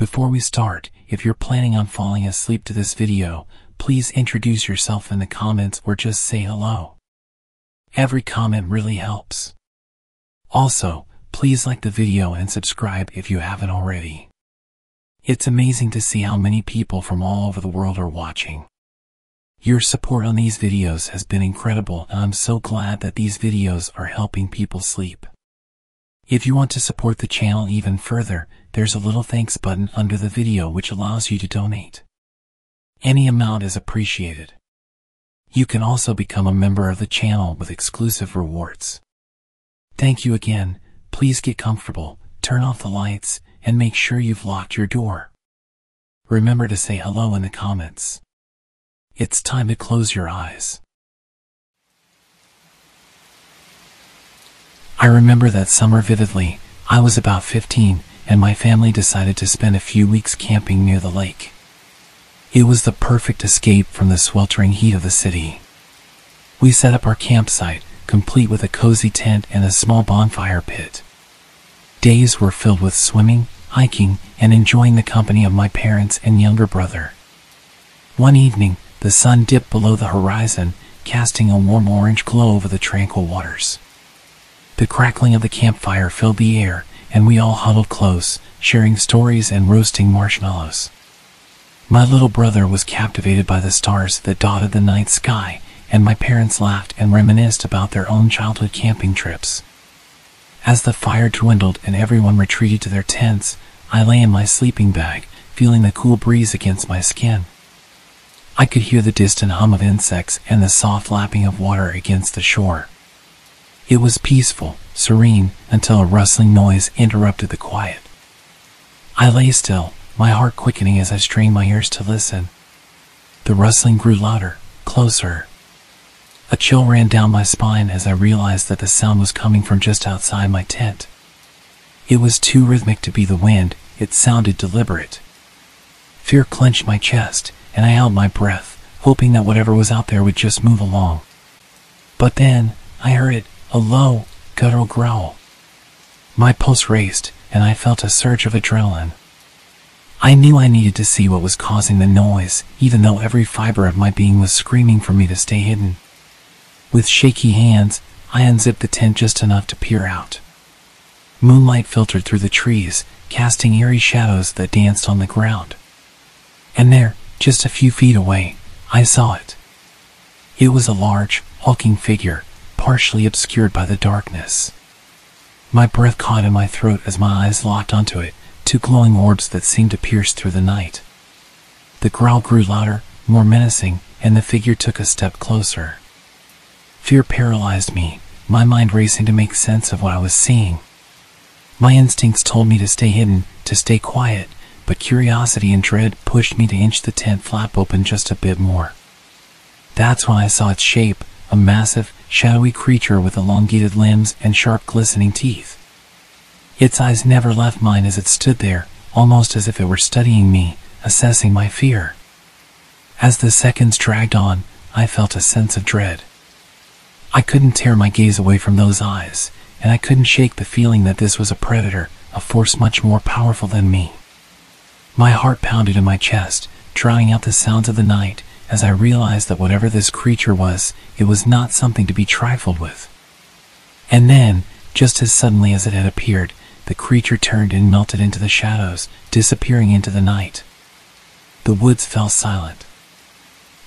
Before we start, if you're planning on falling asleep to this video, please introduce yourself in the comments or just say hello. Every comment really helps. Also, please like the video and subscribe if you haven't already. It's amazing to see how many people from all over the world are watching. Your support on these videos has been incredible and I'm so glad that these videos are helping people sleep. If you want to support the channel even further, there's a little thanks button under the video which allows you to donate. Any amount is appreciated. You can also become a member of the channel with exclusive rewards. Thank you again, please get comfortable, turn off the lights, and make sure you've locked your door. Remember to say hello in the comments. It's time to close your eyes. I remember that summer vividly. I was about 15, and my family decided to spend a few weeks camping near the lake. It was the perfect escape from the sweltering heat of the city. We set up our campsite, complete with a cozy tent and a small bonfire pit. Days were filled with swimming, hiking, and enjoying the company of my parents and younger brother. One evening, the sun dipped below the horizon, casting a warm orange glow over the tranquil waters. The crackling of the campfire filled the air, and we all huddled close, sharing stories and roasting marshmallows. My little brother was captivated by the stars that dotted the night sky, and my parents laughed and reminisced about their own childhood camping trips. As the fire dwindled and everyone retreated to their tents, I lay in my sleeping bag, feeling the cool breeze against my skin. I could hear the distant hum of insects and the soft lapping of water against the shore. It was peaceful, serene, until a rustling noise interrupted the quiet. I lay still, my heart quickening as I strained my ears to listen. The rustling grew louder, closer. A chill ran down my spine as I realized that the sound was coming from just outside my tent. It was too rhythmic to be the wind, it sounded deliberate. Fear clenched my chest, and I held my breath, hoping that whatever was out there would just move along. But then, I heard it, a low, guttural growl. My pulse raced, and I felt a surge of adrenaline. I knew I needed to see what was causing the noise, even though every fiber of my being was screaming for me to stay hidden. With shaky hands, I unzipped the tent just enough to peer out. Moonlight filtered through the trees, casting eerie shadows that danced on the ground. And there, just a few feet away, I saw it. It was a large, hulking figure, partially obscured by the darkness. My breath caught in my throat as my eyes locked onto it, two glowing orbs that seemed to pierce through the night. The growl grew louder, more menacing, and the figure took a step closer. Fear paralyzed me, my mind racing to make sense of what I was seeing. My instincts told me to stay hidden, to stay quiet, but curiosity and dread pushed me to inch the tent flap open just a bit more. That's when I saw its shape, a massive, shadowy creature with elongated limbs and sharp glistening teeth. Its eyes never left mine as it stood there, almost as if it were studying me, assessing my fear. As the seconds dragged on, I felt a sense of dread. I couldn't tear my gaze away from those eyes, and I couldn't shake the feeling that this was a predator, a force much more powerful than me. My heart pounded in my chest, drowning out the sounds of the night, as I realized that whatever this creature was, it was not something to be trifled with. And then, just as suddenly as it had appeared, the creature turned and melted into the shadows, disappearing into the night. The woods fell silent.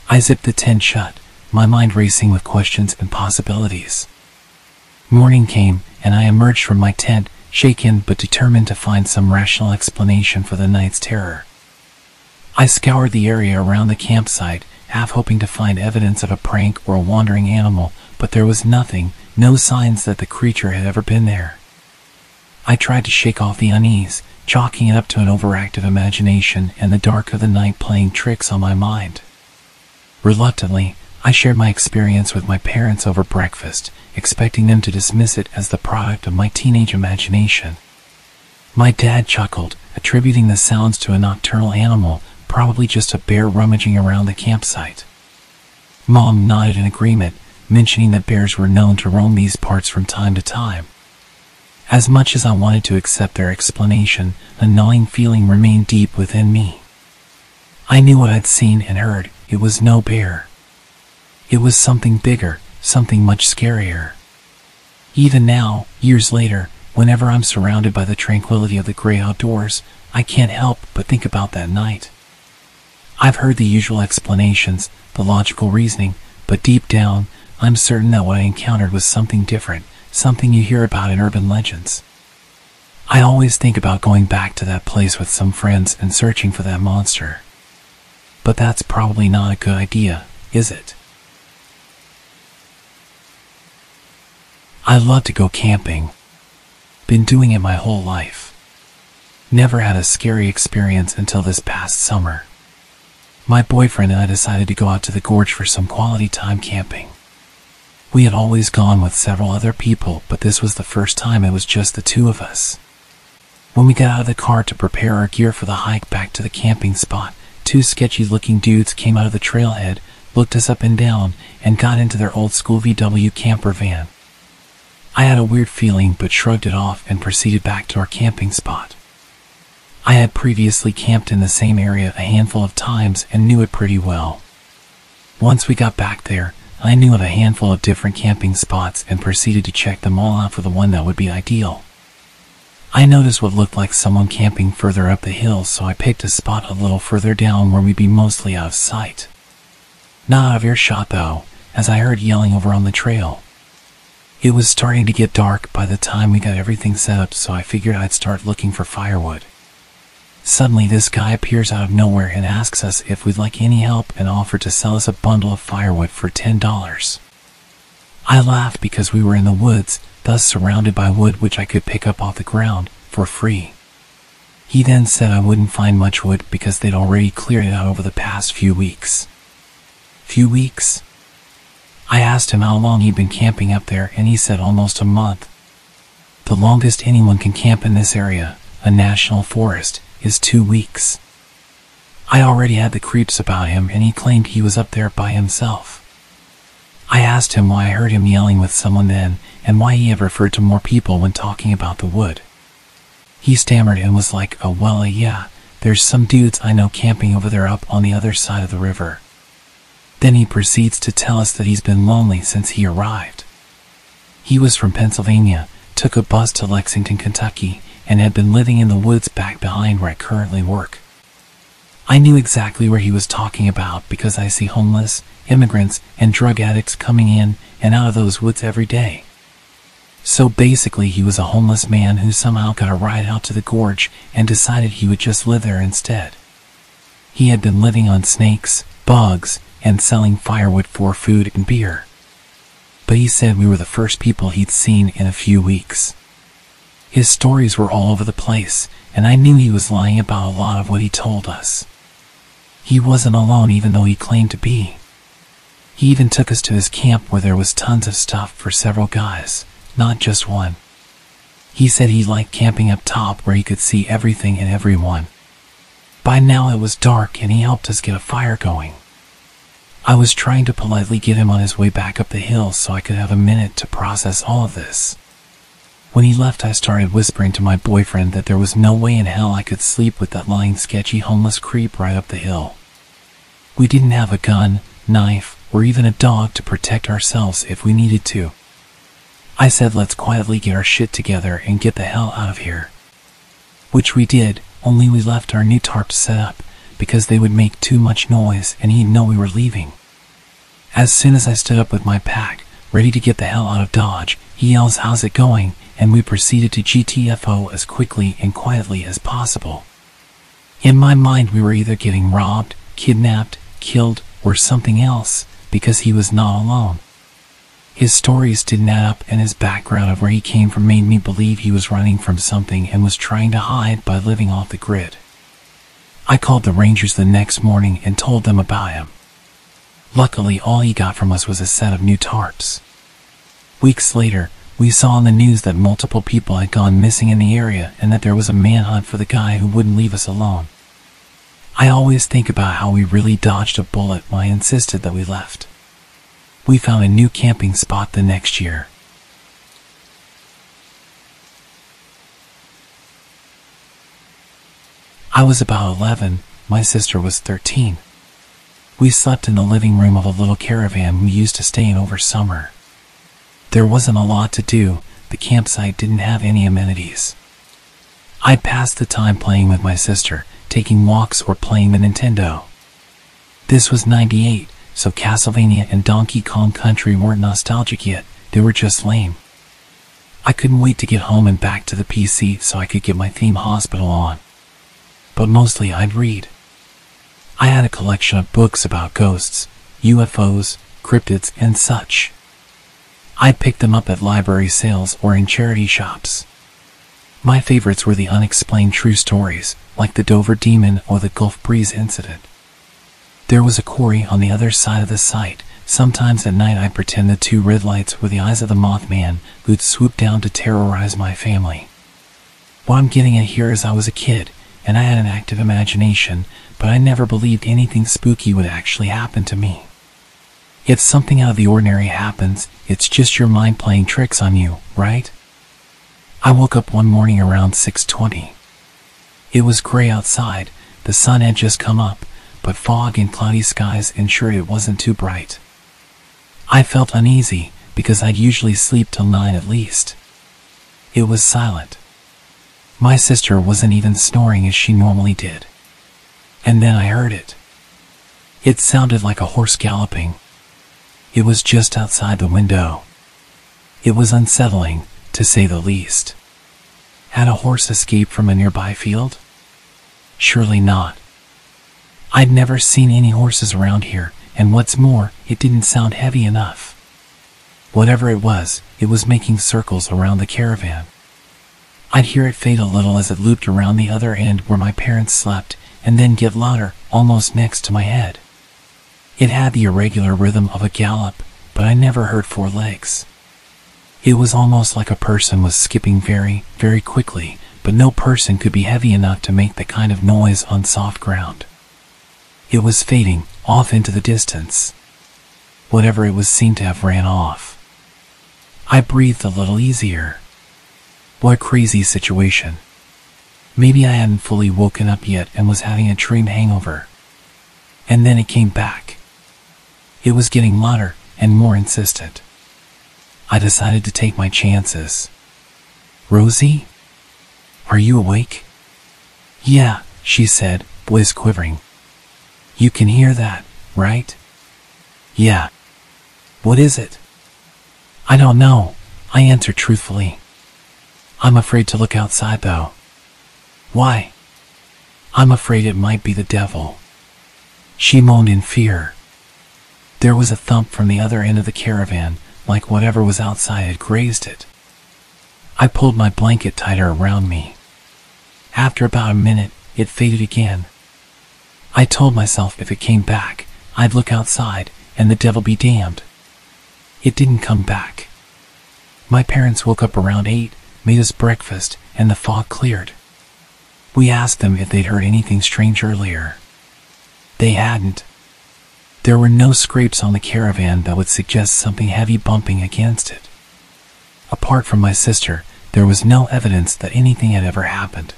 I zipped the tent shut, my mind racing with questions and possibilities. Morning came, and I emerged from my tent, shaken but determined to find some rational explanation for the night's terror. I scoured the area around the campsite, half hoping to find evidence of a prank or a wandering animal, but there was nothing, no signs that the creature had ever been there. I tried to shake off the unease, chalking it up to an overactive imagination and the dark of the night playing tricks on my mind. Reluctantly, I shared my experience with my parents over breakfast, expecting them to dismiss it as the product of my teenage imagination. My dad chuckled, attributing the sounds to a nocturnal animal, probably just a bear rummaging around the campsite. Mom nodded in agreement, mentioning that bears were known to roam these parts from time to time. As much as I wanted to accept their explanation, a gnawing feeling remained deep within me. I knew what I'd seen and heard. It was no bear. It was something bigger, something much scarier. Even now, years later, whenever I'm surrounded by the tranquility of the gray outdoors, I can't help but think about that night. I've heard the usual explanations, the logical reasoning, but deep down, I'm certain that what I encountered was something different, something you hear about in urban legends. I always think about going back to that place with some friends and searching for that monster. But that's probably not a good idea, is it? I love to go camping. Been doing it my whole life. Never had a scary experience until this past summer. My boyfriend and I decided to go out to the gorge for some quality time camping. We had always gone with several other people, but this was the first time it was just the two of us. When we got out of the car to prepare our gear for the hike back to the camping spot, two sketchy looking dudes came out of the trailhead, looked us up and down, and got into their old school VW camper van. I had a weird feeling but shrugged it off and proceeded back to our camping spot. I had previously camped in the same area a handful of times and knew it pretty well. Once we got back there, I knew of a handful of different camping spots and proceeded to check them all out for the one that would be ideal. I noticed what looked like someone camping further up the hill, so I picked a spot a little further down where we'd be mostly out of sight. Not out of earshot though, as I heard yelling over on the trail. It was starting to get dark by the time we got everything set up, so I figured I'd start looking for firewood. Suddenly, this guy appears out of nowhere and asks us if we'd like any help and offered to sell us a bundle of firewood for $10. I laughed because we were in the woods, thus surrounded by wood which I could pick up off the ground for free. He then said I wouldn't find much wood because they'd already cleared it out over the past few weeks. Few weeks? I asked him how long he'd been camping up there, and he said almost a month. The longest anyone can camp in this area, a national forest, is two weeks. I already had the creeps about him, and he claimed he was up there by himself. I asked him why I heard him yelling with someone then, and why he had referred to more people when talking about the wood. He stammered and was like, oh well, uh, yeah, there's some dudes I know camping over there up on the other side of the river. Then he proceeds to tell us that he's been lonely since he arrived. He was from Pennsylvania, took a bus to Lexington, Kentucky, and had been living in the woods back behind where I currently work. I knew exactly where he was talking about because I see homeless, immigrants, and drug addicts coming in and out of those woods every day. So basically, he was a homeless man who somehow got a ride out to the gorge and decided he would just live there instead. He had been living on snakes, bugs, and selling firewood for food and beer. But he said we were the first people he'd seen in a few weeks. His stories were all over the place, and I knew he was lying about a lot of what he told us. He wasn't alone even though he claimed to be. He even took us to his camp where there was tons of stuff for several guys, not just one. He said he liked camping up top where he could see everything and everyone. By now it was dark and he helped us get a fire going. I was trying to politely get him on his way back up the hill so I could have a minute to process all of this. When he left, I started whispering to my boyfriend that there was no way in hell I could sleep with that lying sketchy homeless creep right up the hill. We didn't have a gun, knife, or even a dog to protect ourselves if we needed to. I said let's quietly get our shit together and get the hell out of here. Which we did, only we left our new tarps set up because they would make too much noise and he'd know we were leaving. As soon as I stood up with my pack, ready to get the hell out of Dodge, he yells, How's it going? And we proceeded to GTFO as quickly and quietly as possible. In my mind, we were either getting robbed, kidnapped, killed, or something else because he was not alone. His stories didn't add up, and his background of where he came from made me believe he was running from something and was trying to hide by living off the grid. I called the Rangers the next morning and told them about him. Luckily, all he got from us was a set of new tarps. Weeks later, we saw on the news that multiple people had gone missing in the area and that there was a manhunt for the guy who wouldn't leave us alone. I always think about how we really dodged a bullet when I insisted that we left. We found a new camping spot the next year. I was about 11, my sister was 13. We slept in the living room of a little caravan we used to stay in over summer. There wasn't a lot to do, the campsite didn't have any amenities. I'd pass the time playing with my sister, taking walks or playing the Nintendo. This was 98, so Castlevania and Donkey Kong Country weren't nostalgic yet, they were just lame. I couldn't wait to get home and back to the PC so I could get my theme hospital on. But mostly I'd read. I had a collection of books about ghosts, UFOs, cryptids, and such. I'd pick them up at library sales or in charity shops. My favorites were the unexplained true stories, like the Dover Demon or the Gulf Breeze incident. There was a quarry on the other side of the site. Sometimes at night I'd pretend the two red lights were the eyes of the Mothman who'd swoop down to terrorize my family. What I'm getting at here is I was a kid, and I had an active imagination, but I never believed anything spooky would actually happen to me. If something out of the ordinary happens, it's just your mind playing tricks on you, right? I woke up one morning around 6:20. It was gray outside, the sun had just come up, but fog and cloudy skies ensured it wasn't too bright. I felt uneasy because I'd usually sleep till 9 at least. It was silent. My sister wasn't even snoring as she normally did. And then I heard it. It sounded like a horse galloping. It was just outside the window. It was unsettling, to say the least. Had a horse escaped from a nearby field? Surely not. I'd never seen any horses around here, and what's more, it didn't sound heavy enough. Whatever it was, it was making circles around the caravan. I'd hear it fade a little as it looped around the other end where my parents slept, and then get louder, almost next to my head. It had the irregular rhythm of a gallop, but I never heard four legs. It was almost like a person was skipping very, very quickly, but no person could be heavy enough to make the kind of noise on soft ground. It was fading off into the distance. Whatever it was seemed to have ran off. I breathed a little easier. What a crazy situation. Maybe I hadn't fully woken up yet and was having a dream hangover. And then it came back. It was getting louder and more insistent. I decided to take my chances. Rosie? Are you awake? Yeah, she said, voice quivering. You can hear that, right? Yeah. What is it? I don't know, I answered truthfully. I'm afraid to look outside though. Why? I'm afraid it might be the devil. She moaned in fear. There was a thump from the other end of the caravan, like whatever was outside had grazed it. I pulled my blanket tighter around me. After about a minute, it faded again. I told myself if it came back, I'd look outside, and the devil be damned. It didn't come back. My parents woke up around 8, made us breakfast, and the fog cleared. We asked them if they'd heard anything strange earlier. They hadn't. There were no scrapes on the caravan that would suggest something heavy bumping against it. Apart from my sister, there was no evidence that anything had ever happened.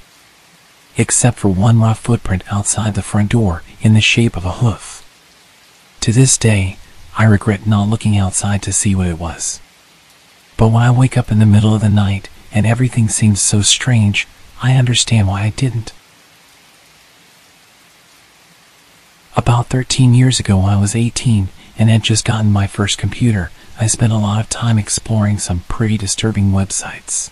Except for one rough footprint outside the front door in the shape of a hoof. To this day, I regret not looking outside to see what it was. But when I wake up in the middle of the night and everything seems so strange, I understand why I didn't. About 13 years ago, when I was 18 and had just gotten my first computer, I spent a lot of time exploring some pretty disturbing websites.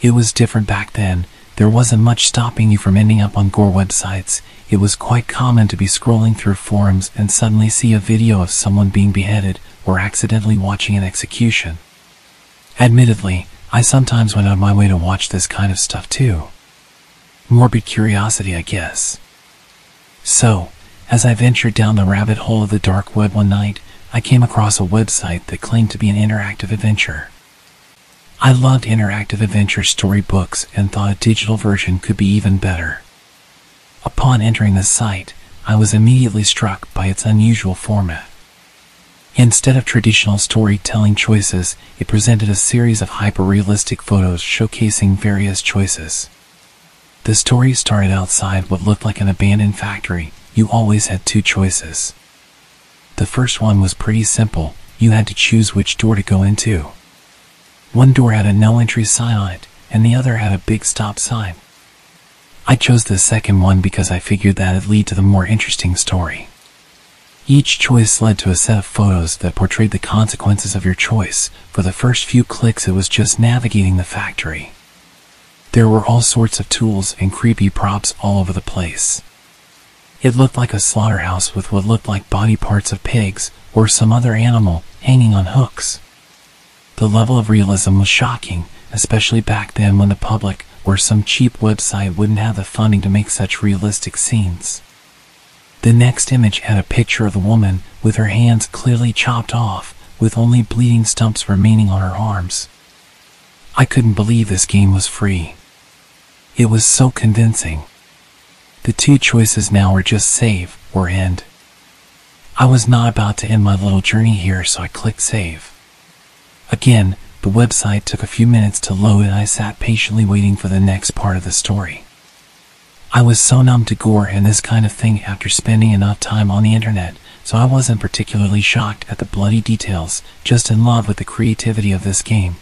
It was different back then. There wasn't much stopping you from ending up on gore websites. It was quite common to be scrolling through forums and suddenly see a video of someone being beheaded or accidentally watching an execution. Admittedly, I sometimes went out of my way to watch this kind of stuff too. Morbid curiosity, I guess. So, as I ventured down the rabbit hole of the dark web one night, I came across a website that claimed to be an interactive adventure. I loved interactive adventure storybooks and thought a digital version could be even better. Upon entering the site, I was immediately struck by its unusual format. Instead of traditional storytelling choices, it presented a series of hyper-realistic photos showcasing various choices. The story started outside what looked like an abandoned factory. You always had two choices. The first one was pretty simple. You had to choose which door to go into. One door had a no entry sign on it, and the other had a big stop sign. I chose the second one because I figured that'd lead to the more interesting story. Each choice led to a set of photos that portrayed the consequences of your choice. For the first few clicks, it was just navigating the factory. There were all sorts of tools and creepy props all over the place. It looked like a slaughterhouse with what looked like body parts of pigs or some other animal hanging on hooks. The level of realism was shocking, especially back then when the public or some cheap website wouldn't have the funding to make such realistic scenes. The next image had a picture of the woman with her hands clearly chopped off, with only bleeding stumps remaining on her arms. I couldn't believe this game was free. It was so convincing. The two choices now were just save or end. I was not about to end my little journey here, so I clicked save. Again, the website took a few minutes to load and I sat patiently waiting for the next part of the story. I was so numb to gore and this kind of thing after spending enough time on the internet, so I wasn't particularly shocked at the bloody details, just in love with the creativity of this game.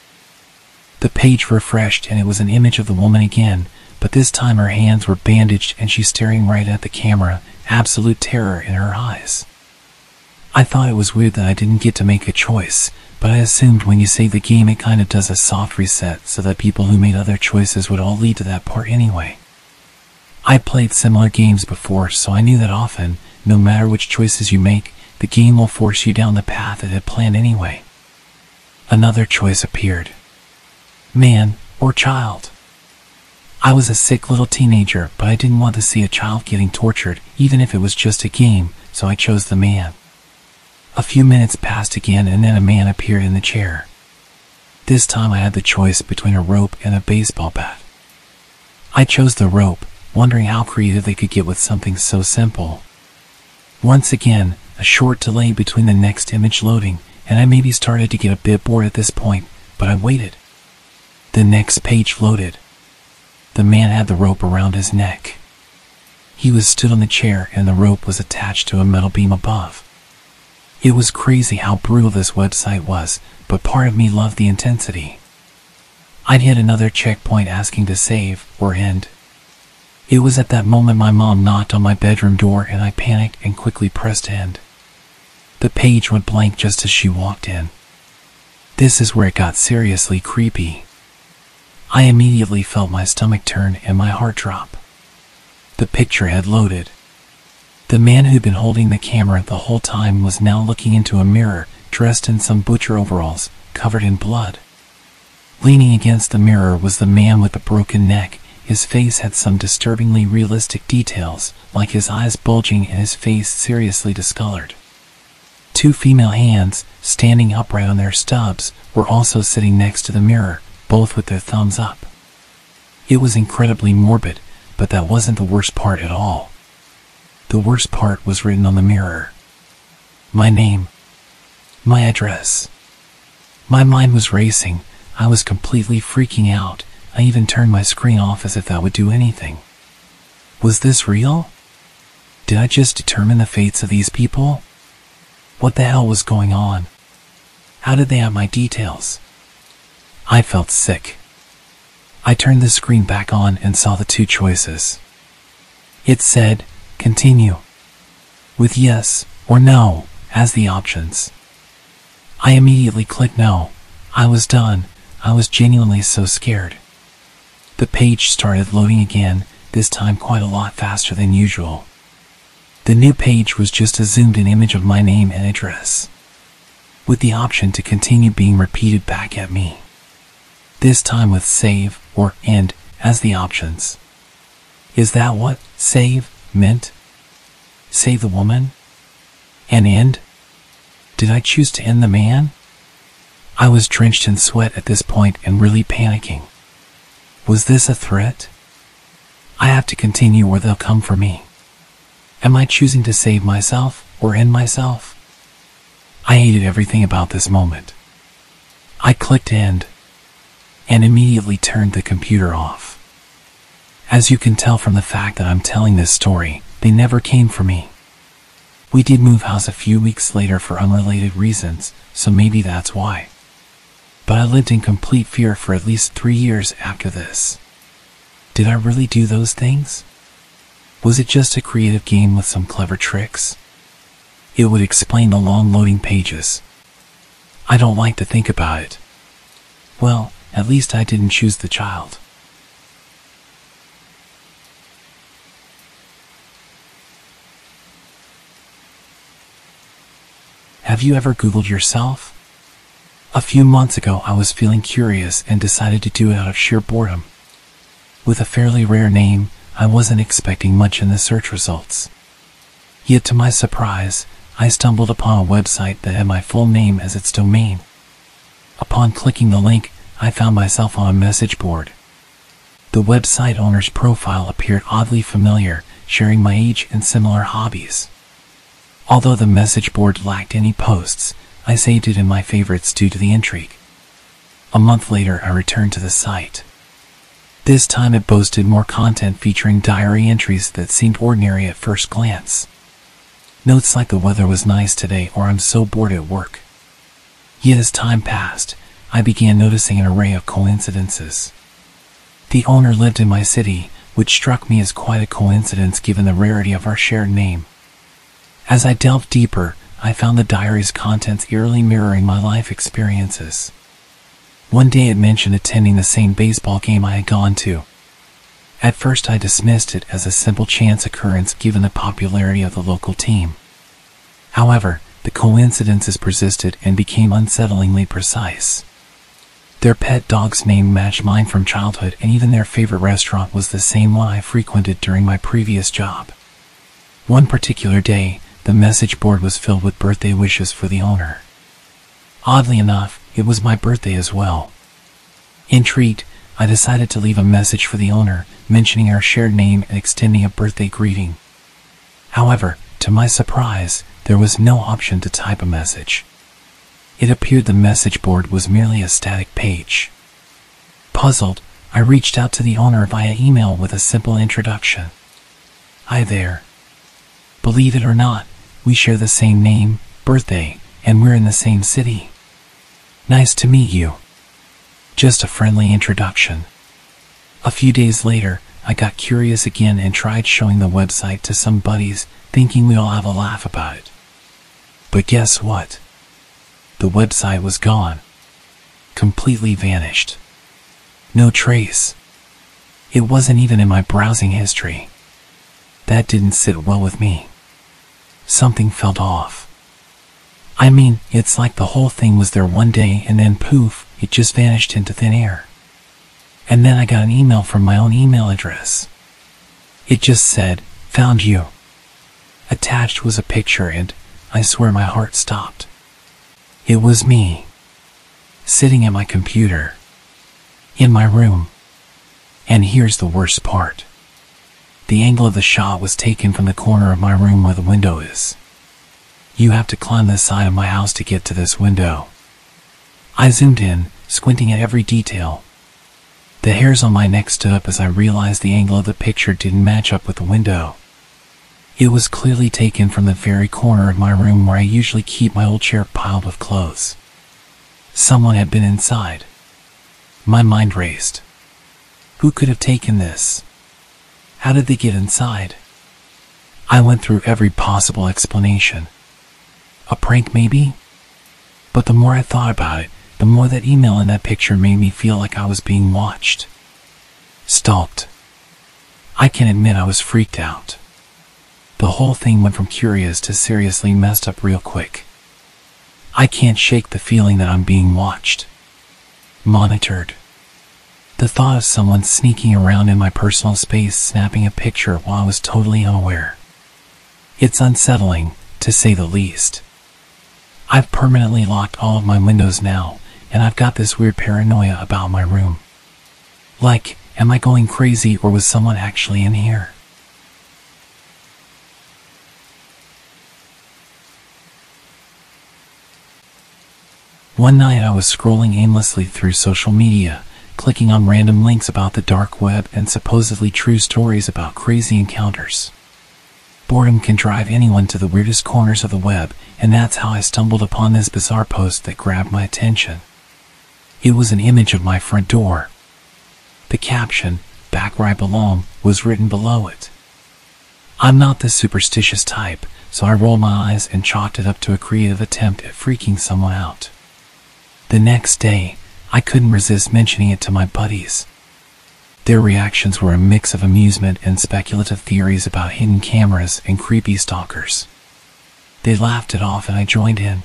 The page refreshed and it was an image of the woman again, but this time her hands were bandaged and she's staring right at the camera, absolute terror in her eyes. I thought it was weird that I didn't get to make a choice, but I assumed when you save the game it kinda does a soft reset so that people who made other choices would all lead to that part anyway. I played similar games before, so I knew that often, no matter which choices you make, the game will force you down the path it had planned anyway. Another choice appeared. Man or child. I was a sick little teenager, but I didn't want to see a child getting tortured, even if it was just a game, so I chose the man. A few minutes passed again and then a man appeared in the chair. This time I had the choice between a rope and a baseball bat. I chose the rope, wondering how creative they could get with something so simple. Once again, a short delay between the next image loading, and I maybe started to get a bit bored at this point, but I waited. The next page loaded. The man had the rope around his neck. He was stood on the chair and the rope was attached to a metal beam above. It was crazy how brutal this website was, but part of me loved the intensity. I'd hit another checkpoint asking to save or end. It was at that moment my mom knocked on my bedroom door and I panicked and quickly pressed end. The page went blank just as she walked in. This is where it got seriously creepy. I immediately felt my stomach turn and my heart drop. The picture had loaded. The man who'd been holding the camera the whole time was now looking into a mirror, dressed in some butcher overalls, covered in blood. Leaning against the mirror was the man with the broken neck his face had some disturbingly realistic details, like his eyes bulging and his face seriously discolored. Two female hands, standing upright on their stubs, were also sitting next to the mirror, both with their thumbs up. It was incredibly morbid, but that wasn't the worst part at all. The worst part was written on the mirror. My name. My address. My mind was racing. I was completely freaking out, I even turned my screen off as if that would do anything. Was this real? Did I just determine the fates of these people? What the hell was going on? How did they have my details? I felt sick. I turned the screen back on and saw the two choices. It said, continue, with yes or no as the options. I immediately clicked no. I was done. I was genuinely so scared. The page started loading again, this time quite a lot faster than usual. The new page was just a zoomed in image of my name and address, with the option to continue being repeated back at me. This time with save or end as the options. Is that what save meant? Save the woman? And end? Did I choose to end the man? I was drenched in sweat at this point and really panicking. Was this a threat? I have to continue or they'll come for me. Am I choosing to save myself or end myself? I hated everything about this moment. I clicked end and immediately turned the computer off. As you can tell from the fact that I'm telling this story, they never came for me. We did move house a few weeks later for unrelated reasons, so maybe that's why. But I lived in complete fear for at least three years after this. Did I really do those things? Was it just a creative game with some clever tricks? It would explain the long loading pages. I don't like to think about it. Well, at least I didn't choose the child. Have you ever Googled yourself? A few months ago, I was feeling curious and decided to do it out of sheer boredom. With a fairly rare name, I wasn't expecting much in the search results. Yet to my surprise, I stumbled upon a website that had my full name as its domain. Upon clicking the link, I found myself on a message board. The website owner's profile appeared oddly familiar, sharing my age and similar hobbies. Although the message board lacked any posts, I saved it in my favorites due to the intrigue. A month later, I returned to the site. This time it boasted more content featuring diary entries that seemed ordinary at first glance. Notes like the weather was nice today or I'm so bored at work. Yet as time passed, I began noticing an array of coincidences. The owner lived in my city, which struck me as quite a coincidence given the rarity of our shared name. As I delved deeper, I found the diary's contents eerily mirroring my life experiences. One day it mentioned attending the same baseball game I had gone to. At first I dismissed it as a simple chance occurrence given the popularity of the local team. However, the coincidences persisted and became unsettlingly precise. Their pet dog's name matched mine from childhood and even their favorite restaurant was the same one I frequented during my previous job. One particular day, the message board was filled with birthday wishes for the owner. Oddly enough, it was my birthday as well. Intrigued, I decided to leave a message for the owner, mentioning our shared name and extending a birthday greeting. However, to my surprise, there was no option to type a message. It appeared the message board was merely a static page. Puzzled, I reached out to the owner via email with a simple introduction. Hi there. Believe it or not, we share the same name, birthday, and we're in the same city. Nice to meet you. Just a friendly introduction. A few days later, I got curious again and tried showing the website to some buddies, thinking we'd all have a laugh about it. But guess what? The website was gone. Completely vanished. No trace. It wasn't even in my browsing history. That didn't sit well with me something felt off. I mean, it's like the whole thing was there one day and then poof, it just vanished into thin air. And then I got an email from my own email address. It just said, found you. Attached was a picture and I swear my heart stopped. It was me. Sitting at my computer. In my room. And here's the worst part. The angle of the shot was taken from the corner of my room where the window is. You have to climb the side of my house to get to this window. I zoomed in, squinting at every detail. The hairs on my neck stood up as I realized the angle of the picture didn't match up with the window. It was clearly taken from the very corner of my room where I usually keep my old chair piled with clothes. Someone had been inside. My mind raced. Who could have taken this? How did they get inside? I went through every possible explanation. A prank, maybe? But the more I thought about it, the more that email and that picture made me feel like I was being watched. Stalked. I can admit I was freaked out. The whole thing went from curious to seriously messed up real quick. I can't shake the feeling that I'm being watched. Monitored. The thought of someone sneaking around in my personal space snapping a picture while I was totally unaware. It's unsettling, to say the least. I've permanently locked all of my windows now, and I've got this weird paranoia about my room. Like, am I going crazy or was someone actually in here? One night I was scrolling aimlessly through social media clicking on random links about the dark web and supposedly true stories about crazy encounters. Boredom can drive anyone to the weirdest corners of the web, and that's how I stumbled upon this bizarre post that grabbed my attention. It was an image of my front door. The caption, Back Where I Belong, was written below it. I'm not the superstitious type, so I rolled my eyes and chalked it up to a creative attempt at freaking someone out. The next day, I couldn't resist mentioning it to my buddies. Their reactions were a mix of amusement and speculative theories about hidden cameras and creepy stalkers. They laughed it off and I joined in.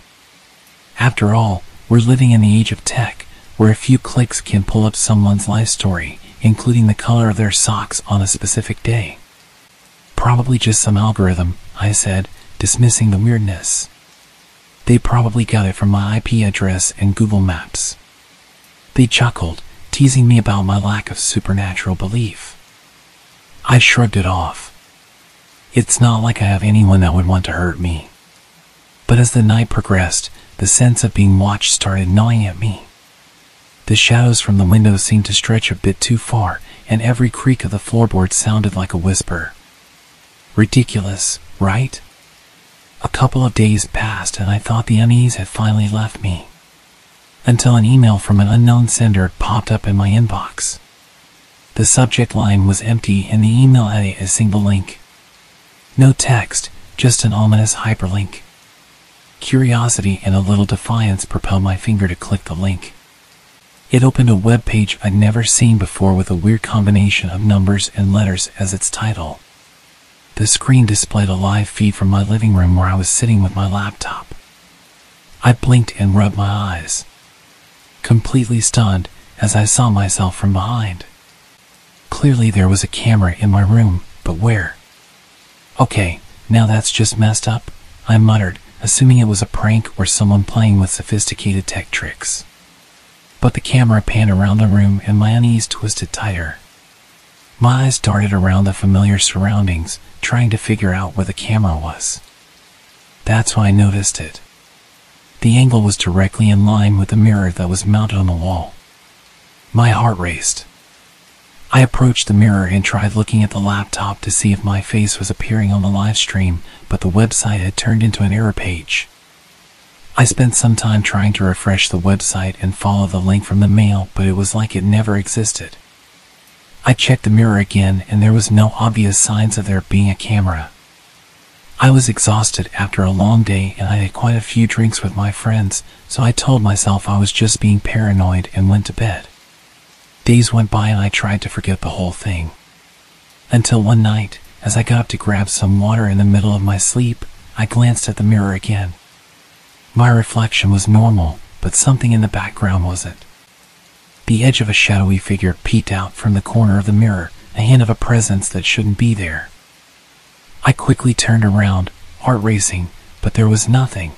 After all, we're living in the age of tech, where a few clicks can pull up someone's life story, including the color of their socks on a specific day. Probably just some algorithm, I said, dismissing the weirdness. They probably got it from my IP address and Google Maps. They chuckled, teasing me about my lack of supernatural belief. I shrugged it off. It's not like I have anyone that would want to hurt me. But as the night progressed, the sense of being watched started gnawing at me. The shadows from the windows seemed to stretch a bit too far, and every creak of the floorboard sounded like a whisper. Ridiculous, right? A couple of days passed and I thought the unease had finally left me until an email from an unknown sender popped up in my inbox. The subject line was empty and the email had a single link. No text, just an ominous hyperlink. Curiosity and a little defiance propelled my finger to click the link. It opened a web page I'd never seen before with a weird combination of numbers and letters as its title. The screen displayed a live feed from my living room where I was sitting with my laptop. I blinked and rubbed my eyes completely stunned as I saw myself from behind. Clearly there was a camera in my room, but where? Okay, now that's just messed up, I muttered, assuming it was a prank or someone playing with sophisticated tech tricks. But the camera panned around the room and my unease twisted tighter. My eyes darted around the familiar surroundings, trying to figure out where the camera was. That's why I noticed it. The angle was directly in line with the mirror that was mounted on the wall. My heart raced. I approached the mirror and tried looking at the laptop to see if my face was appearing on the live stream, but the website had turned into an error page. I spent some time trying to refresh the website and follow the link from the mail, but it was like it never existed. I checked the mirror again and there was no obvious signs of there being a camera. I was exhausted after a long day and I had quite a few drinks with my friends, so I told myself I was just being paranoid and went to bed. Days went by and I tried to forget the whole thing. Until one night, as I got up to grab some water in the middle of my sleep, I glanced at the mirror again. My reflection was normal, but something in the background wasn't. The edge of a shadowy figure peeked out from the corner of the mirror, a hint of a presence that shouldn't be there. I quickly turned around, heart racing, but there was nothing.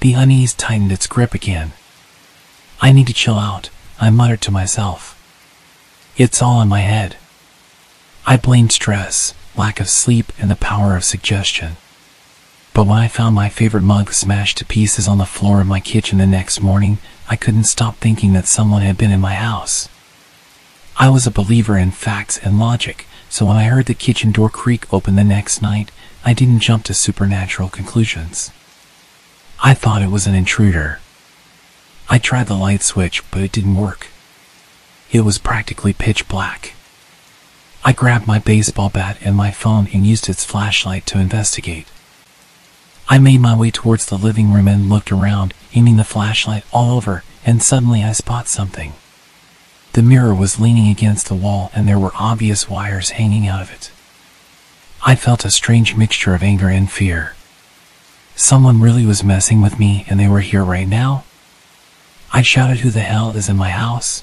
The unease tightened its grip again. I need to chill out, I muttered to myself. It's all in my head. I blamed stress, lack of sleep, and the power of suggestion. But when I found my favorite mug smashed to pieces on the floor of my kitchen the next morning, I couldn't stop thinking that someone had been in my house. I was a believer in facts and logic, so when I heard the kitchen door creak open the next night, I didn't jump to supernatural conclusions. I thought it was an intruder. I tried the light switch, but it didn't work. It was practically pitch black. I grabbed my baseball bat and my phone and used its flashlight to investigate. I made my way towards the living room and looked around, aiming the flashlight all over, and suddenly I spot something. The mirror was leaning against the wall and there were obvious wires hanging out of it. I felt a strange mixture of anger and fear. Someone really was messing with me and they were here right now? I shouted who the hell is in my house?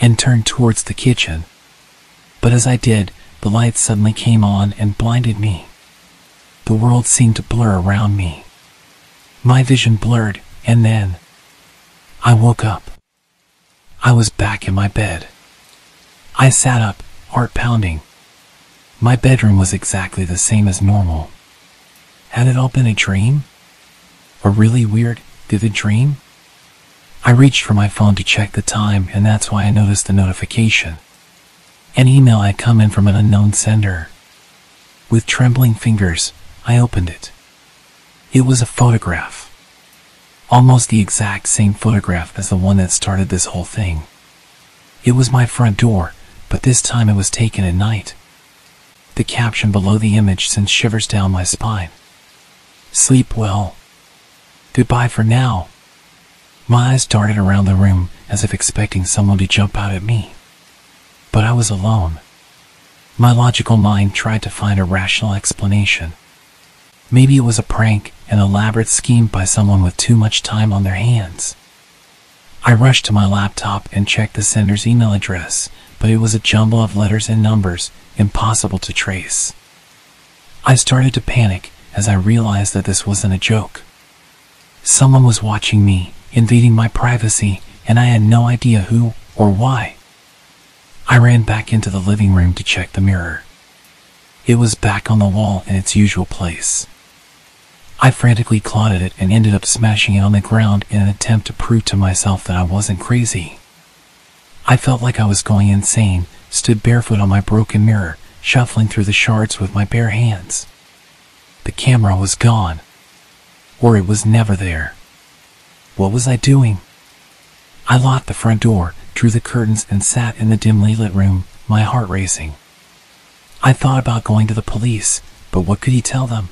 And turned towards the kitchen. But as I did, the lights suddenly came on and blinded me. The world seemed to blur around me. My vision blurred, and then I woke up. I was back in my bed. I sat up, heart pounding. My bedroom was exactly the same as normal. Had it all been a dream? A really weird, vivid dream? I reached for my phone to check the time, and that's why I noticed the notification. An email had come in from an unknown sender. With trembling fingers, I opened it. It was a photograph. Almost the exact same photograph as the one that started this whole thing. It was my front door, but this time it was taken at night. The caption below the image sent shivers down my spine. Sleep well. Goodbye for now. My eyes darted around the room as if expecting someone to jump out at me. But I was alone. My logical mind tried to find a rational explanation. Maybe it was a prank, an elaborate scheme by someone with too much time on their hands. I rushed to my laptop and checked the sender's email address, but it was a jumble of letters and numbers, impossible to trace. I started to panic as I realized that this wasn't a joke. Someone was watching me, invading my privacy, and I had no idea who or why. I ran back into the living room to check the mirror. It was back on the wall in its usual place. I frantically clawed at it and ended up smashing it on the ground in an attempt to prove to myself that I wasn't crazy. I felt like I was going insane, stood barefoot on my broken mirror, shuffling through the shards with my bare hands. The camera was gone. Or it was never there. What was I doing? I locked the front door, drew the curtains, and sat in the dimly lit room, my heart racing. I thought about going to the police, but what could he tell them?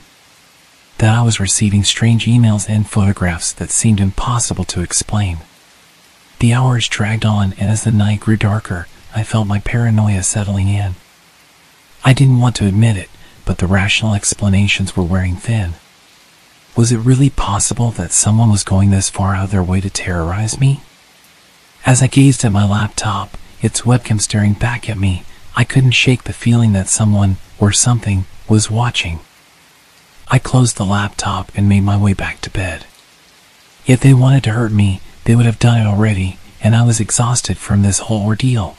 That I was receiving strange emails and photographs that seemed impossible to explain. The hours dragged on, and as the night grew darker, I felt my paranoia settling in. I didn't want to admit it, but the rational explanations were wearing thin. Was it really possible that someone was going this far out of their way to terrorize me? As I gazed at my laptop, its webcam staring back at me, I couldn't shake the feeling that someone, or something, was watching. I closed the laptop and made my way back to bed. If they wanted to hurt me, they would have done it already, and I was exhausted from this whole ordeal.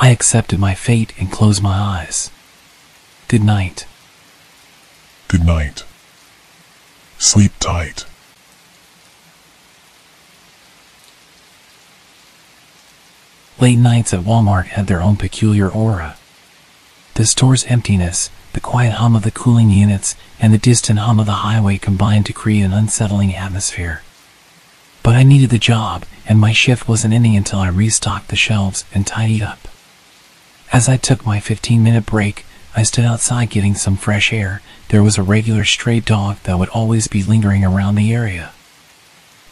I accepted my fate and closed my eyes. Good night. Good night. Sleep tight. Late nights at Walmart had their own peculiar aura. The store's emptiness, the quiet hum of the cooling units, and the distant hum of the highway combined to create an unsettling atmosphere. But I needed the job, and my shift wasn't ending until I restocked the shelves and tidied up. As I took my 15 minute break, I stood outside getting some fresh air. There was a regular stray dog that would always be lingering around the area.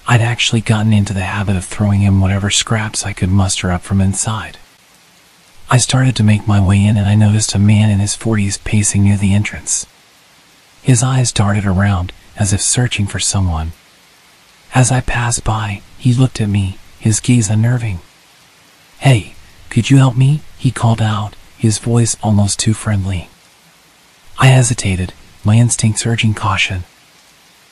I'd actually gotten into the habit of throwing him whatever scraps I could muster up from inside. I started to make my way in and I noticed a man in his 40s pacing near the entrance. His eyes darted around as if searching for someone. As I passed by, he looked at me, his gaze unnerving. Hey, could you help me? He called out, his voice almost too friendly. I hesitated, my instincts urging caution.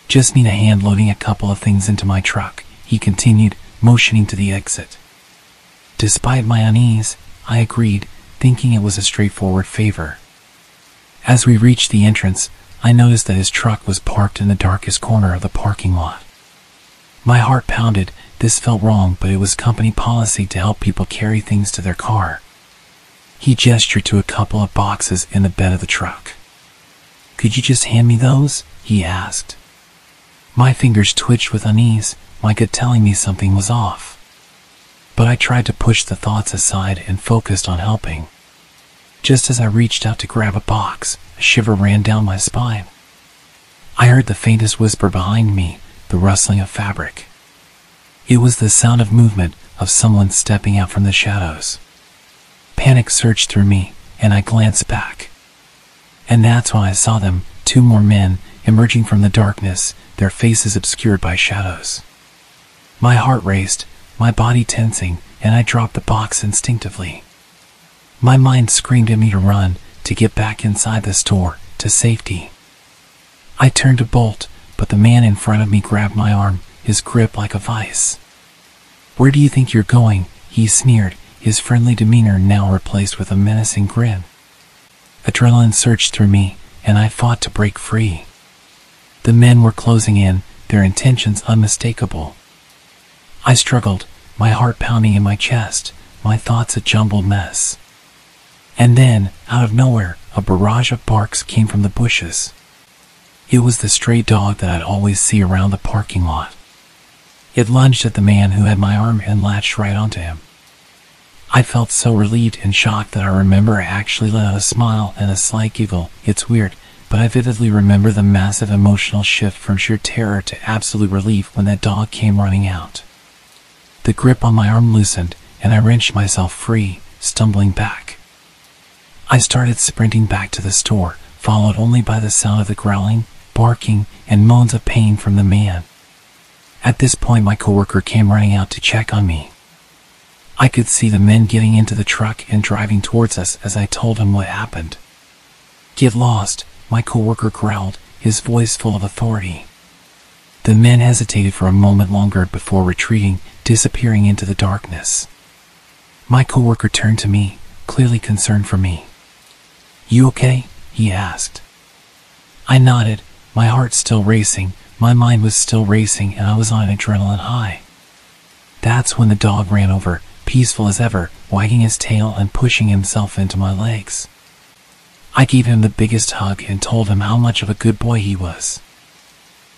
Just need a hand loading a couple of things into my truck, he continued, motioning to the exit. Despite my unease, I agreed, thinking it was a straightforward favor. As we reached the entrance, I noticed that his truck was parked in the darkest corner of the parking lot. My heart pounded. This felt wrong, but it was company policy to help people carry things to their car. He gestured to a couple of boxes in the bed of the truck. Could you just hand me those? he asked. My fingers twitched with unease, my gut telling me something was off but I tried to push the thoughts aside and focused on helping. Just as I reached out to grab a box, a shiver ran down my spine. I heard the faintest whisper behind me, the rustling of fabric. It was the sound of movement, of someone stepping out from the shadows. Panic surged through me, and I glanced back. And that's when I saw them, two more men, emerging from the darkness, their faces obscured by shadows. My heart raced, my body tensing, and I dropped the box instinctively. My mind screamed at me to run, to get back inside the store, to safety. I turned to bolt, but the man in front of me grabbed my arm, his grip like a vice. Where do you think you're going? He sneered, his friendly demeanor now replaced with a menacing grin. Adrenaline surged through me, and I fought to break free. The men were closing in, their intentions unmistakable. I struggled, my heart pounding in my chest, my thoughts a jumbled mess. And then, out of nowhere, a barrage of barks came from the bushes. It was the stray dog that I'd always see around the parking lot. It lunged at the man who had my arm and latched right onto him. I felt so relieved and shocked that I remember I actually let out a smile and a slight giggle. It's weird, but I vividly remember the massive emotional shift from sheer terror to absolute relief when that dog came running out. The grip on my arm loosened, and I wrenched myself free, stumbling back. I started sprinting back to the store, followed only by the sound of the growling, barking, and moans of pain from the man. At this point, my coworker came running out to check on me. I could see the men getting into the truck and driving towards us as I told him what happened. Get lost, my coworker growled, his voice full of authority. The men hesitated for a moment longer before retreating, disappearing into the darkness. My coworker turned to me, clearly concerned for me. You okay? he asked. I nodded, my heart still racing, my mind was still racing, and I was on adrenaline high. That's when the dog ran over, peaceful as ever, wagging his tail and pushing himself into my legs. I gave him the biggest hug and told him how much of a good boy he was.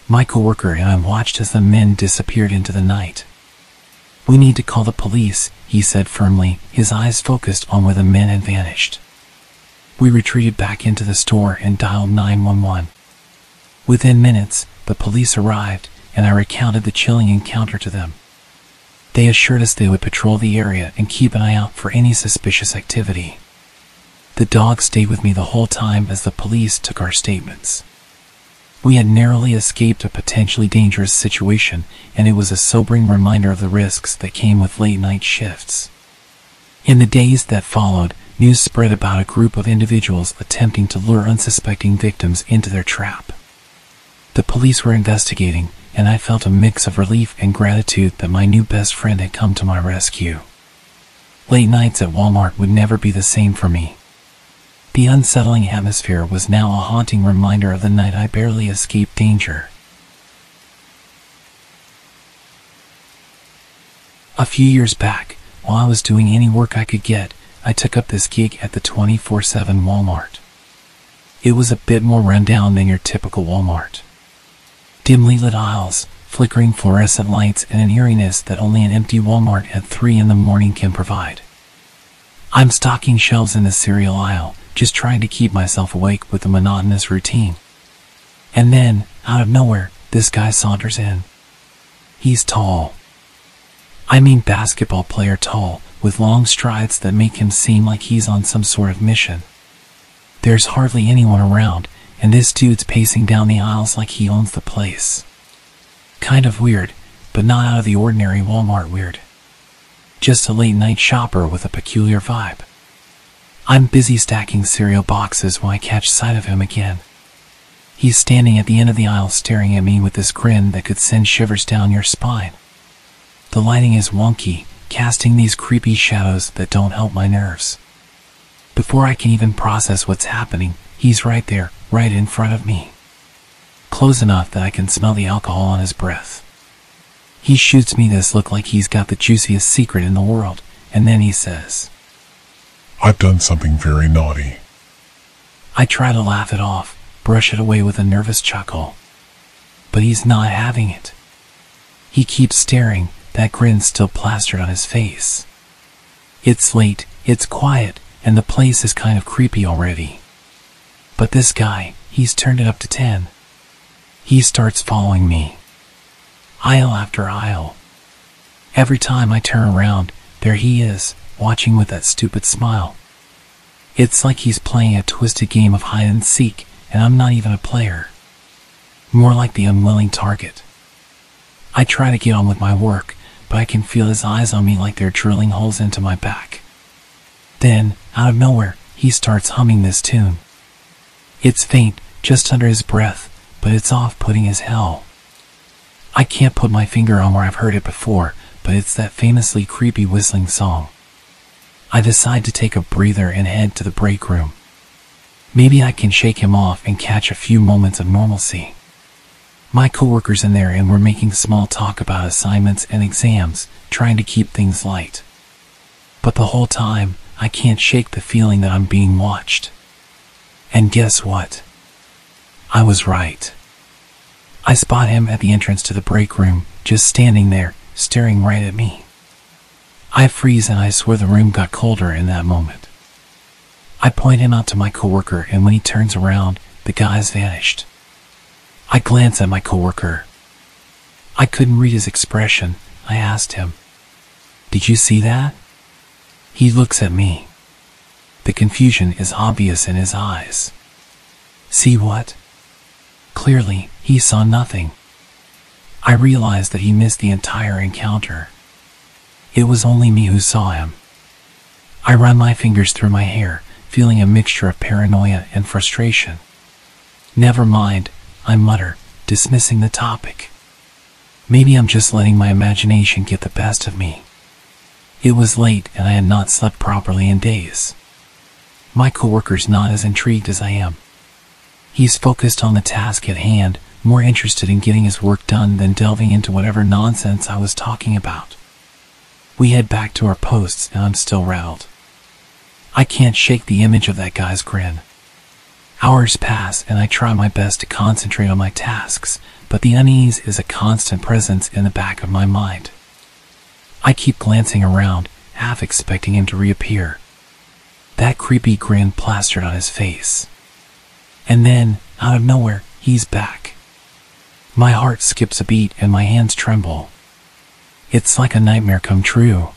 My coworker and I watched as the men disappeared into the night. We need to call the police, he said firmly, his eyes focused on where the men had vanished. We retreated back into the store and dialed 911. Within minutes, the police arrived, and I recounted the chilling encounter to them. They assured us they would patrol the area and keep an eye out for any suspicious activity. The dog stayed with me the whole time as the police took our statements. We had narrowly escaped a potentially dangerous situation, and it was a sobering reminder of the risks that came with late night shifts. In the days that followed, news spread about a group of individuals attempting to lure unsuspecting victims into their trap. The police were investigating, and I felt a mix of relief and gratitude that my new best friend had come to my rescue. Late nights at Walmart would never be the same for me. The unsettling atmosphere was now a haunting reminder of the night I barely escaped danger. A few years back, while I was doing any work I could get, I took up this gig at the 24 7 Walmart. It was a bit more rundown than your typical Walmart dimly lit aisles, flickering fluorescent lights, and an eeriness that only an empty Walmart at 3 in the morning can provide. I'm stocking shelves in the cereal aisle, just trying to keep myself awake with a monotonous routine. And then, out of nowhere, this guy saunters in. He's tall. I mean basketball player tall, with long strides that make him seem like he's on some sort of mission. There's hardly anyone around, and this dude's pacing down the aisles like he owns the place. Kind of weird, but not out of the ordinary Walmart weird. Just a late night shopper with a peculiar vibe. I'm busy stacking cereal boxes when I catch sight of him again. He's standing at the end of the aisle staring at me with this grin that could send shivers down your spine. The lighting is wonky, casting these creepy shadows that don't help my nerves. Before I can even process what's happening, he's right there, right in front of me. Close enough that I can smell the alcohol on his breath. He shoots me this look like he's got the juiciest secret in the world, and then he says, I've done something very naughty. I try to laugh it off, brush it away with a nervous chuckle. But he's not having it. He keeps staring, that grin still plastered on his face. It's late, it's quiet, and the place is kind of creepy already. But this guy, he's turned it up to 10. He starts following me. Aisle after aisle. Every time I turn around, there he is, watching with that stupid smile. It's like he's playing a twisted game of hide and seek, and I'm not even a player. More like the unwilling target. I try to get on with my work, but I can feel his eyes on me like they're drilling holes into my back. Then, out of nowhere, he starts humming this tune. It's faint, just under his breath, but it's off putting as hell. I can't put my finger on where I've heard it before, but it's that famously creepy whistling song. I decide to take a breather and head to the break room. Maybe I can shake him off and catch a few moments of normalcy. My coworkers in there and we're making small talk about assignments and exams, trying to keep things light. But the whole time, I can't shake the feeling that I'm being watched. And guess what? I was right. I spot him at the entrance to the break room, just standing there, staring right at me. I freeze and I swear the room got colder in that moment. I point him out to my coworker and when he turns around, the guy's vanished. I glance at my coworker. I couldn't read his expression. I asked him, Did you see that? He looks at me. The confusion is obvious in his eyes. See what? Clearly, he saw nothing. I realized that he missed the entire encounter. It was only me who saw him. I run my fingers through my hair, feeling a mixture of paranoia and frustration. Never mind, I mutter, dismissing the topic. Maybe I'm just letting my imagination get the best of me. It was late and I had not slept properly in days. My coworker's not as intrigued as I am. He's focused on the task at hand, more interested in getting his work done than delving into whatever nonsense I was talking about. We head back to our posts and I'm still riled. I can't shake the image of that guy's grin. Hours pass and I try my best to concentrate on my tasks, but the unease is a constant presence in the back of my mind. I keep glancing around, half expecting him to reappear. That creepy grin plastered on his face. And then, out of nowhere, he's back. My heart skips a beat and my hands tremble. It's like a nightmare come true.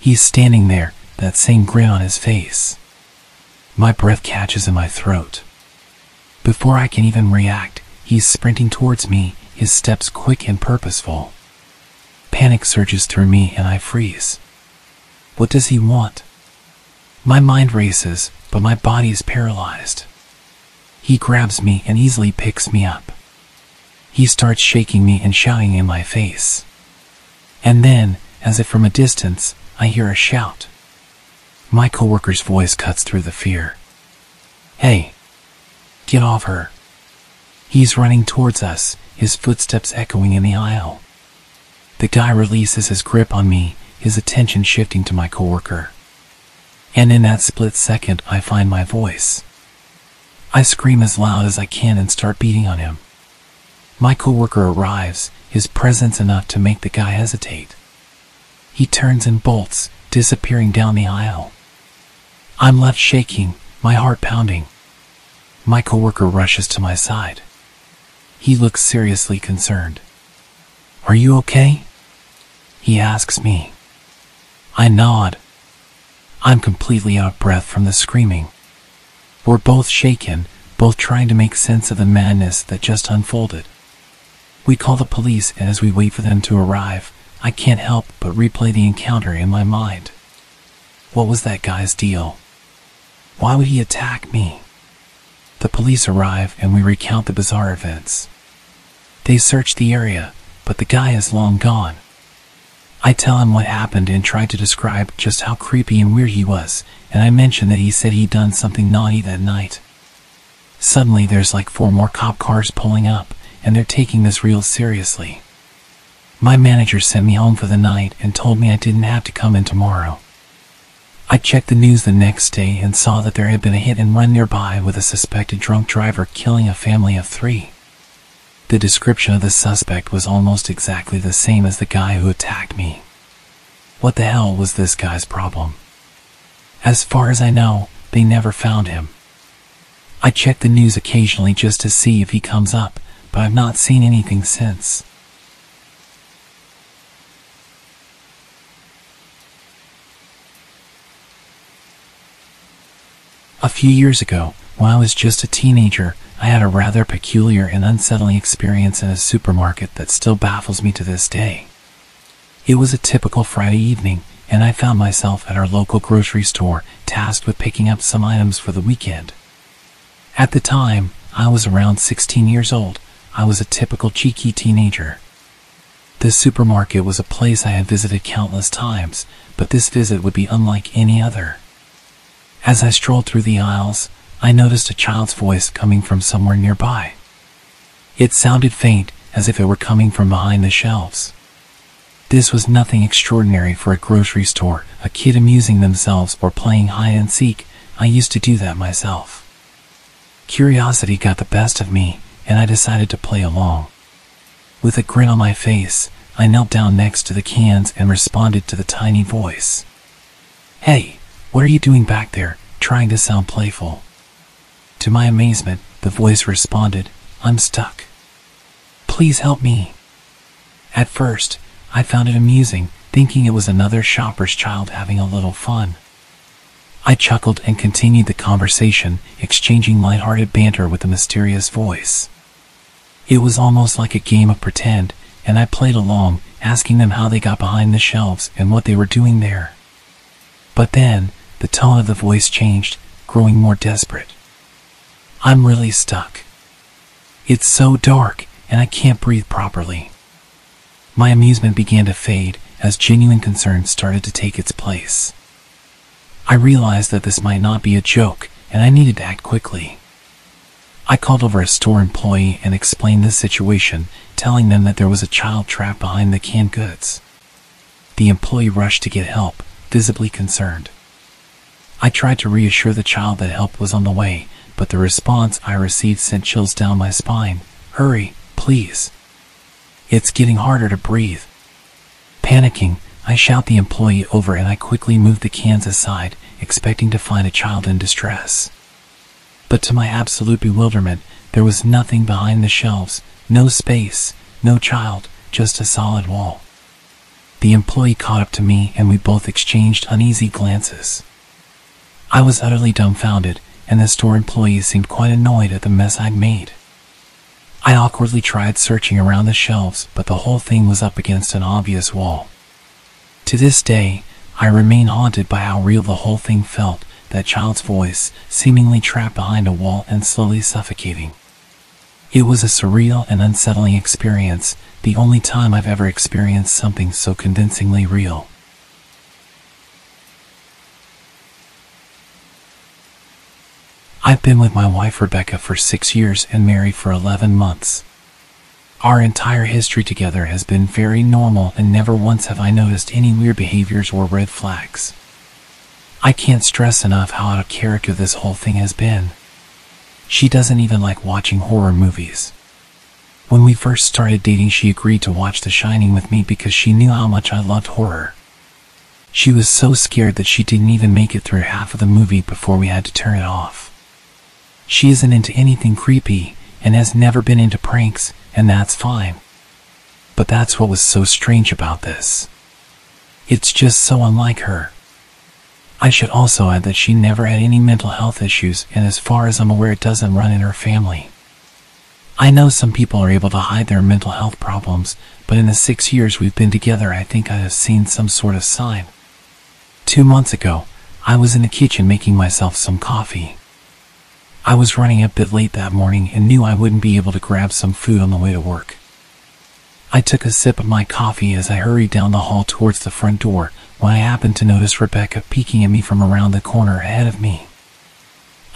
He's standing there, that same grin on his face. My breath catches in my throat. Before I can even react, he's sprinting towards me, his steps quick and purposeful. Panic surges through me and I freeze. What does he want? My mind races, but my body is paralyzed. He grabs me and easily picks me up. He starts shaking me and shouting in my face. And then, as if from a distance, I hear a shout. My coworker's voice cuts through the fear. Hey, get off her. He's running towards us, his footsteps echoing in the aisle. The guy releases his grip on me, his attention shifting to my coworker. And in that split second, I find my voice. I scream as loud as I can and start beating on him. My coworker arrives, his presence enough to make the guy hesitate. He turns and bolts, disappearing down the aisle. I'm left shaking, my heart pounding. My coworker rushes to my side. He looks seriously concerned. Are you okay? He asks me. I nod. I'm completely out of breath from the screaming. We're both shaken, both trying to make sense of the madness that just unfolded. We call the police, and as we wait for them to arrive, I can't help but replay the encounter in my mind. What was that guy's deal? Why would he attack me? The police arrive and we recount the bizarre events. They search the area, but the guy is long gone. I tell him what happened and try to describe just how creepy and weird he was, and I mention that he said he'd done something naughty that night. Suddenly, there's like four more cop cars pulling up, and they're taking this real seriously. My manager sent me home for the night and told me I didn't have to come in tomorrow. I checked the news the next day and saw that there had been a hit and run nearby with a suspected drunk driver killing a family of three. The description of the suspect was almost exactly the same as the guy who attacked me. What the hell was this guy's problem? As far as I know, they never found him. I check the news occasionally just to see if he comes up, but I've not seen anything since. A few years ago, when I was just a teenager, I had a rather peculiar and unsettling experience in a supermarket that still baffles me to this day. It was a typical Friday evening, and I found myself at our local grocery store tasked with picking up some items for the weekend. At the time, I was around 16 years old. I was a typical cheeky teenager. This supermarket was a place I had visited countless times, but this visit would be unlike any other. As I strolled through the aisles, I noticed a child's voice coming from somewhere nearby. It sounded faint, as if it were coming from behind the shelves. This was nothing extraordinary for a grocery store, a kid amusing themselves or playing hide and seek. I used to do that myself. Curiosity got the best of me, and I decided to play along. With a grin on my face, I knelt down next to the cans and responded to the tiny voice. Hey, what are you doing back there, trying to sound playful? To my amazement, the voice responded, I'm stuck. Please help me. At first, I found it amusing, thinking it was another shopper's child having a little fun. I chuckled and continued the conversation, exchanging light-hearted banter with the mysterious voice. It was almost like a game of pretend, and I played along, asking them how they got behind the shelves and what they were doing there. But then, the tone of the voice changed, growing more desperate. I'm really stuck. It's so dark, and I can't breathe properly. My amusement began to fade as genuine concern started to take its place. I realized that this might not be a joke, and I needed to act quickly. I called over a store employee and explained the situation, telling them that there was a child trapped behind the canned goods. The employee rushed to get help, visibly concerned. I tried to reassure the child that help was on the way, but the response I received sent chills down my spine. Hurry, please. It's getting harder to breathe. Panicking, I shout the employee over and I quickly move the cans aside, expecting to find a child in distress. But to my absolute bewilderment, there was nothing behind the shelves, no space, no child, just a solid wall. The employee caught up to me and we both exchanged uneasy glances. I was utterly dumbfounded, and the store employee seemed quite annoyed at the mess I'd made. I awkwardly tried searching around the shelves, but the whole thing was up against an obvious wall. To this day, I remain haunted by how real the whole thing felt, that child's voice, seemingly trapped behind a wall and slowly suffocating. It was a surreal and unsettling experience, the only time I've ever experienced something so convincingly real. I've been with my wife Rebecca for six years and married for 11 months. Our entire history together has been very normal and never once have I noticed any weird behaviors or red flags. I can't stress enough how out of character this whole thing has been. She doesn't even like watching horror movies. When we first started dating, she agreed to watch The Shining with me because she knew how much I loved horror. She was so scared that she didn't even make it through half of the movie before we had to turn it off. She isn't into anything creepy and has never been into pranks, and that's fine. But that's what was so strange about this. It's just so unlike her. I should also add that she never had any mental health issues, and as far as I'm aware, it doesn't run in her family. I know some people are able to hide their mental health problems, but in the six years we've been together, I think I have seen some sort of sign. Two months ago, I was in the kitchen making myself some coffee. I was running a bit late that morning and knew I wouldn't be able to grab some food on the way to work. I took a sip of my coffee as I hurried down the hall towards the front door when I happened to notice Rebecca peeking at me from around the corner ahead of me.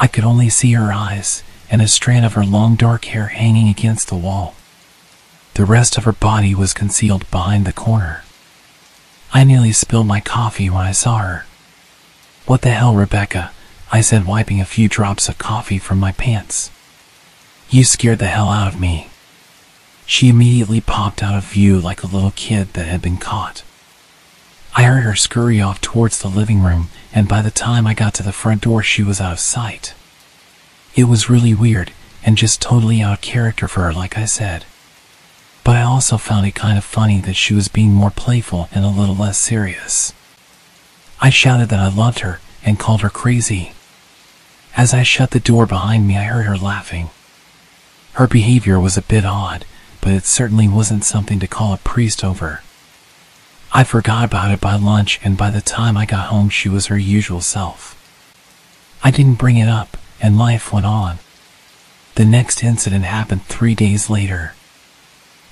I could only see her eyes and a strand of her long dark hair hanging against the wall. The rest of her body was concealed behind the corner. I nearly spilled my coffee when I saw her. What the hell, Rebecca? I said, wiping a few drops of coffee from my pants. You scared the hell out of me. She immediately popped out of view like a little kid that had been caught. I heard her scurry off towards the living room, and by the time I got to the front door, she was out of sight. It was really weird, and just totally out of character for her, like I said. But I also found it kind of funny that she was being more playful and a little less serious. I shouted that I loved her and called her crazy. As I shut the door behind me, I heard her laughing. Her behavior was a bit odd, but it certainly wasn't something to call a priest over. I forgot about it by lunch, and by the time I got home, she was her usual self. I didn't bring it up, and life went on. The next incident happened three days later.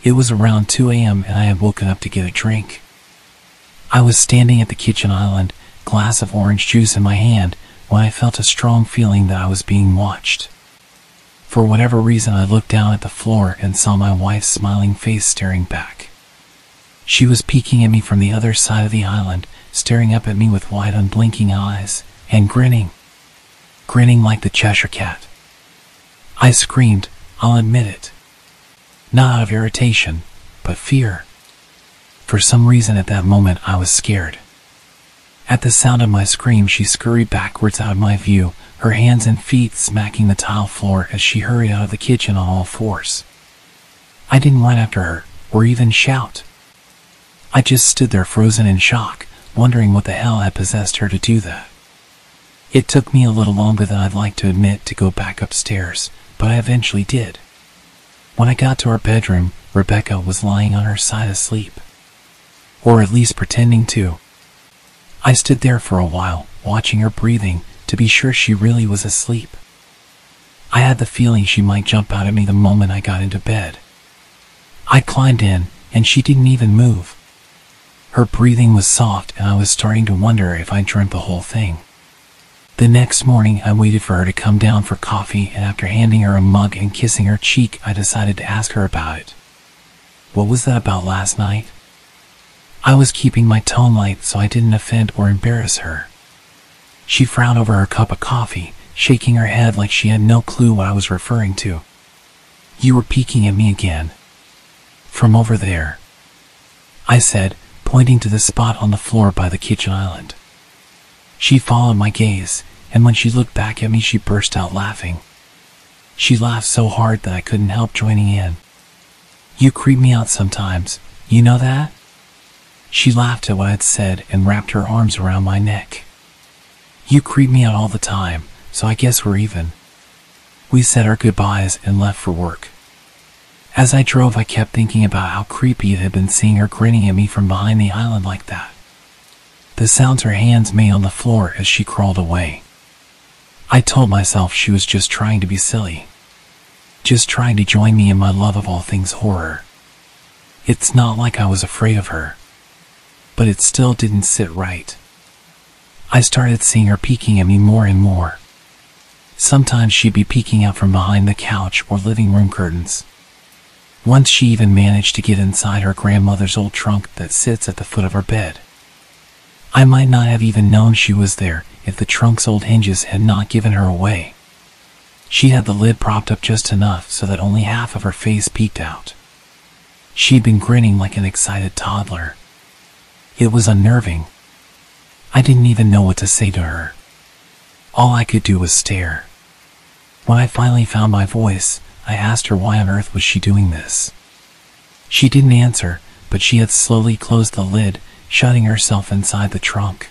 It was around 2 a.m., and I had woken up to get a drink. I was standing at the kitchen island, glass of orange juice in my hand, when I felt a strong feeling that I was being watched. For whatever reason, I looked down at the floor and saw my wife's smiling face staring back. She was peeking at me from the other side of the island, staring up at me with wide, unblinking eyes, and grinning. Grinning like the Cheshire Cat. I screamed, I'll admit it. Not out of irritation, but fear. For some reason at that moment I was scared. At the sound of my scream, she scurried backwards out of my view, her hands and feet smacking the tile floor as she hurried out of the kitchen on all fours. I didn't run after her, or even shout. I just stood there frozen in shock, wondering what the hell had possessed her to do that. It took me a little longer than I'd like to admit to go back upstairs, but I eventually did. When I got to our bedroom, Rebecca was lying on her side asleep. Or at least pretending to. I stood there for a while, watching her breathing, to be sure she really was asleep. I had the feeling she might jump out at me the moment I got into bed. I climbed in, and she didn't even move. Her breathing was soft, and I was starting to wonder if I dreamt the whole thing. The next morning, I waited for her to come down for coffee, and after handing her a mug and kissing her cheek, I decided to ask her about it. What was that about last night? I was keeping my tone light so I didn't offend or embarrass her. She frowned over her cup of coffee, shaking her head like she had no clue what I was referring to. You were peeking at me again. From over there. I said, pointing to the spot on the floor by the kitchen island. She followed my gaze, and when she looked back at me, she burst out laughing. She laughed so hard that I couldn't help joining in. You creep me out sometimes, you know that? She laughed at what I'd said and wrapped her arms around my neck. You creep me out all the time, so I guess we're even. We said our goodbyes and left for work. As I drove, I kept thinking about how creepy it had been seeing her grinning at me from behind the island like that. The sounds her hands made on the floor as she crawled away. I told myself she was just trying to be silly. Just trying to join me in my love of all things horror. It's not like I was afraid of her but it still didn't sit right. I started seeing her peeking at me more and more. Sometimes she'd be peeking out from behind the couch or living room curtains. Once she even managed to get inside her grandmother's old trunk that sits at the foot of her bed. I might not have even known she was there if the trunk's old hinges had not given her away. She had the lid propped up just enough so that only half of her face peeked out. She'd been grinning like an excited toddler. It was unnerving. I didn't even know what to say to her. All I could do was stare. When I finally found my voice, I asked her why on earth was she doing this. She didn't answer, but she had slowly closed the lid, shutting herself inside the trunk.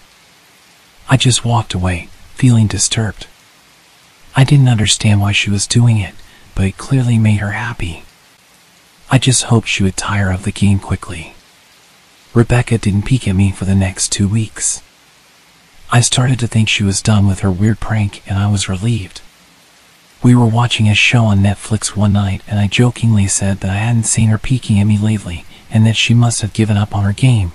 I just walked away, feeling disturbed. I didn't understand why she was doing it, but it clearly made her happy. I just hoped she would tire of the game quickly. Rebecca didn't peek at me for the next two weeks. I started to think she was done with her weird prank and I was relieved. We were watching a show on Netflix one night and I jokingly said that I hadn't seen her peeking at me lately and that she must have given up on her game.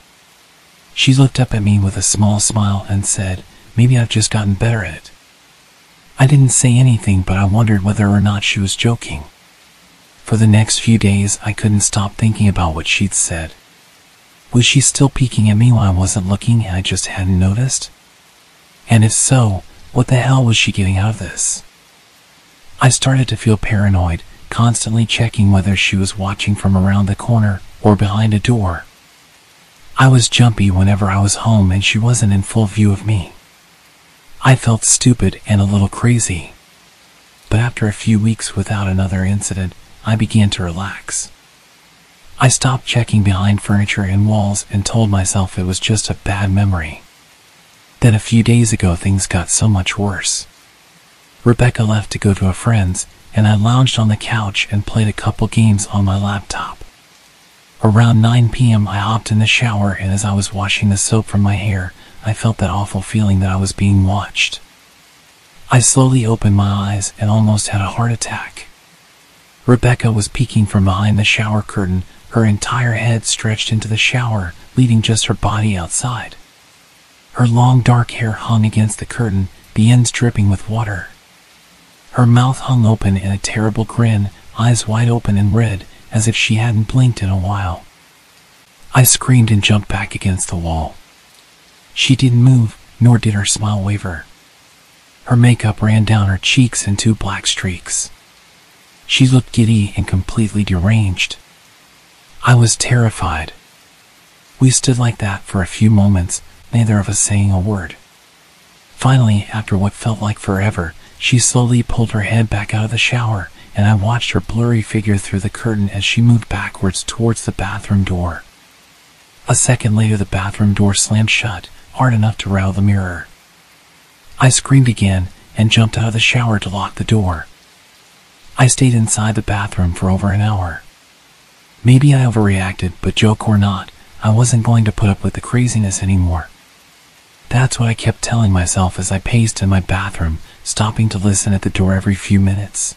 She looked up at me with a small smile and said, maybe I've just gotten better at it. I didn't say anything but I wondered whether or not she was joking. For the next few days I couldn't stop thinking about what she'd said. Was she still peeking at me while I wasn't looking and I just hadn't noticed? And if so, what the hell was she getting out of this? I started to feel paranoid, constantly checking whether she was watching from around the corner or behind a door. I was jumpy whenever I was home and she wasn't in full view of me. I felt stupid and a little crazy. But after a few weeks without another incident, I began to relax. I stopped checking behind furniture and walls and told myself it was just a bad memory. Then a few days ago things got so much worse. Rebecca left to go to a friend's and I lounged on the couch and played a couple games on my laptop. Around 9 p.m. I hopped in the shower and as I was washing the soap from my hair, I felt that awful feeling that I was being watched. I slowly opened my eyes and almost had a heart attack. Rebecca was peeking from behind the shower curtain her entire head stretched into the shower, leaving just her body outside. Her long dark hair hung against the curtain, the ends dripping with water. Her mouth hung open in a terrible grin, eyes wide open and red, as if she hadn't blinked in a while. I screamed and jumped back against the wall. She didn't move, nor did her smile waver. Her makeup ran down her cheeks in two black streaks. She looked giddy and completely deranged. I was terrified. We stood like that for a few moments, neither of us saying a word. Finally, after what felt like forever, she slowly pulled her head back out of the shower, and I watched her blurry figure through the curtain as she moved backwards towards the bathroom door. A second later, the bathroom door slammed shut, hard enough to rattle the mirror. I screamed again and jumped out of the shower to lock the door. I stayed inside the bathroom for over an hour. Maybe I overreacted, but joke or not, I wasn't going to put up with the craziness anymore. That's what I kept telling myself as I paced in my bathroom, stopping to listen at the door every few minutes.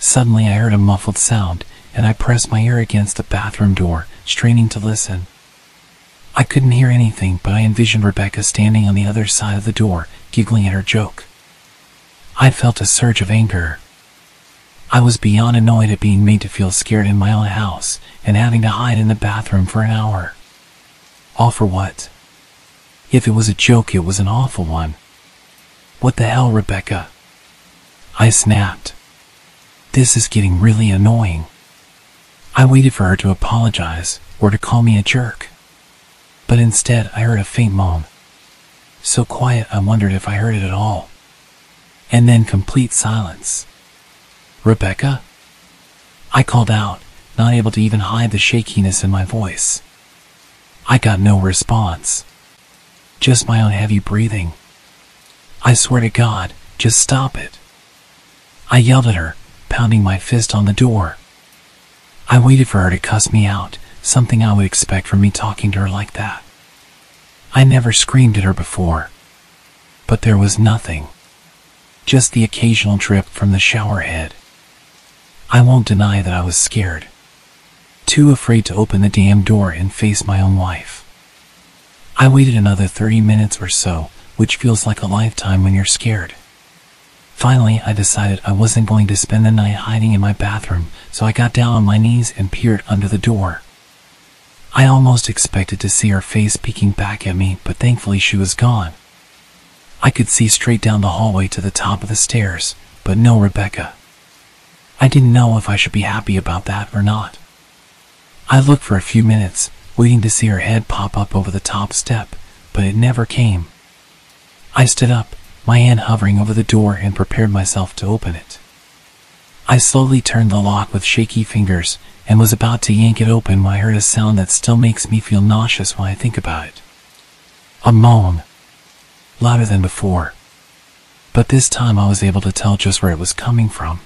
Suddenly I heard a muffled sound, and I pressed my ear against the bathroom door, straining to listen. I couldn't hear anything, but I envisioned Rebecca standing on the other side of the door, giggling at her joke. I felt a surge of anger. I was beyond annoyed at being made to feel scared in my own house and having to hide in the bathroom for an hour. All for what? If it was a joke, it was an awful one. What the hell, Rebecca? I snapped. This is getting really annoying. I waited for her to apologize or to call me a jerk. But instead, I heard a faint moan. So quiet, I wondered if I heard it at all. And then complete silence. Rebecca? I called out, not able to even hide the shakiness in my voice. I got no response. Just my own heavy breathing. I swear to God, just stop it. I yelled at her, pounding my fist on the door. I waited for her to cuss me out, something I would expect from me talking to her like that. I never screamed at her before. But there was nothing. Just the occasional drip from the shower head. I won't deny that I was scared. Too afraid to open the damn door and face my own wife. I waited another 30 minutes or so, which feels like a lifetime when you're scared. Finally, I decided I wasn't going to spend the night hiding in my bathroom, so I got down on my knees and peered under the door. I almost expected to see her face peeking back at me, but thankfully she was gone. I could see straight down the hallway to the top of the stairs, but no Rebecca. I didn't know if I should be happy about that or not. I looked for a few minutes, waiting to see her head pop up over the top step, but it never came. I stood up, my hand hovering over the door, and prepared myself to open it. I slowly turned the lock with shaky fingers and was about to yank it open when I heard a sound that still makes me feel nauseous when I think about it. A moan. Louder than before. But this time I was able to tell just where it was coming from.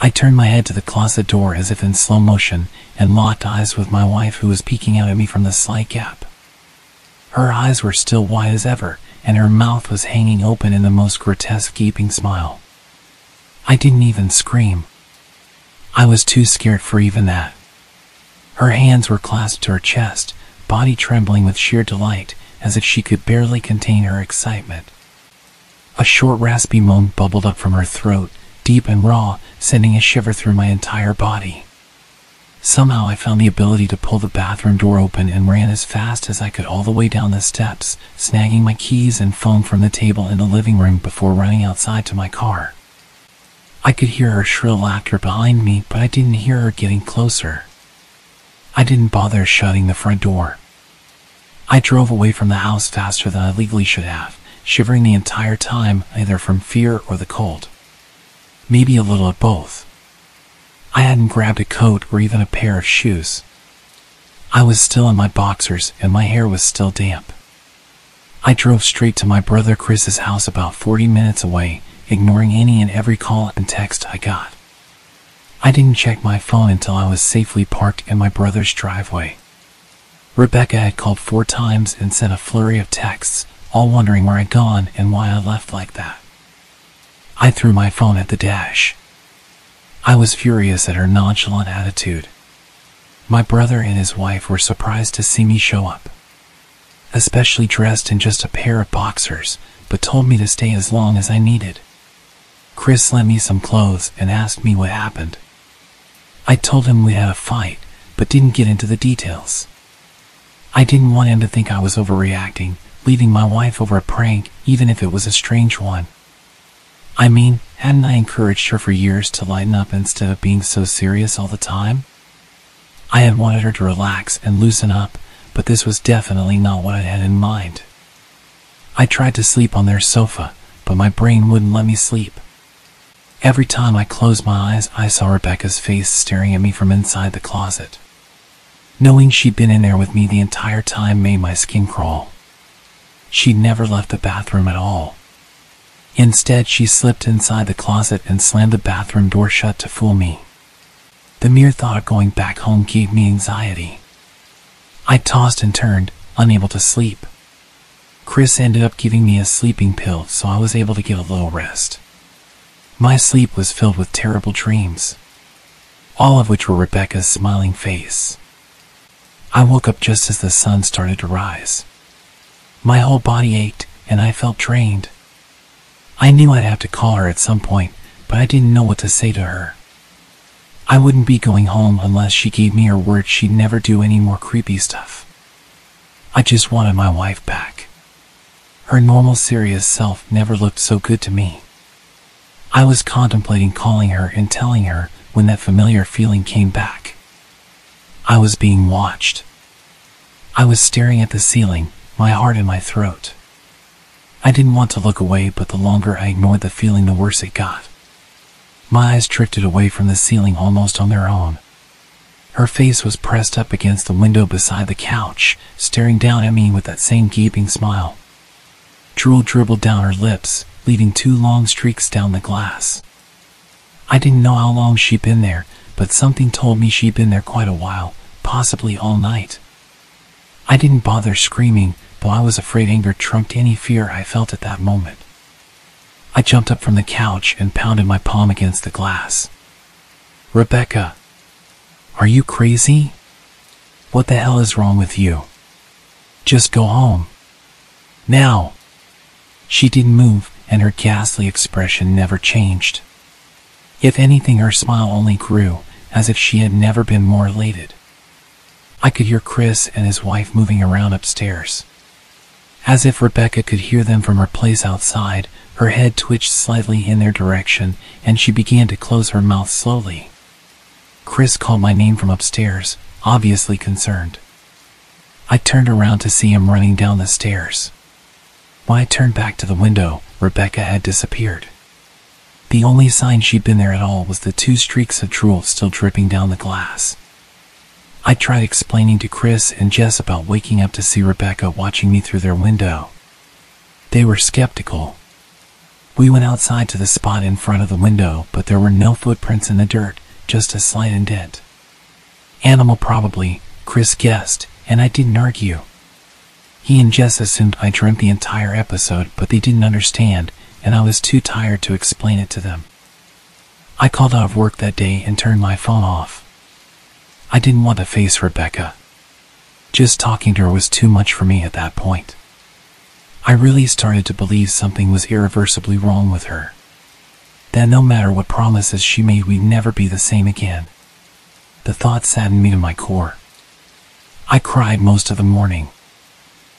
I turned my head to the closet door as if in slow motion and locked eyes with my wife who was peeking out at me from the slight gap. Her eyes were still wide as ever, and her mouth was hanging open in the most grotesque gaping smile. I didn't even scream. I was too scared for even that. Her hands were clasped to her chest, body trembling with sheer delight, as if she could barely contain her excitement. A short raspy moan bubbled up from her throat, deep and raw, sending a shiver through my entire body. Somehow I found the ability to pull the bathroom door open and ran as fast as I could all the way down the steps, snagging my keys and phone from the table in the living room before running outside to my car. I could hear her shrill laughter behind me, but I didn't hear her getting closer. I didn't bother shutting the front door. I drove away from the house faster than I legally should have, shivering the entire time, either from fear or the cold. Maybe a little of both. I hadn't grabbed a coat or even a pair of shoes. I was still in my boxers and my hair was still damp. I drove straight to my brother Chris's house about 40 minutes away, ignoring any and every call and text I got. I didn't check my phone until I was safely parked in my brother's driveway. Rebecca had called four times and sent a flurry of texts, all wondering where I'd gone and why I left like that. I threw my phone at the dash. I was furious at her nonchalant attitude. My brother and his wife were surprised to see me show up, especially dressed in just a pair of boxers, but told me to stay as long as I needed. Chris lent me some clothes and asked me what happened. I told him we had a fight, but didn't get into the details. I didn't want him to think I was overreacting, leaving my wife over a prank, even if it was a strange one. I mean, hadn't I encouraged her for years to lighten up instead of being so serious all the time? I had wanted her to relax and loosen up, but this was definitely not what I had in mind. I tried to sleep on their sofa, but my brain wouldn't let me sleep. Every time I closed my eyes, I saw Rebecca's face staring at me from inside the closet. Knowing she'd been in there with me the entire time made my skin crawl. She'd never left the bathroom at all. Instead, she slipped inside the closet and slammed the bathroom door shut to fool me. The mere thought of going back home gave me anxiety. I tossed and turned, unable to sleep. Chris ended up giving me a sleeping pill, so I was able to get a little rest. My sleep was filled with terrible dreams, all of which were Rebecca's smiling face. I woke up just as the sun started to rise. My whole body ached, and I felt drained. I knew I'd have to call her at some point, but I didn't know what to say to her. I wouldn't be going home unless she gave me her word she'd never do any more creepy stuff. I just wanted my wife back. Her normal serious self never looked so good to me. I was contemplating calling her and telling her when that familiar feeling came back. I was being watched. I was staring at the ceiling, my heart in my throat. I didn't want to look away, but the longer I ignored the feeling, the worse it got. My eyes drifted away from the ceiling almost on their own. Her face was pressed up against the window beside the couch, staring down at me with that same gaping smile. Drool dribbled down her lips, leaving two long streaks down the glass. I didn't know how long she'd been there, but something told me she'd been there quite a while, possibly all night. I didn't bother screaming, I was afraid anger trumped any fear I felt at that moment. I jumped up from the couch and pounded my palm against the glass. Rebecca, are you crazy? What the hell is wrong with you? Just go home. Now. She didn't move, and her ghastly expression never changed. If anything, her smile only grew, as if she had never been more elated. I could hear Chris and his wife moving around upstairs. As if Rebecca could hear them from her place outside, her head twitched slightly in their direction, and she began to close her mouth slowly. Chris called my name from upstairs, obviously concerned. I turned around to see him running down the stairs. When I turned back to the window, Rebecca had disappeared. The only sign she'd been there at all was the two streaks of drool still dripping down the glass. I tried explaining to Chris and Jess about waking up to see Rebecca watching me through their window. They were skeptical. We went outside to the spot in front of the window, but there were no footprints in the dirt, just a slight indent. Animal probably, Chris guessed, and I didn't argue. He and Jess assumed I dreamt the entire episode, but they didn't understand, and I was too tired to explain it to them. I called out of work that day and turned my phone off. I didn't want to face Rebecca. Just talking to her was too much for me at that point. I really started to believe something was irreversibly wrong with her. That no matter what promises she made, we'd never be the same again. The thought saddened me to my core. I cried most of the morning.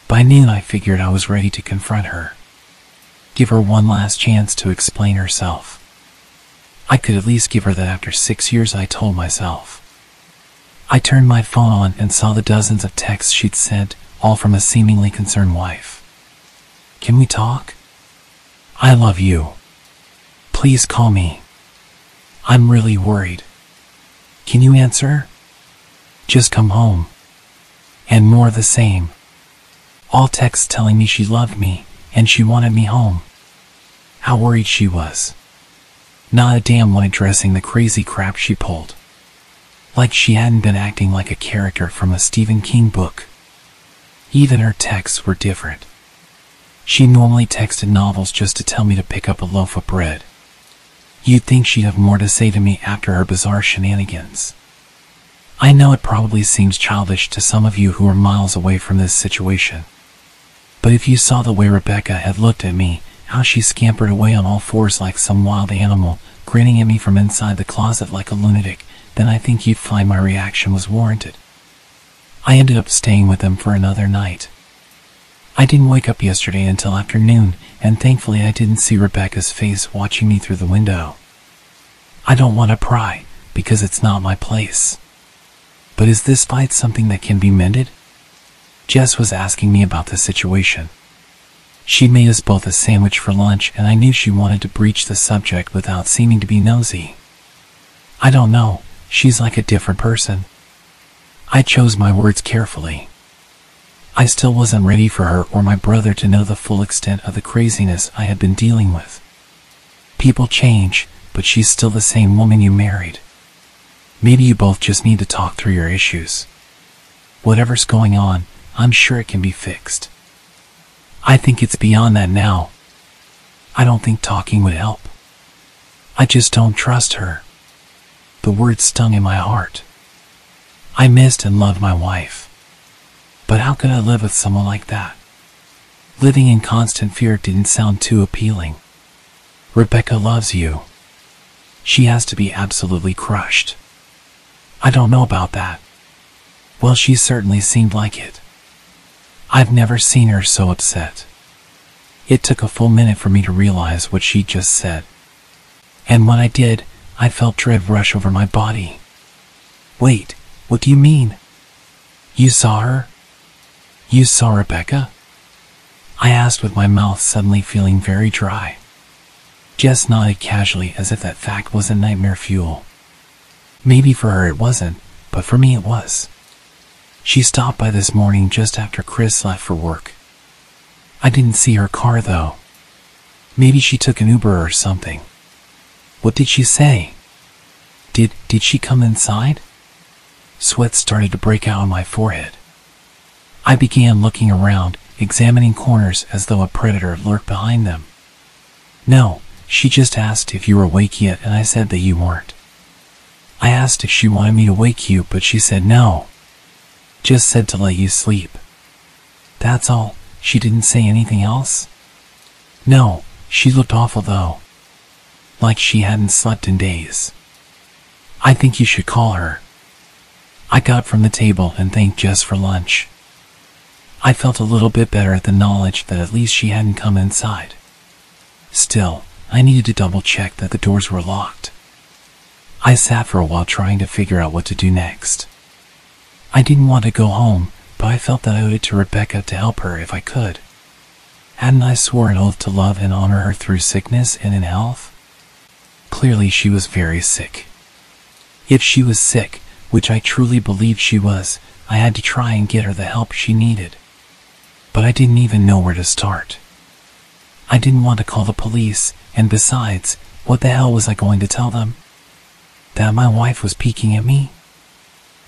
By noon, I figured I was ready to confront her. Give her one last chance to explain herself. I could at least give her that after six years, I told myself. I turned my phone on and saw the dozens of texts she'd sent, all from a seemingly concerned wife. Can we talk? I love you. Please call me. I'm really worried. Can you answer? Just come home. And more the same all texts telling me she loved me and she wanted me home. How worried she was. Not a damn one addressing the crazy crap she pulled. Like she hadn't been acting like a character from a Stephen King book. Even her texts were different. She normally texted novels just to tell me to pick up a loaf of bread. You'd think she'd have more to say to me after her bizarre shenanigans. I know it probably seems childish to some of you who are miles away from this situation. But if you saw the way Rebecca had looked at me, how she scampered away on all fours like some wild animal, grinning at me from inside the closet like a lunatic, then I think you'd find my reaction was warranted. I ended up staying with them for another night. I didn't wake up yesterday until afternoon, and thankfully I didn't see Rebecca's face watching me through the window. I don't want to pry, because it's not my place. But is this fight something that can be mended? Jess was asking me about the situation. She made us both a sandwich for lunch, and I knew she wanted to breach the subject without seeming to be nosy. I don't know, she's like a different person. I chose my words carefully. I still wasn't ready for her or my brother to know the full extent of the craziness I had been dealing with. People change, but she's still the same woman you married. Maybe you both just need to talk through your issues. Whatever's going on, I'm sure it can be fixed. I think it's beyond that now. I don't think talking would help. I just don't trust her. The words stung in my heart. I missed and loved my wife. But how could I live with someone like that? Living in constant fear didn't sound too appealing. Rebecca loves you. She has to be absolutely crushed. I don't know about that. Well, she certainly seemed like it. I've never seen her so upset. It took a full minute for me to realize what she just said. And when I did, I felt dread rush over my body. Wait, what do you mean? You saw her? You saw Rebecca? I asked with my mouth suddenly feeling very dry. Jess nodded casually as if that fact wasn't nightmare fuel. Maybe for her it wasn't, but for me it was. She stopped by this morning just after Chris left for work. I didn't see her car though. Maybe she took an Uber or something. What did she say? Did did she come inside? Sweat started to break out on my forehead. I began looking around, examining corners as though a predator lurked behind them. No, she just asked if you were awake yet and I said that you weren't. I asked if she wanted me to wake you, but she said no. Just said to let you sleep. That's all. She didn't say anything else? No, she looked awful though. Like she hadn't slept in days. I think you should call her. I got from the table and thanked Jess for lunch. I felt a little bit better at the knowledge that at least she hadn't come inside. Still, I needed to double check that the doors were locked. I sat for a while trying to figure out what to do next. I didn't want to go home, but I felt that I owed it to Rebecca to help her if I could. Hadn't I swore an oath to love and honor her through sickness and in health? Clearly she was very sick. If she was sick, which I truly believed she was, I had to try and get her the help she needed. But I didn't even know where to start. I didn't want to call the police, and besides, what the hell was I going to tell them? That my wife was peeking at me?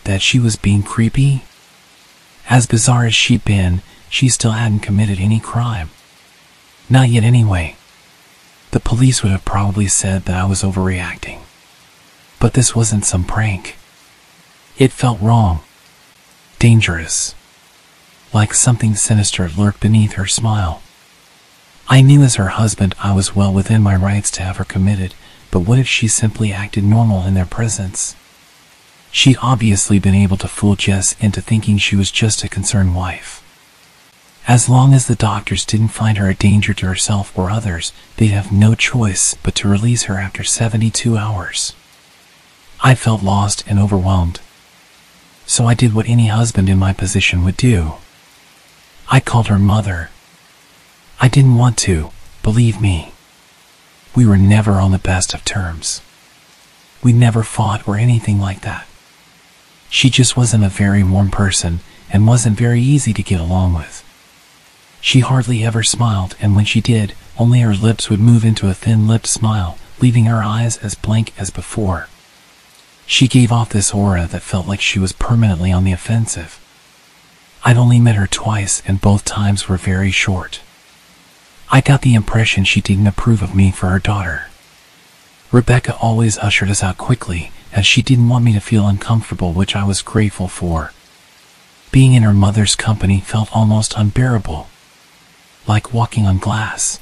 that she was being creepy? As bizarre as she'd been, she still hadn't committed any crime. Not yet anyway. The police would have probably said that I was overreacting. But this wasn't some prank. It felt wrong. Dangerous. Like something sinister lurked beneath her smile. I knew as her husband I was well within my rights to have her committed, but what if she simply acted normal in their presence? She'd obviously been able to fool Jess into thinking she was just a concerned wife. As long as the doctors didn't find her a danger to herself or others, they'd have no choice but to release her after 72 hours. I felt lost and overwhelmed. So I did what any husband in my position would do. I called her mother. I didn't want to, believe me. We were never on the best of terms. We never fought or anything like that. She just wasn't a very warm person and wasn't very easy to get along with. She hardly ever smiled, and when she did, only her lips would move into a thin lipped smile, leaving her eyes as blank as before. She gave off this aura that felt like she was permanently on the offensive. I'd only met her twice, and both times were very short. I got the impression she didn't approve of me for her daughter. Rebecca always ushered us out quickly, as she didn't want me to feel uncomfortable, which I was grateful for. Being in her mother's company felt almost unbearable, like walking on glass.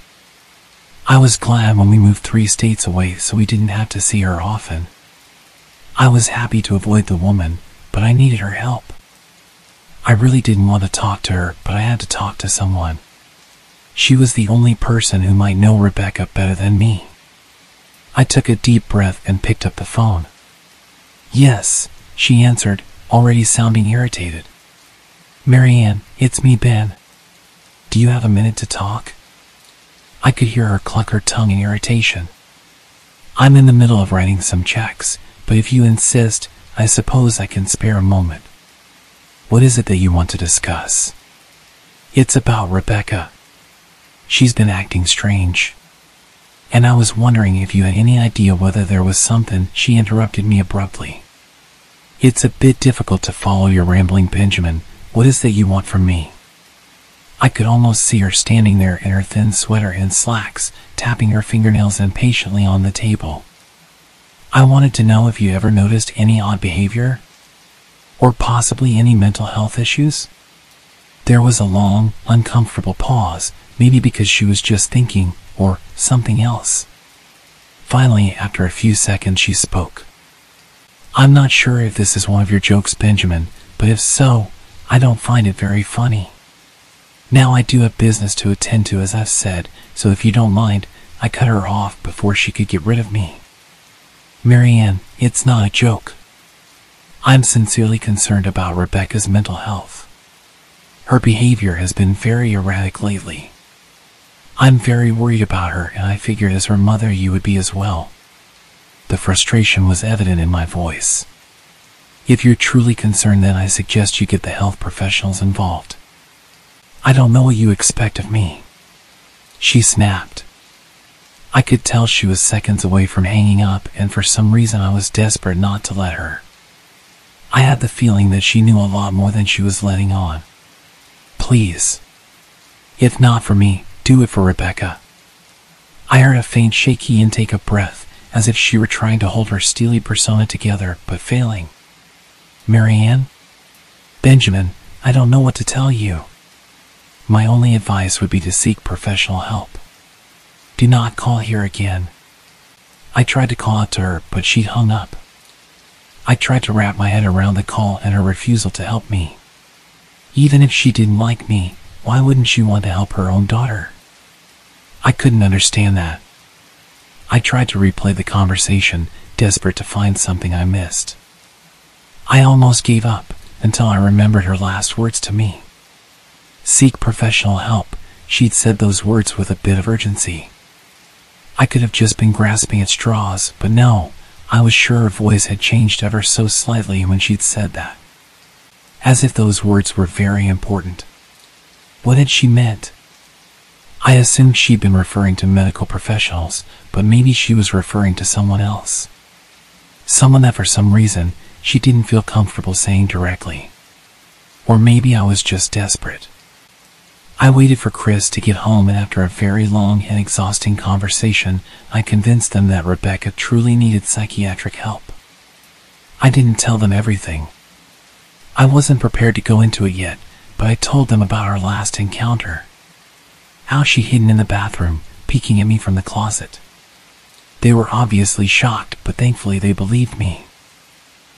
I was glad when we moved three states away so we didn't have to see her often. I was happy to avoid the woman, but I needed her help. I really didn't want to talk to her, but I had to talk to someone. She was the only person who might know Rebecca better than me. I took a deep breath and picked up the phone. Yes, she answered, already sounding irritated. Marianne, it's me, Ben. Do you have a minute to talk? I could hear her cluck her tongue in irritation. I'm in the middle of writing some checks, but if you insist, I suppose I can spare a moment. What is it that you want to discuss? It's about Rebecca. She's been acting strange. And I was wondering if you had any idea whether there was something. She interrupted me abruptly. It's a bit difficult to follow your rambling, Benjamin. What is that you want from me? I could almost see her standing there in her thin sweater and slacks, tapping her fingernails impatiently on the table. I wanted to know if you ever noticed any odd behavior? Or possibly any mental health issues? There was a long, uncomfortable pause, maybe because she was just thinking, or something else. Finally, after a few seconds, she spoke. I'm not sure if this is one of your jokes, Benjamin, but if so, I don't find it very funny. Now I do have business to attend to, as I've said, so if you don't mind, I cut her off before she could get rid of me. Marianne, it's not a joke. I'm sincerely concerned about Rebecca's mental health. Her behavior has been very erratic lately. I'm very worried about her, and I figured as her mother you would be as well. The frustration was evident in my voice. If you're truly concerned, then I suggest you get the health professionals involved. I don't know what you expect of me. She snapped. I could tell she was seconds away from hanging up, and for some reason I was desperate not to let her. I had the feeling that she knew a lot more than she was letting on. Please. If not for me, do it for Rebecca. I heard a faint shaky intake of breath, as if she were trying to hold her steely persona together, but failing. Marianne? Benjamin, I don't know what to tell you. My only advice would be to seek professional help. Do not call here again. I tried to call out to her, but she'd hung up. I tried to wrap my head around the call and her refusal to help me. Even if she didn't like me, why wouldn't she want to help her own daughter? I couldn't understand that. I tried to replay the conversation, desperate to find something I missed. I almost gave up until I remembered her last words to me. Seek professional help. She'd said those words with a bit of urgency. I could have just been grasping at straws, but no, I was sure her voice had changed ever so slightly when she'd said that. As if those words were very important. What had she meant? I assumed she'd been referring to medical professionals, but maybe she was referring to someone else. Someone that for some reason she didn't feel comfortable saying directly. Or maybe I was just desperate. I waited for Chris to get home, and after a very long and exhausting conversation, I convinced them that Rebecca truly needed psychiatric help. I didn't tell them everything. I wasn't prepared to go into it yet, but I told them about our last encounter. How she hidden in the bathroom, peeking at me from the closet. They were obviously shocked, but thankfully they believed me.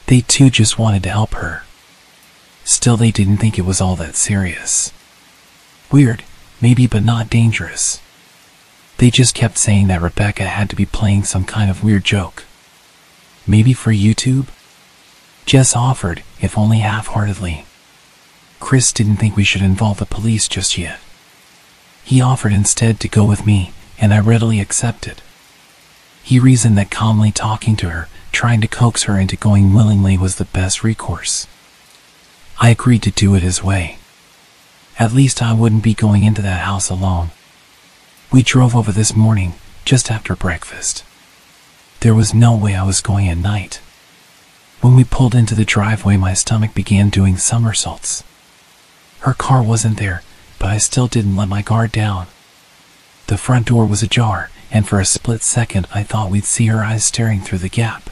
They too just wanted to help her. Still, they didn't think it was all that serious. Weird, maybe, but not dangerous. They just kept saying that Rebecca had to be playing some kind of weird joke. Maybe for YouTube? Jess offered, if only half heartedly. Chris didn't think we should involve the police just yet. He offered instead to go with me, and I readily accepted. He reasoned that calmly talking to her, trying to coax her into going willingly was the best recourse. I agreed to do it his way. At least I wouldn't be going into that house alone. We drove over this morning, just after breakfast. There was no way I was going at night. When we pulled into the driveway, my stomach began doing somersaults. Her car wasn't there, but I still didn't let my guard down. The front door was ajar, and for a split second I thought we'd see her eyes staring through the gap.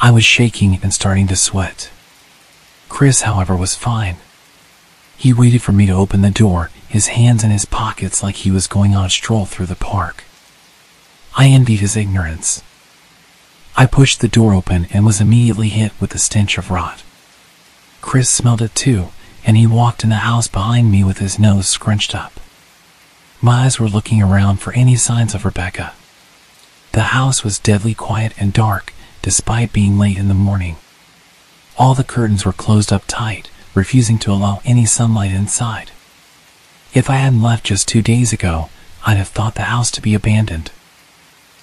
I was shaking and starting to sweat. Chris, however, was fine. He waited for me to open the door, his hands in his pockets like he was going on a stroll through the park. I envied his ignorance. I pushed the door open and was immediately hit with the stench of rot. Chris smelled it too, and he walked in the house behind me with his nose scrunched up. My eyes were looking around for any signs of Rebecca. The house was deadly quiet and dark, despite being late in the morning. All the curtains were closed up tight, refusing to allow any sunlight inside. If I hadn't left just two days ago, I'd have thought the house to be abandoned.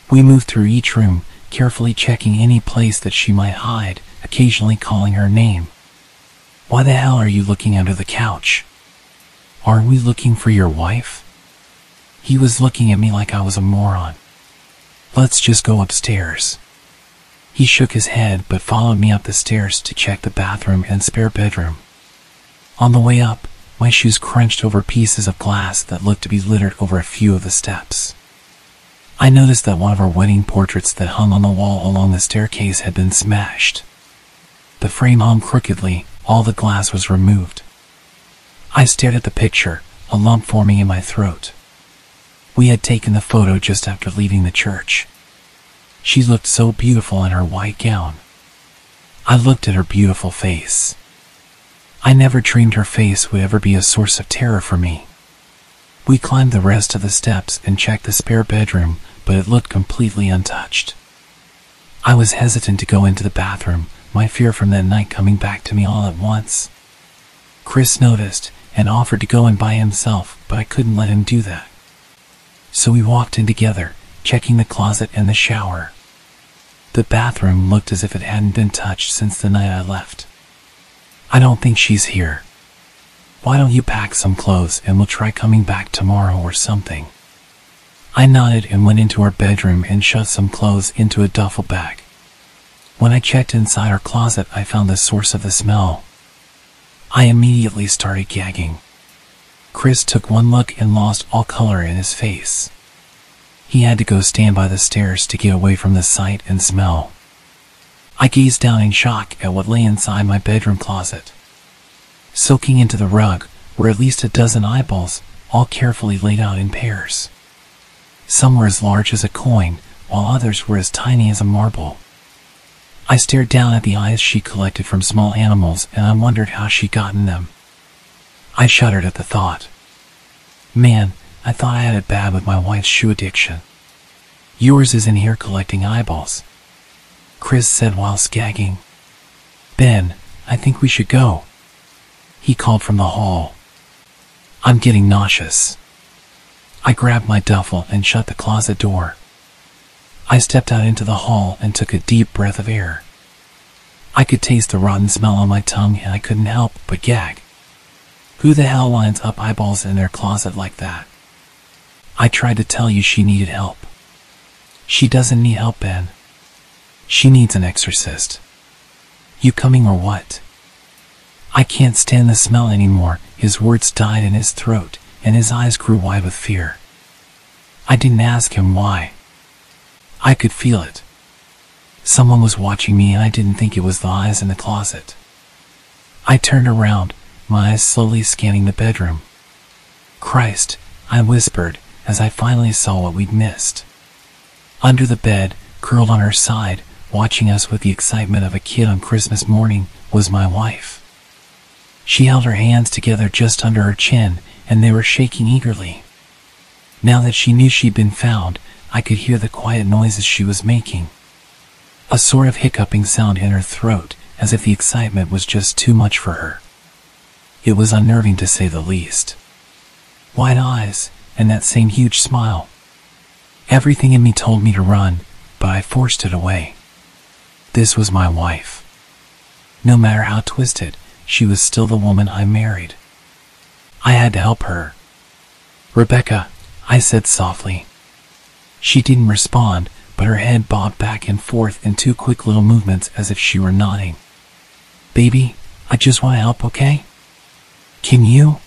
We moved through each room, carefully checking any place that she might hide, occasionally calling her name. Why the hell are you looking under the couch? Are we looking for your wife? He was looking at me like I was a moron. Let's just go upstairs. He shook his head but followed me up the stairs to check the bathroom and spare bedroom. On the way up, my shoes crunched over pieces of glass that looked to be littered over a few of the steps. I noticed that one of our wedding portraits that hung on the wall along the staircase had been smashed. The frame hung crookedly, all the glass was removed. I stared at the picture, a lump forming in my throat. We had taken the photo just after leaving the church. She looked so beautiful in her white gown. I looked at her beautiful face. I never dreamed her face would ever be a source of terror for me. We climbed the rest of the steps and checked the spare bedroom, but it looked completely untouched. I was hesitant to go into the bathroom, my fear from that night coming back to me all at once. Chris noticed and offered to go in by himself, but I couldn't let him do that. So we walked in together, checking the closet and the shower. The bathroom looked as if it hadn't been touched since the night I left. I don't think she's here. Why don't you pack some clothes and we'll try coming back tomorrow or something? I nodded and went into our bedroom and shoved some clothes into a duffel bag. When I checked inside our closet, I found the source of the smell. I immediately started gagging. Chris took one look and lost all color in his face. He had to go stand by the stairs to get away from the sight and smell. I gazed down in shock at what lay inside my bedroom closet. Soaking into the rug were at least a dozen eyeballs, all carefully laid out in pairs. Some were as large as a coin, while others were as tiny as a marble. I stared down at the eyes she collected from small animals and I wondered how she got in them. I shuddered at the thought. Man, I thought I had it bad with my wife's shoe addiction. Yours is in here collecting eyeballs. Chris said while gagging. Ben, I think we should go. He called from the hall. I'm getting nauseous. I grabbed my duffel and shut the closet door. I stepped out into the hall and took a deep breath of air. I could taste the rotten smell on my tongue and I couldn't help but gag. Who the hell lines up eyeballs in their closet like that? I tried to tell you she needed help. She doesn't need help, Ben. She needs an exorcist. You coming or what? I can't stand the smell anymore. His words died in his throat and his eyes grew wide with fear. I didn't ask him why. I could feel it. Someone was watching me and I didn't think it was the eyes in the closet. I turned around, my eyes slowly scanning the bedroom. Christ, I whispered as I finally saw what we'd missed. Under the bed, curled on her side, watching us with the excitement of a kid on Christmas morning, was my wife. She held her hands together just under her chin and they were shaking eagerly. Now that she knew she'd been found, I could hear the quiet noises she was making. A sort of hiccuping sound in her throat, as if the excitement was just too much for her. It was unnerving to say the least. Wide eyes, and that same huge smile. Everything in me told me to run, but I forced it away. This was my wife. No matter how twisted, she was still the woman I married. I had to help her. Rebecca, I said softly. She didn't respond, but her head bobbed back and forth in two quick little movements as if she were nodding. Baby, I just want to help, okay? Can you?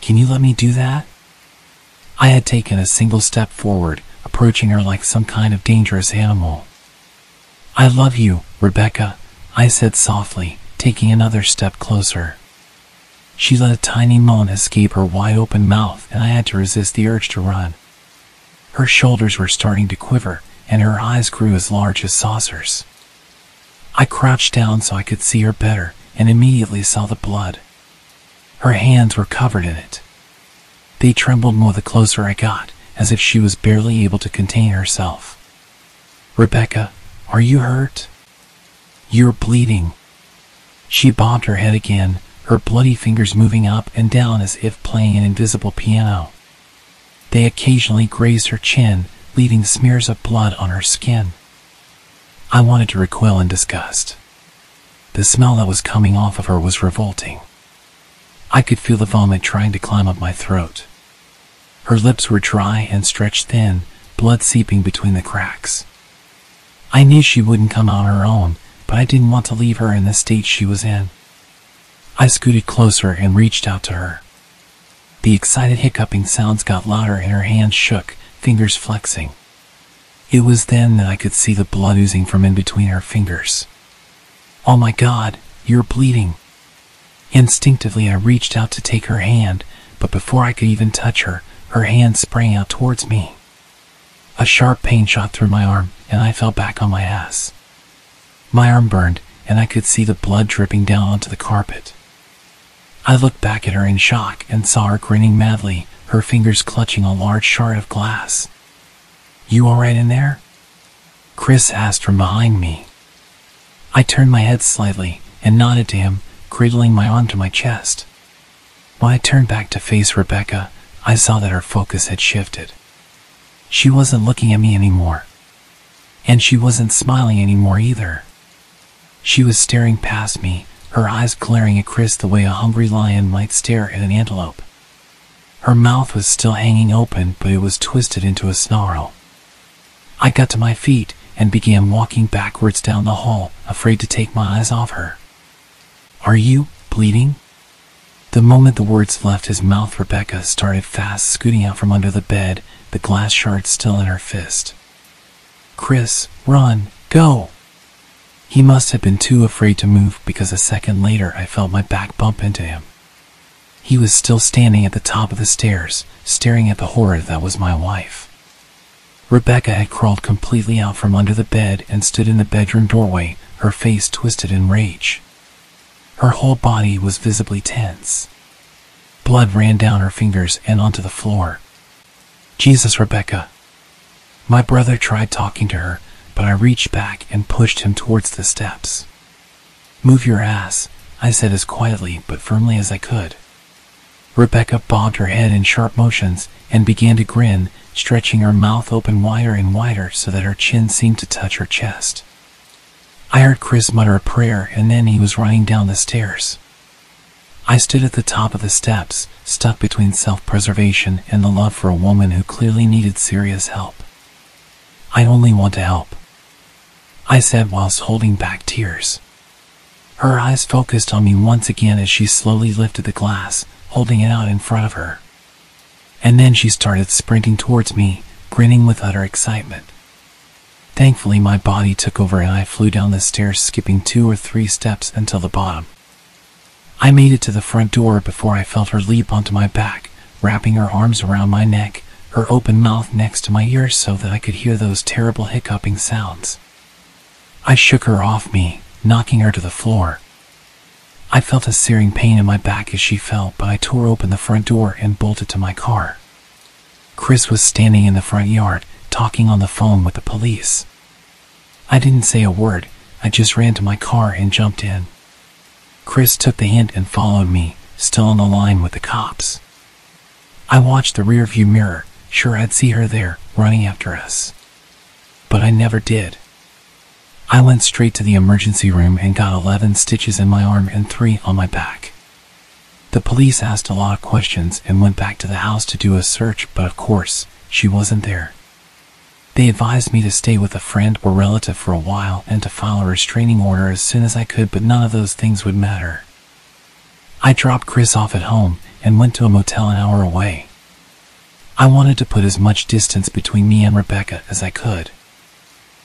Can you let me do that? I had taken a single step forward, approaching her like some kind of dangerous animal. I love you, Rebecca, I said softly, taking another step closer. She let a tiny moan escape her wide open mouth, and I had to resist the urge to run. Her shoulders were starting to quiver, and her eyes grew as large as saucers. I crouched down so I could see her better and immediately saw the blood. Her hands were covered in it. They trembled more the closer I got, as if she was barely able to contain herself. Rebecca, are you hurt? You're bleeding. She bobbed her head again, her bloody fingers moving up and down as if playing an invisible piano. They occasionally grazed her chin, leaving smears of blood on her skin. I wanted to recoil in disgust. The smell that was coming off of her was revolting. I could feel the vomit trying to climb up my throat. Her lips were dry and stretched thin, blood seeping between the cracks. I knew she wouldn't come on her own, but I didn't want to leave her in the state she was in. I scooted closer and reached out to her. The excited hiccuping sounds got louder and her hands shook, fingers flexing. It was then that I could see the blood oozing from in between her fingers. Oh my god, you're bleeding. Instinctively, I reached out to take her hand, but before I could even touch her, her hand sprang out towards me. A sharp pain shot through my arm, and I fell back on my ass. My arm burned, and I could see the blood dripping down onto the carpet. I looked back at her in shock and saw her grinning madly, her fingers clutching a large shard of glass. You all right in there? Chris asked from behind me. I turned my head slightly and nodded to him, cradling my arm to my chest. When I turned back to face Rebecca, I saw that her focus had shifted. She wasn't looking at me anymore. And she wasn't smiling anymore either. She was staring past me, her eyes glaring at Chris the way a hungry lion might stare at an antelope. Her mouth was still hanging open, but it was twisted into a snarl. I got to my feet and began walking backwards down the hall, afraid to take my eyes off her. Are you bleeding? The moment the words left his mouth, Rebecca started fast scooting out from under the bed, the glass shard still in her fist. Chris, run, go! He must have been too afraid to move because a second later I felt my back bump into him. He was still standing at the top of the stairs, staring at the horror that was my wife. Rebecca had crawled completely out from under the bed and stood in the bedroom doorway, her face twisted in rage. Her whole body was visibly tense. Blood ran down her fingers and onto the floor. Jesus, Rebecca. My brother tried talking to her, but I reached back and pushed him towards the steps. Move your ass, I said as quietly but firmly as I could. Rebecca bobbed her head in sharp motions and began to grin, stretching her mouth open wider and wider so that her chin seemed to touch her chest. I heard Chris mutter a prayer and then he was running down the stairs. I stood at the top of the steps, stuck between self-preservation and the love for a woman who clearly needed serious help. I only want to help. I said whilst holding back tears. Her eyes focused on me once again as she slowly lifted the glass, holding it out in front of her and then she started sprinting towards me, grinning with utter excitement. Thankfully, my body took over and I flew down the stairs, skipping two or three steps until the bottom. I made it to the front door before I felt her leap onto my back, wrapping her arms around my neck, her open mouth next to my ear so that I could hear those terrible hiccuping sounds. I shook her off me, knocking her to the floor. I felt a searing pain in my back as she fell, but I tore open the front door and bolted to my car. Chris was standing in the front yard, talking on the phone with the police. I didn't say a word, I just ran to my car and jumped in. Chris took the hint and followed me, still on the line with the cops. I watched the rearview mirror, sure I'd see her there, running after us. But I never did. I went straight to the emergency room and got 11 stitches in my arm and 3 on my back. The police asked a lot of questions and went back to the house to do a search, but of course, she wasn't there. They advised me to stay with a friend or relative for a while and to file a restraining order as soon as I could, but none of those things would matter. I dropped Chris off at home and went to a motel an hour away. I wanted to put as much distance between me and Rebecca as I could.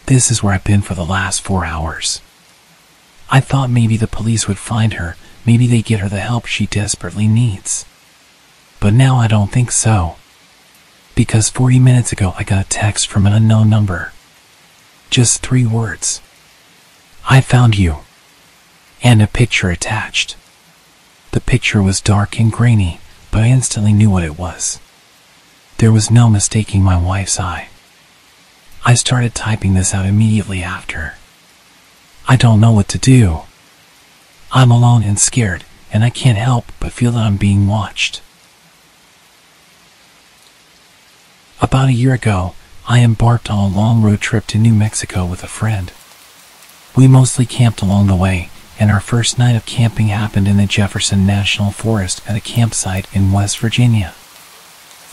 This is where I've been for the last four hours. I thought maybe the police would find her, maybe they'd get her the help she desperately needs. But now I don't think so. Because 40 minutes ago I got a text from an unknown number. Just three words. I found you. And a picture attached. The picture was dark and grainy, but I instantly knew what it was. There was no mistaking my wife's eye. I started typing this out immediately after. I don't know what to do. I'm alone and scared, and I can't help but feel that I'm being watched. About a year ago, I embarked on a long road trip to New Mexico with a friend. We mostly camped along the way, and our first night of camping happened in the Jefferson National Forest at a campsite in West Virginia.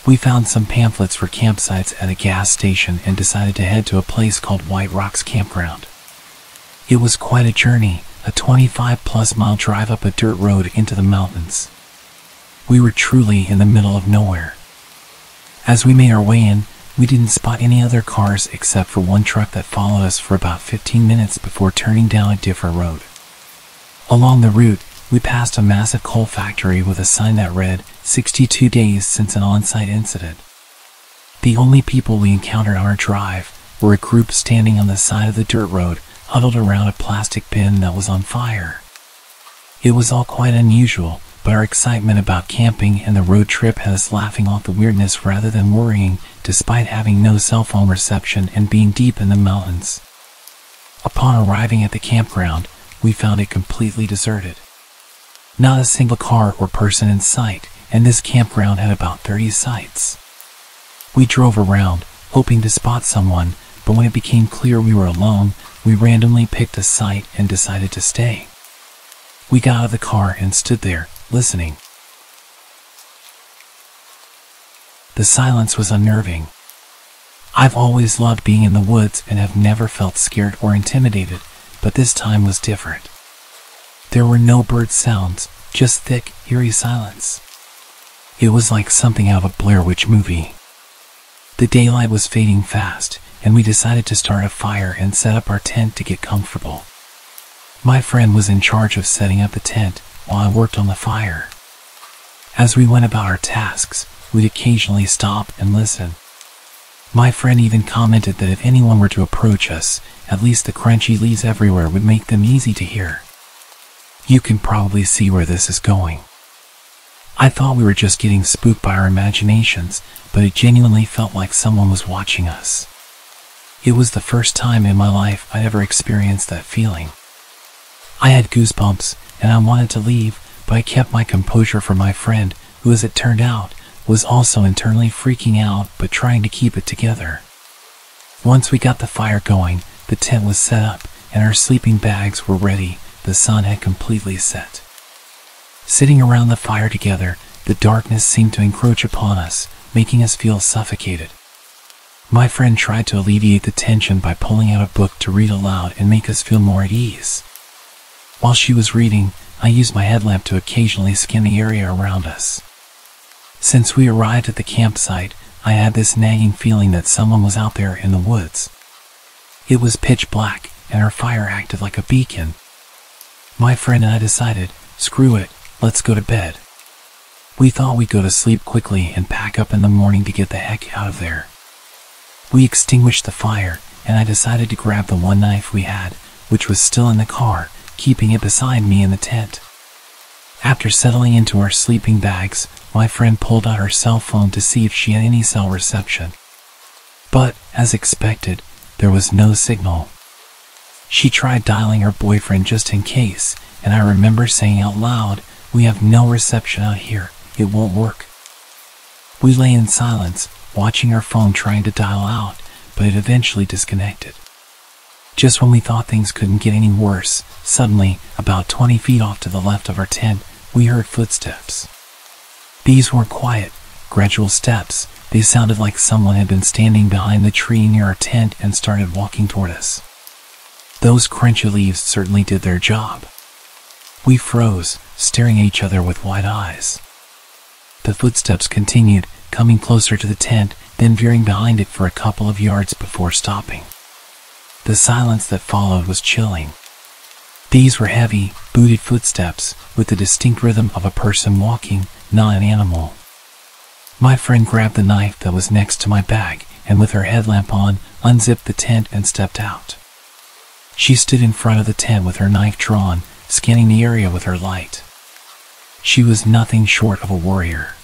We found some pamphlets for campsites at a gas station and decided to head to a place called White Rocks Campground. It was quite a journey, a 25 plus mile drive up a dirt road into the mountains. We were truly in the middle of nowhere. As we made our way in, we didn't spot any other cars except for one truck that followed us for about 15 minutes before turning down a different road. Along the route, we passed a massive coal factory with a sign that read 62 days since an on site incident. The only people we encountered on our drive were a group standing on the side of the dirt road, huddled around a plastic bin that was on fire. It was all quite unusual, but our excitement about camping and the road trip had us laughing off the weirdness rather than worrying, despite having no cell phone reception and being deep in the mountains. Upon arriving at the campground, we found it completely deserted. Not a single car or person in sight, and this campground had about 30 sites. We drove around, hoping to spot someone, but when it became clear we were alone, we randomly picked a site and decided to stay. We got out of the car and stood there, listening. The silence was unnerving. I've always loved being in the woods and have never felt scared or intimidated, but this time was different. There were no bird sounds, just thick, eerie silence. It was like something out of a Blair Witch movie. The daylight was fading fast, and we decided to start a fire and set up our tent to get comfortable. My friend was in charge of setting up the tent while I worked on the fire. As we went about our tasks, we'd occasionally stop and listen. My friend even commented that if anyone were to approach us, at least the crunchy leaves everywhere would make them easy to hear. You can probably see where this is going. I thought we were just getting spooked by our imaginations, but it genuinely felt like someone was watching us. It was the first time in my life I'd ever experienced that feeling. I had goosebumps, and I wanted to leave, but I kept my composure for my friend, who, as it turned out, was also internally freaking out but trying to keep it together. Once we got the fire going, the tent was set up, and our sleeping bags were ready. The sun had completely set. Sitting around the fire together, the darkness seemed to encroach upon us, making us feel suffocated. My friend tried to alleviate the tension by pulling out a book to read aloud and make us feel more at ease. While she was reading, I used my headlamp to occasionally scan the area around us. Since we arrived at the campsite, I had this nagging feeling that someone was out there in the woods. It was pitch black, and our fire acted like a beacon. My friend and I decided, screw it, let's go to bed. We thought we'd go to sleep quickly and pack up in the morning to get the heck out of there. We extinguished the fire, and I decided to grab the one knife we had, which was still in the car, keeping it beside me in the tent. After settling into our sleeping bags, my friend pulled out her cell phone to see if she had any cell reception. But, as expected, there was no signal. She tried dialing her boyfriend just in case, and I remember saying out loud, We have no reception out here. It won't work. We lay in silence, watching our phone trying to dial out, but it eventually disconnected. Just when we thought things couldn't get any worse, suddenly, about 20 feet off to the left of our tent, we heard footsteps. These weren't quiet, gradual steps. They sounded like someone had been standing behind the tree near our tent and started walking toward us. Those crunchy leaves certainly did their job. We froze, staring at each other with wide eyes. The footsteps continued, coming closer to the tent, then veering behind it for a couple of yards before stopping. The silence that followed was chilling. These were heavy, booted footsteps with the distinct rhythm of a person walking, not an animal. My friend grabbed the knife that was next to my bag and with her headlamp on, unzipped the tent and stepped out. She stood in front of the tent with her knife drawn, scanning the area with her light. She was nothing short of a warrior.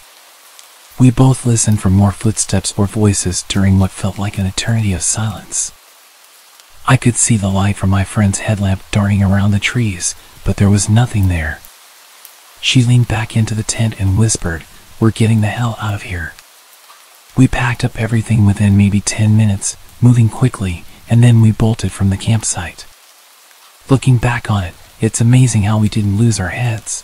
We both listened for more footsteps or voices during what felt like an eternity of silence. I could see the light from my friend's headlamp darting around the trees, but there was nothing there. She leaned back into the tent and whispered, We're getting the hell out of here. We packed up everything within maybe 10 minutes, moving quickly, and then we bolted from the campsite. Looking back on it, it's amazing how we didn't lose our heads.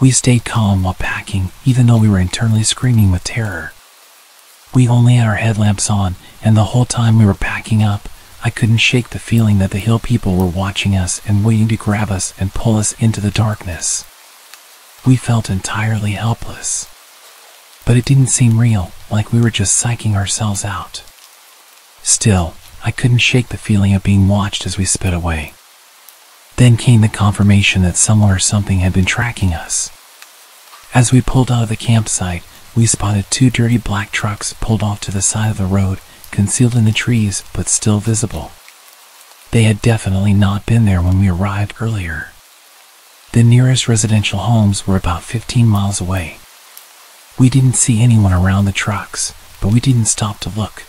We stayed calm while packing, even though we were internally screaming with terror. We only had our headlamps on, and the whole time we were packing up, I couldn't shake the feeling that the hill people were watching us and waiting to grab us and pull us into the darkness. We felt entirely helpless. But it didn't seem real, like we were just psyching ourselves out. Still, I couldn't shake the feeling of being watched as we sped away. Then came the confirmation that someone or something had been tracking us. As we pulled out of the campsite, we spotted two dirty black trucks pulled off to the side of the road, concealed in the trees but still visible. They had definitely not been there when we arrived earlier. The nearest residential homes were about 15 miles away. We didn't see anyone around the trucks, but we didn't stop to look.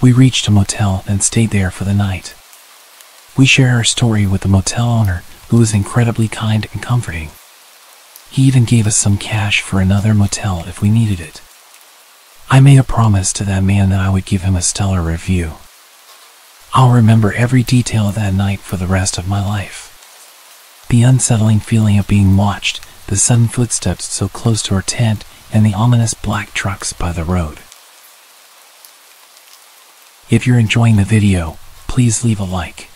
We reached a motel and stayed there for the night. We share our story with the motel owner, who was incredibly kind and comforting. He even gave us some cash for another motel if we needed it. I made a promise to that man that I would give him a stellar review. I'll remember every detail of that night for the rest of my life. The unsettling feeling of being watched, the sudden footsteps so close to our tent, and the ominous black trucks by the road. If you're enjoying the video, please leave a like.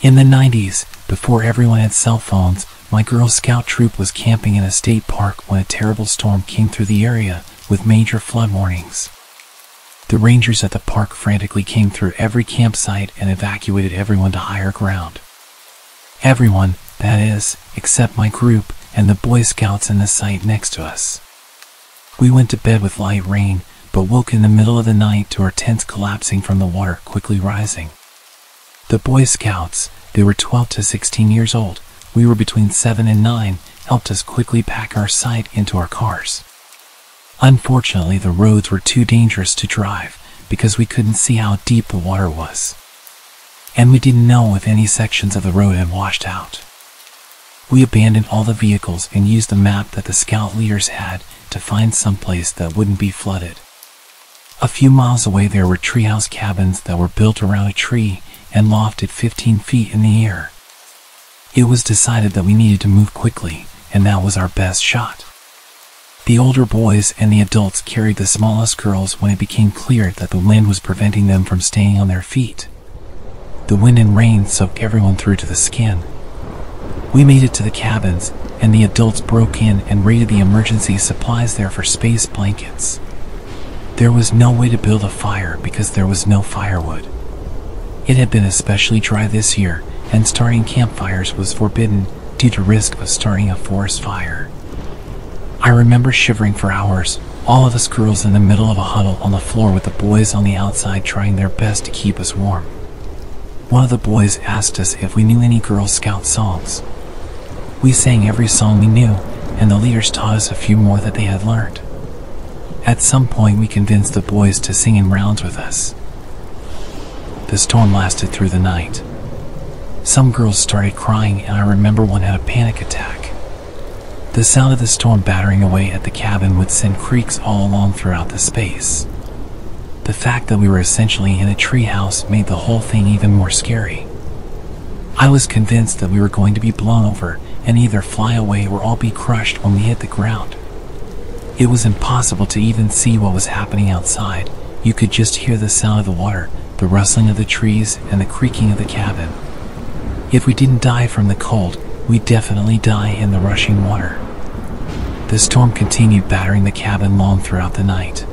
In the 90s, before everyone had cell phones, my Girl Scout troop was camping in a state park when a terrible storm came through the area with major flood warnings. The rangers at the park frantically came through every campsite and evacuated everyone to higher ground. Everyone, that is, except my group and the Boy Scouts in the site next to us. We went to bed with light rain, but woke in the middle of the night to our tents collapsing from the water quickly rising. The Boy Scouts, they were 12 to 16 years old, we were between 7 and 9, helped us quickly pack our site into our cars. Unfortunately, the roads were too dangerous to drive because we couldn't see how deep the water was. And we didn't know if any sections of the road had washed out. We abandoned all the vehicles and used the map that the scout leaders had to find some place that wouldn't be flooded. A few miles away there were treehouse cabins that were built around a tree and lofted 15 feet in the air. It was decided that we needed to move quickly, and that was our best shot. The older boys and the adults carried the smallest girls when it became clear that the wind was preventing them from staying on their feet. The wind and rain soaked everyone through to the skin. We made it to the cabins, and the adults broke in and raided the emergency supplies there for space blankets. There was no way to build a fire because there was no firewood. It had been especially dry this year, and starting campfires was forbidden due to risk of starting a forest fire. I remember shivering for hours, all of us girls in the middle of a huddle on the floor with the boys on the outside trying their best to keep us warm. One of the boys asked us if we knew any Girl Scout songs. We sang every song we knew, and the leaders taught us a few more that they had learned. At some point, we convinced the boys to sing in rounds with us. The storm lasted through the night. Some girls started crying, and I remember one had a panic attack. The sound of the storm battering away at the cabin would send creaks all along throughout the space. The fact that we were essentially in a treehouse made the whole thing even more scary. I was convinced that we were going to be blown over and either fly away or all be crushed when we hit the ground. It was impossible to even see what was happening outside. You could just hear the sound of the water the rustling of the trees, and the creaking of the cabin. If we didn't die from the cold, we'd definitely die in the rushing water. The storm continued battering the cabin long throughout the night.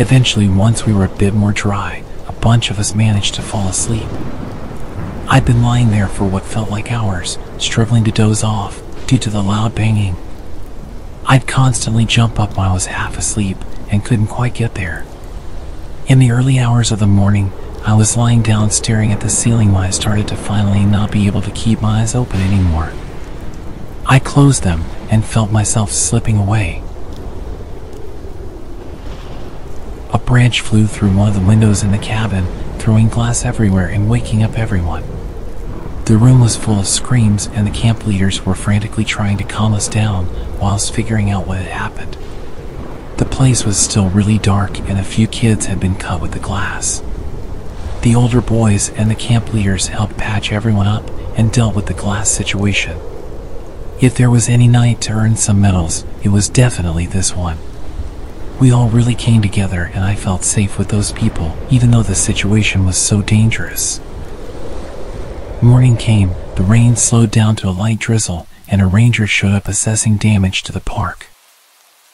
Eventually, once we were a bit more dry, a bunch of us managed to fall asleep. I'd been lying there for what felt like hours, struggling to doze off, due to the loud banging. I'd constantly jump up while I was half asleep and couldn't quite get there. In the early hours of the morning, I was lying down staring at the ceiling when I started to finally not be able to keep my eyes open anymore. I closed them and felt myself slipping away. A branch flew through one of the windows in the cabin, throwing glass everywhere and waking up everyone. The room was full of screams, and the camp leaders were frantically trying to calm us down whilst figuring out what had happened. The place was still really dark, and a few kids had been cut with the glass. The older boys and the camp leaders helped patch everyone up and dealt with the glass situation. If there was any night to earn some medals, it was definitely this one. We all really came together and I felt safe with those people, even though the situation was so dangerous. Morning came, the rain slowed down to a light drizzle, and a ranger showed up assessing damage to the park.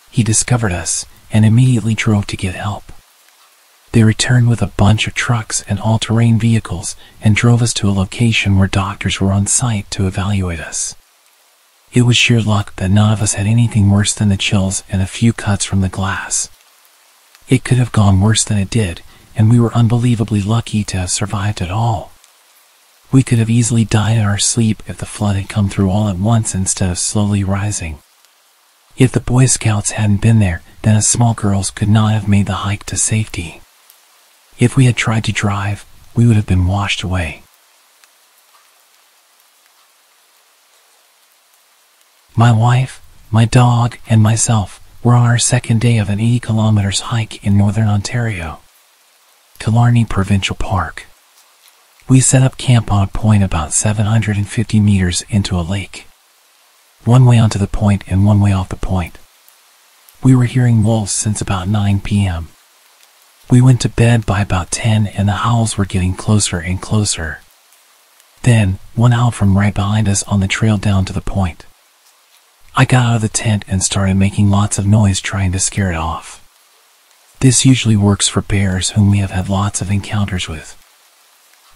He discovered us and immediately drove to get help. They returned with a bunch of trucks and all terrain vehicles and drove us to a location where doctors were on site to evaluate us. It was sheer luck that none of us had anything worse than the chills and a few cuts from the glass. It could have gone worse than it did, and we were unbelievably lucky to have survived at all. We could have easily died in our sleep if the flood had come through all at once instead of slowly rising. If the Boy Scouts hadn't been there, then us small girls could not have made the hike to safety. If we had tried to drive, we would have been washed away. My wife, my dog, and myself were on our second day of an 80 kilometers hike in northern Ontario. Killarney Provincial Park. We set up camp on a point about 750 meters into a lake. One way onto the point and one way off the point. We were hearing wolves since about 9 p.m. We went to bed by about 10 and the howls were getting closer and closer. Then, one owl from right behind us on the trail down to the point. I got out of the tent and started making lots of noise trying to scare it off. This usually works for bears whom we have had lots of encounters with.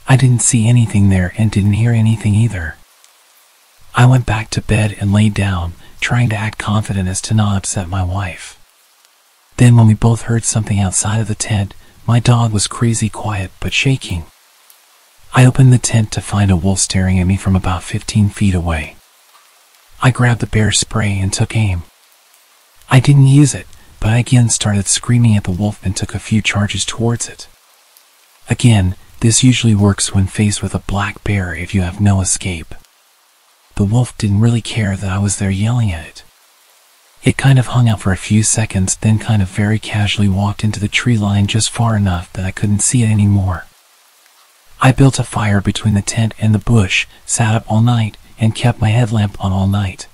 I didn't see anything there and didn't hear anything either. I went back to bed and laid down, trying to act confident as to not upset my wife. Then when we both heard something outside of the tent, my dog was crazy quiet but shaking. I opened the tent to find a wolf staring at me from about 15 feet away. I grabbed the bear spray and took aim. I didn't use it, but I again started screaming at the wolf and took a few charges towards it. Again, this usually works when faced with a black bear if you have no escape. The wolf didn't really care that I was there yelling at it. It kind of hung out for a few seconds, then kind of very casually walked into the tree line just far enough that I couldn't see it anymore. I built a fire between the tent and the bush, sat up all night, and kept my headlamp on all night.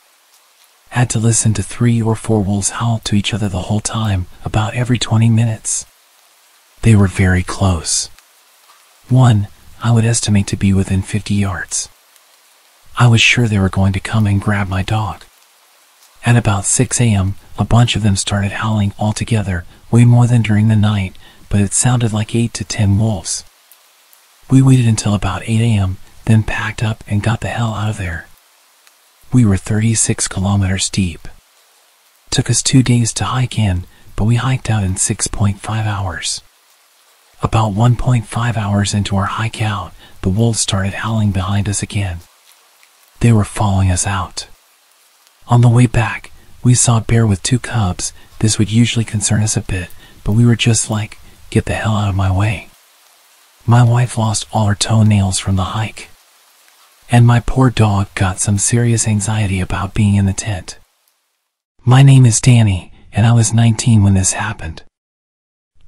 Had to listen to three or four wolves howl to each other the whole time, about every 20 minutes. They were very close. One, I would estimate to be within 50 yards. I was sure they were going to come and grab my dog. At about 6 a.m., a bunch of them started howling all together, way more than during the night, but it sounded like 8 to 10 wolves. We waited until about 8 a.m., then packed up and got the hell out of there. We were 36 kilometers deep. Took us two days to hike in, but we hiked out in 6.5 hours. About 1.5 hours into our hike out, the wolves started howling behind us again. They were following us out. On the way back, we saw a bear with two cubs. This would usually concern us a bit, but we were just like, get the hell out of my way. My wife lost all her toenails from the hike. And my poor dog got some serious anxiety about being in the tent. My name is Danny, and I was 19 when this happened.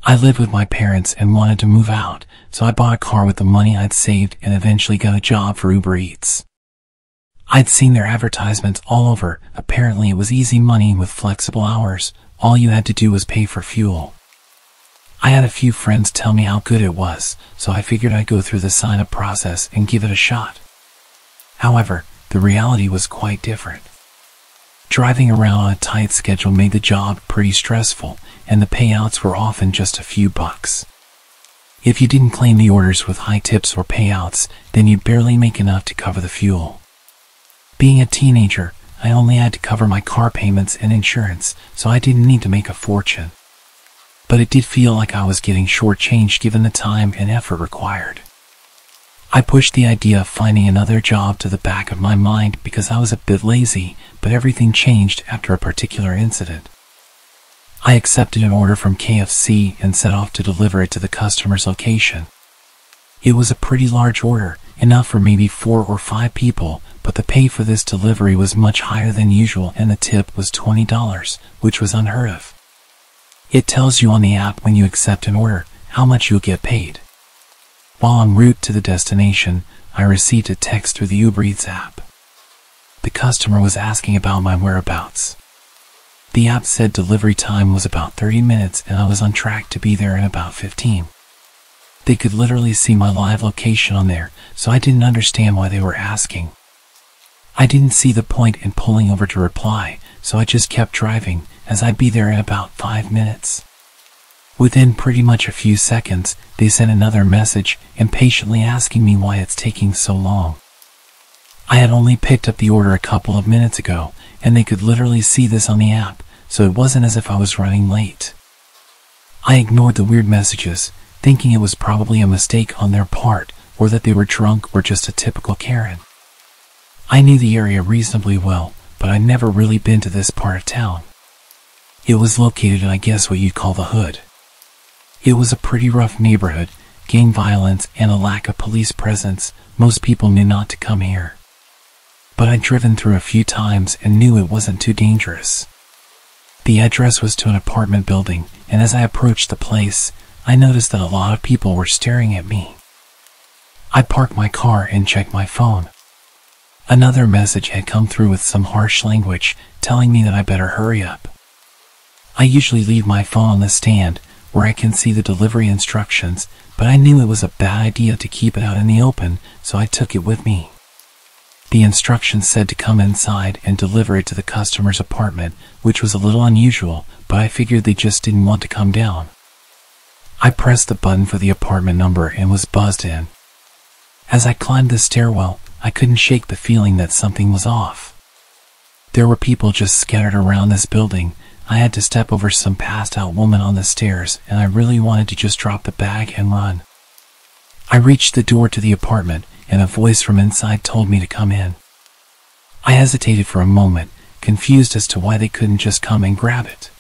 I lived with my parents and wanted to move out, so I bought a car with the money I'd saved and eventually got a job for Uber Eats. I'd seen their advertisements all over. Apparently it was easy money with flexible hours. All you had to do was pay for fuel. I had a few friends tell me how good it was, so I figured I'd go through the sign up process and give it a shot. However, the reality was quite different. Driving around on a tight schedule made the job pretty stressful, and the payouts were often just a few bucks. If you didn't claim the orders with high tips or payouts, then you'd barely make enough to cover the fuel. Being a teenager, I only had to cover my car payments and insurance, so I didn't need to make a fortune. But it did feel like I was getting shortchanged given the time and effort required. I pushed the idea of finding another job to the back of my mind because I was a bit lazy, but everything changed after a particular incident. I accepted an order from KFC and set off to deliver it to the customer's location. It was a pretty large order, enough for maybe four or five people, but the pay for this delivery was much higher than usual and the tip was $20, which was unheard of. It tells you on the app when you accept an order how much you'll get paid. While en route to the destination, I received a text through the Uber Eats app. The customer was asking about my whereabouts. The app said delivery time was about 30 minutes and I was on track to be there in about 15. They could literally see my live location on there, so I didn't understand why they were asking. I didn't see the point in pulling over to reply, so I just kept driving, as I'd be there in about five minutes. Within pretty much a few seconds, they sent another message, impatiently asking me why it's taking so long. I had only picked up the order a couple of minutes ago, and they could literally see this on the app, so it wasn't as if I was running late. I ignored the weird messages, thinking it was probably a mistake on their part, or that they were drunk or just a typical Karen. I knew the area reasonably well, but I'd never really been to this part of town. It was located in I guess what you'd call the hood. It was a pretty rough neighborhood, gang violence and a lack of police presence, most people knew not to come here. But I'd driven through a few times and knew it wasn't too dangerous. The address was to an apartment building, and as I approached the place, I noticed that a lot of people were staring at me. I parked my car and checked my phone. Another message had come through with some harsh language telling me that I better hurry up. I usually leave my phone on the stand where I can see the delivery instructions, but I knew it was a bad idea to keep it out in the open, so I took it with me. The instructions said to come inside and deliver it to the customer's apartment, which was a little unusual, but I figured they just didn't want to come down. I pressed the button for the apartment number and was buzzed in. As I climbed the stairwell, I couldn't shake the feeling that something was off. There were people just scattered around this building. I had to step over some passed out woman on the stairs, and I really wanted to just drop the bag and run. I reached the door to the apartment, and a voice from inside told me to come in. I hesitated for a moment, confused as to why they couldn't just come and grab it.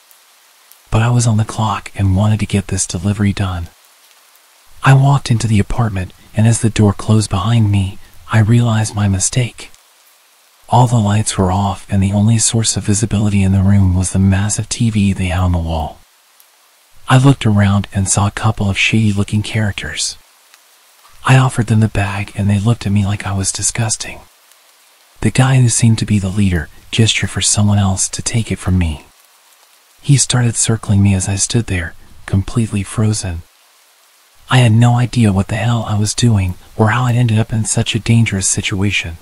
But I was on the clock and wanted to get this delivery done. I walked into the apartment, and as the door closed behind me, I realized my mistake. All the lights were off, and the only source of visibility in the room was the massive TV they had on the wall. I looked around and saw a couple of shady looking characters. I offered them the bag and they looked at me like I was disgusting. The guy who seemed to be the leader gestured for someone else to take it from me. He started circling me as I stood there, completely frozen. I had no idea what the hell I was doing or how I'd ended up in such a dangerous situation.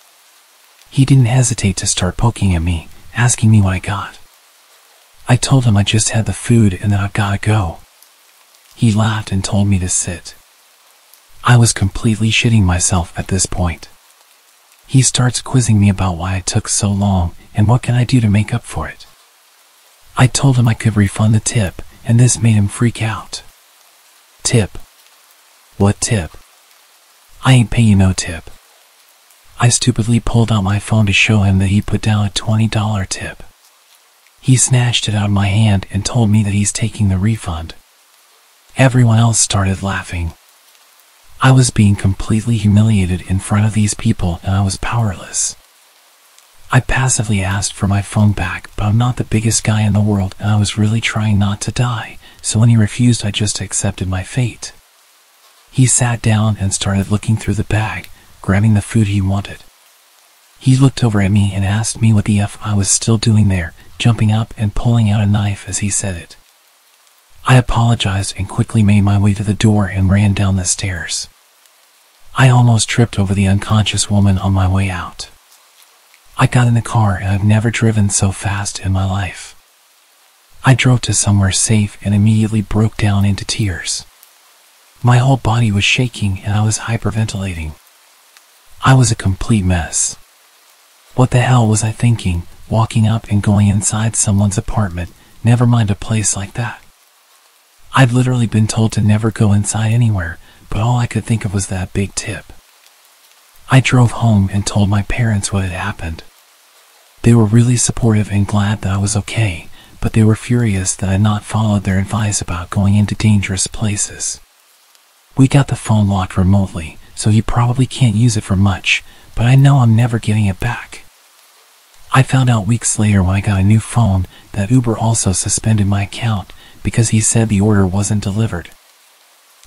He didn't hesitate to start poking at me, asking me what I got. I told him I just had the food and that I've gotta go. He laughed and told me to sit. I was completely shitting myself at this point. He starts quizzing me about why it took so long and what can I do to make up for it. I told him I could refund the tip, and this made him freak out. Tip. What tip? I ain't paying you no tip. I stupidly pulled out my phone to show him that he put down a $20 tip. He snatched it out of my hand and told me that he's taking the refund. Everyone else started laughing. I was being completely humiliated in front of these people and I was powerless. I passively asked for my phone back, but I'm not the biggest guy in the world and I was really trying not to die, so when he refused, I just accepted my fate. He sat down and started looking through the bag, grabbing the food he wanted. He looked over at me and asked me what the F I was still doing there, jumping up and pulling out a knife as he said it. I apologized and quickly made my way to the door and ran down the stairs. I almost tripped over the unconscious woman on my way out. I got in the car and I've never driven so fast in my life. I drove to somewhere safe and immediately broke down into tears. My whole body was shaking and I was hyperventilating. I was a complete mess. What the hell was I thinking? walking up and going inside someone's apartment, never mind a place like that. I'd literally been told to never go inside anywhere, but all I could think of was that big tip. I drove home and told my parents what had happened. They were really supportive and glad that I was okay, but they were furious that I had not followed their advice about going into dangerous places. We got the phone locked remotely, so you probably can't use it for much, but I know I'm never getting it back. I found out weeks later when I got a new phone that Uber also suspended my account because he said the order wasn't delivered.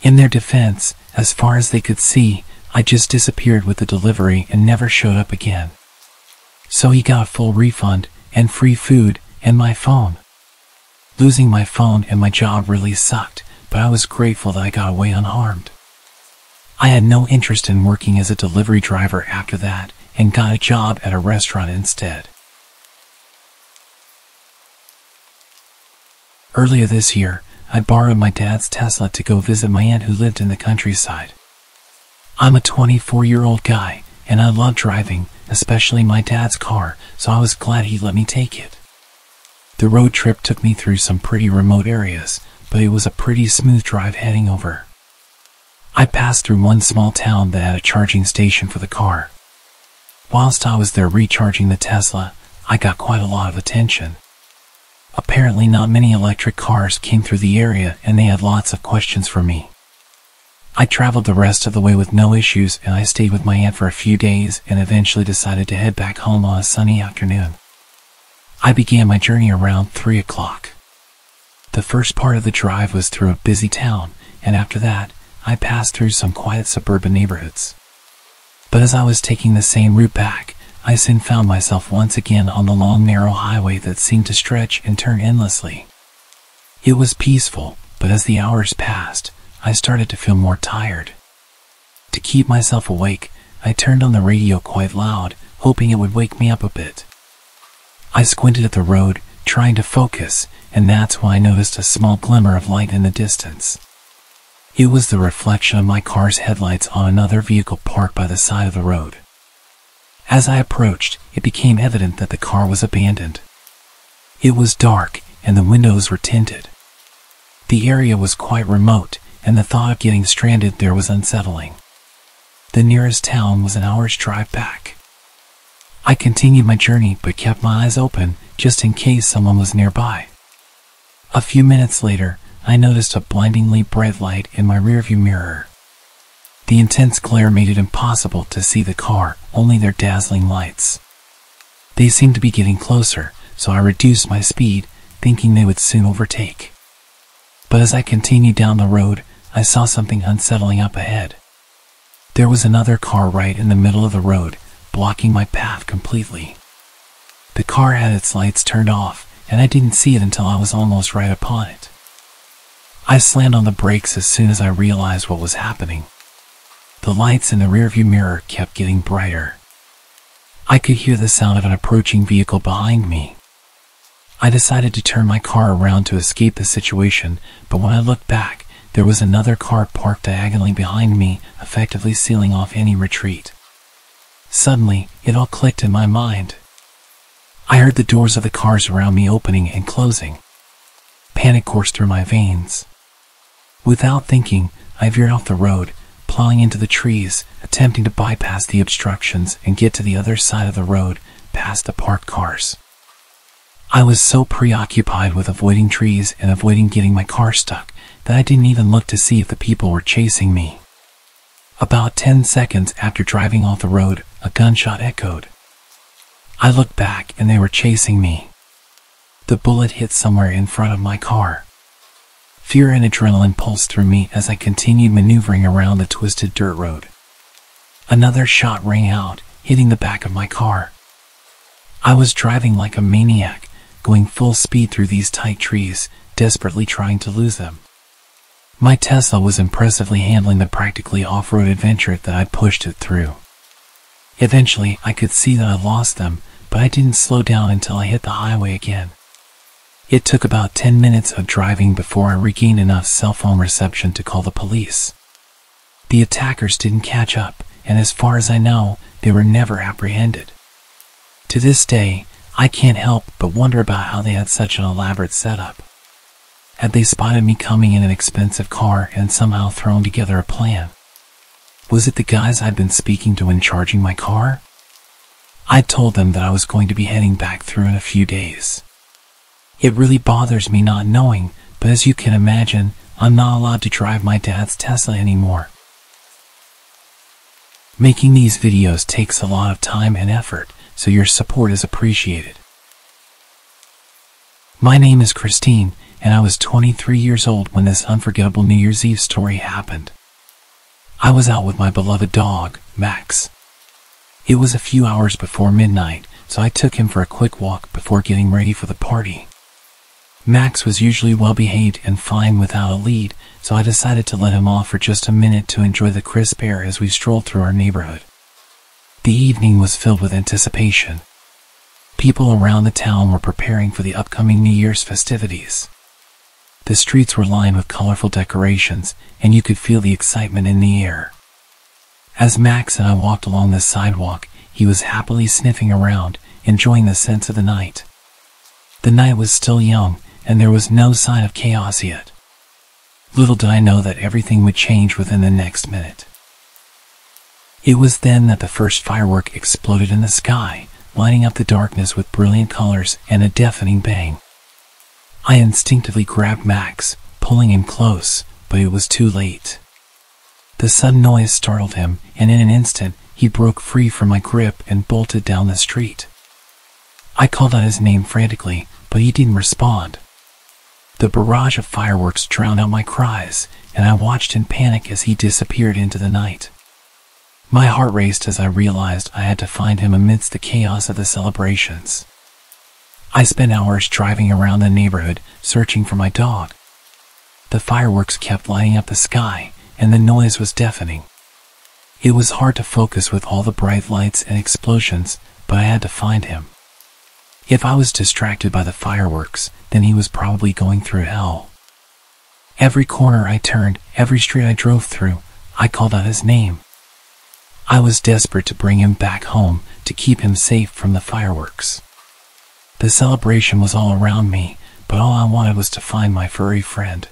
In their defense, as far as they could see, I just disappeared with the delivery and never showed up again. So he got a full refund and free food and my phone. Losing my phone and my job really sucked, but I was grateful that I got away unharmed. I had no interest in working as a delivery driver after that and got a job at a restaurant instead. Earlier this year, I borrowed my dad's Tesla to go visit my aunt who lived in the countryside. I'm a 24 year old guy, and I love driving, especially my dad's car, so I was glad he let me take it. The road trip took me through some pretty remote areas, but it was a pretty smooth drive heading over. I passed through one small town that had a charging station for the car. Whilst I was there recharging the Tesla, I got quite a lot of attention. Apparently not many electric cars came through the area and they had lots of questions for me. I traveled the rest of the way with no issues and I stayed with my aunt for a few days and eventually decided to head back home on a sunny afternoon. I began my journey around 3 o'clock. The first part of the drive was through a busy town and after that, I passed through some quiet suburban neighborhoods. But as I was taking the same route back, I soon found myself once again on the long narrow highway that seemed to stretch and turn endlessly. It was peaceful, but as the hours passed, I started to feel more tired. To keep myself awake, I turned on the radio quite loud, hoping it would wake me up a bit. I squinted at the road, trying to focus, and that's when I noticed a small glimmer of light in the distance. It was the reflection of my car's headlights on another vehicle parked by the side of the road. As I approached, it became evident that the car was abandoned. It was dark and the windows were tinted. The area was quite remote and the thought of getting stranded there was unsettling. The nearest town was an hour's drive back. I continued my journey but kept my eyes open just in case someone was nearby. A few minutes later, I noticed a blindingly bright light in my rearview mirror. The intense glare made it impossible to see the car, only their dazzling lights. They seemed to be getting closer, so I reduced my speed, thinking they would soon overtake. But as I continued down the road, I saw something unsettling up ahead. There was another car right in the middle of the road, blocking my path completely. The car had its lights turned off, and I didn't see it until I was almost right upon it. I slammed on the brakes as soon as I realized what was happening. The lights in the rearview mirror kept getting brighter. I could hear the sound of an approaching vehicle behind me. I decided to turn my car around to escape the situation, but when I looked back, there was another car parked diagonally behind me, effectively sealing off any retreat. Suddenly, it all clicked in my mind. I heard the doors of the cars around me opening and closing. Panic coursed through my veins. Without thinking, I veered off the road plowing into the trees, attempting to bypass the obstructions and get to the other side of the road, past the parked cars. I was so preoccupied with avoiding trees and avoiding getting my car stuck that I didn't even look to see if the people were chasing me. About 10 seconds after driving off the road, a gunshot echoed. I looked back and they were chasing me. The bullet hit somewhere in front of my car. Fear and adrenaline pulsed through me as I continued maneuvering around the twisted dirt road. Another shot rang out, hitting the back of my car. I was driving like a maniac, going full speed through these tight trees, desperately trying to lose them. My Tesla was impressively handling the practically off-road adventure that I pushed it through. Eventually, I could see that I lost them, but I didn't slow down until I hit the highway again. It took about 10 minutes of driving before I regained enough cell phone reception to call the police. The attackers didn't catch up, and as far as I know, they were never apprehended. To this day, I can't help but wonder about how they had such an elaborate setup. Had they spotted me coming in an expensive car and somehow thrown together a plan? Was it the guys I'd been speaking to in charging my car? I told them that I was going to be heading back through in a few days. It really bothers me not knowing, but as you can imagine, I'm not allowed to drive my dad's Tesla anymore. Making these videos takes a lot of time and effort, so your support is appreciated. My name is Christine, and I was 23 years old when this unforgettable New Year's Eve story happened. I was out with my beloved dog, Max. It was a few hours before midnight, so I took him for a quick walk before getting ready for the party. Max was usually well behaved and fine without a lead, so I decided to let him off for just a minute to enjoy the crisp air as we strolled through our neighborhood. The evening was filled with anticipation. People around the town were preparing for the upcoming New Year's festivities. The streets were lined with colorful decorations, and you could feel the excitement in the air. As Max and I walked along the sidewalk, he was happily sniffing around, enjoying the scents of the night. The night was still young, and there was no sign of chaos yet. Little did I know that everything would change within the next minute. It was then that the first firework exploded in the sky, lighting up the darkness with brilliant colors and a deafening bang. I instinctively grabbed Max, pulling him close, but it was too late. The sudden noise startled him, and in an instant, he broke free from my grip and bolted down the street. I called out his name frantically, but he didn't respond. The barrage of fireworks drowned out my cries, and I watched in panic as he disappeared into the night. My heart raced as I realized I had to find him amidst the chaos of the celebrations. I spent hours driving around the neighborhood searching for my dog. The fireworks kept lighting up the sky, and the noise was deafening. It was hard to focus with all the bright lights and explosions, but I had to find him. If I was distracted by the fireworks, then he was probably going through hell. Every corner I turned, every street I drove through, I called out his name. I was desperate to bring him back home to keep him safe from the fireworks. The celebration was all around me, but all I wanted was to find my furry friend.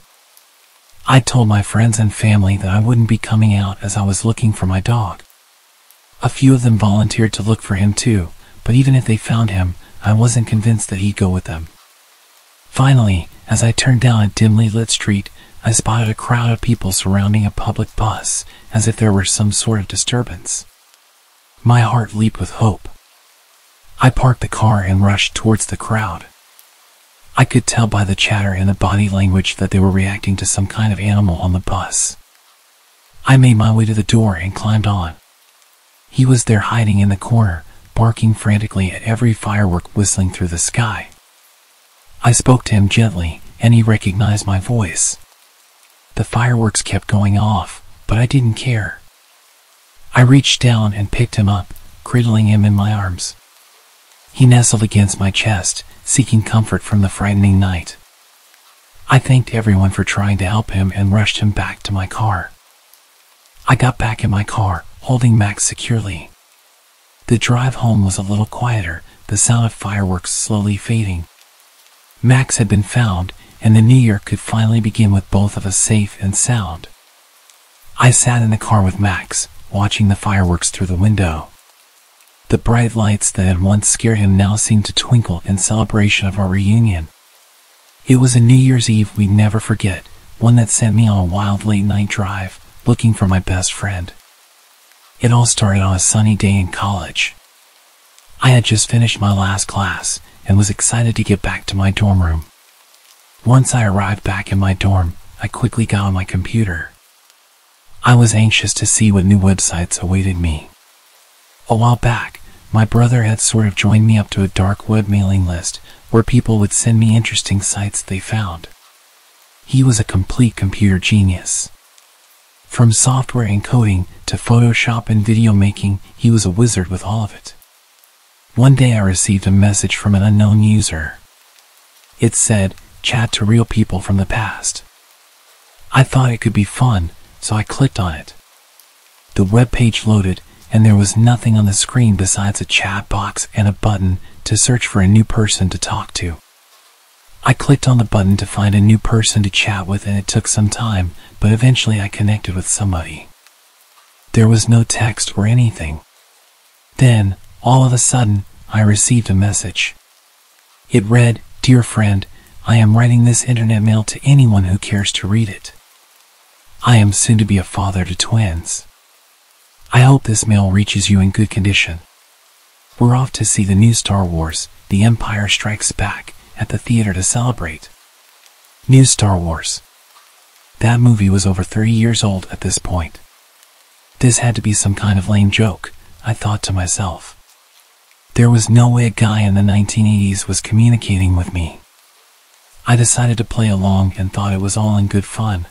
I told my friends and family that I wouldn't be coming out as I was looking for my dog. A few of them volunteered to look for him too, but even if they found him, I wasn't convinced that he'd go with them. Finally, as I turned down a dimly lit street, I spotted a crowd of people surrounding a public bus, as if there were some sort of disturbance. My heart leaped with hope. I parked the car and rushed towards the crowd. I could tell by the chatter and the body language that they were reacting to some kind of animal on the bus. I made my way to the door and climbed on. He was there hiding in the corner, barking frantically at every firework whistling through the sky. I spoke to him gently, and he recognized my voice. The fireworks kept going off, but I didn't care. I reached down and picked him up, cradling him in my arms. He nestled against my chest, seeking comfort from the frightening night. I thanked everyone for trying to help him and rushed him back to my car. I got back in my car, holding Max securely. The drive home was a little quieter, the sound of fireworks slowly fading. Max had been found, and the new year could finally begin with both of us safe and sound. I sat in the car with Max, watching the fireworks through the window. The bright lights that had once scared him now seemed to twinkle in celebration of our reunion. It was a New Year's Eve we'd never forget, one that sent me on a wild late night drive, looking for my best friend. It all started on a sunny day in college. I had just finished my last class and was excited to get back to my dorm room. Once I arrived back in my dorm, I quickly got on my computer. I was anxious to see what new websites awaited me. A while back, my brother had sort of joined me up to a dark web mailing list where people would send me interesting sites they found. He was a complete computer genius. From software encoding to Photoshop and video making, he was a wizard with all of it. One day I received a message from an unknown user. It said, chat to real people from the past. I thought it could be fun, so I clicked on it. The web page loaded, and there was nothing on the screen besides a chat box and a button to search for a new person to talk to. I clicked on the button to find a new person to chat with and it took some time, but eventually I connected with somebody. There was no text or anything. Then, all of a sudden, I received a message. It read, Dear friend, I am writing this internet mail to anyone who cares to read it. I am soon to be a father to twins. I hope this mail reaches you in good condition. We're off to see the new Star Wars, The Empire Strikes Back, at the theater to celebrate. New Star Wars. That movie was over 30 years old at this point. This had to be some kind of lame joke, I thought to myself. There was no way a guy in the 1980s was communicating with me. I decided to play along and thought it was all in good fun.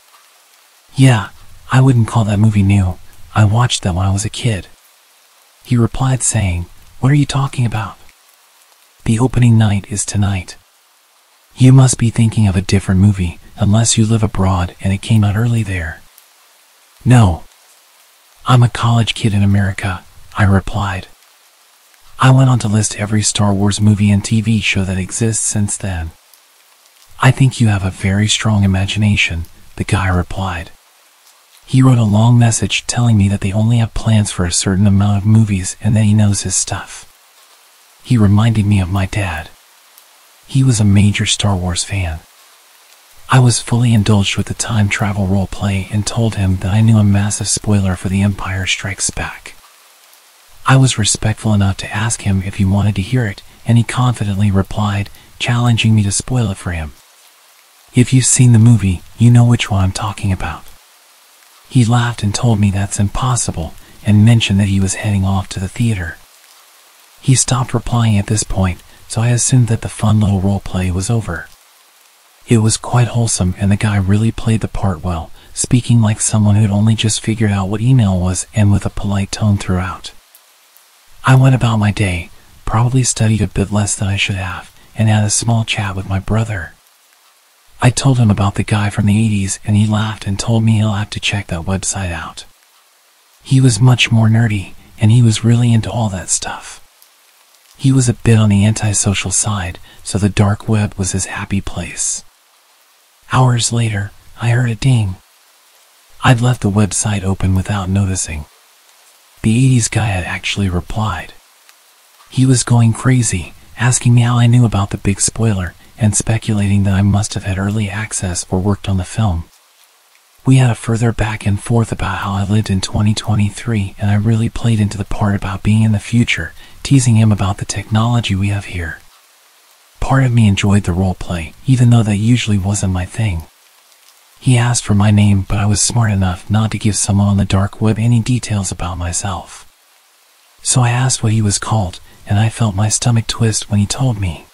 Yeah, I wouldn't call that movie new. I watched that when I was a kid. He replied saying, What are you talking about? The opening night is tonight. You must be thinking of a different movie, unless you live abroad and it came out early there. No. I'm a college kid in America, I replied. I went on to list every Star Wars movie and TV show that exists since then. I think you have a very strong imagination, the guy replied. He wrote a long message telling me that they only have plans for a certain amount of movies and that he knows his stuff. He reminded me of my dad. He was a major Star Wars fan. I was fully indulged with the time travel role play and told him that I knew a massive spoiler for The Empire Strikes Back. I was respectful enough to ask him if he wanted to hear it, and he confidently replied, challenging me to spoil it for him. If you've seen the movie, you know which one I'm talking about. He laughed and told me that's impossible, and mentioned that he was heading off to the theater. He stopped replying at this point, so I assumed that the fun little role play was over. It was quite wholesome and the guy really played the part well, speaking like someone who'd only just figured out what email was and with a polite tone throughout. I went about my day, probably studied a bit less than I should have, and had a small chat with my brother. I told him about the guy from the 80s and he laughed and told me he'll have to check that website out. He was much more nerdy and he was really into all that stuff. He was a bit on the antisocial side, so the dark web was his happy place. Hours later, I heard a ding. I'd left the website open without noticing. The 80s guy had actually replied. He was going crazy, asking me how I knew about the big spoiler and speculating that I must have had early access or worked on the film. We had a further back and forth about how I lived in 2023 and I really played into the part about being in the future, teasing him about the technology we have here. Part of me enjoyed the role play, even though that usually wasn't my thing. He asked for my name, but I was smart enough not to give someone on the dark web any details about myself. So I asked what he was called, and I felt my stomach twist when he told me.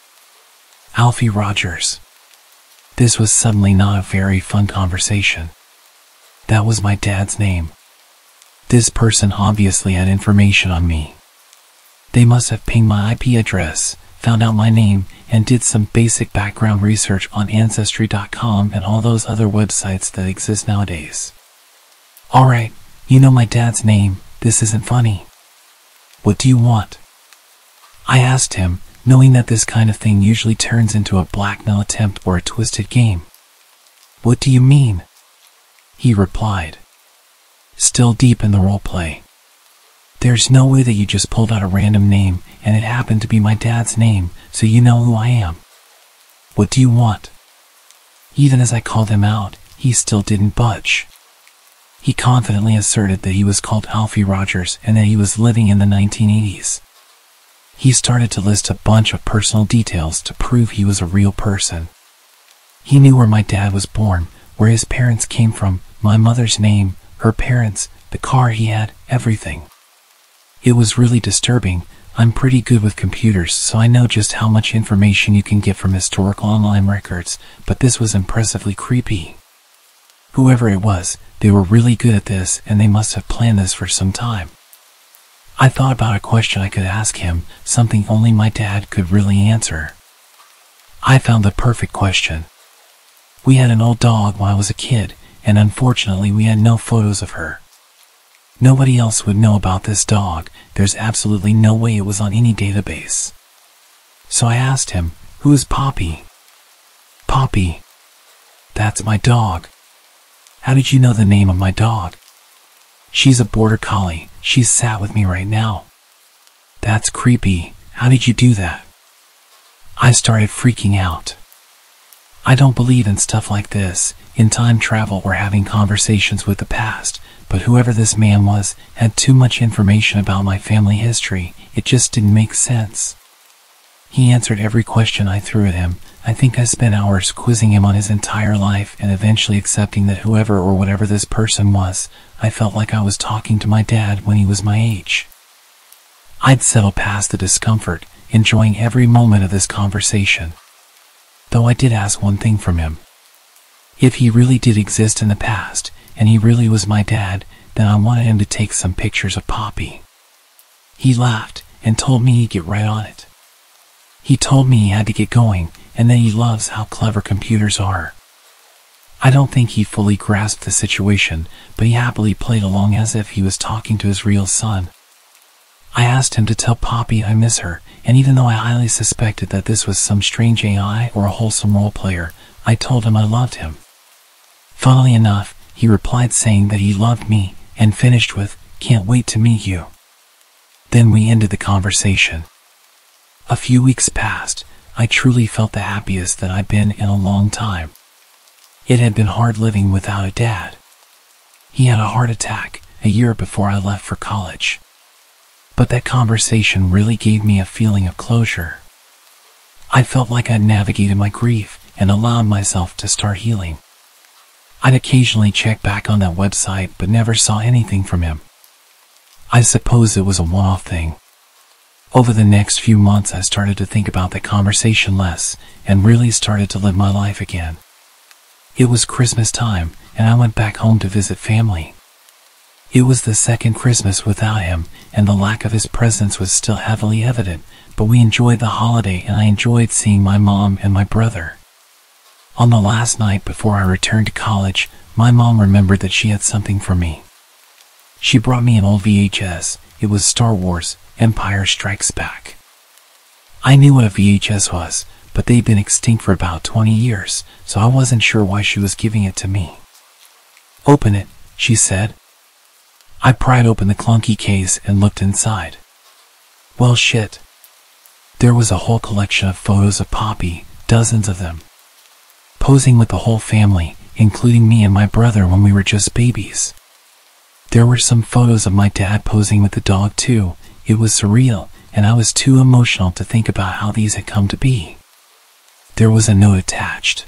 Alfie Rogers. This was suddenly not a very fun conversation. That was my dad's name. This person obviously had information on me. They must have pinged my IP address, found out my name, and did some basic background research on Ancestry.com and all those other websites that exist nowadays. Alright, you know my dad's name, this isn't funny. What do you want? I asked him, knowing that this kind of thing usually turns into a blackmail attempt or a twisted game. What do you mean? He replied, still deep in the role play. There's no way that you just pulled out a random name and it happened to be my dad's name, so you know who I am. What do you want? Even as I called him out, he still didn't budge. He confidently asserted that he was called Alfie Rogers and that he was living in the 1980s. He started to list a bunch of personal details to prove he was a real person. He knew where my dad was born, where his parents came from, my mother's name, her parents, the car he had, everything. It was really disturbing. I'm pretty good with computers, so I know just how much information you can get from historical online records, but this was impressively creepy. Whoever it was, they were really good at this and they must have planned this for some time. I thought about a question I could ask him, something only my dad could really answer. I found the perfect question. We had an old dog when I was a kid, and unfortunately we had no photos of her. Nobody else would know about this dog. There's absolutely no way it was on any database. So I asked him, Who is Poppy? Poppy. That's my dog. How did you know the name of my dog? She's a border collie. She's sat with me right now. That's creepy. How did you do that? I started freaking out. I don't believe in stuff like this. In time travel or having conversations with the past, but whoever this man was had too much information about my family history. It just didn't make sense. He answered every question I threw at him. I think I spent hours quizzing him on his entire life and eventually accepting that whoever or whatever this person was, I felt like I was talking to my dad when he was my age. I'd settle past the discomfort, enjoying every moment of this conversation. Though I did ask one thing from him. If he really did exist in the past, and he really was my dad, then I wanted him to take some pictures of Poppy. He laughed and told me he'd get right on it. He told me he had to get going and that he loves how clever computers are. I don't think he fully grasped the situation, but he happily played along as if he was talking to his real son. I asked him to tell Poppy I miss her, and even though I highly suspected that this was some strange AI or a wholesome role player, I told him I loved him. Funnily enough, he replied saying that he loved me and finished with, can't wait to meet you. Then we ended the conversation. A few weeks passed. I truly felt the happiest that I'd been in a long time. It had been hard living without a dad. He had a heart attack a year before I left for college. But that conversation really gave me a feeling of closure. I felt like I'd navigated my grief and allowed myself to start healing. I'd occasionally check back on that website but never saw anything from him. I suppose it was a one-off thing. Over the next few months I started to think about that conversation less and really started to live my life again. It was Christmas time and I went back home to visit family. It was the second Christmas without him and the lack of his presence was still heavily evident, but we enjoyed the holiday and I enjoyed seeing my mom and my brother. On the last night before I returned to college, my mom remembered that she had something for me. She brought me an old VHS. It was Star Wars, Empire Strikes Back. I knew what a VHS was, but they'd been extinct for about 20 years, so I wasn't sure why she was giving it to me. Open it, she said. I pried open the clunky case and looked inside. Well shit. There was a whole collection of photos of Poppy, dozens of them posing with the whole family, including me and my brother when we were just babies. There were some photos of my dad posing with the dog too. It was surreal, and I was too emotional to think about how these had come to be. There was a note attached.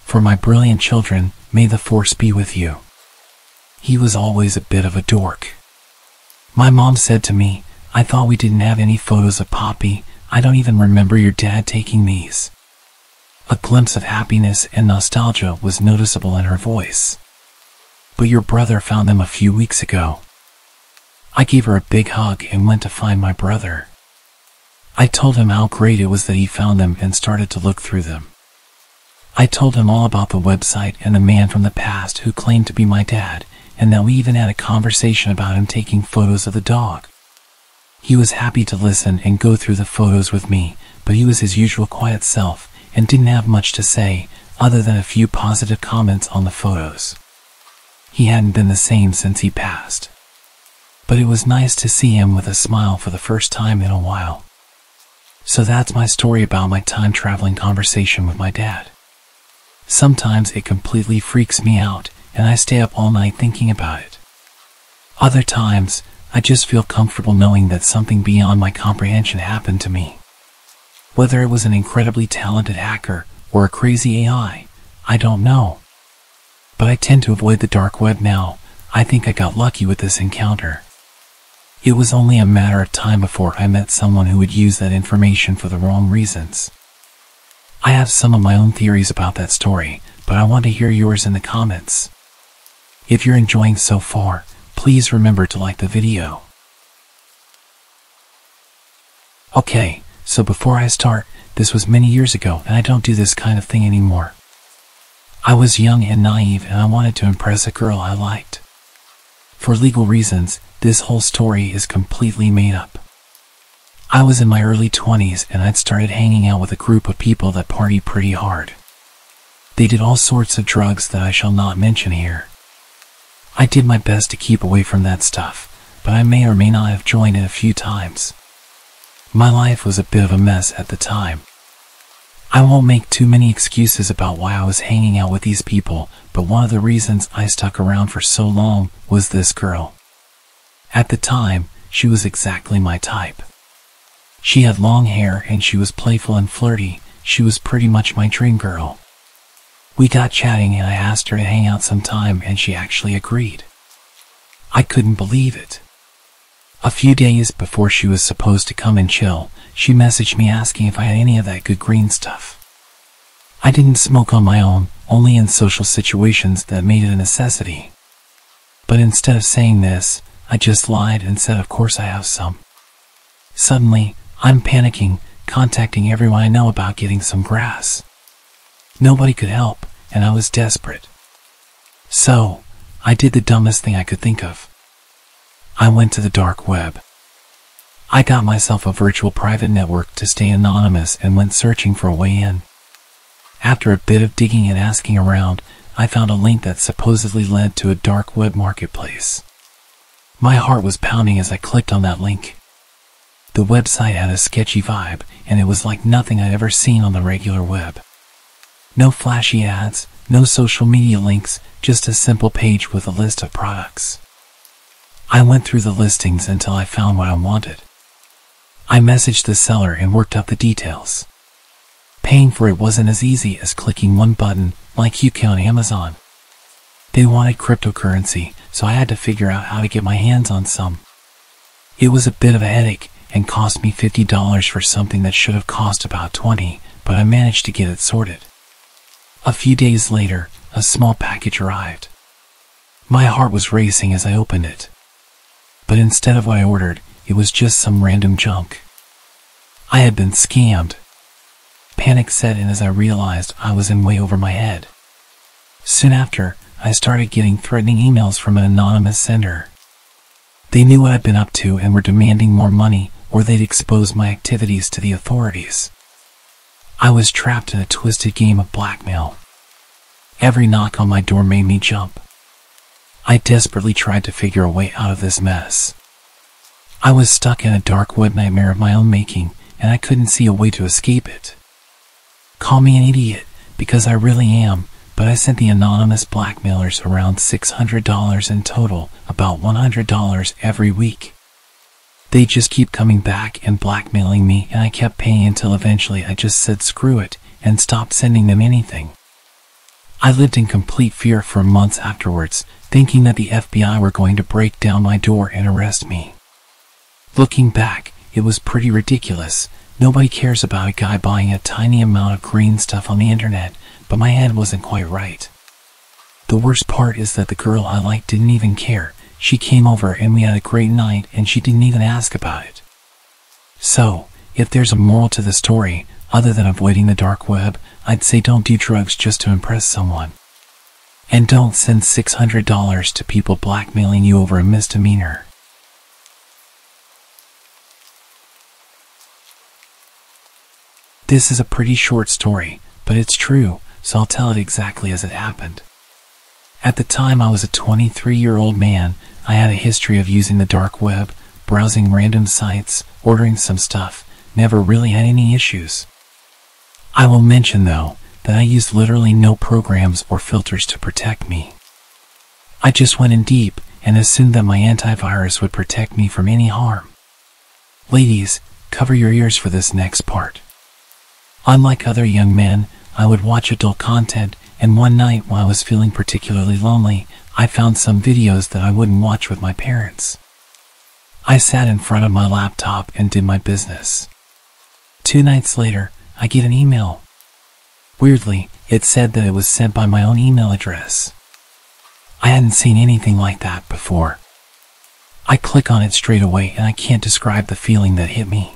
For my brilliant children, may the force be with you. He was always a bit of a dork. My mom said to me, I thought we didn't have any photos of Poppy. I don't even remember your dad taking these. A glimpse of happiness and nostalgia was noticeable in her voice. But your brother found them a few weeks ago. I gave her a big hug and went to find my brother. I told him how great it was that he found them and started to look through them. I told him all about the website and the man from the past who claimed to be my dad, and that we even had a conversation about him taking photos of the dog. He was happy to listen and go through the photos with me, but he was his usual quiet self, and didn't have much to say other than a few positive comments on the photos. He hadn't been the same since he passed. But it was nice to see him with a smile for the first time in a while. So that's my story about my time traveling conversation with my dad. Sometimes it completely freaks me out and I stay up all night thinking about it. Other times, I just feel comfortable knowing that something beyond my comprehension happened to me. Whether it was an incredibly talented hacker or a crazy AI, I don't know. But I tend to avoid the dark web now. I think I got lucky with this encounter. It was only a matter of time before I met someone who would use that information for the wrong reasons. I have some of my own theories about that story, but I want to hear yours in the comments. If you're enjoying so far, please remember to like the video. Okay, so before I start, this was many years ago and I don't do this kind of thing anymore. I was young and naive and I wanted to impress a girl I liked. For legal reasons, this whole story is completely made up. I was in my early 20s and I'd started hanging out with a group of people that party pretty hard. They did all sorts of drugs that I shall not mention here. I did my best to keep away from that stuff, but I may or may not have joined in a few times. My life was a bit of a mess at the time. I won't make too many excuses about why I was hanging out with these people, but one of the reasons I stuck around for so long was this girl. At the time, she was exactly my type. She had long hair and she was playful and flirty. She was pretty much my dream girl. We got chatting and I asked her to hang out sometime and she actually agreed. I couldn't believe it. A few days before she was supposed to come and chill, she messaged me asking if I had any of that good green stuff. I didn't smoke on my own, only in social situations that made it a necessity. But instead of saying this, I just lied and said of course I have some. Suddenly, I'm panicking, contacting everyone I know about getting some grass. Nobody could help, and I was desperate. So, I did the dumbest thing I could think of. I went to the dark web. I got myself a virtual private network to stay anonymous and went searching for a way in. After a bit of digging and asking around, I found a link that supposedly led to a dark web marketplace. My heart was pounding as I clicked on that link. The website had a sketchy vibe, and it was like nothing I'd ever seen on the regular web. No flashy ads, no social media links, just a simple page with a list of products. I went through the listings until I found what I wanted. I messaged the seller and worked out the details. Paying for it wasn't as easy as clicking one button like you can on Amazon. They wanted cryptocurrency, so I had to figure out how to get my hands on some. It was a bit of a headache and cost me $50 for something that should have cost about 20, but I managed to get it sorted. A few days later, a small package arrived. My heart was racing as I opened it. But instead of what I ordered, it was just some random junk. I had been scammed. Panic set in as I realized I was in way over my head. Soon after, I started getting threatening emails from an anonymous sender. They knew what I'd been up to and were demanding more money or they'd expose my activities to the authorities. I was trapped in a twisted game of blackmail. Every knock on my door made me jump. I desperately tried to figure a way out of this mess. I was stuck in a dark web nightmare of my own making, and I couldn't see a way to escape it. Call me an idiot, because I really am, but I sent the anonymous blackmailers around $600 in total, about $100 every week. They just keep coming back and blackmailing me, and I kept paying until eventually I just said screw it and stopped sending them anything. I lived in complete fear for months afterwards, thinking that the FBI were going to break down my door and arrest me. Looking back, it was pretty ridiculous. Nobody cares about a guy buying a tiny amount of green stuff on the internet, but my head wasn't quite right. The worst part is that the girl I liked didn't even care. She came over and we had a great night and she didn't even ask about it. So, if there's a moral to the story, other than avoiding the dark web, I'd say don't do drugs just to impress someone. And don't send $600 to people blackmailing you over a misdemeanor. This is a pretty short story, but it's true, so I'll tell it exactly as it happened. At the time I was a 23 year old man, I had a history of using the dark web, browsing random sites, ordering some stuff, never really had any issues. I will mention though, that I used literally no programs or filters to protect me. I just went in deep and assumed that my antivirus would protect me from any harm. Ladies, cover your ears for this next part. Unlike other young men, I would watch adult content, and one night while I was feeling particularly lonely, I found some videos that I wouldn't watch with my parents. I sat in front of my laptop and did my business. Two nights later, I get an email. Weirdly, it said that it was sent by my own email address. I hadn't seen anything like that before. I click on it straight away and I can't describe the feeling that hit me.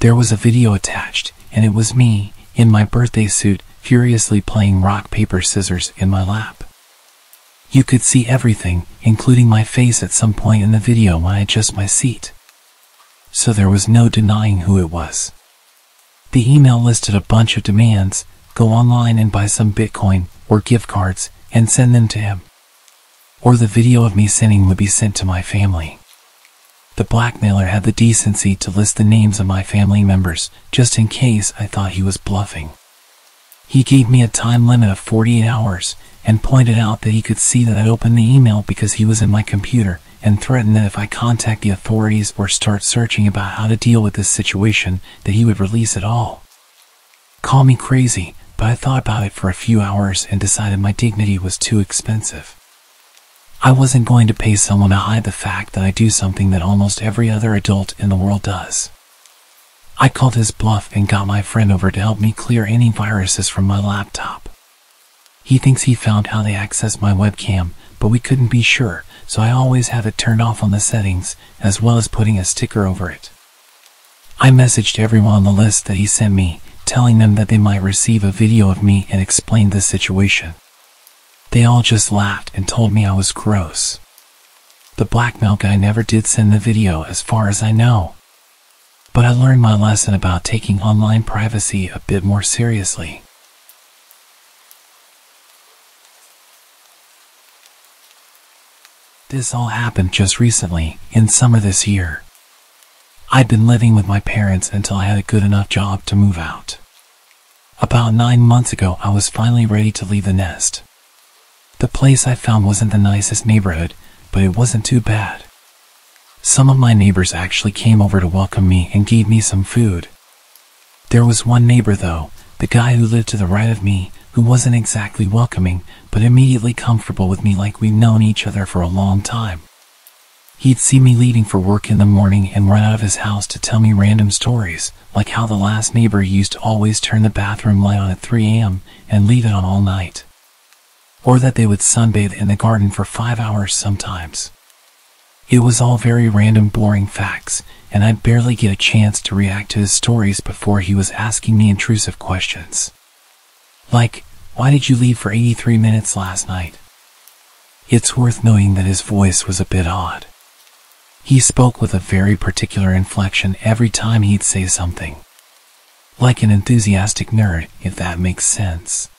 There was a video attached, and it was me, in my birthday suit, furiously playing rock, paper, scissors in my lap. You could see everything, including my face at some point in the video when I adjust my seat. So there was no denying who it was. The email listed a bunch of demands, go online and buy some Bitcoin or gift cards and send them to him. Or the video of me sending would be sent to my family. The blackmailer had the decency to list the names of my family members, just in case I thought he was bluffing. He gave me a time limit of 48 hours and pointed out that he could see that I opened the email because he was in my computer and threatened that if I contact the authorities or start searching about how to deal with this situation, that he would release it all. Call me crazy, but I thought about it for a few hours and decided my dignity was too expensive. I wasn't going to pay someone to hide the fact that I do something that almost every other adult in the world does. I called his bluff and got my friend over to help me clear any viruses from my laptop. He thinks he found how they access my webcam, but we couldn't be sure, so I always have it turned off on the settings, as well as putting a sticker over it. I messaged everyone on the list that he sent me, telling them that they might receive a video of me and explained the situation. They all just laughed and told me I was gross. The blackmail guy never did send the video as far as I know. But I learned my lesson about taking online privacy a bit more seriously. This all happened just recently, in summer this year. I'd been living with my parents until I had a good enough job to move out. About nine months ago, I was finally ready to leave the nest. The place I found wasn't the nicest neighborhood, but it wasn't too bad. Some of my neighbors actually came over to welcome me and gave me some food. There was one neighbor though, the guy who lived to the right of me, who wasn't exactly welcoming, but immediately comfortable with me like we'd known each other for a long time. He'd see me leaving for work in the morning and run out of his house to tell me random stories, like how the last neighbor used to always turn the bathroom light on at 3 a.m. and leave it on all night. Or that they would sunbathe in the garden for five hours sometimes. It was all very random, boring facts, and I'd barely get a chance to react to his stories before he was asking me intrusive questions. Like, why did you leave for 83 minutes last night? It's worth noting that his voice was a bit odd. He spoke with a very particular inflection every time he'd say something. Like an enthusiastic nerd, if that makes sense.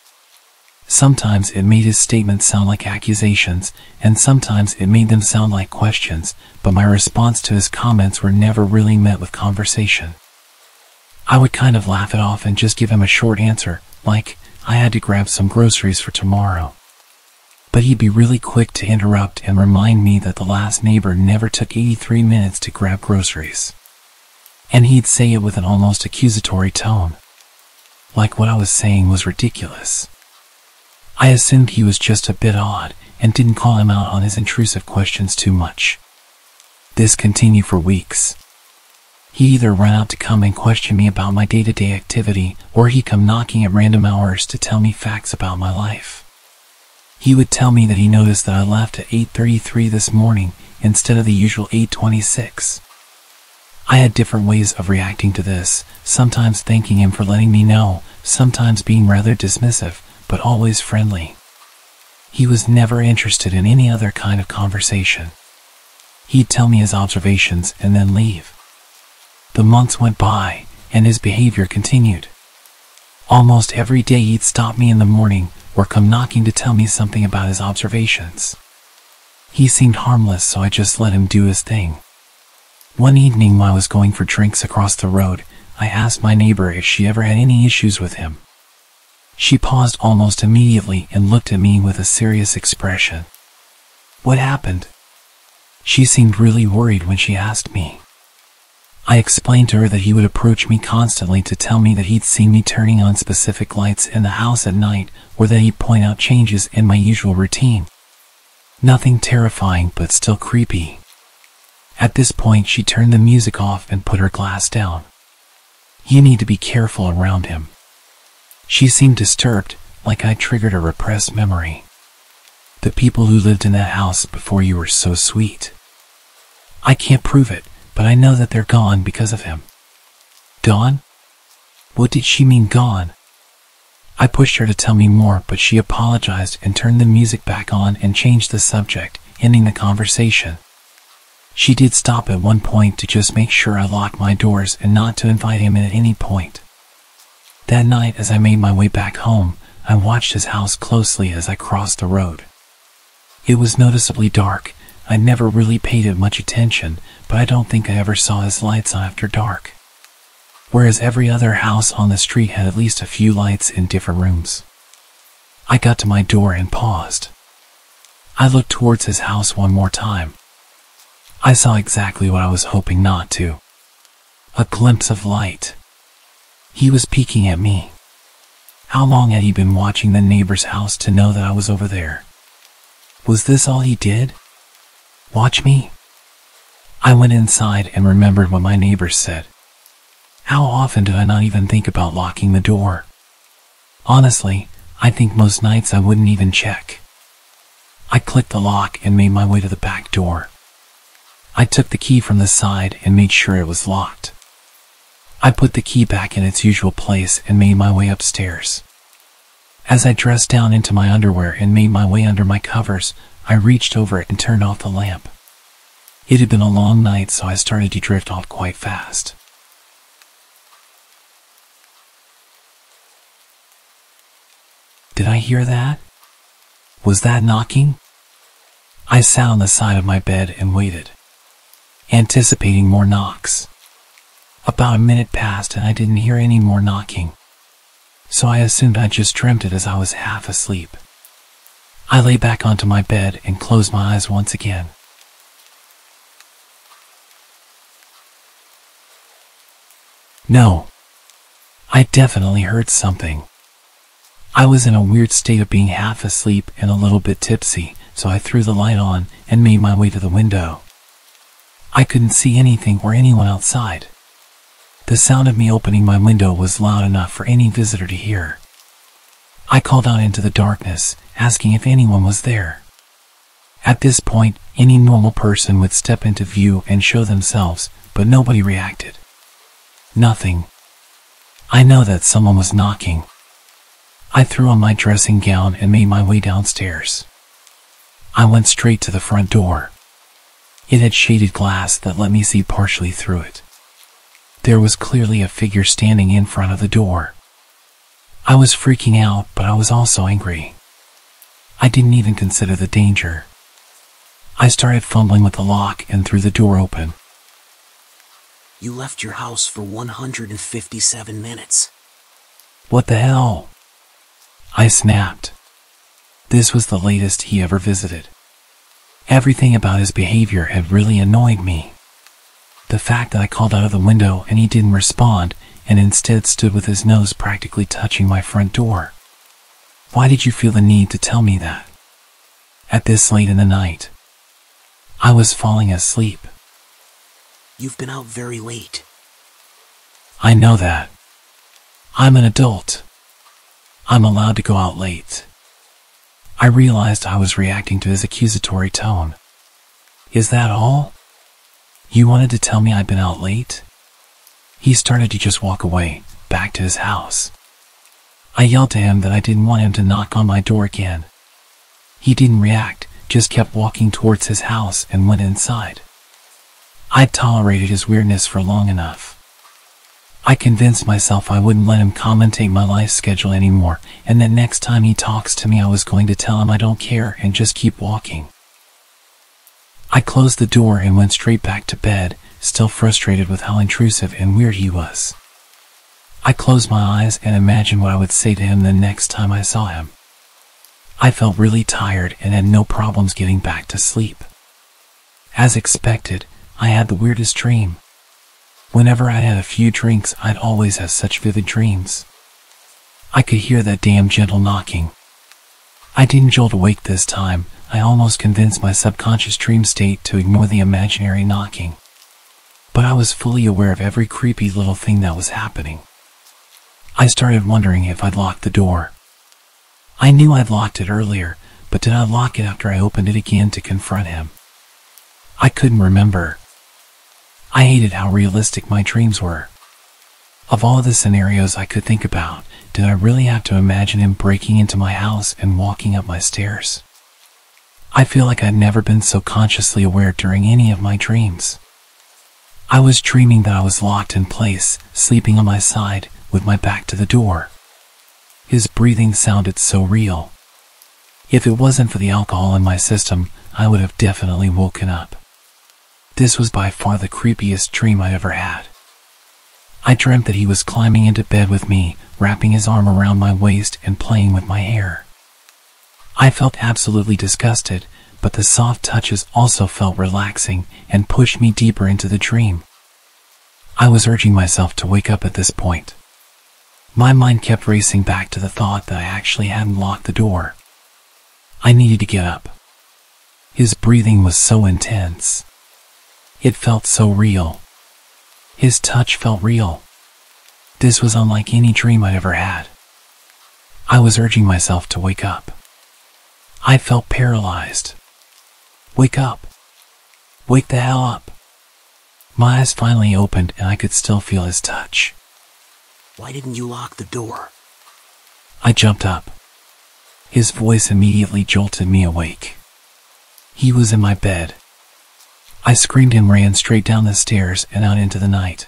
Sometimes it made his statements sound like accusations, and sometimes it made them sound like questions, but my response to his comments were never really met with conversation. I would kind of laugh it off and just give him a short answer, like, I had to grab some groceries for tomorrow. But he'd be really quick to interrupt and remind me that the last neighbor never took 83 minutes to grab groceries. And he'd say it with an almost accusatory tone. Like what I was saying was ridiculous. I assumed he was just a bit odd and didn't call him out on his intrusive questions too much. This continued for weeks. He either ran out to come and question me about my day-to-day activity, or he'd come knocking at random hours to tell me facts about my life. He would tell me that he noticed that I left at 8.33 this morning instead of the usual 8.26. I had different ways of reacting to this, sometimes thanking him for letting me know, sometimes being rather dismissive, but always friendly. He was never interested in any other kind of conversation. He'd tell me his observations and then leave. The months went by, and his behavior continued. Almost every day he'd stop me in the morning or come knocking to tell me something about his observations. He seemed harmless, so I just let him do his thing. One evening while I was going for drinks across the road, I asked my neighbor if she ever had any issues with him. She paused almost immediately and looked at me with a serious expression. What happened? She seemed really worried when she asked me. I explained to her that he would approach me constantly to tell me that he'd seen me turning on specific lights in the house at night or that he'd point out changes in my usual routine. Nothing terrifying, but still creepy. At this point, she turned the music off and put her glass down. You need to be careful around him. She seemed disturbed, like I triggered a repressed memory. The people who lived in that house before you were so sweet. I can't prove it, but I know that they're gone because of him. Gone? What did she mean gone? I pushed her to tell me more, but she apologized and turned the music back on and changed the subject, ending the conversation. She did stop at one point to just make sure I locked my doors and not to invite him in at any point. That night, as I made my way back home, I watched his house closely as I crossed the road. It was noticeably dark. I never really paid it much attention, but I don't think I ever saw his lights after dark. Whereas every other house on the street had at least a few lights in different rooms. I got to my door and paused. I looked towards his house one more time. I saw exactly what I was hoping not to. A glimpse of light. He was peeking at me. How long had he been watching the neighbor's house to know that I was over there? Was this all he did? Watch me? I went inside and remembered what my neighbors said. How often do I not even think about locking the door? Honestly, I think most nights I wouldn't even check. I clicked the lock and made my way to the back door. I took the key from the side and made sure it was locked. I put the key back in its usual place and made my way upstairs. As I dressed down into my underwear and made my way under my covers, I reached over and turned off the lamp. It had been a long night, so I started to drift off quite fast. Did I hear that? Was that knocking? I sat on the side of my bed and waited, anticipating more knocks. About a minute passed and I didn't hear any more knocking, so I assumed I just dreamt it as I was half asleep. I lay back onto my bed and closed my eyes once again. No. I definitely heard something. I was in a weird state of being half asleep and a little bit tipsy, so I threw the light on and made my way to the window. I couldn't see anything or anyone outside. The sound of me opening my window was loud enough for any visitor to hear. I called out into the darkness, asking if anyone was there. At this point, any normal person would step into view and show themselves, but nobody reacted. Nothing. I know that someone was knocking. I threw on my dressing gown and made my way downstairs. I went straight to the front door. It had shaded glass that let me see partially through it. There was clearly a figure standing in front of the door. I was freaking out, but I was also angry. I didn't even consider the danger. I started fumbling with the lock and threw the door open. You left your house for 157 minutes. What the hell? I snapped. This was the latest he ever visited. Everything about his behavior had really annoyed me. The fact that I called out of the window and he didn't respond and instead stood with his nose practically touching my front door. Why did you feel the need to tell me that? At this late in the night. I was falling asleep. You've been out very late. I know that. I'm an adult. I'm allowed to go out late. I realized I was reacting to his accusatory tone. Is that all? You wanted to tell me I'd been out late? He started to just walk away, back to his house. I yelled to him that I didn't want him to knock on my door again. He didn't react, just kept walking towards his house and went inside. I'd tolerated his weirdness for long enough. I convinced myself I wouldn't let him commentate my life schedule anymore, and that next time he talks to me I was going to tell him I don't care and just keep walking. I closed the door and went straight back to bed, still frustrated with how intrusive and weird he was. I closed my eyes and imagined what I would say to him the next time I saw him. I felt really tired and had no problems getting back to sleep. As expected, I had the weirdest dream. Whenever I had a few drinks, I'd always have such vivid dreams. I could hear that damn gentle knocking. I didn't jolt awake this time. I almost convinced my subconscious dream state to ignore the imaginary knocking. But I was fully aware of every creepy little thing that was happening. I started wondering if I'd locked the door. I knew I'd locked it earlier, but did I lock it after I opened it again to confront him? I couldn't remember. I hated how realistic my dreams were. Of all the scenarios I could think about, did I really have to imagine him breaking into my house and walking up my stairs? I feel like I'd never been so consciously aware during any of my dreams. I was dreaming that I was locked in place, sleeping on my side, with my back to the door. His breathing sounded so real. If it wasn't for the alcohol in my system, I would have definitely woken up. This was by far the creepiest dream I ever had. I dreamt that he was climbing into bed with me, wrapping his arm around my waist and playing with my hair. I felt absolutely disgusted, but the soft touches also felt relaxing and pushed me deeper into the dream. I was urging myself to wake up at this point. My mind kept racing back to the thought that I actually hadn't locked the door. I needed to get up. His breathing was so intense. It felt so real. His touch felt real. This was unlike any dream I'd ever had. I was urging myself to wake up. I felt paralyzed. Wake up. Wake the hell up. My eyes finally opened and I could still feel his touch. Why didn't you lock the door? I jumped up. His voice immediately jolted me awake. He was in my bed. I screamed and ran straight down the stairs and out into the night.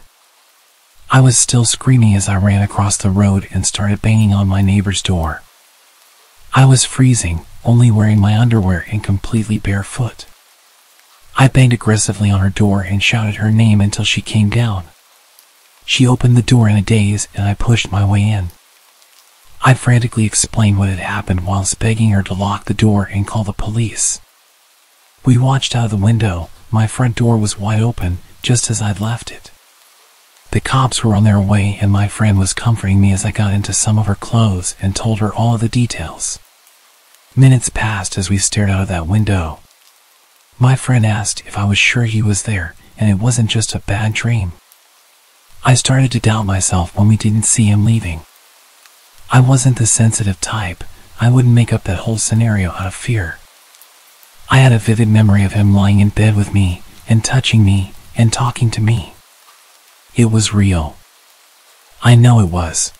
I was still screaming as I ran across the road and started banging on my neighbor's door. I was freezing, only wearing my underwear and completely barefoot. I banged aggressively on her door and shouted her name until she came down. She opened the door in a daze and I pushed my way in. I frantically explained what had happened whilst begging her to lock the door and call the police. We watched out of the window. My front door was wide open, just as I'd left it. The cops were on their way and my friend was comforting me as I got into some of her clothes and told her all the details. Minutes passed as we stared out of that window. My friend asked if I was sure he was there and it wasn't just a bad dream. I started to doubt myself when we didn't see him leaving. I wasn't the sensitive type. I wouldn't make up that whole scenario out of fear. I had a vivid memory of him lying in bed with me and touching me and talking to me. It was real. I know it was.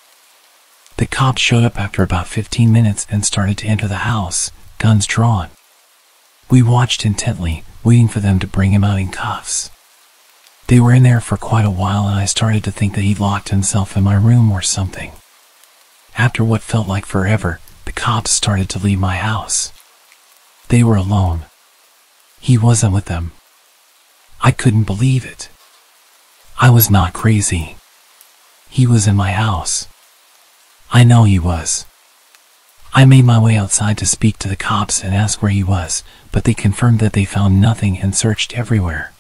The cops showed up after about 15 minutes and started to enter the house, guns drawn. We watched intently, waiting for them to bring him out in cuffs. They were in there for quite a while and I started to think that he'd locked himself in my room or something. After what felt like forever, the cops started to leave my house. They were alone. He wasn't with them. I couldn't believe it. I was not crazy. He was in my house. I know he was. I made my way outside to speak to the cops and ask where he was, but they confirmed that they found nothing and searched everywhere.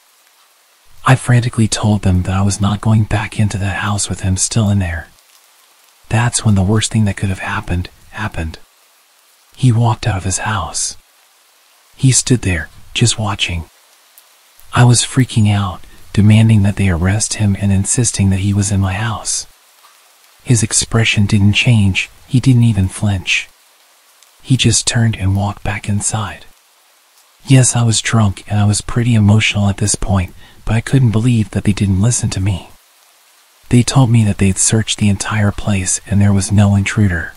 I frantically told them that I was not going back into that house with him still in there. That's when the worst thing that could have happened, happened. He walked out of his house. He stood there, just watching. I was freaking out, demanding that they arrest him and insisting that he was in my house. His expression didn't change, he didn't even flinch. He just turned and walked back inside. Yes, I was drunk and I was pretty emotional at this point, but I couldn't believe that they didn't listen to me. They told me that they'd searched the entire place and there was no intruder.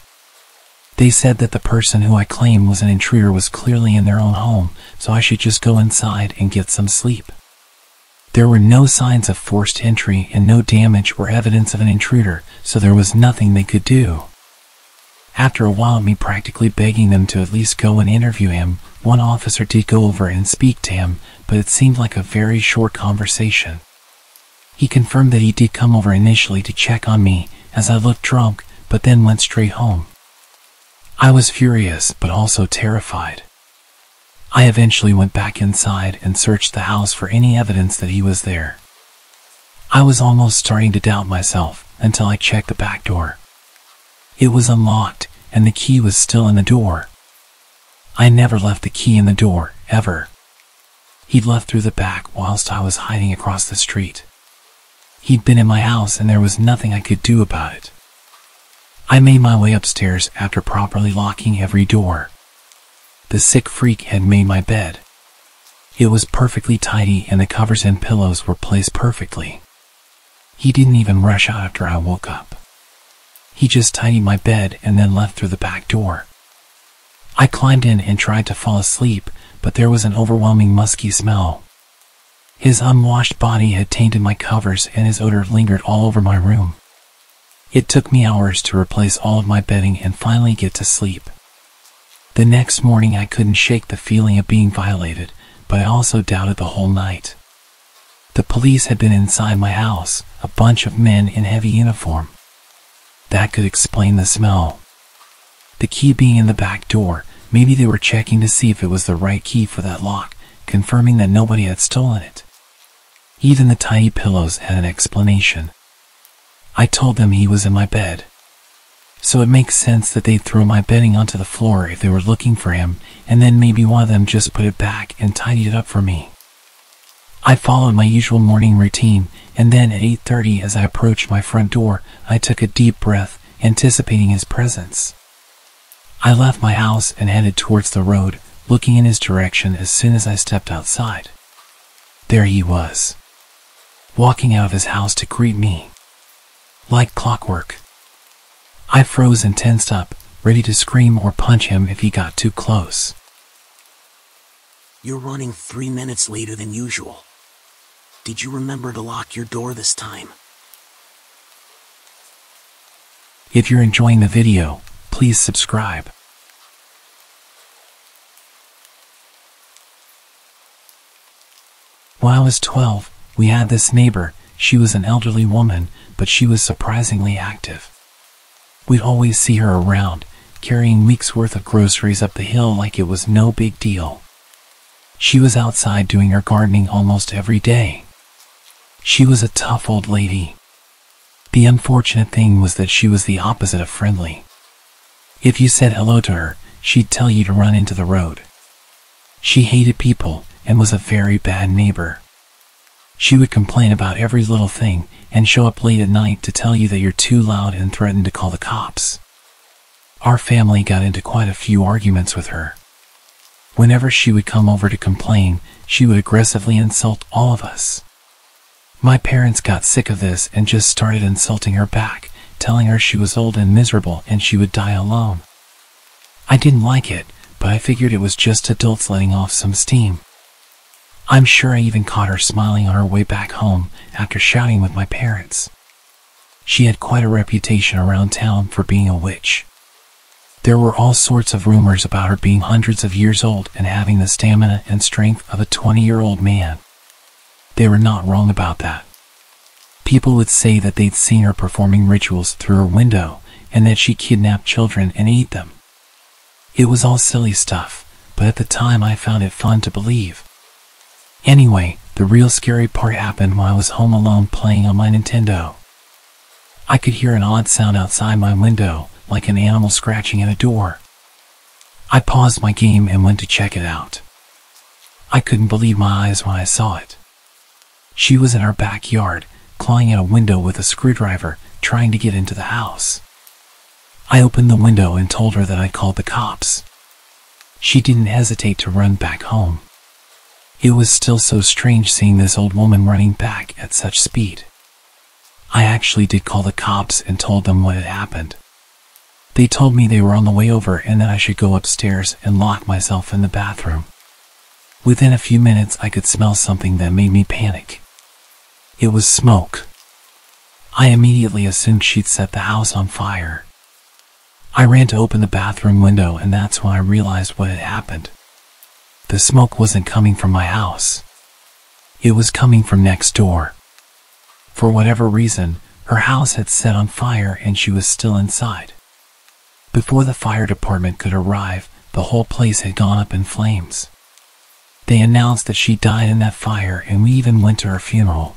They said that the person who I claimed was an intruder was clearly in their own home, so I should just go inside and get some sleep. There were no signs of forced entry and no damage or evidence of an intruder, so there was nothing they could do. After a while me practically begging them to at least go and interview him, one officer did go over and speak to him, but it seemed like a very short conversation. He confirmed that he did come over initially to check on me, as I looked drunk, but then went straight home. I was furious, but also terrified. I eventually went back inside and searched the house for any evidence that he was there. I was almost starting to doubt myself until I checked the back door. It was unlocked and the key was still in the door. I never left the key in the door, ever. He'd left through the back whilst I was hiding across the street. He'd been in my house and there was nothing I could do about it. I made my way upstairs after properly locking every door. The sick freak had made my bed. It was perfectly tidy and the covers and pillows were placed perfectly. He didn't even rush out after I woke up. He just tidied my bed and then left through the back door. I climbed in and tried to fall asleep, but there was an overwhelming musky smell. His unwashed body had tainted my covers and his odor lingered all over my room. It took me hours to replace all of my bedding and finally get to sleep. The next morning I couldn't shake the feeling of being violated, but I also doubted the whole night. The police had been inside my house, a bunch of men in heavy uniform. That could explain the smell. The key being in the back door, maybe they were checking to see if it was the right key for that lock, confirming that nobody had stolen it. Even the tiny pillows had an explanation. I told them he was in my bed. So it makes sense that they'd throw my bedding onto the floor if they were looking for him, and then maybe one of them just put it back and tidied it up for me. I followed my usual morning routine, and then at 8.30 as I approached my front door, I took a deep breath, anticipating his presence. I left my house and headed towards the road, looking in his direction as soon as I stepped outside. There he was, walking out of his house to greet me. Like clockwork. I froze and tensed up, ready to scream or punch him if he got too close. You're running three minutes later than usual. Did you remember to lock your door this time? If you're enjoying the video, please subscribe. When I was 12, we had this neighbor. She was an elderly woman, but she was surprisingly active. We'd always see her around, carrying weeks worth of groceries up the hill like it was no big deal. She was outside doing her gardening almost every day. She was a tough old lady. The unfortunate thing was that she was the opposite of friendly. If you said hello to her, she'd tell you to run into the road. She hated people and was a very bad neighbor. She would complain about every little thing and show up late at night to tell you that you're too loud and threaten to call the cops. Our family got into quite a few arguments with her. Whenever she would come over to complain, she would aggressively insult all of us. My parents got sick of this and just started insulting her back, telling her she was old and miserable and she would die alone. I didn't like it, but I figured it was just adults letting off some steam. I'm sure I even caught her smiling on her way back home after shouting with my parents. She had quite a reputation around town for being a witch. There were all sorts of rumors about her being hundreds of years old and having the stamina and strength of a 20 year old man. They were not wrong about that. People would say that they'd seen her performing rituals through her window and that she kidnapped children and ate them. It was all silly stuff, but at the time I found it fun to believe. Anyway, the real scary part happened when I was home alone playing on my Nintendo. I could hear an odd sound outside my window, like an animal scratching at a door. I paused my game and went to check it out. I couldn't believe my eyes when I saw it. She was in our backyard, clawing at a window with a screwdriver, trying to get into the house. I opened the window and told her that I'd called the cops. She didn't hesitate to run back home. It was still so strange seeing this old woman running back at such speed. I actually did call the cops and told them what had happened. They told me they were on the way over and that I should go upstairs and lock myself in the bathroom. Within a few minutes, I could smell something that made me panic. It was smoke. I immediately assumed she'd set the house on fire. I ran to open the bathroom window and that's when I realized what had happened. The smoke wasn't coming from my house. It was coming from next door. For whatever reason, her house had set on fire and she was still inside. Before the fire department could arrive, the whole place had gone up in flames. They announced that she died in that fire and we even went to her funeral.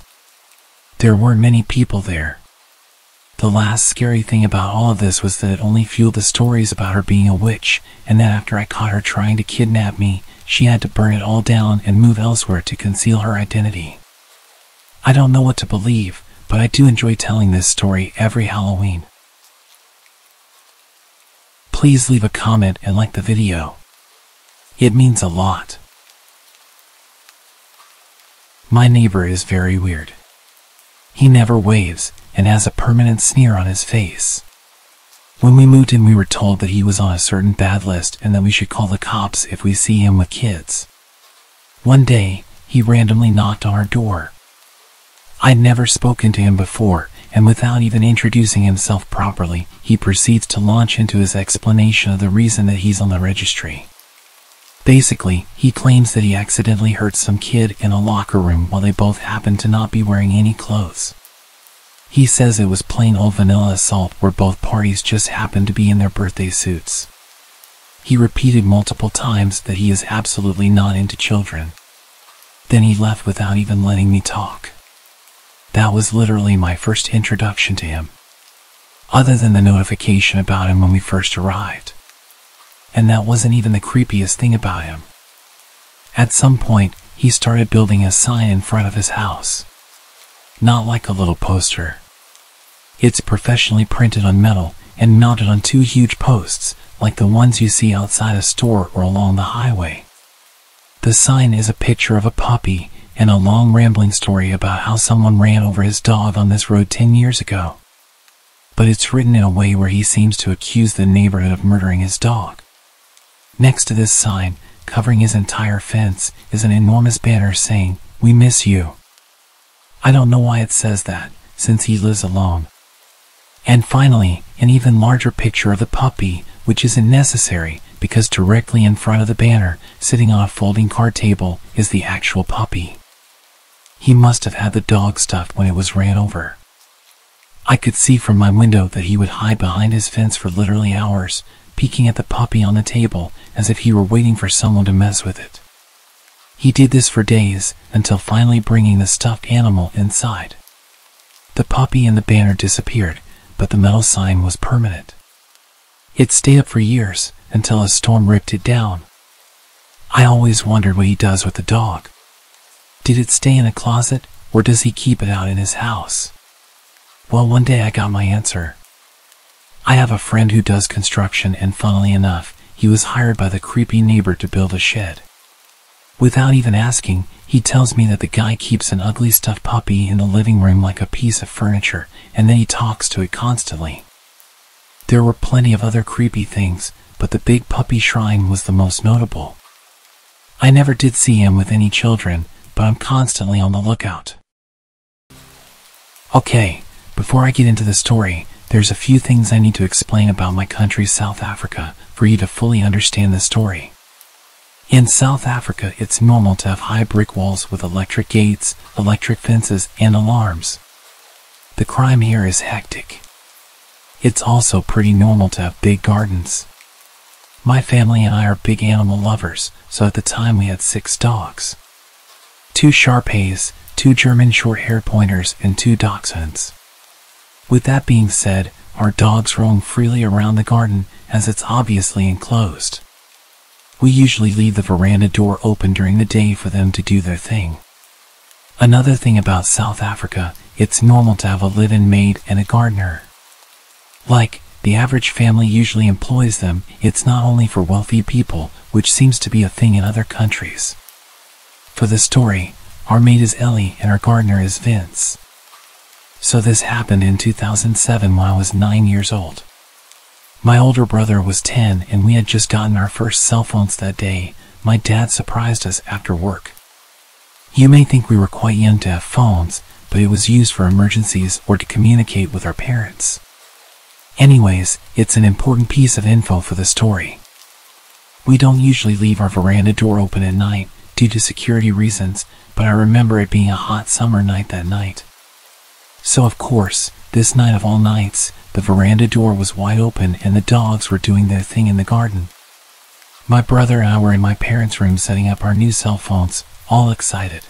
There weren't many people there. The last scary thing about all of this was that it only fueled the stories about her being a witch and that after I caught her trying to kidnap me, she had to burn it all down and move elsewhere to conceal her identity. I don't know what to believe, but I do enjoy telling this story every Halloween. Please leave a comment and like the video. It means a lot. My neighbor is very weird. He never waves and has a permanent sneer on his face. When we moved in, we were told that he was on a certain bad list and that we should call the cops if we see him with kids. One day, he randomly knocked on our door. I'd never spoken to him before, and without even introducing himself properly, he proceeds to launch into his explanation of the reason that he's on the registry. Basically, he claims that he accidentally hurt some kid in a locker room while they both happened to not be wearing any clothes. He says it was plain old vanilla assault where both parties just happened to be in their birthday suits. He repeated multiple times that he is absolutely not into children. Then he left without even letting me talk. That was literally my first introduction to him. Other than the notification about him when we first arrived. And that wasn't even the creepiest thing about him. At some point, he started building a sign in front of his house. Not like a little poster. It's professionally printed on metal and mounted on two huge posts, like the ones you see outside a store or along the highway. The sign is a picture of a puppy and a long rambling story about how someone ran over his dog on this road 10 years ago. But it's written in a way where he seems to accuse the neighborhood of murdering his dog. Next to this sign, covering his entire fence, is an enormous banner saying, We miss you. I don't know why it says that, since he lives alone. And finally, an even larger picture of the puppy, which isn't necessary because directly in front of the banner, sitting on a folding card table, is the actual puppy. He must have had the dog stuffed when it was ran over. I could see from my window that he would hide behind his fence for literally hours, peeking at the puppy on the table as if he were waiting for someone to mess with it. He did this for days until finally bringing the stuffed animal inside. The puppy and the banner disappeared, but the metal sign was permanent. It stayed up for years until a storm ripped it down. I always wondered what he does with the dog. Did it stay in a closet or does he keep it out in his house? Well, one day I got my answer. I have a friend who does construction and funnily enough, he was hired by the creepy neighbor to build a shed. Without even asking, he tells me that the guy keeps an ugly stuffed puppy in the living room like a piece of furniture, and then he talks to it constantly. There were plenty of other creepy things, but the big puppy shrine was the most notable. I never did see him with any children, but I'm constantly on the lookout. Okay, before I get into the story, there's a few things I need to explain about my country, South Africa, for you to fully understand the story. In South Africa, it's normal to have high brick walls with electric gates, electric fences, and alarms. The crime here is hectic. It's also pretty normal to have big gardens. My family and I are big animal lovers, so at the time we had six dogs. Two Shar-Peis, two German short-haired pointers, and two dachshunds. With that being said, our dogs roam freely around the garden as it's obviously enclosed. We usually leave the veranda door open during the day for them to do their thing. Another thing about South Africa, it's normal to have a live-in maid and a gardener. Like, the average family usually employs them, it's not only for wealthy people, which seems to be a thing in other countries. For the story, our maid is Ellie and our gardener is Vince. So this happened in 2007 when I was 9 years old. My older brother was 10 and we had just gotten our first cell phones that day. My dad surprised us after work. You may think we were quite young to have phones, but it was used for emergencies or to communicate with our parents. Anyways, it's an important piece of info for the story. We don't usually leave our veranda door open at night due to security reasons, but I remember it being a hot summer night that night. So of course, this night of all nights, the veranda door was wide open and the dogs were doing their thing in the garden. My brother and I were in my parents' room setting up our new cell phones, all excited.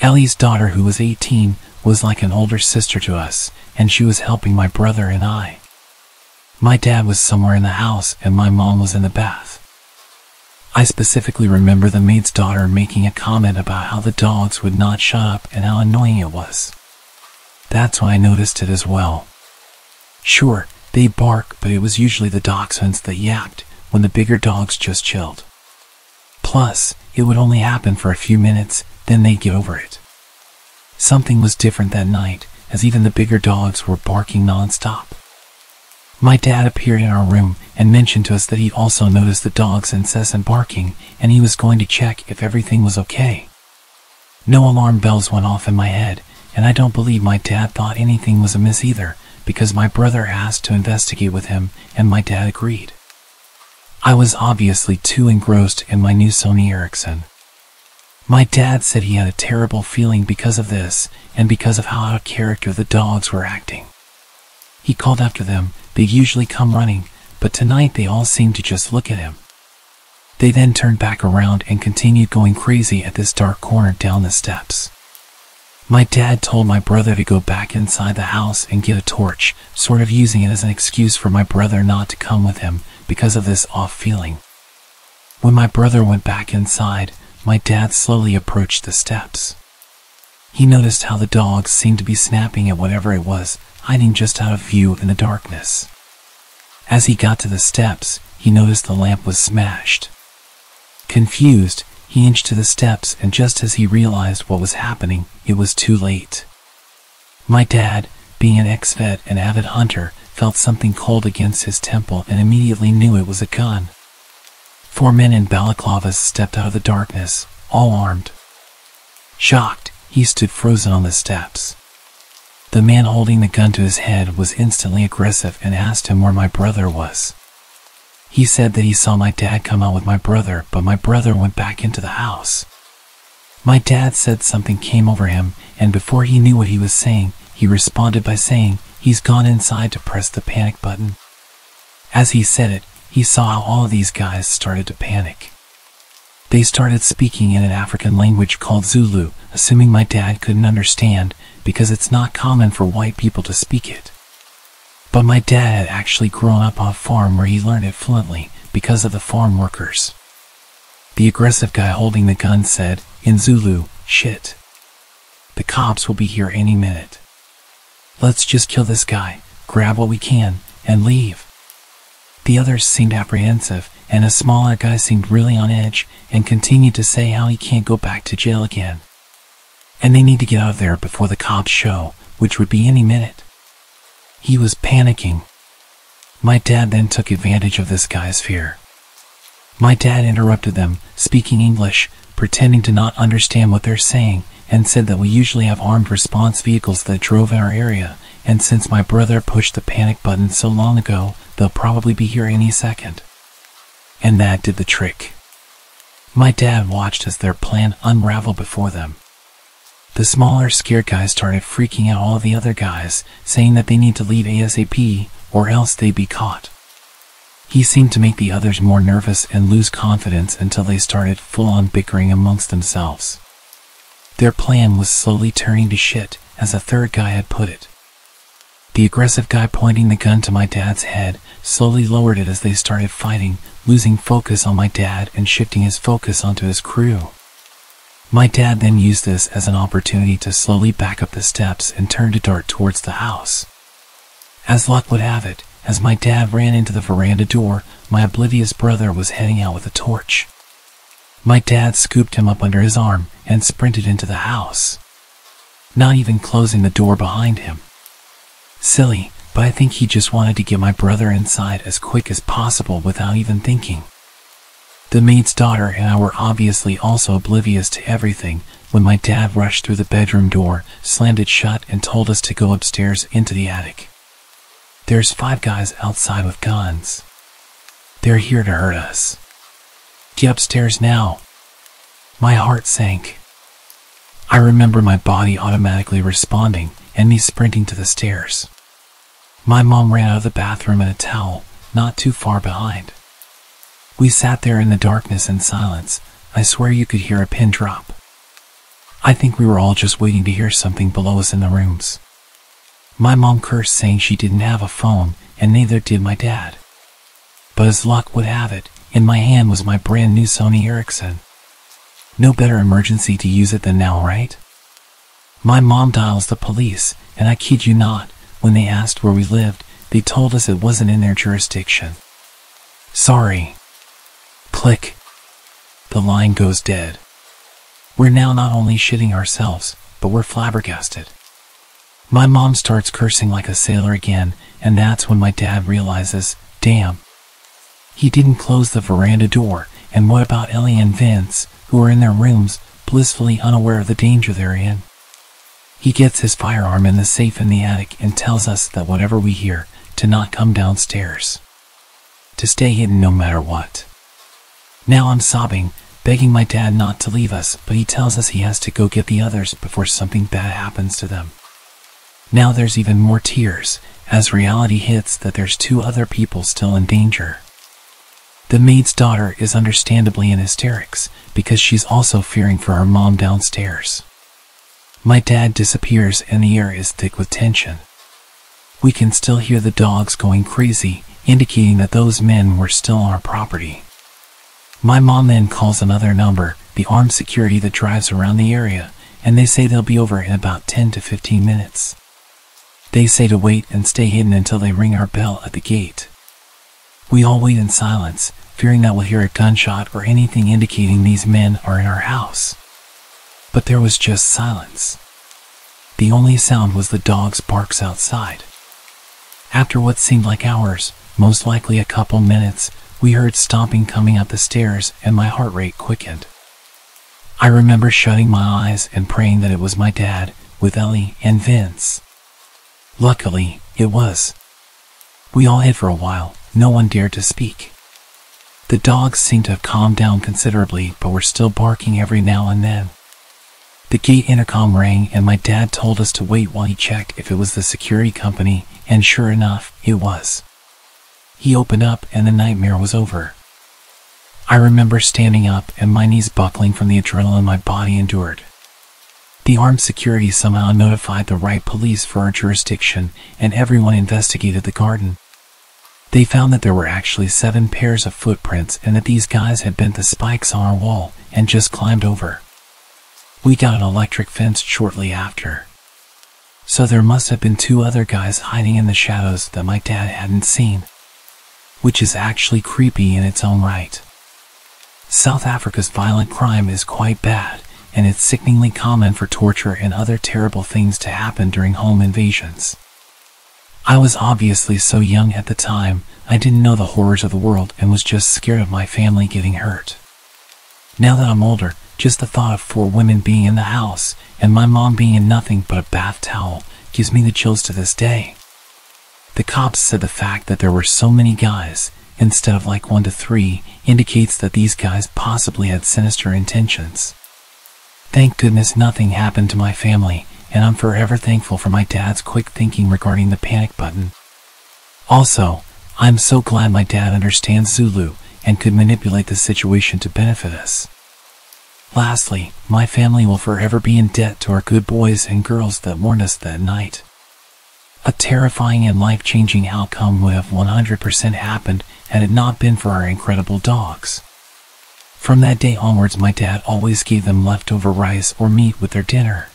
Ellie's daughter, who was 18, was like an older sister to us, and she was helping my brother and I. My dad was somewhere in the house and my mom was in the bath. I specifically remember the maid's daughter making a comment about how the dogs would not shut up and how annoying it was. That's why I noticed it as well. Sure, they bark, but it was usually the dachshunds that yapped when the bigger dogs just chilled. Plus, it would only happen for a few minutes, then they'd get over it. Something was different that night, as even the bigger dogs were barking nonstop. My dad appeared in our room and mentioned to us that he also noticed the dog's incessant barking and he was going to check if everything was okay. No alarm bells went off in my head, and I don't believe my dad thought anything was amiss either, because my brother asked to investigate with him and my dad agreed. I was obviously too engrossed in my new Sony Ericsson. My dad said he had a terrible feeling because of this and because of how out of character the dogs were acting. He called after them. They usually come running, but tonight they all seemed to just look at him. They then turned back around and continued going crazy at this dark corner down the steps. My dad told my brother to go back inside the house and get a torch, sort of using it as an excuse for my brother not to come with him because of this off feeling. When my brother went back inside, my dad slowly approached the steps. He noticed how the dogs seemed to be snapping at whatever it was, hiding just out of view in the darkness. As he got to the steps, he noticed the lamp was smashed. Confused, he inched to the steps and just as he realized what was happening, it was too late. My dad, being an ex-vet and avid hunter, felt something cold against his temple and immediately knew it was a gun. Four men in balaclavas stepped out of the darkness, all armed. Shocked, he stood frozen on the steps. The man holding the gun to his head was instantly aggressive and asked him where my brother was. He said that he saw my dad come out with my brother, but my brother went back into the house. My dad said something came over him, and before he knew what he was saying, he responded by saying, He's gone inside to press the panic button. As he said it, he saw how all these guys started to panic. They started speaking in an African language called Zulu, assuming my dad couldn't understand because it's not common for white people to speak it. But my dad had actually grown up on a farm where he learned it fluently because of the farm workers. The aggressive guy holding the gun said, in Zulu, shit. The cops will be here any minute. Let's just kill this guy, grab what we can, and leave. The others seemed apprehensive, and a smaller guy seemed really on edge and continued to say how he can't go back to jail again. And they need to get out of there before the cops show, which would be any minute. He was panicking. My dad then took advantage of this guy's fear. My dad interrupted them, speaking English, pretending to not understand what they're saying, and said that we usually have armed response vehicles that drove our area, and since my brother pushed the panic button so long ago, they'll probably be here any second. And that did the trick. My dad watched as their plan unraveled before them. The smaller, scared guys started freaking out all the other guys, saying that they need to leave ASAP or else they'd be caught. He seemed to make the others more nervous and lose confidence until they started full on bickering amongst themselves. Their plan was slowly turning to shit, as a third guy had put it. The aggressive guy pointing the gun to my dad's head slowly lowered it as they started fighting, losing focus on my dad and shifting his focus onto his crew. My dad then used this as an opportunity to slowly back up the steps and turn to dart towards the house. As luck would have it, as my dad ran into the veranda door, my oblivious brother was heading out with a torch. My dad scooped him up under his arm and sprinted into the house, not even closing the door behind him. Silly, but I think he just wanted to get my brother inside as quick as possible without even thinking. The maid's daughter and I were obviously also oblivious to everything when my dad rushed through the bedroom door, slammed it shut, and told us to go upstairs into the attic. There's five guys outside with guns. They're here to hurt us. Get upstairs now. My heart sank. I remember my body automatically responding and me sprinting to the stairs. My mom ran out of the bathroom in a towel, not too far behind. We sat there in the darkness and silence. I swear you could hear a pin drop. I think we were all just waiting to hear something below us in the rooms. My mom cursed saying she didn't have a phone, and neither did my dad. But as luck would have it, in my hand was my brand new Sony Ericsson. No better emergency to use it than now, right? My mom dials the police, and I kid you not, when they asked where we lived, they told us it wasn't in their jurisdiction. Sorry, Click. The line goes dead. We're now not only shitting ourselves, but we're flabbergasted. My mom starts cursing like a sailor again, and that's when my dad realizes, damn. He didn't close the veranda door, and what about Ellie and Vince, who are in their rooms, blissfully unaware of the danger they're in? He gets his firearm in the safe in the attic and tells us that whatever we hear, to not come downstairs. To stay hidden no matter what. Now I'm sobbing, begging my dad not to leave us, but he tells us he has to go get the others before something bad happens to them. Now there's even more tears, as reality hits that there's two other people still in danger. The maid's daughter is understandably in hysterics, because she's also fearing for her mom downstairs. My dad disappears and the air is thick with tension. We can still hear the dogs going crazy, indicating that those men were still on our property. My mom then calls another number, the armed security that drives around the area, and they say they'll be over in about 10 to 15 minutes. They say to wait and stay hidden until they ring our bell at the gate. We all wait in silence, fearing that we'll hear a gunshot or anything indicating these men are in our house. But there was just silence. The only sound was the dog's barks outside. After what seemed like hours, most likely a couple minutes, we heard stomping coming up the stairs and my heart rate quickened. I remember shutting my eyes and praying that it was my dad with Ellie and Vince. Luckily, it was. We all hid for a while, no one dared to speak. The dogs seemed to have calmed down considerably, but were still barking every now and then. The gate intercom rang and my dad told us to wait while he checked if it was the security company, and sure enough, it was. He opened up and the nightmare was over. I remember standing up and my knees buckling from the adrenaline my body endured. The armed security somehow notified the right police for our jurisdiction and everyone investigated the garden. They found that there were actually seven pairs of footprints and that these guys had bent the spikes on our wall and just climbed over. We got an electric fence shortly after. So there must have been two other guys hiding in the shadows that my dad hadn't seen which is actually creepy in its own right. South Africa's violent crime is quite bad, and it's sickeningly common for torture and other terrible things to happen during home invasions. I was obviously so young at the time, I didn't know the horrors of the world and was just scared of my family getting hurt. Now that I'm older, just the thought of four women being in the house and my mom being in nothing but a bath towel gives me the chills to this day. The cops said the fact that there were so many guys, instead of like one to three, indicates that these guys possibly had sinister intentions. Thank goodness nothing happened to my family, and I'm forever thankful for my dad's quick thinking regarding the panic button. Also, I'm so glad my dad understands Zulu and could manipulate the situation to benefit us. Lastly, my family will forever be in debt to our good boys and girls that warned us that night. A terrifying and life-changing outcome would have 100% happened had it not been for our incredible dogs. From that day onwards, my dad always gave them leftover rice or meat with their dinner.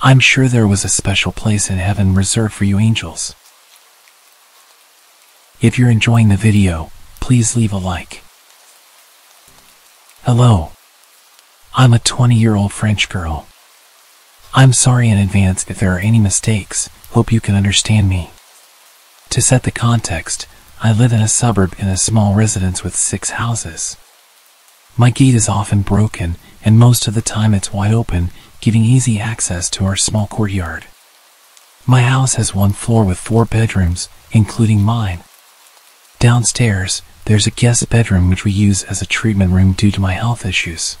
I'm sure there was a special place in heaven reserved for you angels. If you're enjoying the video, please leave a like. Hello. I'm a 20 year old French girl. I'm sorry in advance if there are any mistakes, Hope you can understand me. To set the context, I live in a suburb in a small residence with six houses. My gate is often broken, and most of the time it's wide open, giving easy access to our small courtyard. My house has one floor with four bedrooms, including mine. Downstairs, there's a guest bedroom which we use as a treatment room due to my health issues.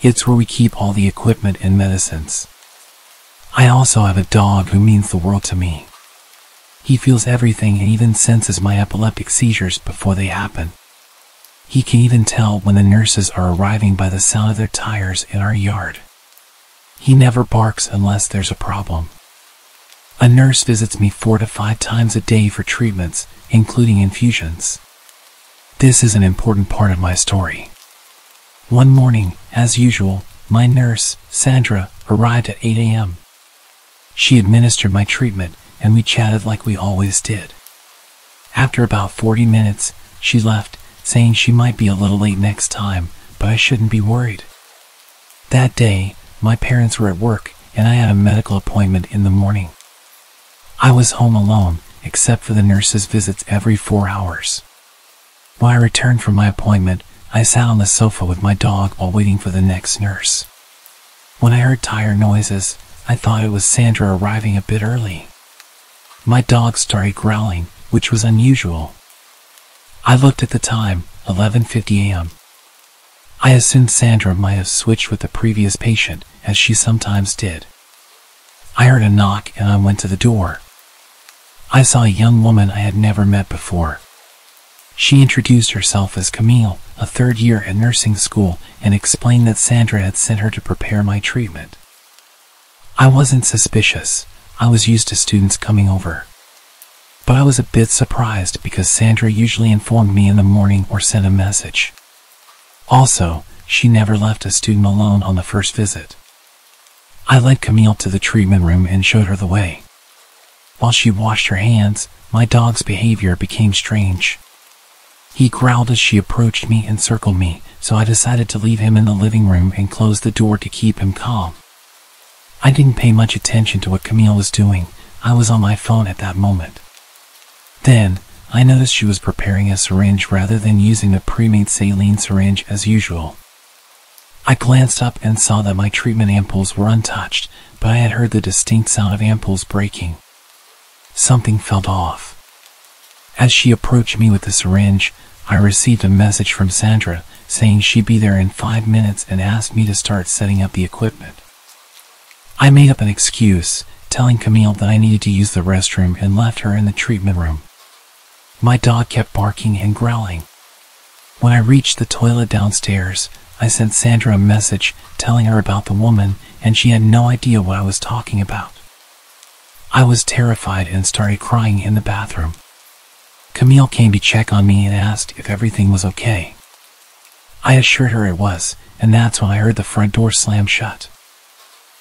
It's where we keep all the equipment and medicines. I also have a dog who means the world to me. He feels everything and even senses my epileptic seizures before they happen. He can even tell when the nurses are arriving by the sound of their tires in our yard. He never barks unless there's a problem. A nurse visits me four to five times a day for treatments, including infusions. This is an important part of my story. One morning, as usual, my nurse, Sandra, arrived at 8 a.m. She administered my treatment, and we chatted like we always did. After about 40 minutes, she left, saying she might be a little late next time, but I shouldn't be worried. That day, my parents were at work and I had a medical appointment in the morning. I was home alone, except for the nurse's visits every four hours. When I returned from my appointment, I sat on the sofa with my dog while waiting for the next nurse. When I heard tire noises, I thought it was Sandra arriving a bit early. My dog started growling, which was unusual. I looked at the time, 11:50 a.m. I assumed Sandra might have switched with the previous patient, as she sometimes did. I heard a knock and I went to the door. I saw a young woman I had never met before. She introduced herself as Camille, a third year at nursing school, and explained that Sandra had sent her to prepare my treatment. I wasn't suspicious. I was used to students coming over. But I was a bit surprised because Sandra usually informed me in the morning or sent a message. Also, she never left a student alone on the first visit. I led Camille to the treatment room and showed her the way. While she washed her hands, my dog's behavior became strange. He growled as she approached me and circled me, so I decided to leave him in the living room and close the door to keep him calm. I didn't pay much attention to what Camille was doing. I was on my phone at that moment. Then, I noticed she was preparing a syringe rather than using the pre-made saline syringe as usual. I glanced up and saw that my treatment ampoules were untouched, but I had heard the distinct sound of ampoules breaking. Something felt off. As she approached me with the syringe, I received a message from Sandra saying she'd be there in five minutes and asked me to start setting up the equipment. I made up an excuse, telling Camille that I needed to use the restroom and left her in the treatment room. My dog kept barking and growling. When I reached the toilet downstairs, I sent Sandra a message telling her about the woman, and she had no idea what I was talking about. I was terrified and started crying in the bathroom. Camille came to check on me and asked if everything was okay. I assured her it was, and that's when I heard the front door slam shut.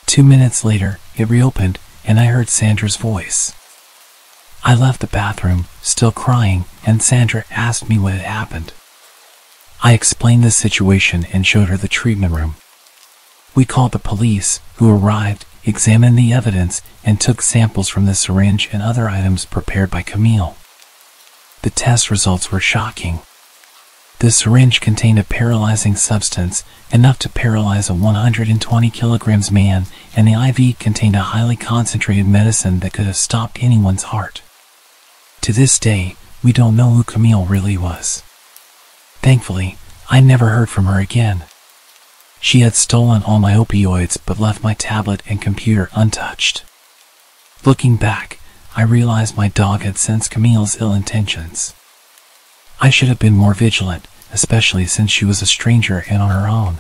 Two minutes later, it reopened, and I heard Sandra's voice. I left the bathroom, still crying, and Sandra asked me what had happened. I explained the situation and showed her the treatment room. We called the police, who arrived, examined the evidence, and took samples from the syringe and other items prepared by Camille. The test results were shocking. The syringe contained a paralyzing substance, enough to paralyze a 120 kilograms man, and the IV contained a highly concentrated medicine that could have stopped anyone's heart. To this day, we don't know who Camille really was. Thankfully, I never heard from her again. She had stolen all my opioids but left my tablet and computer untouched. Looking back, I realized my dog had sensed Camille's ill intentions. I should have been more vigilant, especially since she was a stranger and on her own.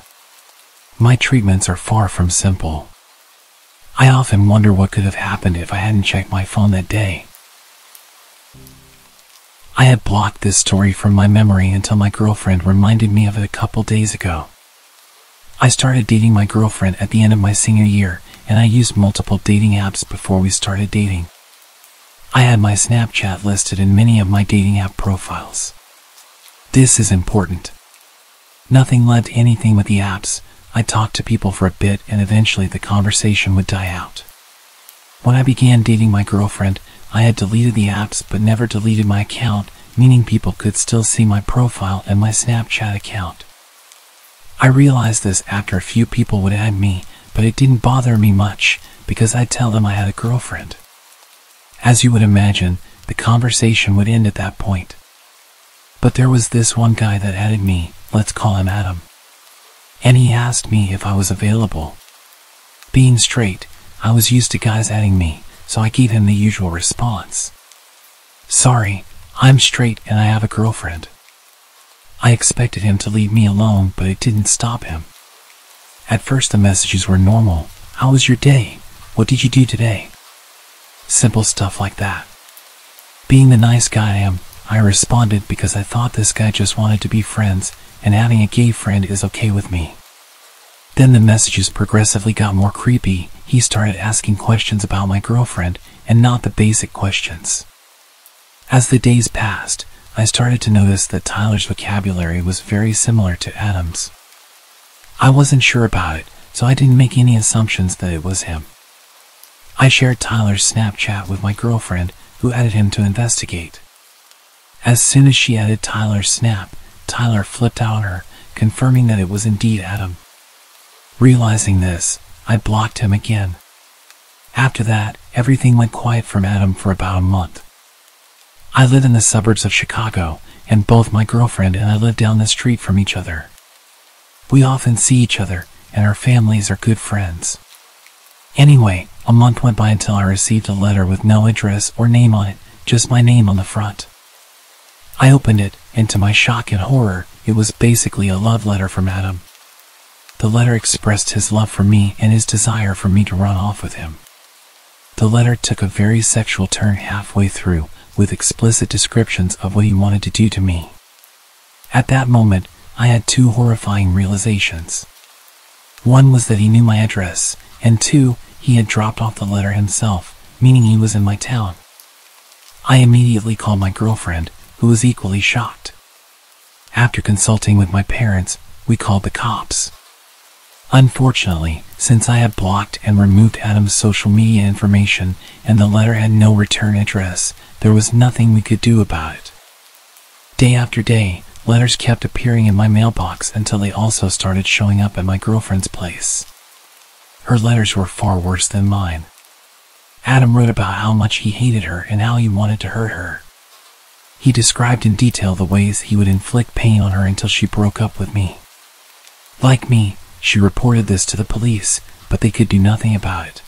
My treatments are far from simple. I often wonder what could have happened if I hadn't checked my phone that day. I had blocked this story from my memory until my girlfriend reminded me of it a couple days ago. I started dating my girlfriend at the end of my senior year, and I used multiple dating apps before we started dating. I had my Snapchat listed in many of my dating app profiles. This is important. Nothing led to anything with the apps. I talked to people for a bit and eventually the conversation would die out. When I began dating my girlfriend, I had deleted the apps but never deleted my account, meaning people could still see my profile and my Snapchat account. I realized this after a few people would add me, but it didn't bother me much because I'd tell them I had a girlfriend. As you would imagine, the conversation would end at that point. But there was this one guy that added me, let's call him Adam. And he asked me if I was available. Being straight, I was used to guys adding me, so I gave him the usual response. Sorry, I'm straight and I have a girlfriend. I expected him to leave me alone, but it didn't stop him. At first the messages were normal. How was your day? What did you do today? Simple stuff like that. Being the nice guy I am, I responded because I thought this guy just wanted to be friends and having a gay friend is okay with me. Then the messages progressively got more creepy. He started asking questions about my girlfriend and not the basic questions. As the days passed, I started to notice that Tyler's vocabulary was very similar to Adam's. I wasn't sure about it, so I didn't make any assumptions that it was him. I shared Tyler's Snapchat with my girlfriend, who added him to investigate. As soon as she added Tyler's snap, Tyler flipped out her, confirming that it was indeed Adam. Realizing this, I blocked him again. After that, everything went quiet from Adam for about a month. I live in the suburbs of Chicago, and both my girlfriend and I live down the street from each other. We often see each other, and our families are good friends. Anyway, a month went by until I received a letter with no address or name on it, just my name on the front. I opened it, and to my shock and horror, it was basically a love letter from Adam. The letter expressed his love for me and his desire for me to run off with him. The letter took a very sexual turn halfway through, with explicit descriptions of what he wanted to do to me. At that moment, I had two horrifying realizations. One was that he knew my address, and two, he had dropped off the letter himself, meaning he was in my town. I immediately called my girlfriend, who was equally shocked. After consulting with my parents, we called the cops. Unfortunately, since I had blocked and removed Adam's social media information and the letter had no return address, there was nothing we could do about it. Day after day, letters kept appearing in my mailbox until they also started showing up at my girlfriend's place. Her letters were far worse than mine. Adam wrote about how much he hated her and how he wanted to hurt her. He described in detail the ways he would inflict pain on her until she broke up with me. Like me, she reported this to the police, but they could do nothing about it.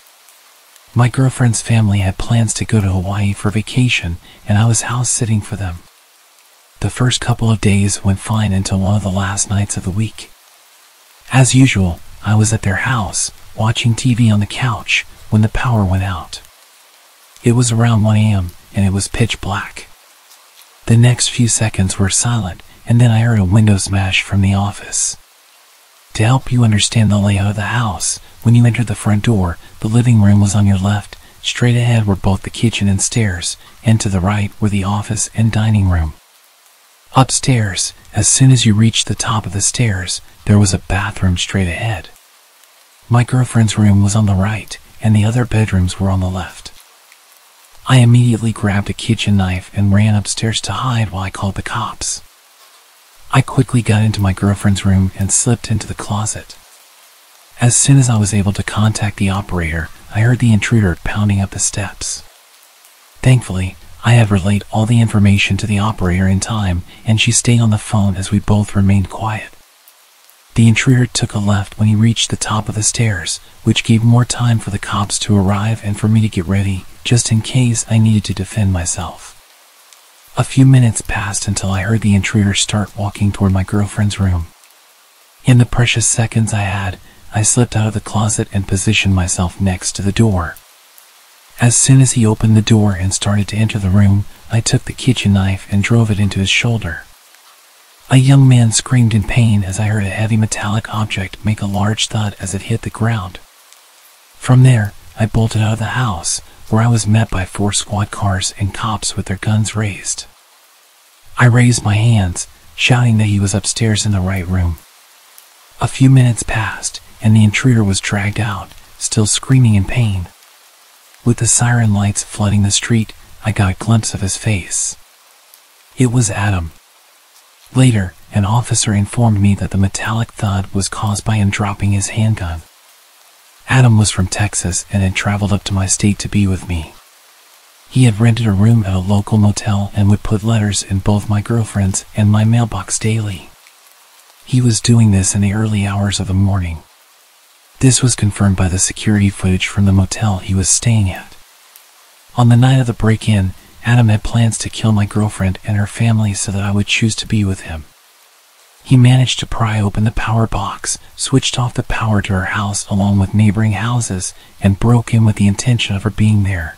My girlfriend's family had plans to go to Hawaii for vacation, and I was house sitting for them. The first couple of days went fine until one of the last nights of the week. As usual, I was at their house, watching TV on the couch, when the power went out. It was around 1 a.m., and it was pitch black. The next few seconds were silent, and then I heard a window smash from the office. To help you understand the layout of the house, when you entered the front door, the living room was on your left, straight ahead were both the kitchen and stairs, and to the right were the office and dining room. Upstairs, as soon as you reached the top of the stairs, there was a bathroom straight ahead. My girlfriend's room was on the right, and the other bedrooms were on the left. I immediately grabbed a kitchen knife and ran upstairs to hide while I called the cops. I quickly got into my girlfriend's room and slipped into the closet. As soon as I was able to contact the operator, I heard the intruder pounding up the steps. Thankfully, I had relayed all the information to the operator in time, and she stayed on the phone as we both remained quiet. The intruder took a left when he reached the top of the stairs, which gave more time for the cops to arrive and for me to get ready, just in case I needed to defend myself. A few minutes passed until I heard the intruder start walking toward my girlfriend's room. In the precious seconds I had, I slipped out of the closet and positioned myself next to the door. As soon as he opened the door and started to enter the room, I took the kitchen knife and drove it into his shoulder. A young man screamed in pain as I heard a heavy metallic object make a large thud as it hit the ground. From there, I bolted out of the house, where I was met by four squad cars and cops with their guns raised. I raised my hands, shouting that he was upstairs in the right room. A few minutes passed, and the intruder was dragged out, still screaming in pain. With the siren lights flooding the street, I got a glimpse of his face. It was Adam. Later, an officer informed me that the metallic thud was caused by him dropping his handgun. Adam was from Texas and had traveled up to my state to be with me. He had rented a room at a local motel and would put letters in both my girlfriend's and my mailbox daily. He was doing this in the early hours of the morning. This was confirmed by the security footage from the motel he was staying at. On the night of the break in, Adam had plans to kill my girlfriend and her family so that I would choose to be with him. He managed to pry open the power box, switched off the power to her house along with neighboring houses, and broke in with the intention of her being there.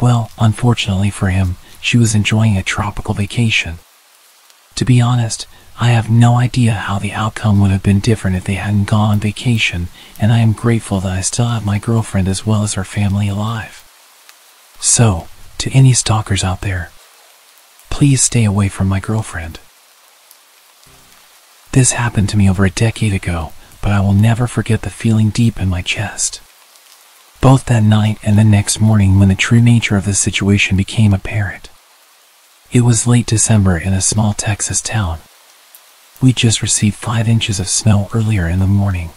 Well, unfortunately for him, she was enjoying a tropical vacation. To be honest, I have no idea how the outcome would have been different if they hadn't gone on vacation, and I am grateful that I still have my girlfriend as well as her family alive. So, to any stalkers out there, please stay away from my girlfriend. This happened to me over a decade ago but I will never forget the feeling deep in my chest. Both that night and the next morning when the true nature of the situation became apparent. It was late December in a small Texas town. We just received five inches of snow earlier in the morning.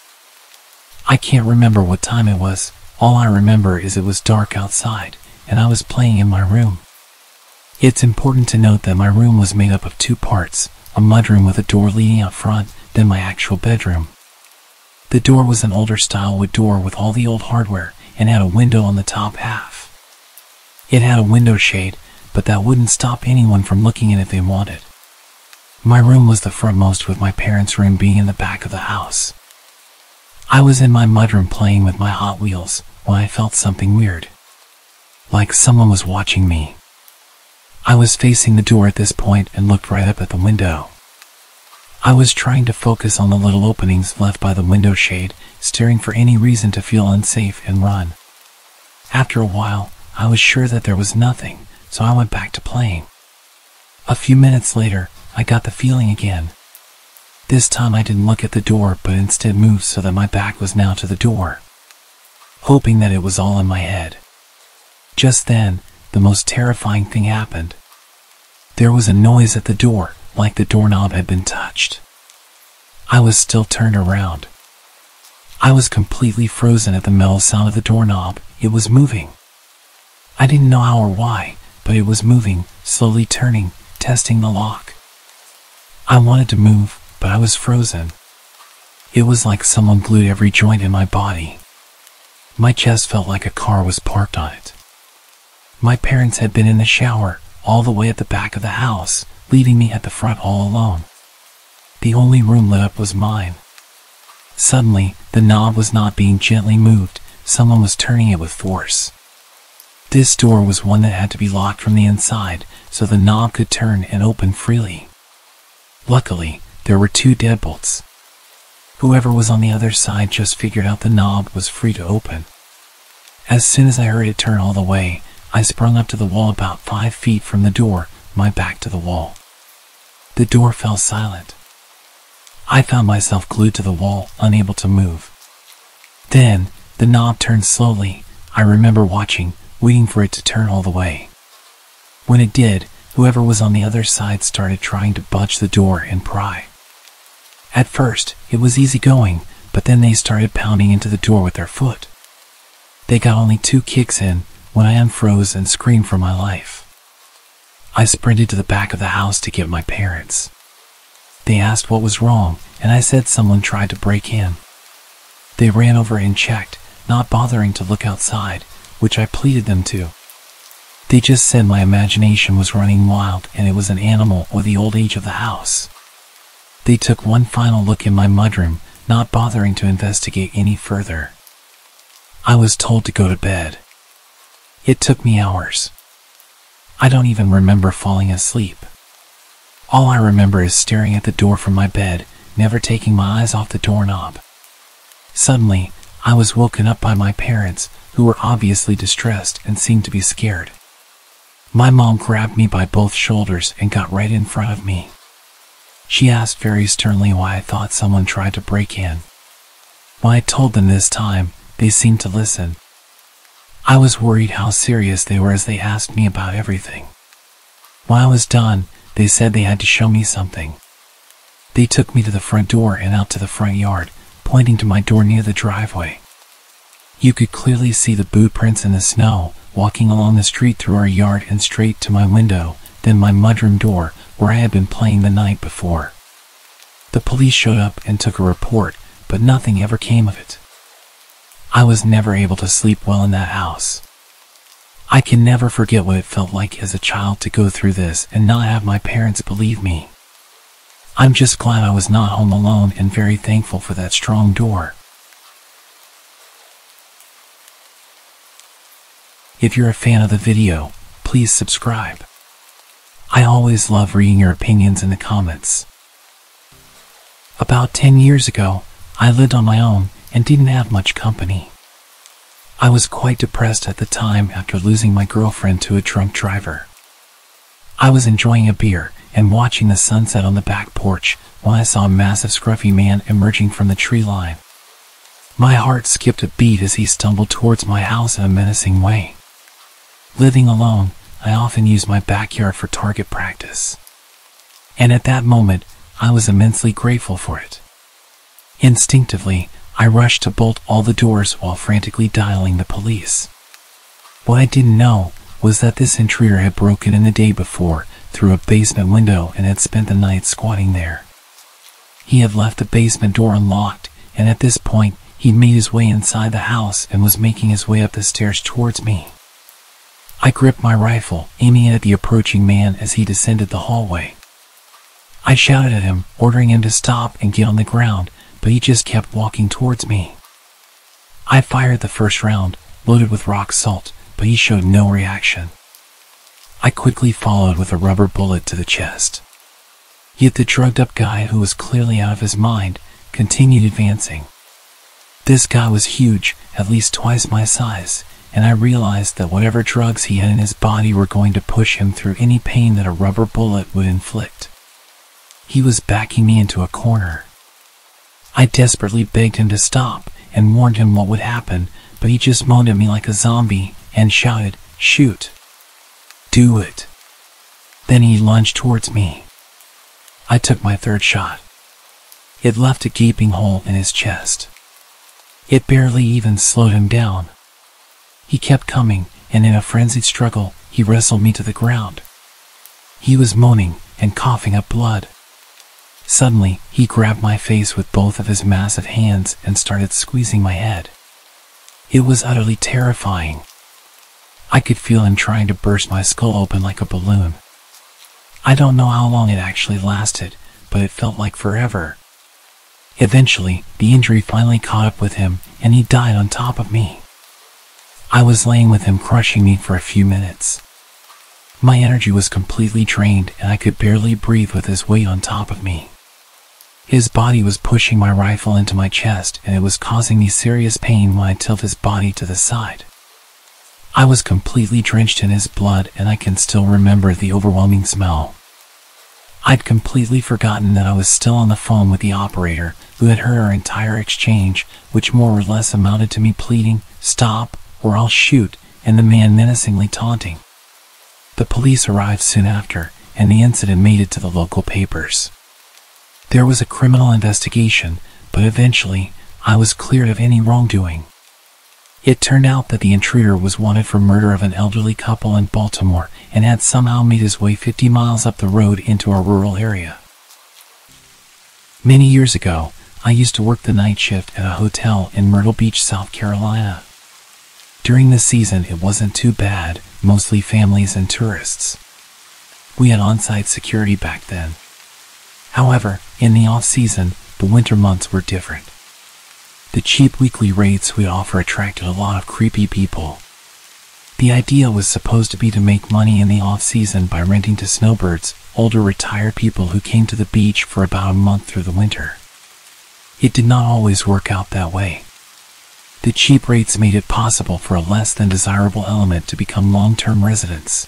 I can't remember what time it was. All I remember is it was dark outside, and I was playing in my room. It's important to note that my room was made up of two parts, a mudroom with a door leading out front, then my actual bedroom. The door was an older style wood door with all the old hardware and had a window on the top half. It had a window shade, but that wouldn't stop anyone from looking in if they wanted. My room was the frontmost with my parents' room being in the back of the house. I was in my mudroom playing with my Hot Wheels when I felt something weird. Like someone was watching me. I was facing the door at this point and looked right up at the window. I was trying to focus on the little openings left by the window shade, staring for any reason to feel unsafe and run. After a while, I was sure that there was nothing, so I went back to playing. A few minutes later, I got the feeling again. This time I didn't look at the door, but instead moved so that my back was now to the door, hoping that it was all in my head. Just then, the most terrifying thing happened. There was a noise at the door, like the doorknob had been touched. I was still turned around. I was completely frozen at the metal sound of the doorknob. It was moving. I didn't know how or why, but it was moving, slowly turning, testing the lock. I wanted to move, but I was frozen. It was like someone glued every joint in my body. My chest felt like a car was parked on it. My parents had been in the shower, all the way at the back of the house, leaving me at the front all alone. The only room lit up was mine. Suddenly, the knob was not being gently moved, someone was turning it with force. This door was one that had to be locked from the inside, so the knob could turn and open freely. Luckily, there were two deadbolts. Whoever was on the other side just figured out the knob was free to open. As soon as I heard it turn all the way, I sprung up to the wall about five feet from the door, my back to the wall. The door fell silent. I found myself glued to the wall, unable to move. Then, the knob turned slowly. I remember watching, waiting for it to turn all the way. When it did, whoever was on the other side started trying to budge the door and pry. At first, it was easy going, but then they started pounding into the door with their foot. They got only two kicks in, when I unfroze and screamed for my life. I sprinted to the back of the house to get my parents. They asked what was wrong, and I said someone tried to break in. They ran over and checked, not bothering to look outside, which I pleaded them to. They just said my imagination was running wild and it was an animal or the old age of the house. They took one final look in my mudroom, not bothering to investigate any further. I was told to go to bed. It took me hours. I don't even remember falling asleep. All I remember is staring at the door from my bed, never taking my eyes off the doorknob. Suddenly, I was woken up by my parents, who were obviously distressed and seemed to be scared. My mom grabbed me by both shoulders and got right in front of me. She asked very sternly why I thought someone tried to break in. When I told them this time, they seemed to listen, I was worried how serious they were as they asked me about everything. When I was done, they said they had to show me something. They took me to the front door and out to the front yard, pointing to my door near the driveway. You could clearly see the boot prints in the snow, walking along the street through our yard and straight to my window, then my mudroom door, where I had been playing the night before. The police showed up and took a report, but nothing ever came of it. I was never able to sleep well in that house. I can never forget what it felt like as a child to go through this and not have my parents believe me. I'm just glad I was not home alone and very thankful for that strong door. If you're a fan of the video, please subscribe. I always love reading your opinions in the comments. About 10 years ago, I lived on my own and didn't have much company. I was quite depressed at the time after losing my girlfriend to a drunk driver. I was enjoying a beer and watching the sunset on the back porch when I saw a massive scruffy man emerging from the tree line. My heart skipped a beat as he stumbled towards my house in a menacing way. Living alone, I often use my backyard for target practice. And at that moment, I was immensely grateful for it. Instinctively, I rushed to bolt all the doors while frantically dialing the police. What I didn't know was that this intruder had broken in the day before through a basement window and had spent the night squatting there. He had left the basement door unlocked, and at this point, he'd made his way inside the house and was making his way up the stairs towards me. I gripped my rifle, aiming at the approaching man as he descended the hallway. I shouted at him, ordering him to stop and get on the ground, but he just kept walking towards me. I fired the first round, loaded with rock salt, but he showed no reaction. I quickly followed with a rubber bullet to the chest. Yet the drugged up guy who was clearly out of his mind continued advancing. This guy was huge, at least twice my size, and I realized that whatever drugs he had in his body were going to push him through any pain that a rubber bullet would inflict. He was backing me into a corner. I desperately begged him to stop and warned him what would happen, but he just moaned at me like a zombie and shouted, Shoot! Do it! Then he lunged towards me. I took my third shot. It left a gaping hole in his chest. It barely even slowed him down. He kept coming, and in a frenzied struggle, he wrestled me to the ground. He was moaning and coughing up blood. Suddenly, he grabbed my face with both of his massive hands and started squeezing my head. It was utterly terrifying. I could feel him trying to burst my skull open like a balloon. I don't know how long it actually lasted, but it felt like forever. Eventually, the injury finally caught up with him, and he died on top of me. I was laying with him crushing me for a few minutes. My energy was completely drained, and I could barely breathe with his weight on top of me. His body was pushing my rifle into my chest, and it was causing me serious pain when I tilted his body to the side. I was completely drenched in his blood, and I can still remember the overwhelming smell. I'd completely forgotten that I was still on the phone with the operator, who had heard our entire exchange, which more or less amounted to me pleading, Stop, or I'll shoot, and the man menacingly taunting. The police arrived soon after, and the incident made it to the local papers. There was a criminal investigation, but eventually I was cleared of any wrongdoing. It turned out that the intruder was wanted for murder of an elderly couple in Baltimore and had somehow made his way 50 miles up the road into a rural area. Many years ago, I used to work the night shift at a hotel in Myrtle Beach, South Carolina. During the season, it wasn't too bad, mostly families and tourists. We had on site security back then. However, in the off season, the winter months were different. The cheap weekly rates we offer attracted a lot of creepy people. The idea was supposed to be to make money in the off season by renting to snowbirds, older retired people who came to the beach for about a month through the winter. It did not always work out that way. The cheap rates made it possible for a less than desirable element to become long-term residents.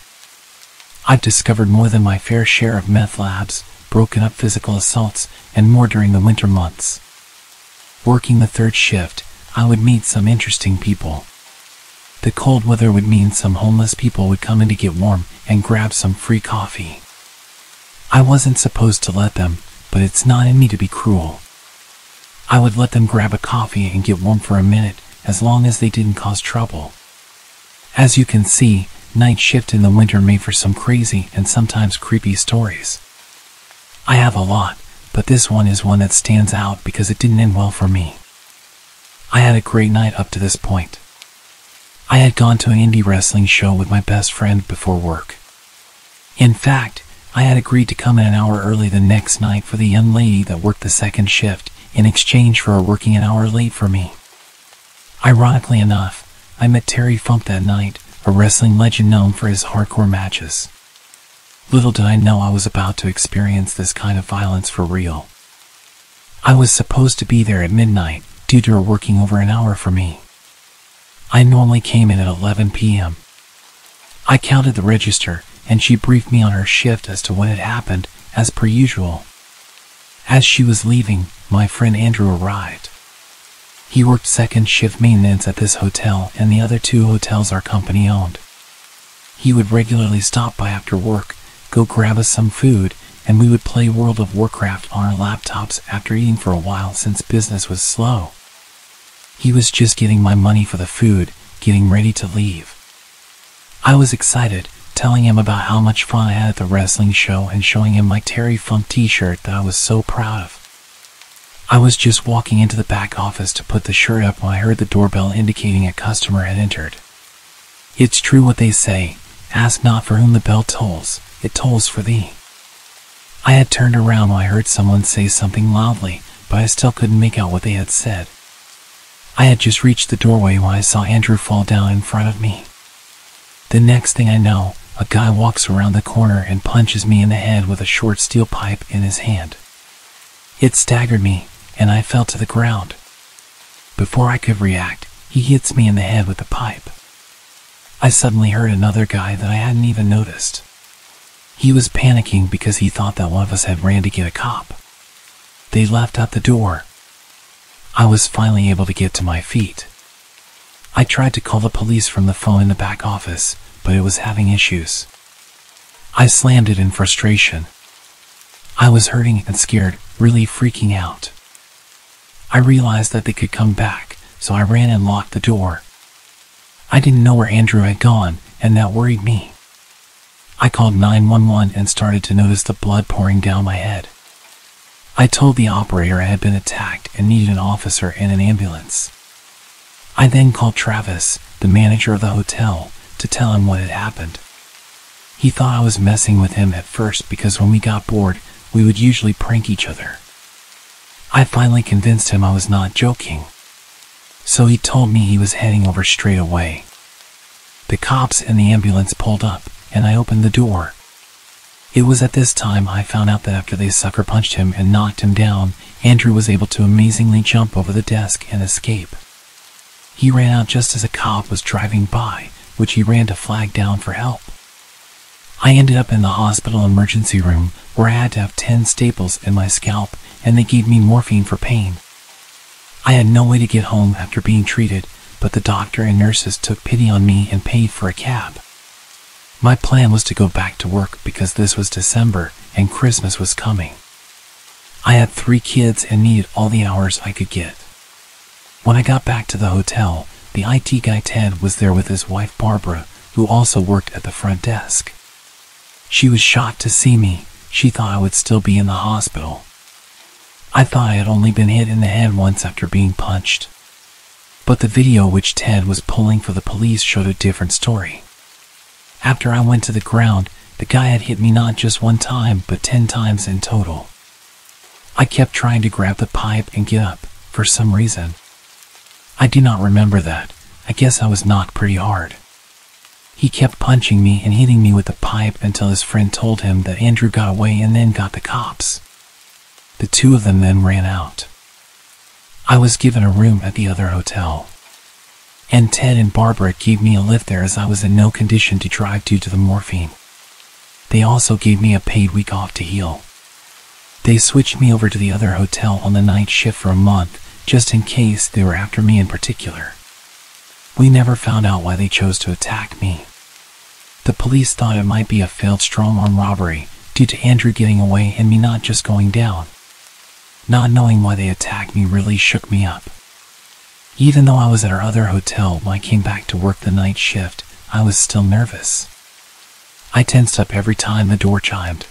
I've discovered more than my fair share of meth labs, broken up physical assaults, and more during the winter months. Working the third shift, I would meet some interesting people. The cold weather would mean some homeless people would come in to get warm and grab some free coffee. I wasn't supposed to let them, but it's not in me to be cruel. I would let them grab a coffee and get warm for a minute as long as they didn't cause trouble. As you can see, night shift in the winter made for some crazy and sometimes creepy stories. I have a lot, but this one is one that stands out because it didn't end well for me. I had a great night up to this point. I had gone to an indie wrestling show with my best friend before work. In fact, I had agreed to come in an hour early the next night for the young lady that worked the second shift in exchange for her working an hour late for me. Ironically enough, I met Terry Funk that night, a wrestling legend known for his hardcore matches. Little did I know I was about to experience this kind of violence for real. I was supposed to be there at midnight due to her working over an hour for me. I normally came in at 11 p.m. I counted the register and she briefed me on her shift as to what had happened, as per usual. As she was leaving, my friend Andrew arrived. He worked second shift maintenance at this hotel, and the other two hotels our company owned. He would regularly stop by after work, go grab us some food, and we would play World of Warcraft on our laptops after eating for a while since business was slow. He was just getting my money for the food, getting ready to leave. I was excited, telling him about how much fun I had at the wrestling show and showing him my Terry Funk t-shirt that I was so proud of. I was just walking into the back office to put the shirt up when I heard the doorbell indicating a customer had entered. It's true what they say, ask not for whom the bell tolls, it tolls for thee. I had turned around when I heard someone say something loudly, but I still couldn't make out what they had said. I had just reached the doorway when I saw Andrew fall down in front of me. The next thing I know, a guy walks around the corner and punches me in the head with a short steel pipe in his hand. It staggered me, and I fell to the ground. Before I could react, he hits me in the head with the pipe. I suddenly heard another guy that I hadn't even noticed. He was panicking because he thought that one of us had ran to get a cop. They left out the door. I was finally able to get to my feet. I tried to call the police from the phone in the back office, but it was having issues. I slammed it in frustration. I was hurting and scared, really freaking out. I realized that they could come back, so I ran and locked the door. I didn't know where Andrew had gone, and that worried me. I called 911 and started to notice the blood pouring down my head. I told the operator I had been attacked and needed an officer and an ambulance. I then called Travis, the manager of the hotel, to tell him what had happened. He thought I was messing with him at first because when we got bored, we would usually prank each other. I finally convinced him I was not joking. So he told me he was heading over straight away. The cops and the ambulance pulled up, and I opened the door. It was at this time I found out that after they sucker punched him and knocked him down, Andrew was able to amazingly jump over the desk and escape. He ran out just as a cop was driving by, which he ran to flag down for help. I ended up in the hospital emergency room where I had to have 10 staples in my scalp and they gave me morphine for pain. I had no way to get home after being treated, but the doctor and nurses took pity on me and paid for a cab. My plan was to go back to work because this was December and Christmas was coming. I had three kids and needed all the hours I could get. When I got back to the hotel, the IT guy Ted was there with his wife Barbara, who also worked at the front desk. She was shocked to see me. She thought I would still be in the hospital. I thought I had only been hit in the head once after being punched. But the video which Ted was pulling for the police showed a different story. After I went to the ground, the guy had hit me not just one time, but ten times in total. I kept trying to grab the pipe and get up, for some reason. I do not remember that. I guess I was knocked pretty hard. He kept punching me and hitting me with the pipe until his friend told him that Andrew got away and then got the cops. The two of them then ran out. I was given a room at the other hotel. And Ted and Barbara gave me a lift there as I was in no condition to drive due to the morphine. They also gave me a paid week off to heal. They switched me over to the other hotel on the night shift for a month, just in case they were after me in particular. We never found out why they chose to attack me. The police thought it might be a failed strong arm robbery due to Andrew getting away and me not just going down. Not knowing why they attacked me really shook me up. Even though I was at our other hotel when I came back to work the night shift, I was still nervous. I tensed up every time the door chimed.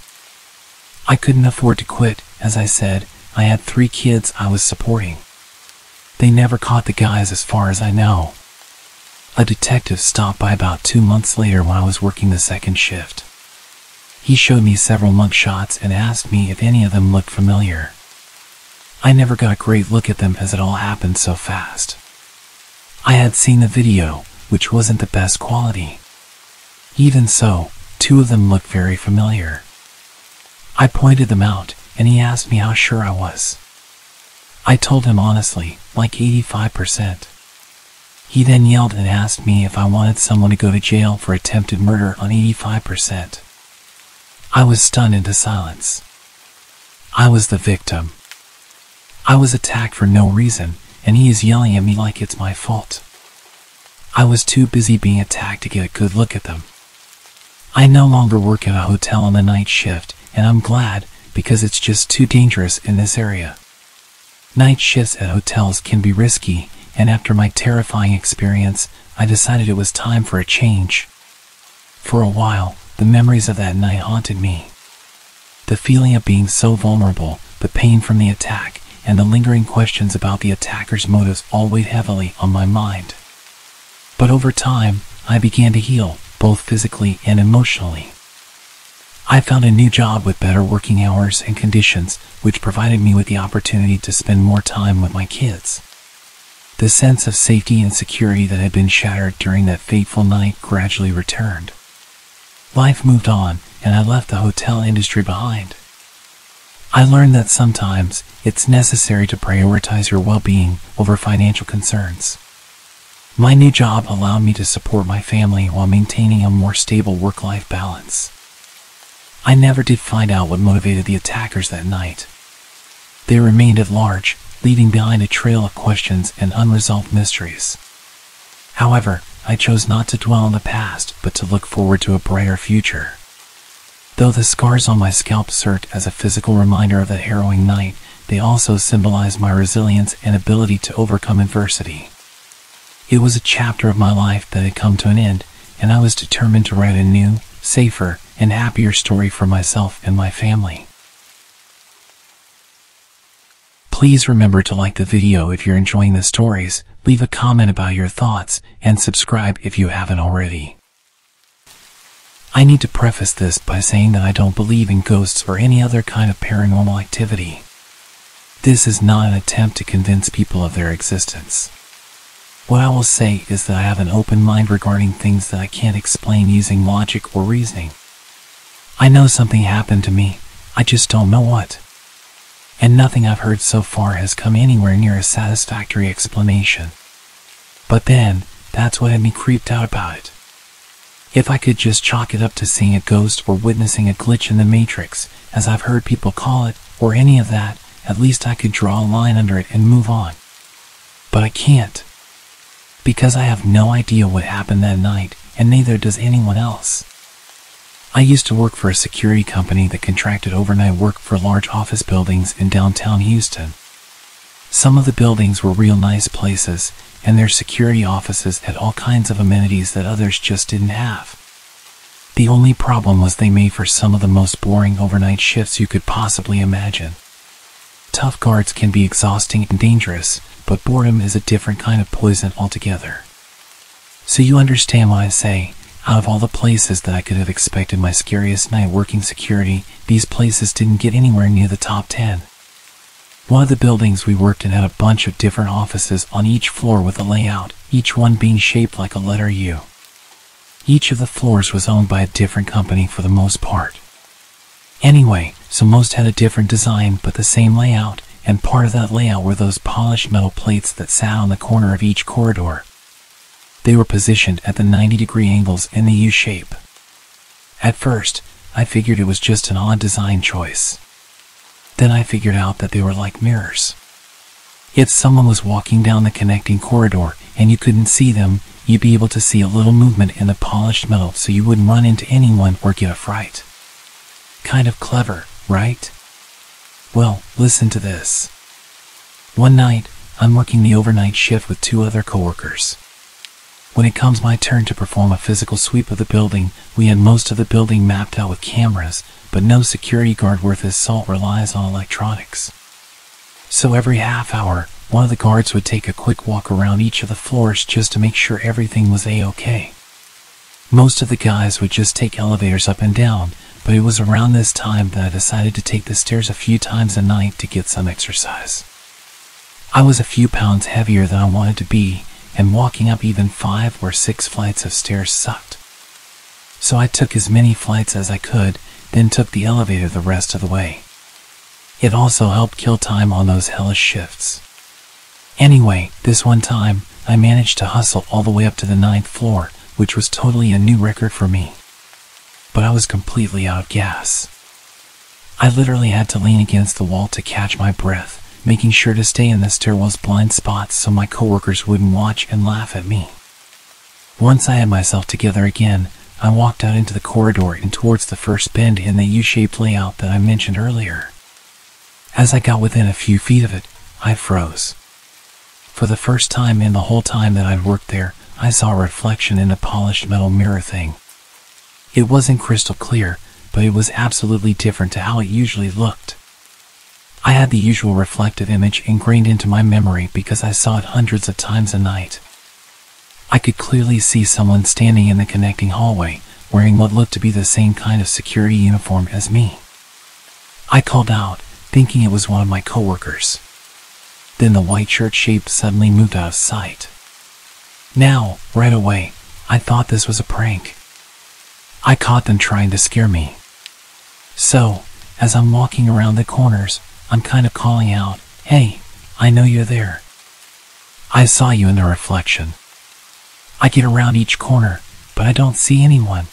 I couldn't afford to quit, as I said, I had three kids I was supporting. They never caught the guys as far as I know. A detective stopped by about two months later when I was working the second shift. He showed me several mug shots and asked me if any of them looked familiar. I never got a great look at them as it all happened so fast. I had seen the video, which wasn't the best quality. Even so, two of them looked very familiar. I pointed them out, and he asked me how sure I was. I told him honestly, like 85%. He then yelled and asked me if I wanted someone to go to jail for attempted murder on 85%. I was stunned into silence. I was the victim. I was attacked for no reason, and he is yelling at me like it's my fault. I was too busy being attacked to get a good look at them. I no longer work at a hotel on the night shift, and I'm glad because it's just too dangerous in this area. Night shifts at hotels can be risky, and after my terrifying experience, I decided it was time for a change. For a while, the memories of that night haunted me. The feeling of being so vulnerable, the pain from the attack, and the lingering questions about the attacker's motives all weighed heavily on my mind. But over time, I began to heal, both physically and emotionally. I found a new job with better working hours and conditions, which provided me with the opportunity to spend more time with my kids. The sense of safety and security that had been shattered during that fateful night gradually returned. Life moved on, and I left the hotel industry behind. I learned that sometimes it's necessary to prioritize your well being over financial concerns. My new job allowed me to support my family while maintaining a more stable work life balance. I never did find out what motivated the attackers that night. They remained at large, leaving behind a trail of questions and unresolved mysteries. However, I chose not to dwell on the past, but to look forward to a brighter future. Though the scars on my scalp served as a physical reminder of that harrowing night, they also symbolize my resilience and ability to overcome adversity. It was a chapter of my life that had come to an end, and I was determined to write a new, safer, and happier story for myself and my family. Please remember to like the video if you're enjoying the stories, leave a comment about your thoughts, and subscribe if you haven't already. I need to preface this by saying that I don't believe in ghosts or any other kind of paranormal activity. This is not an attempt to convince people of their existence. What I will say is that I have an open mind regarding things that I can't explain using logic or reasoning. I know something happened to me, I just don't know what. And nothing I've heard so far has come anywhere near a satisfactory explanation. But then, that's what had me creeped out about it. If I could just chalk it up to seeing a ghost or witnessing a glitch in the matrix, as I've heard people call it, or any of that, at least I could draw a line under it and move on. But I can't because I have no idea what happened that night, and neither does anyone else. I used to work for a security company that contracted overnight work for large office buildings in downtown Houston. Some of the buildings were real nice places, and their security offices had all kinds of amenities that others just didn't have. The only problem was they made for some of the most boring overnight shifts you could possibly imagine. Tough guards can be exhausting and dangerous, but boredom is a different kind of poison altogether. So you understand why I say, out of all the places that I could have expected my scariest night working security, these places didn't get anywhere near the top 10. One of the buildings we worked in had a bunch of different offices on each floor with a layout, each one being shaped like a letter U. Each of the floors was owned by a different company for the most part. Anyway, so most had a different design but the same layout, and part of that layout were those polished metal plates that sat on the corner of each corridor. They were positioned at the 90 degree angles in the U shape. At first, I figured it was just an odd design choice. Then I figured out that they were like mirrors. If someone was walking down the connecting corridor and you couldn't see them, you'd be able to see a little movement in the polished metal so you wouldn't run into anyone or get a fright. Kind of clever, right? Well, listen to this. One night, I'm working the overnight shift with two other coworkers. When it comes my turn to perform a physical sweep of the building, we had most of the building mapped out with cameras, but no security guard worth his salt relies on electronics. So every half hour, one of the guards would take a quick walk around each of the floors just to make sure everything was a-okay. Most of the guys would just take elevators up and down, but it was around this time that I decided to take the stairs a few times a night to get some exercise. I was a few pounds heavier than I wanted to be, and walking up even five or six flights of stairs sucked. So I took as many flights as I could, then took the elevator the rest of the way. It also helped kill time on those hellish shifts. Anyway, this one time, I managed to hustle all the way up to the ninth floor, which was totally a new record for me but I was completely out of gas. I literally had to lean against the wall to catch my breath, making sure to stay in the stairwell's blind spots so my coworkers wouldn't watch and laugh at me. Once I had myself together again, I walked out into the corridor and towards the first bend in the U-shaped layout that I mentioned earlier. As I got within a few feet of it, I froze. For the first time in the whole time that I'd worked there, I saw a reflection in a polished metal mirror thing. It wasn't crystal clear, but it was absolutely different to how it usually looked. I had the usual reflective image ingrained into my memory because I saw it hundreds of times a night. I could clearly see someone standing in the connecting hallway, wearing what looked to be the same kind of security uniform as me. I called out, thinking it was one of my coworkers. Then the white shirt shape suddenly moved out of sight. Now, right away, I thought this was a prank. I caught them trying to scare me. So, as I'm walking around the corners, I'm kind of calling out, Hey, I know you're there. I saw you in the reflection. I get around each corner, but I don't see anyone.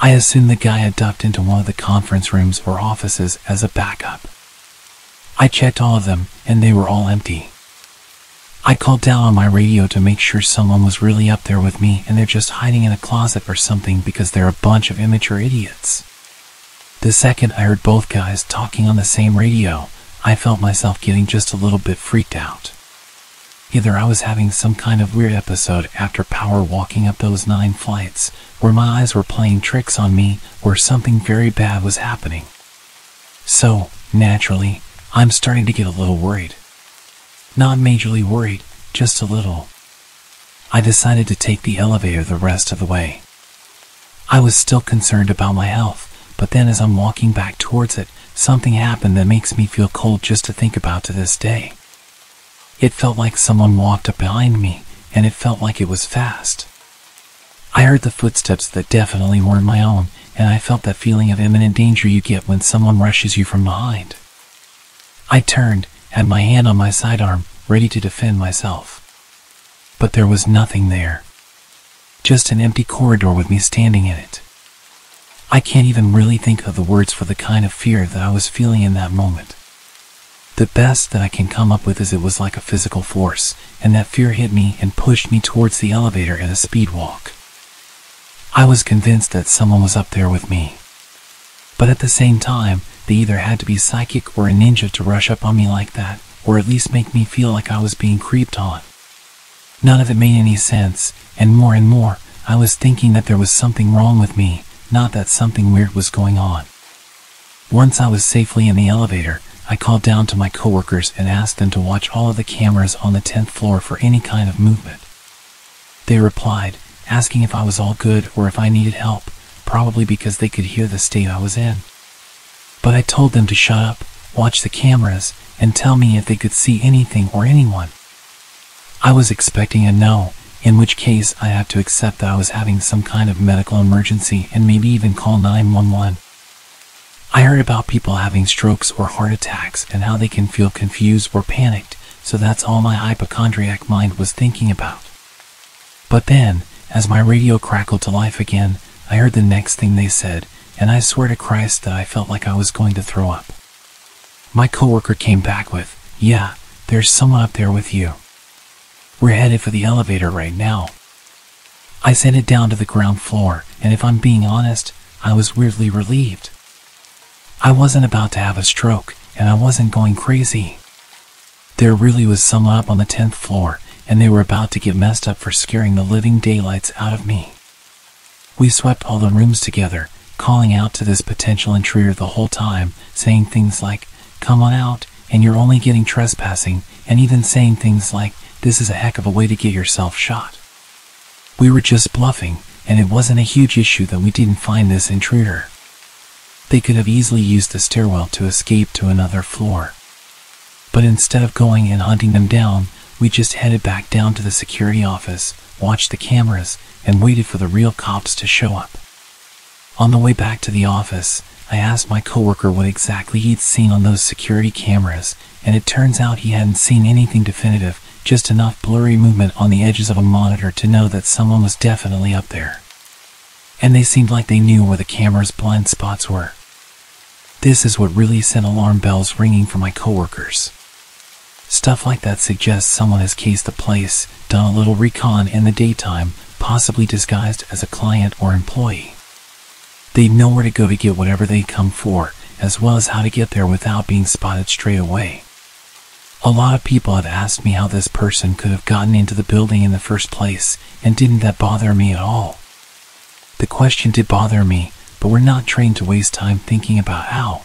I assume the guy had ducked into one of the conference rooms or offices as a backup. I checked all of them, and they were all empty. I called down on my radio to make sure someone was really up there with me and they're just hiding in a closet or something because they're a bunch of immature idiots. The second I heard both guys talking on the same radio, I felt myself getting just a little bit freaked out. Either I was having some kind of weird episode after power walking up those nine flights, where my eyes were playing tricks on me, or something very bad was happening. So, naturally, I'm starting to get a little worried. Not majorly worried, just a little. I decided to take the elevator the rest of the way. I was still concerned about my health, but then as I'm walking back towards it, something happened that makes me feel cold just to think about to this day. It felt like someone walked up behind me, and it felt like it was fast. I heard the footsteps that definitely weren't my own, and I felt that feeling of imminent danger you get when someone rushes you from behind. I turned, had my hand on my sidearm, ready to defend myself. But there was nothing there. Just an empty corridor with me standing in it. I can't even really think of the words for the kind of fear that I was feeling in that moment. The best that I can come up with is it was like a physical force, and that fear hit me and pushed me towards the elevator at a speed walk. I was convinced that someone was up there with me. But at the same time, they either had to be psychic or a ninja to rush up on me like that, or at least make me feel like I was being creeped on. None of it made any sense, and more and more, I was thinking that there was something wrong with me, not that something weird was going on. Once I was safely in the elevator, I called down to my coworkers and asked them to watch all of the cameras on the 10th floor for any kind of movement. They replied, asking if I was all good or if I needed help, probably because they could hear the state I was in. But I told them to shut up, watch the cameras, and tell me if they could see anything or anyone. I was expecting a no, in which case I had to accept that I was having some kind of medical emergency and maybe even call 911. I heard about people having strokes or heart attacks and how they can feel confused or panicked, so that's all my hypochondriac mind was thinking about. But then, as my radio crackled to life again, I heard the next thing they said, and I swear to Christ that I felt like I was going to throw up. My coworker came back with, Yeah, there's someone up there with you. We're headed for the elevator right now. I sent it down to the ground floor, and if I'm being honest, I was weirdly relieved. I wasn't about to have a stroke, and I wasn't going crazy. There really was someone up on the 10th floor, and they were about to get messed up for scaring the living daylights out of me. We swept all the rooms together, calling out to this potential intruder the whole time, saying things like, come on out, and you're only getting trespassing, and even saying things like, this is a heck of a way to get yourself shot. We were just bluffing, and it wasn't a huge issue that we didn't find this intruder. They could have easily used the stairwell to escape to another floor. But instead of going and hunting them down, we just headed back down to the security office, watched the cameras, and waited for the real cops to show up. On the way back to the office, I asked my coworker what exactly he'd seen on those security cameras, and it turns out he hadn't seen anything definitive, just enough blurry movement on the edges of a monitor to know that someone was definitely up there. And they seemed like they knew where the camera's blind spots were. This is what really sent alarm bells ringing for my coworkers. Stuff like that suggests someone has cased the place, done a little recon in the daytime, possibly disguised as a client or employee. They'd know where to go to get whatever they'd come for, as well as how to get there without being spotted straight away. A lot of people have asked me how this person could have gotten into the building in the first place, and didn't that bother me at all? The question did bother me, but we're not trained to waste time thinking about how.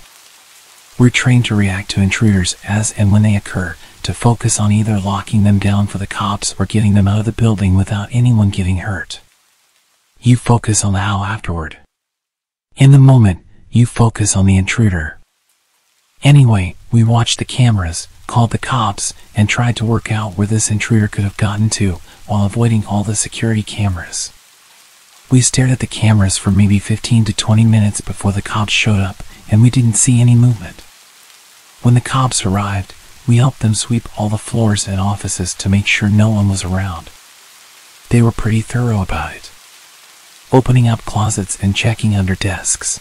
We're trained to react to intruders as and when they occur, to focus on either locking them down for the cops or getting them out of the building without anyone getting hurt. You focus on the how afterward. In the moment, you focus on the intruder. Anyway, we watched the cameras, called the cops, and tried to work out where this intruder could have gotten to while avoiding all the security cameras. We stared at the cameras for maybe 15 to 20 minutes before the cops showed up, and we didn't see any movement. When the cops arrived, we helped them sweep all the floors and offices to make sure no one was around. They were pretty thorough about it, opening up closets and checking under desks.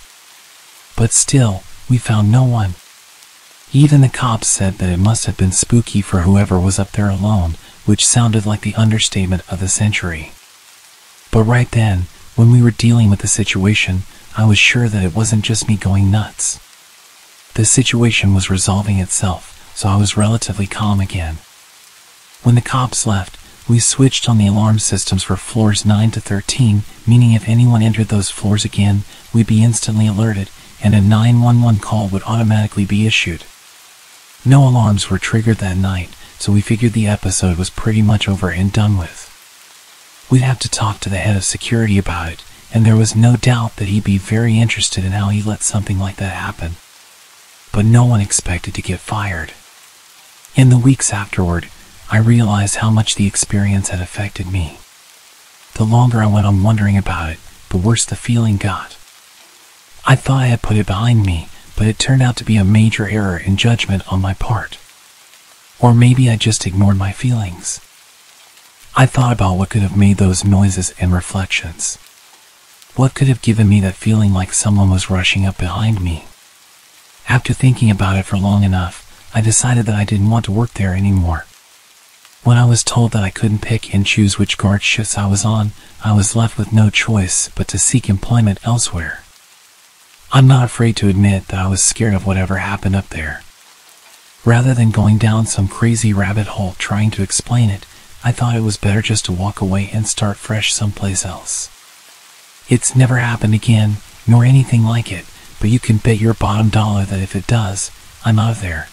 But still, we found no one. Even the cops said that it must have been spooky for whoever was up there alone, which sounded like the understatement of the century. But right then, when we were dealing with the situation, I was sure that it wasn't just me going nuts. The situation was resolving itself, so I was relatively calm again. When the cops left, we switched on the alarm systems for floors 9 to 13, meaning if anyone entered those floors again, we'd be instantly alerted and a 911 call would automatically be issued. No alarms were triggered that night, so we figured the episode was pretty much over and done with. We'd have to talk to the head of security about it, and there was no doubt that he'd be very interested in how he let something like that happen. But no one expected to get fired. In the weeks afterward, I realized how much the experience had affected me. The longer I went on wondering about it, the worse the feeling got. I thought I had put it behind me, but it turned out to be a major error in judgment on my part. Or maybe I just ignored my feelings. I thought about what could have made those noises and reflections. What could have given me that feeling like someone was rushing up behind me? After thinking about it for long enough, I decided that I didn't want to work there anymore. When I was told that I couldn't pick and choose which guard shifts I was on, I was left with no choice but to seek employment elsewhere. I'm not afraid to admit that I was scared of whatever happened up there. Rather than going down some crazy rabbit hole trying to explain it, I thought it was better just to walk away and start fresh someplace else. It's never happened again, nor anything like it, but you can bet your bottom dollar that if it does, I'm out of there.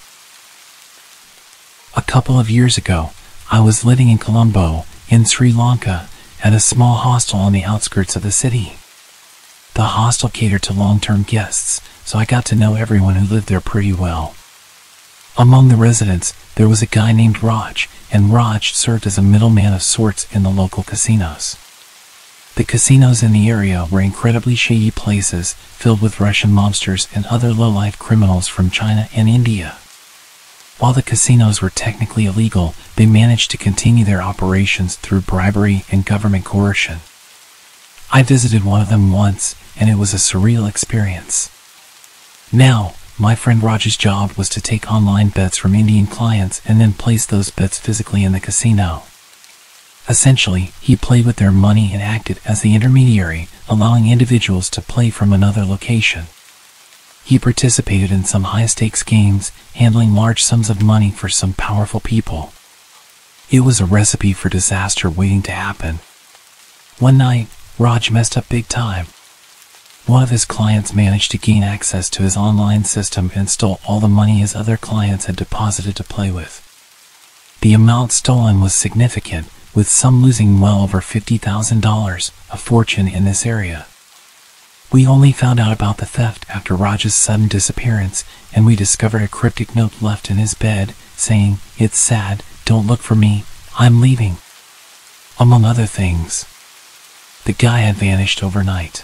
A couple of years ago, I was living in Colombo, in Sri Lanka, at a small hostel on the outskirts of the city. The hostel catered to long-term guests, so I got to know everyone who lived there pretty well. Among the residents, there was a guy named Raj, and Raj served as a middleman of sorts in the local casinos. The casinos in the area were incredibly shady places filled with Russian mobsters and other low-life criminals from China and India. While the casinos were technically illegal, they managed to continue their operations through bribery and government coercion. I visited one of them once, and it was a surreal experience. Now, my friend Raj's job was to take online bets from Indian clients and then place those bets physically in the casino. Essentially, he played with their money and acted as the intermediary, allowing individuals to play from another location. He participated in some high stakes games, handling large sums of money for some powerful people. It was a recipe for disaster waiting to happen. One night, Raj messed up big time. One of his clients managed to gain access to his online system and stole all the money his other clients had deposited to play with. The amount stolen was significant, with some losing well over $50,000, a fortune in this area. We only found out about the theft after Raj's sudden disappearance, and we discovered a cryptic note left in his bed saying, It's sad, don't look for me, I'm leaving. Among other things. The guy had vanished overnight.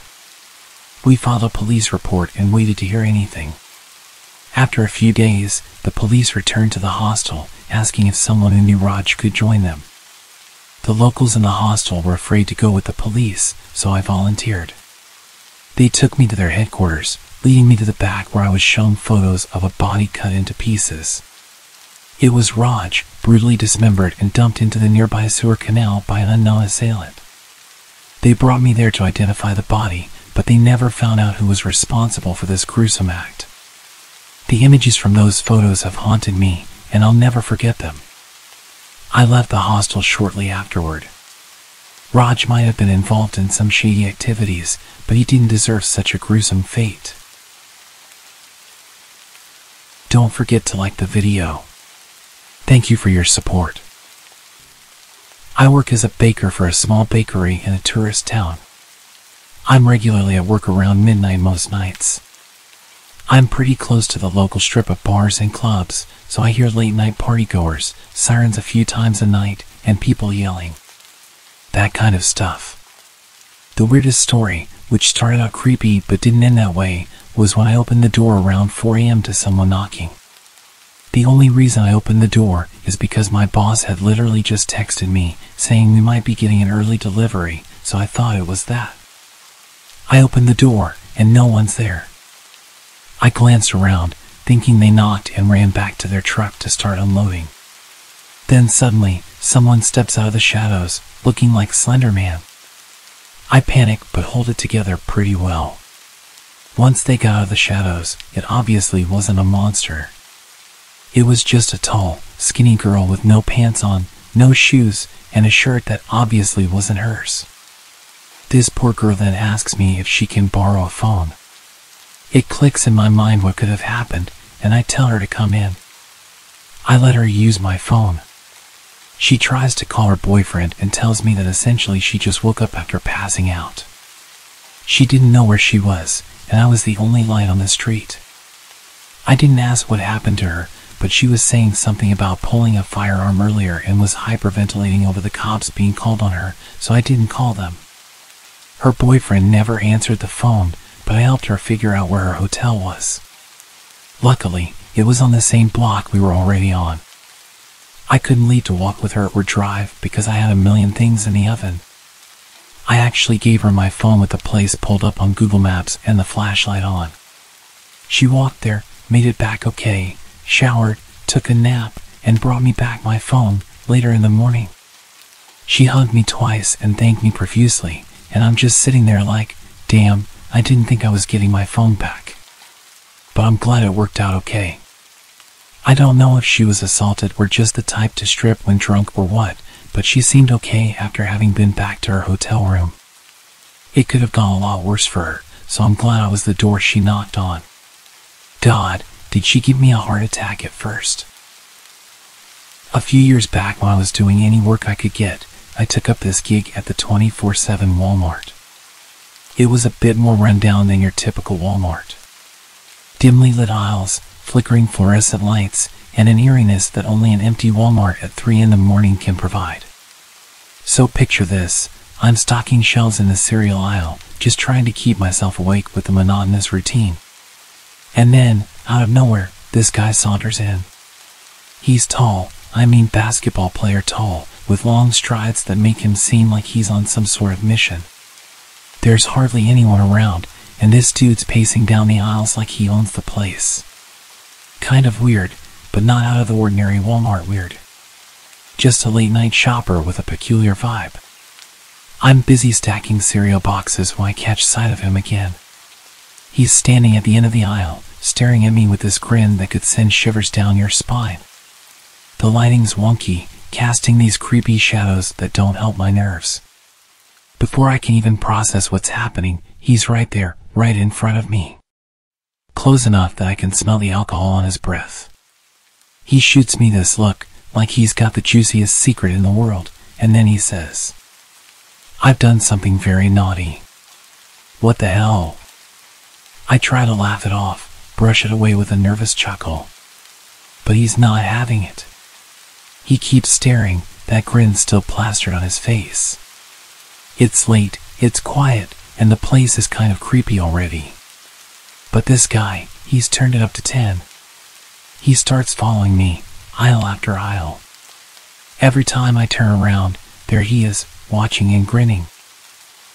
We filed a police report and waited to hear anything. After a few days, the police returned to the hostel, asking if someone who knew Raj could join them. The locals in the hostel were afraid to go with the police, so I volunteered. They took me to their headquarters, leading me to the back where I was shown photos of a body cut into pieces. It was Raj, brutally dismembered and dumped into the nearby sewer canal by an unknown assailant. They brought me there to identify the body, but they never found out who was responsible for this gruesome act. The images from those photos have haunted me, and I'll never forget them. I left the hostel shortly afterward. Raj might have been involved in some shady activities, but he didn't deserve such a gruesome fate. Don't forget to like the video. Thank you for your support. I work as a baker for a small bakery in a tourist town. I'm regularly at work around midnight most nights. I'm pretty close to the local strip of bars and clubs, so I hear late night partygoers, sirens a few times a night, and people yelling. That kind of stuff. The weirdest story, which started out creepy but didn't end that way, was when I opened the door around 4 a.m. to someone knocking. The only reason I opened the door is because my boss had literally just texted me saying we might be getting an early delivery, so I thought it was that. I open the door and no one's there. I glanced around, thinking they knocked and ran back to their truck to start unloading. Then suddenly, someone steps out of the shadows, looking like Slender Man. I panic but hold it together pretty well. Once they got out of the shadows, it obviously wasn't a monster. It was just a tall, skinny girl with no pants on, no shoes, and a shirt that obviously wasn't hers. This poor girl then asks me if she can borrow a phone. It clicks in my mind what could have happened, and I tell her to come in. I let her use my phone. She tries to call her boyfriend and tells me that essentially she just woke up after passing out. She didn't know where she was, and I was the only light on the street. I didn't ask what happened to her, but she was saying something about pulling a firearm earlier and was hyperventilating over the cops being called on her, so I didn't call them. Her boyfriend never answered the phone, but I helped her figure out where her hotel was. Luckily, it was on the same block we were already on. I couldn't leave to walk with her or drive because I had a million things in the oven. I actually gave her my phone with the place pulled up on Google Maps and the flashlight on. She walked there, made it back okay, showered, took a nap, and brought me back my phone later in the morning. She hugged me twice and thanked me profusely, and I'm just sitting there like, damn, I didn't think I was getting my phone back. But I'm glad it worked out okay. I don't know if she was assaulted or just the type to strip when drunk or what, but she seemed okay after having been back to her hotel room. It could have gone a lot worse for her, so I'm glad I was the door she knocked on. God, did she give me a heart attack at first? A few years back when I was doing any work I could get, I took up this gig at the 24-7 Walmart. It was a bit more rundown than your typical Walmart. Dimly lit aisles, flickering fluorescent lights, and an eeriness that only an empty Walmart at 3 in the morning can provide. So picture this I'm stocking shelves in the cereal aisle, just trying to keep myself awake with the monotonous routine. And then, out of nowhere, this guy saunters in. He's tall, I mean basketball player tall, with long strides that make him seem like he's on some sort of mission. There's hardly anyone around, and this dude's pacing down the aisles like he owns the place. Kind of weird, but not out of the ordinary Walmart weird. Just a late night shopper with a peculiar vibe. I'm busy stacking cereal boxes when I catch sight of him again. He's standing at the end of the aisle, staring at me with this grin that could send shivers down your spine. The lighting's wonky, casting these creepy shadows that don't help my nerves. Before I can even process what's happening, he's right there, right in front of me close enough that I can smell the alcohol on his breath. He shoots me this look, like he's got the juiciest secret in the world, and then he says, I've done something very naughty. What the hell? I try to laugh it off, brush it away with a nervous chuckle. But he's not having it. He keeps staring, that grin still plastered on his face. It's late, it's quiet, and the place is kind of creepy already. But this guy, he's turned it up to 10. He starts following me, aisle after aisle. Every time I turn around, there he is, watching and grinning.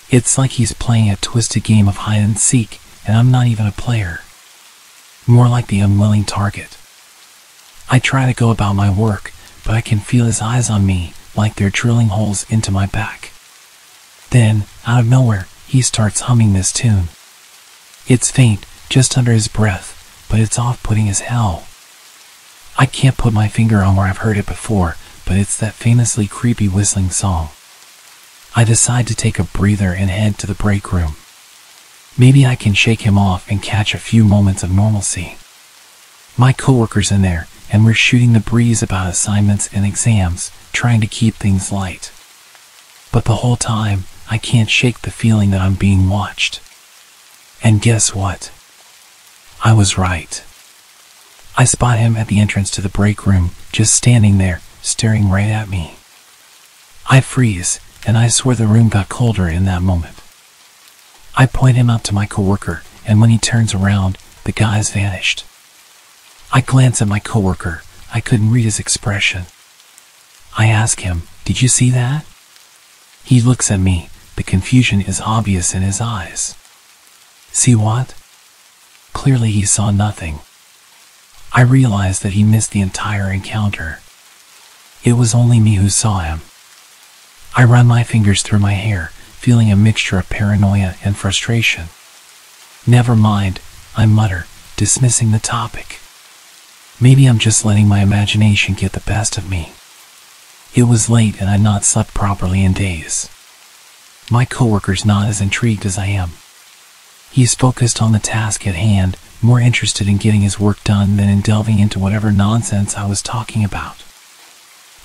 It's like he's playing a twisted game of hide and seek, and I'm not even a player. More like the unwilling target. I try to go about my work, but I can feel his eyes on me like they're drilling holes into my back. Then, out of nowhere, he starts humming this tune. It's faint, just under his breath, but it's off putting as hell. I can't put my finger on where I've heard it before, but it's that famously creepy whistling song. I decide to take a breather and head to the break room. Maybe I can shake him off and catch a few moments of normalcy. My coworker's in there, and we're shooting the breeze about assignments and exams, trying to keep things light. But the whole time, I can't shake the feeling that I'm being watched. And guess what? I was right. I spot him at the entrance to the break room, just standing there, staring right at me. I freeze, and I swear the room got colder in that moment. I point him out to my coworker, and when he turns around, the guy's vanished. I glance at my coworker. I couldn't read his expression. I ask him, Did you see that? He looks at me. The confusion is obvious in his eyes. See what? Clearly he saw nothing. I realize that he missed the entire encounter. It was only me who saw him. I run my fingers through my hair, feeling a mixture of paranoia and frustration. Never mind, I mutter, dismissing the topic. Maybe I'm just letting my imagination get the best of me. It was late and I'd not slept properly in days. My coworker's not as intrigued as I am. He's focused on the task at hand, more interested in getting his work done than in delving into whatever nonsense I was talking about.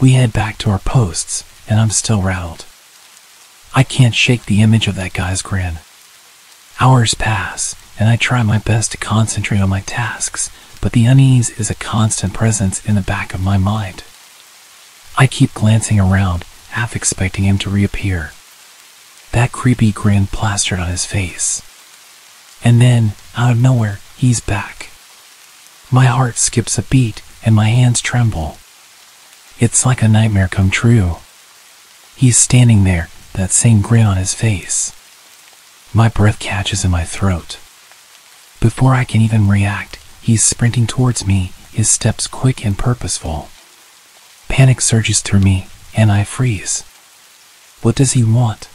We head back to our posts, and I'm still rattled. I can't shake the image of that guy's grin. Hours pass, and I try my best to concentrate on my tasks, but the unease is a constant presence in the back of my mind. I keep glancing around, half expecting him to reappear. That creepy grin plastered on his face. And then, out of nowhere, he's back. My heart skips a beat and my hands tremble. It's like a nightmare come true. He's standing there, that same grin on his face. My breath catches in my throat. Before I can even react, he's sprinting towards me, his steps quick and purposeful. Panic surges through me, and I freeze. What does he want?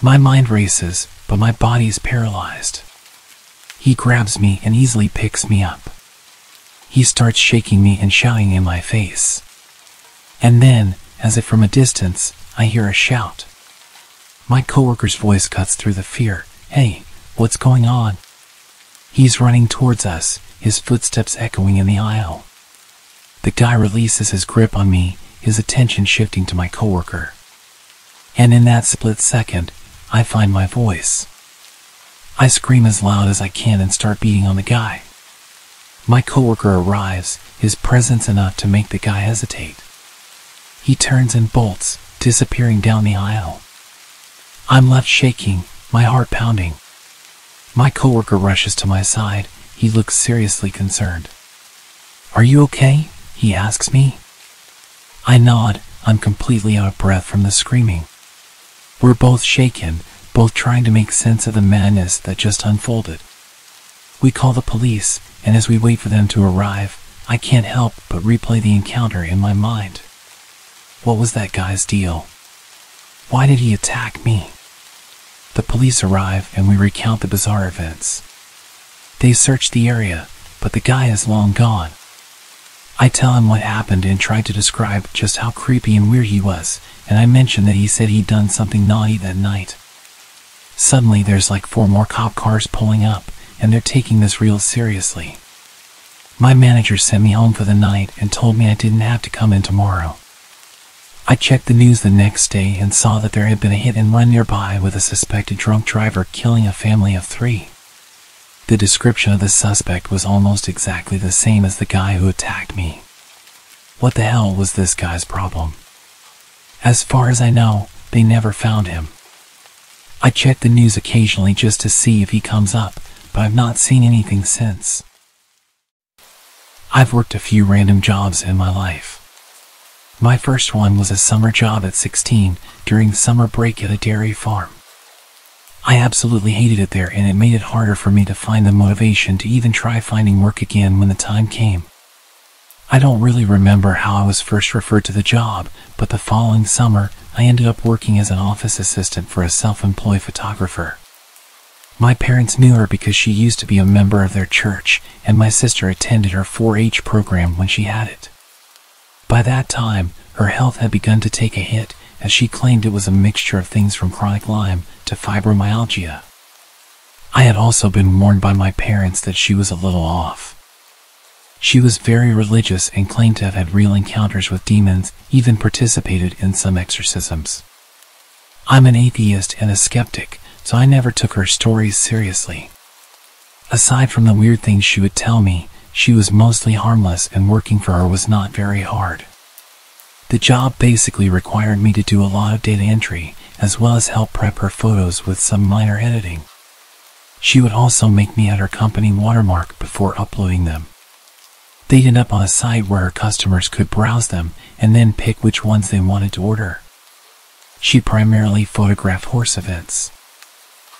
My mind races, but my body is paralyzed. He grabs me and easily picks me up. He starts shaking me and shouting in my face. And then, as if from a distance, I hear a shout. My coworker's voice cuts through the fear. Hey, what's going on? He's running towards us, his footsteps echoing in the aisle. The guy releases his grip on me, his attention shifting to my coworker. And in that split second, I find my voice. I scream as loud as I can and start beating on the guy. My coworker arrives, his presence enough to make the guy hesitate. He turns and bolts, disappearing down the aisle. I'm left shaking, my heart pounding. My coworker rushes to my side. He looks seriously concerned. Are you okay? He asks me. I nod. I'm completely out of breath from the screaming. We're both shaken, both trying to make sense of the madness that just unfolded. We call the police, and as we wait for them to arrive, I can't help but replay the encounter in my mind. What was that guy's deal? Why did he attack me? The police arrive and we recount the bizarre events. They search the area, but the guy is long gone. I tell him what happened and try to describe just how creepy and weird he was, and I mention that he said he'd done something naughty that night. Suddenly, there's like four more cop cars pulling up, and they're taking this real seriously. My manager sent me home for the night and told me I didn't have to come in tomorrow. I checked the news the next day and saw that there had been a hit and run nearby with a suspected drunk driver killing a family of three. The description of the suspect was almost exactly the same as the guy who attacked me. What the hell was this guy's problem? As far as I know, they never found him. I check the news occasionally just to see if he comes up, but I've not seen anything since. I've worked a few random jobs in my life. My first one was a summer job at 16 during summer break at a dairy farm. I absolutely hated it there and it made it harder for me to find the motivation to even try finding work again when the time came. I don't really remember how I was first referred to the job, but the following summer, I ended up working as an office assistant for a self-employed photographer. My parents knew her because she used to be a member of their church, and my sister attended her 4-H program when she had it. By that time, her health had begun to take a hit, as she claimed it was a mixture of things from chronic Lyme to fibromyalgia. I had also been warned by my parents that she was a little off. She was very religious and claimed to have had real encounters with demons, even participated in some exorcisms. I'm an atheist and a skeptic, so I never took her stories seriously. Aside from the weird things she would tell me, she was mostly harmless and working for her was not very hard. The job basically required me to do a lot of data entry, as well as help prep her photos with some minor editing. She would also make me add her company watermark before uploading them. They'd end up on a site where her customers could browse them and then pick which ones they wanted to order. She primarily photographed horse events,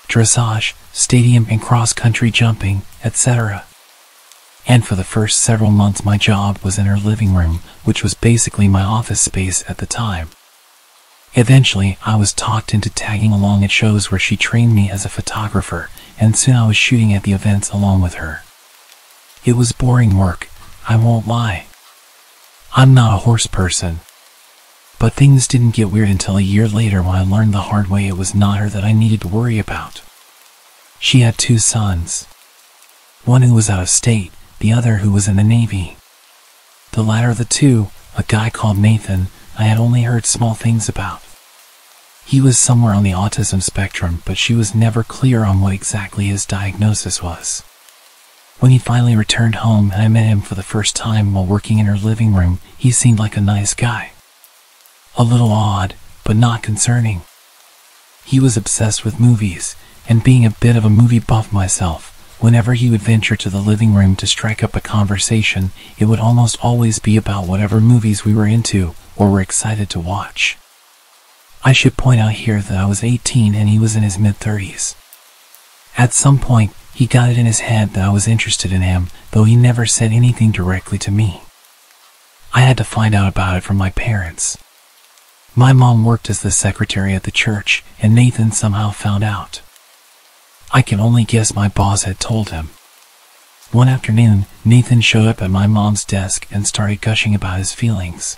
dressage, stadium and cross-country jumping, etc. And for the first several months my job was in her living room, which was basically my office space at the time. Eventually, I was talked into tagging along at shows where she trained me as a photographer, and soon I was shooting at the events along with her. It was boring work, I won't lie. I'm not a horse person. But things didn't get weird until a year later when I learned the hard way it was not her that I needed to worry about. She had two sons. One who was out of state, the other who was in the Navy. The latter of the two, a guy called Nathan, I had only heard small things about. He was somewhere on the autism spectrum, but she was never clear on what exactly his diagnosis was. When he finally returned home and I met him for the first time while working in her living room, he seemed like a nice guy. A little odd, but not concerning. He was obsessed with movies, and being a bit of a movie buff myself, whenever he would venture to the living room to strike up a conversation, it would almost always be about whatever movies we were into or were excited to watch. I should point out here that I was 18 and he was in his mid 30s. At some point, he got it in his head that I was interested in him, though he never said anything directly to me. I had to find out about it from my parents. My mom worked as the secretary at the church, and Nathan somehow found out. I can only guess my boss had told him. One afternoon, Nathan showed up at my mom's desk and started gushing about his feelings.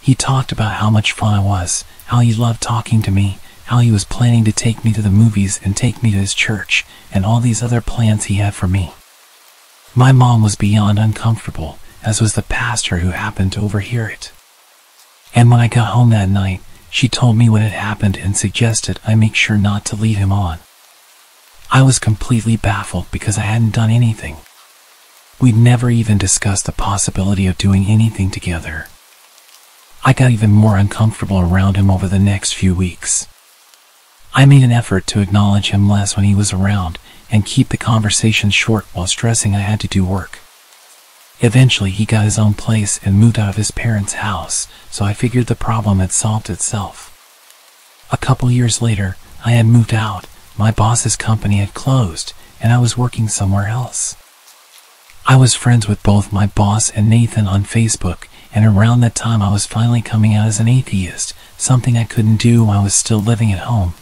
He talked about how much fun I was, how he loved talking to me, how he was planning to take me to the movies and take me to his church, and all these other plans he had for me. My mom was beyond uncomfortable, as was the pastor who happened to overhear it. And when I got home that night, she told me what had happened and suggested I make sure not to lead him on. I was completely baffled because I hadn't done anything. We'd never even discussed the possibility of doing anything together. I got even more uncomfortable around him over the next few weeks. I made an effort to acknowledge him less when he was around and keep the conversation short while stressing I had to do work. Eventually, he got his own place and moved out of his parents' house, so I figured the problem had solved itself. A couple years later, I had moved out, my boss's company had closed, and I was working somewhere else. I was friends with both my boss and Nathan on Facebook, and around that time I was finally coming out as an atheist, something I couldn't do while I was still living at home.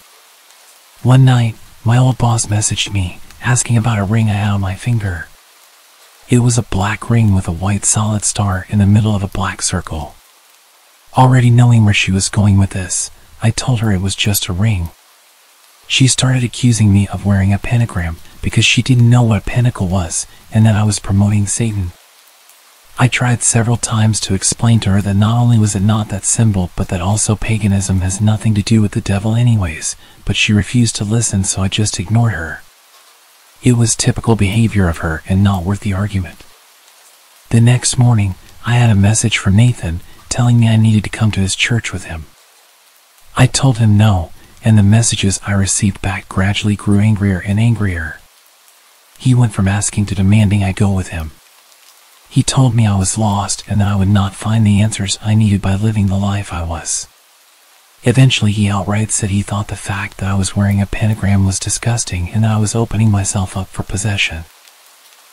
One night, my old boss messaged me, asking about a ring I had on my finger. It was a black ring with a white solid star in the middle of a black circle. Already knowing where she was going with this, I told her it was just a ring. She started accusing me of wearing a pentagram because she didn't know what a pentacle was and that I was promoting Satan. I tried several times to explain to her that not only was it not that symbol, but that also paganism has nothing to do with the devil anyways, but she refused to listen so I just ignored her. It was typical behavior of her and not worth the argument. The next morning, I had a message from Nathan telling me I needed to come to his church with him. I told him no, and the messages I received back gradually grew angrier and angrier. He went from asking to demanding I go with him. He told me I was lost and that I would not find the answers I needed by living the life I was. Eventually, he outright said he thought the fact that I was wearing a pentagram was disgusting and that I was opening myself up for possession.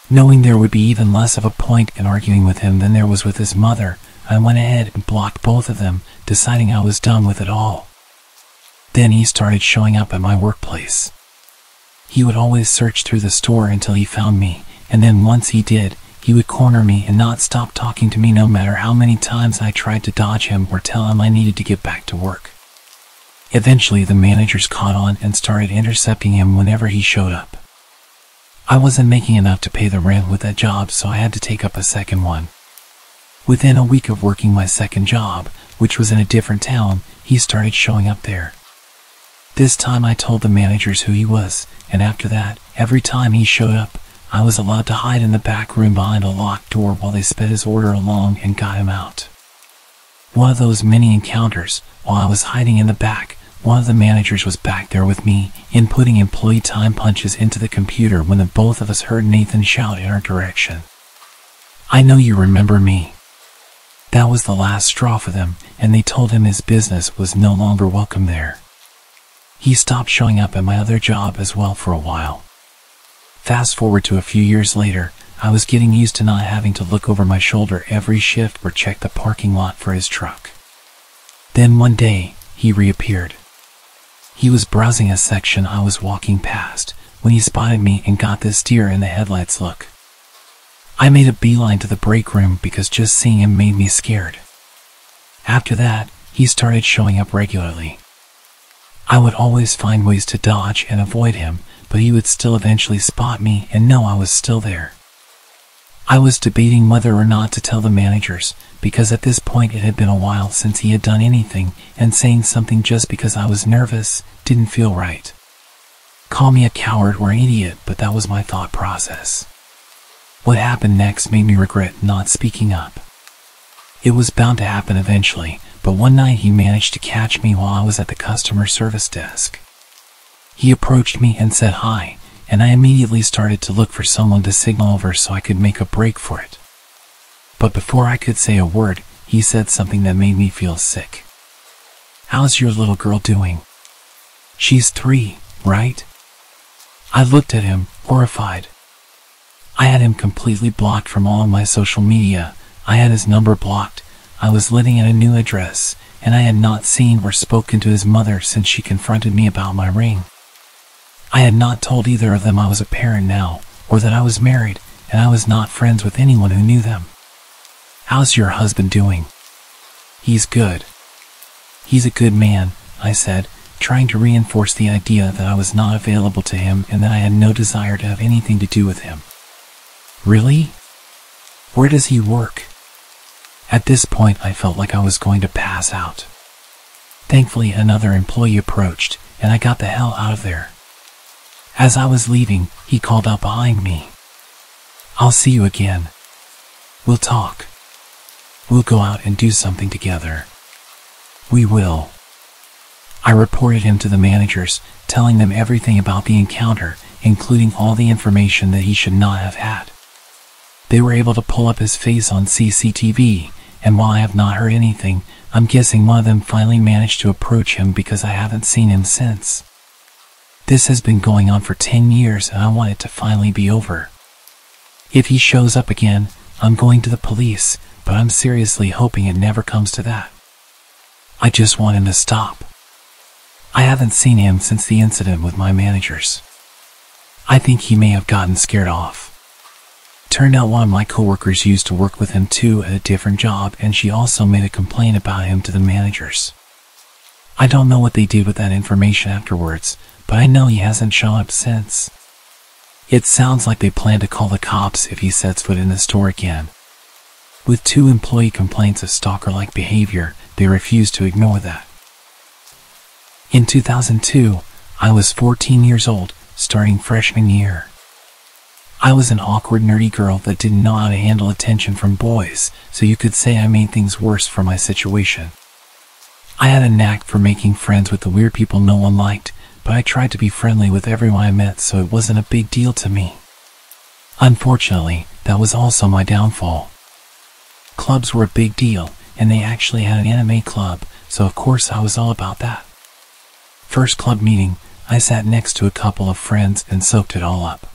Knowing there would be even less of a point in arguing with him than there was with his mother, I went ahead and blocked both of them, deciding I was done with it all. Then he started showing up at my workplace. He would always search through the store until he found me, and then once he did, he would corner me and not stop talking to me no matter how many times I tried to dodge him or tell him I needed to get back to work. Eventually, the managers caught on and started intercepting him whenever he showed up. I wasn't making enough to pay the rent with that job, so I had to take up a second one. Within a week of working my second job, which was in a different town, he started showing up there. This time I told the managers who he was, and after that, every time he showed up, I was allowed to hide in the back room behind a locked door while they sped his order along and got him out. One of those many encounters, while I was hiding in the back, one of the managers was back there with me, inputting employee time punches into the computer when the both of us heard Nathan shout in our direction. I know you remember me. That was the last straw for them, and they told him his business was no longer welcome there. He stopped showing up at my other job as well for a while. Fast forward to a few years later, I was getting used to not having to look over my shoulder every shift or check the parking lot for his truck. Then one day, he reappeared. He was browsing a section I was walking past when he spotted me and got this deer in the headlights look. I made a beeline to the break room because just seeing him made me scared. After that, he started showing up regularly. I would always find ways to dodge and avoid him, but he would still eventually spot me and know I was still there. I was debating whether or not to tell the managers, because at this point it had been a while since he had done anything, and saying something just because I was nervous didn't feel right. Call me a coward or an idiot, but that was my thought process. What happened next made me regret not speaking up. It was bound to happen eventually, but one night he managed to catch me while I was at the customer service desk. He approached me and said hi, and I immediately started to look for someone to signal over so I could make a break for it. But before I could say a word, he said something that made me feel sick. How's your little girl doing? She's three, right? I looked at him, horrified. I had him completely blocked from all my social media. I had his number blocked. I was living at a new address, and I had not seen or spoken to his mother since she confronted me about my ring. I had not told either of them I was a parent now, or that I was married, and I was not friends with anyone who knew them. How's your husband doing? He's good. He's a good man, I said, trying to reinforce the idea that I was not available to him and that I had no desire to have anything to do with him. Really? Where does he work? At this point, I felt like I was going to pass out. Thankfully, another employee approached, and I got the hell out of there. As I was leaving, he called out behind me. I'll see you again. We'll talk. We'll go out and do something together. We will. I reported him to the managers, telling them everything about the encounter, including all the information that he should not have had. They were able to pull up his face on CCTV, and while I have not heard anything, I'm guessing one of them finally managed to approach him because I haven't seen him since. This has been going on for 10 years and I want it to finally be over. If he shows up again, I'm going to the police, but I'm seriously hoping it never comes to that. I just want him to stop. I haven't seen him since the incident with my managers. I think he may have gotten scared off. Turned out one of my coworkers used to work with him too at a different job and she also made a complaint about him to the managers. I don't know what they did with that information afterwards, but I know he hasn't shown up since. It sounds like they plan to call the cops if he sets foot in the store again. With two employee complaints of stalker-like behavior, they refuse to ignore that. In 2002, I was 14 years old, starting freshman year. I was an awkward nerdy girl that didn't know how to handle attention from boys, so you could say I made things worse for my situation. I had a knack for making friends with the weird people no one liked, but I tried to be friendly with everyone I met so it wasn't a big deal to me. Unfortunately, that was also my downfall. Clubs were a big deal, and they actually had an anime club, so of course I was all about that. First club meeting, I sat next to a couple of friends and soaked it all up.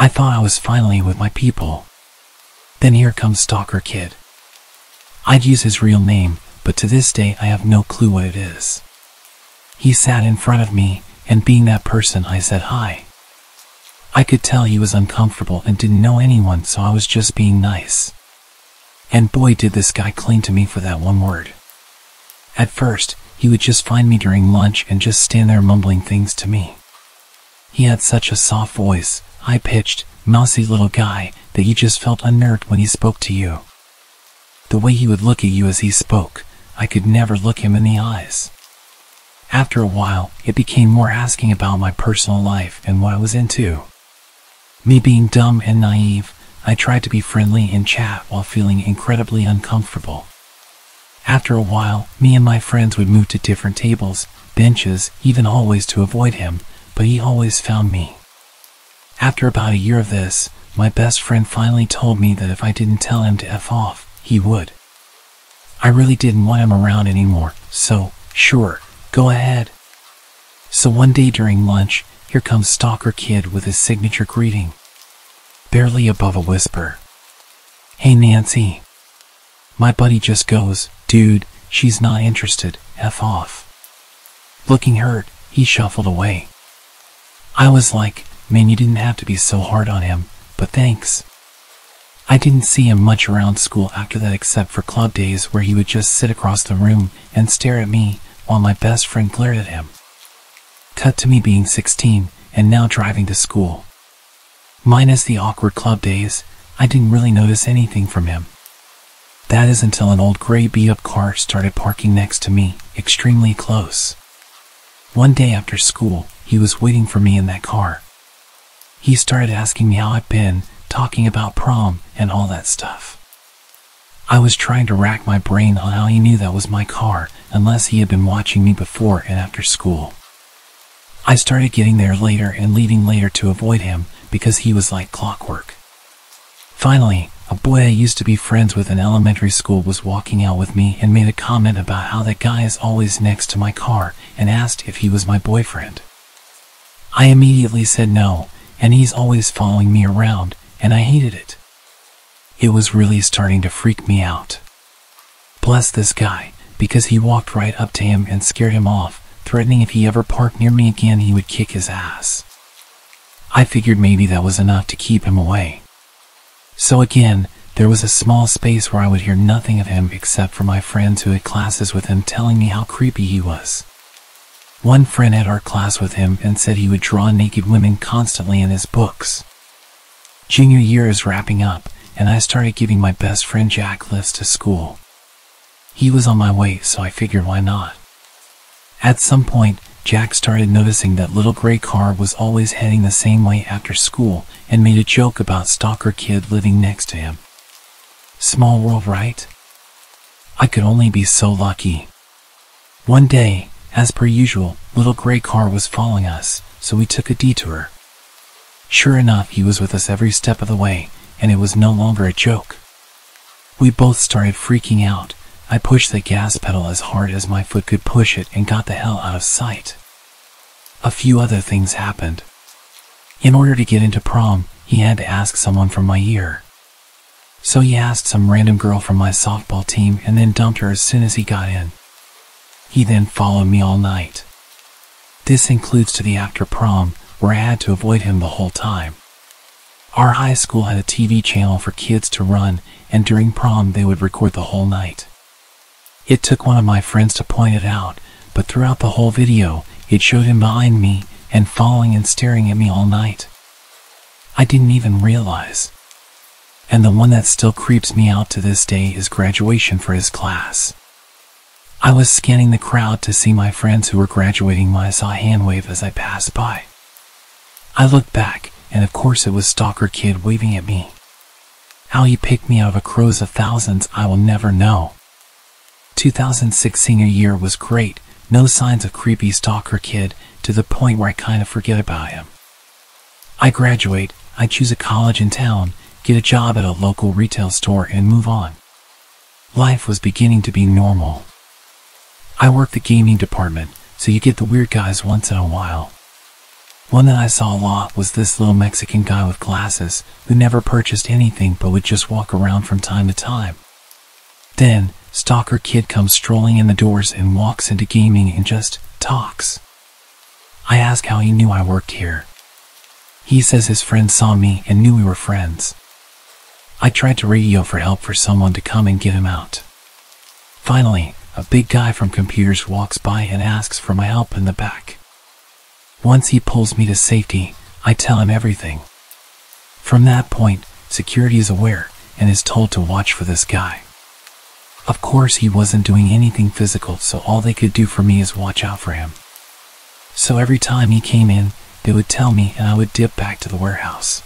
I thought I was finally with my people. Then here comes Stalker Kid. I'd use his real name, but to this day I have no clue what it is. He sat in front of me, and being that person, I said hi. I could tell he was uncomfortable and didn't know anyone, so I was just being nice. And boy, did this guy cling to me for that one word. At first, he would just find me during lunch and just stand there mumbling things to me. He had such a soft voice, high pitched, mousy little guy, that you just felt unnerved when he spoke to you. The way he would look at you as he spoke, I could never look him in the eyes. After a while, it became more asking about my personal life and what I was into. Me being dumb and naive, I tried to be friendly and chat while feeling incredibly uncomfortable. After a while, me and my friends would move to different tables, benches, even hallways to avoid him, but he always found me. After about a year of this, my best friend finally told me that if I didn't tell him to F off, he would. I really didn't want him around anymore, so, sure, go ahead. So one day during lunch, here comes Stalker Kid with his signature greeting. Barely above a whisper. Hey Nancy. My buddy just goes, dude, she's not interested, F off. Looking hurt, he shuffled away. I was like, man, you didn't have to be so hard on him, but thanks. I didn't see him much around school after that except for club days where he would just sit across the room and stare at me while my best friend glared at him. Cut to me being 16 and now driving to school. Minus the awkward club days, I didn't really notice anything from him. That is until an old gray beat up car started parking next to me, extremely close. One day after school, he was waiting for me in that car. He started asking me how I'd been, talking about prom and all that stuff. I was trying to rack my brain on how he knew that was my car, unless he had been watching me before and after school. I started getting there later and leaving later to avoid him because he was like clockwork. Finally, a boy I used to be friends with in elementary school was walking out with me and made a comment about how that guy is always next to my car and asked if he was my boyfriend. I immediately said no, and he's always following me around, and I hated it. It was really starting to freak me out. Bless this guy, because he walked right up to him and scared him off, threatening if he ever parked near me again he would kick his ass. I figured maybe that was enough to keep him away. So again, there was a small space where I would hear nothing of him except for my friends who had classes with him telling me how creepy he was. One friend had art class with him and said he would draw naked women constantly in his books. Junior year is wrapping up, and I started giving my best friend Jack lifts to school. He was on my way, so I figured why not. At some point, Jack started noticing that little gray car was always heading the same way after school and made a joke about Stalker Kid living next to him. Small world, right? I could only be so lucky. One day, as per usual, little gray car was following us, so we took a detour. Sure enough, he was with us every step of the way, and it was no longer a joke. We both started freaking out, I pushed the gas pedal as hard as my foot could push it and got the hell out of sight. A few other things happened. In order to get into prom, he had to ask someone from my year. So he asked some random girl from my softball team and then dumped her as soon as he got in. He then followed me all night. This includes to the after prom, where I had to avoid him the whole time. Our high school had a TV channel for kids to run, and during prom they would record the whole night. It took one of my friends to point it out, but throughout the whole video, it showed him behind me and following and staring at me all night. I didn't even realize. And the one that still creeps me out to this day is graduation for his class. I was scanning the crowd to see my friends who were graduating when I saw a hand wave as I passed by. I looked back, and of course it was Stalker Kid waving at me. How he picked me out of a crow's of thousands I will never know. 2006 senior year was great, no signs of creepy stalker kid, to the point where I kind of forget about him. I graduate, I choose a college in town, get a job at a local retail store, and move on. Life was beginning to be normal. I work the gaming department, so you get the weird guys once in a while. One that I saw a lot was this little Mexican guy with glasses who never purchased anything but would just walk around from time to time. Then, Stalker Kid comes strolling in the doors and walks into gaming and just talks. I ask how he knew I worked here. He says his friend saw me and knew we were friends. I tried to radio for help for someone to come and get him out. Finally, a big guy from computers walks by and asks for my help in the back. Once he pulls me to safety, I tell him everything. From that point, security is aware and is told to watch for this guy. Of course, he wasn't doing anything physical, so all they could do for me is watch out for him. So every time he came in, they would tell me and I would dip back to the warehouse.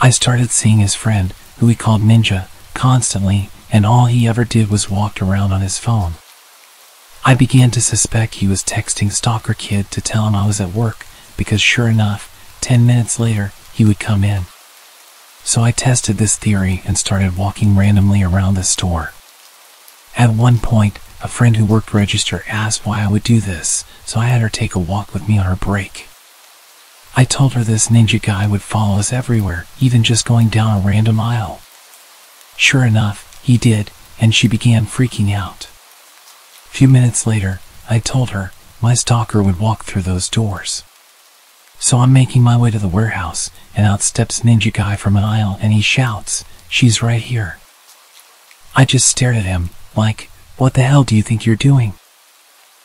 I started seeing his friend, who he called Ninja, constantly, and all he ever did was walked around on his phone. I began to suspect he was texting Stalker Kid to tell him I was at work, because sure enough, 10 minutes later, he would come in. So I tested this theory and started walking randomly around the store. At one point, a friend who worked register asked why I would do this, so I had her take a walk with me on her break. I told her this ninja guy would follow us everywhere, even just going down a random aisle. Sure enough, he did, and she began freaking out few minutes later, I told her my stalker would walk through those doors. So I'm making my way to the warehouse, and out steps Ninja Guy from an aisle and he shouts, She's right here. I just stared at him, like, What the hell do you think you're doing?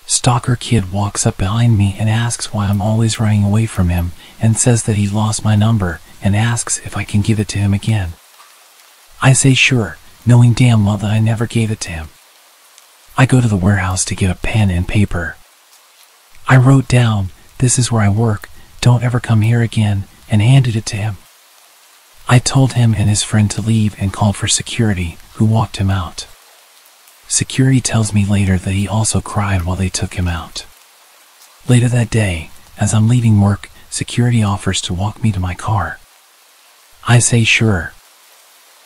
Stalker Kid walks up behind me and asks why I'm always running away from him, and says that he lost my number and asks if I can give it to him again. I say sure, knowing damn well that I never gave it to him. I go to the warehouse to get a pen and paper. I wrote down, This is where I work, don't ever come here again, and handed it to him. I told him and his friend to leave and called for security, who walked him out. Security tells me later that he also cried while they took him out. Later that day, as I'm leaving work, security offers to walk me to my car. I say sure.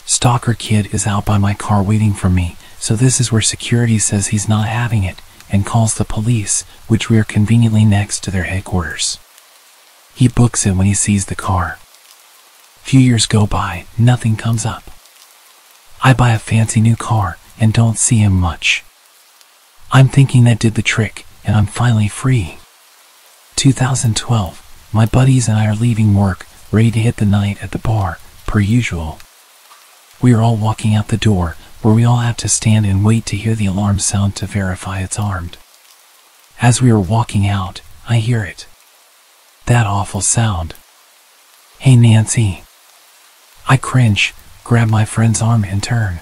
Stalker Kid is out by my car waiting for me, so this is where security says he's not having it and calls the police, which we are conveniently next to their headquarters. He books it when he sees the car. Few years go by, nothing comes up. I buy a fancy new car and don't see him much. I'm thinking that did the trick and I'm finally free. 2012, my buddies and I are leaving work, ready to hit the night at the bar, per usual. We are all walking out the door where we all have to stand and wait to hear the alarm sound to verify it's armed. As we are walking out, I hear it. That awful sound. Hey Nancy. I cringe, grab my friend's arm and turn.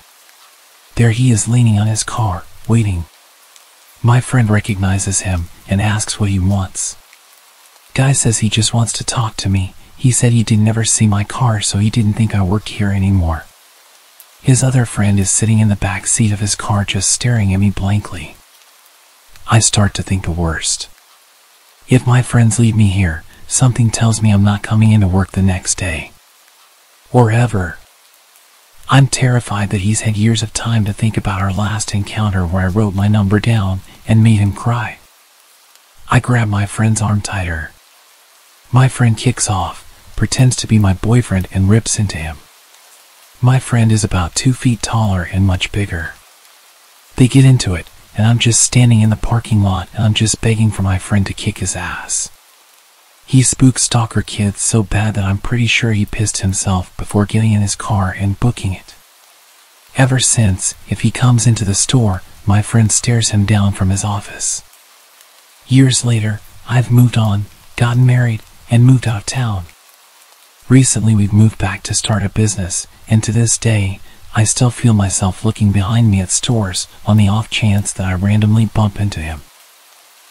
There he is leaning on his car, waiting. My friend recognizes him and asks what he wants. Guy says he just wants to talk to me. He said he didn't ever see my car, so he didn't think I worked here anymore. His other friend is sitting in the back seat of his car just staring at me blankly. I start to think the worst. If my friends leave me here, something tells me I'm not coming into work the next day. Or ever. I'm terrified that he's had years of time to think about our last encounter where I wrote my number down and made him cry. I grab my friend's arm tighter. My friend kicks off, pretends to be my boyfriend, and rips into him. My friend is about two feet taller and much bigger. They get into it, and I'm just standing in the parking lot and I'm just begging for my friend to kick his ass. He spooks Stalker Kids so bad that I'm pretty sure he pissed himself before getting in his car and booking it. Ever since, if he comes into the store, my friend stares him down from his office. Years later, I've moved on, gotten married, and moved out of town. Recently, we've moved back to start a business, and to this day, I still feel myself looking behind me at stores on the off chance that I randomly bump into him.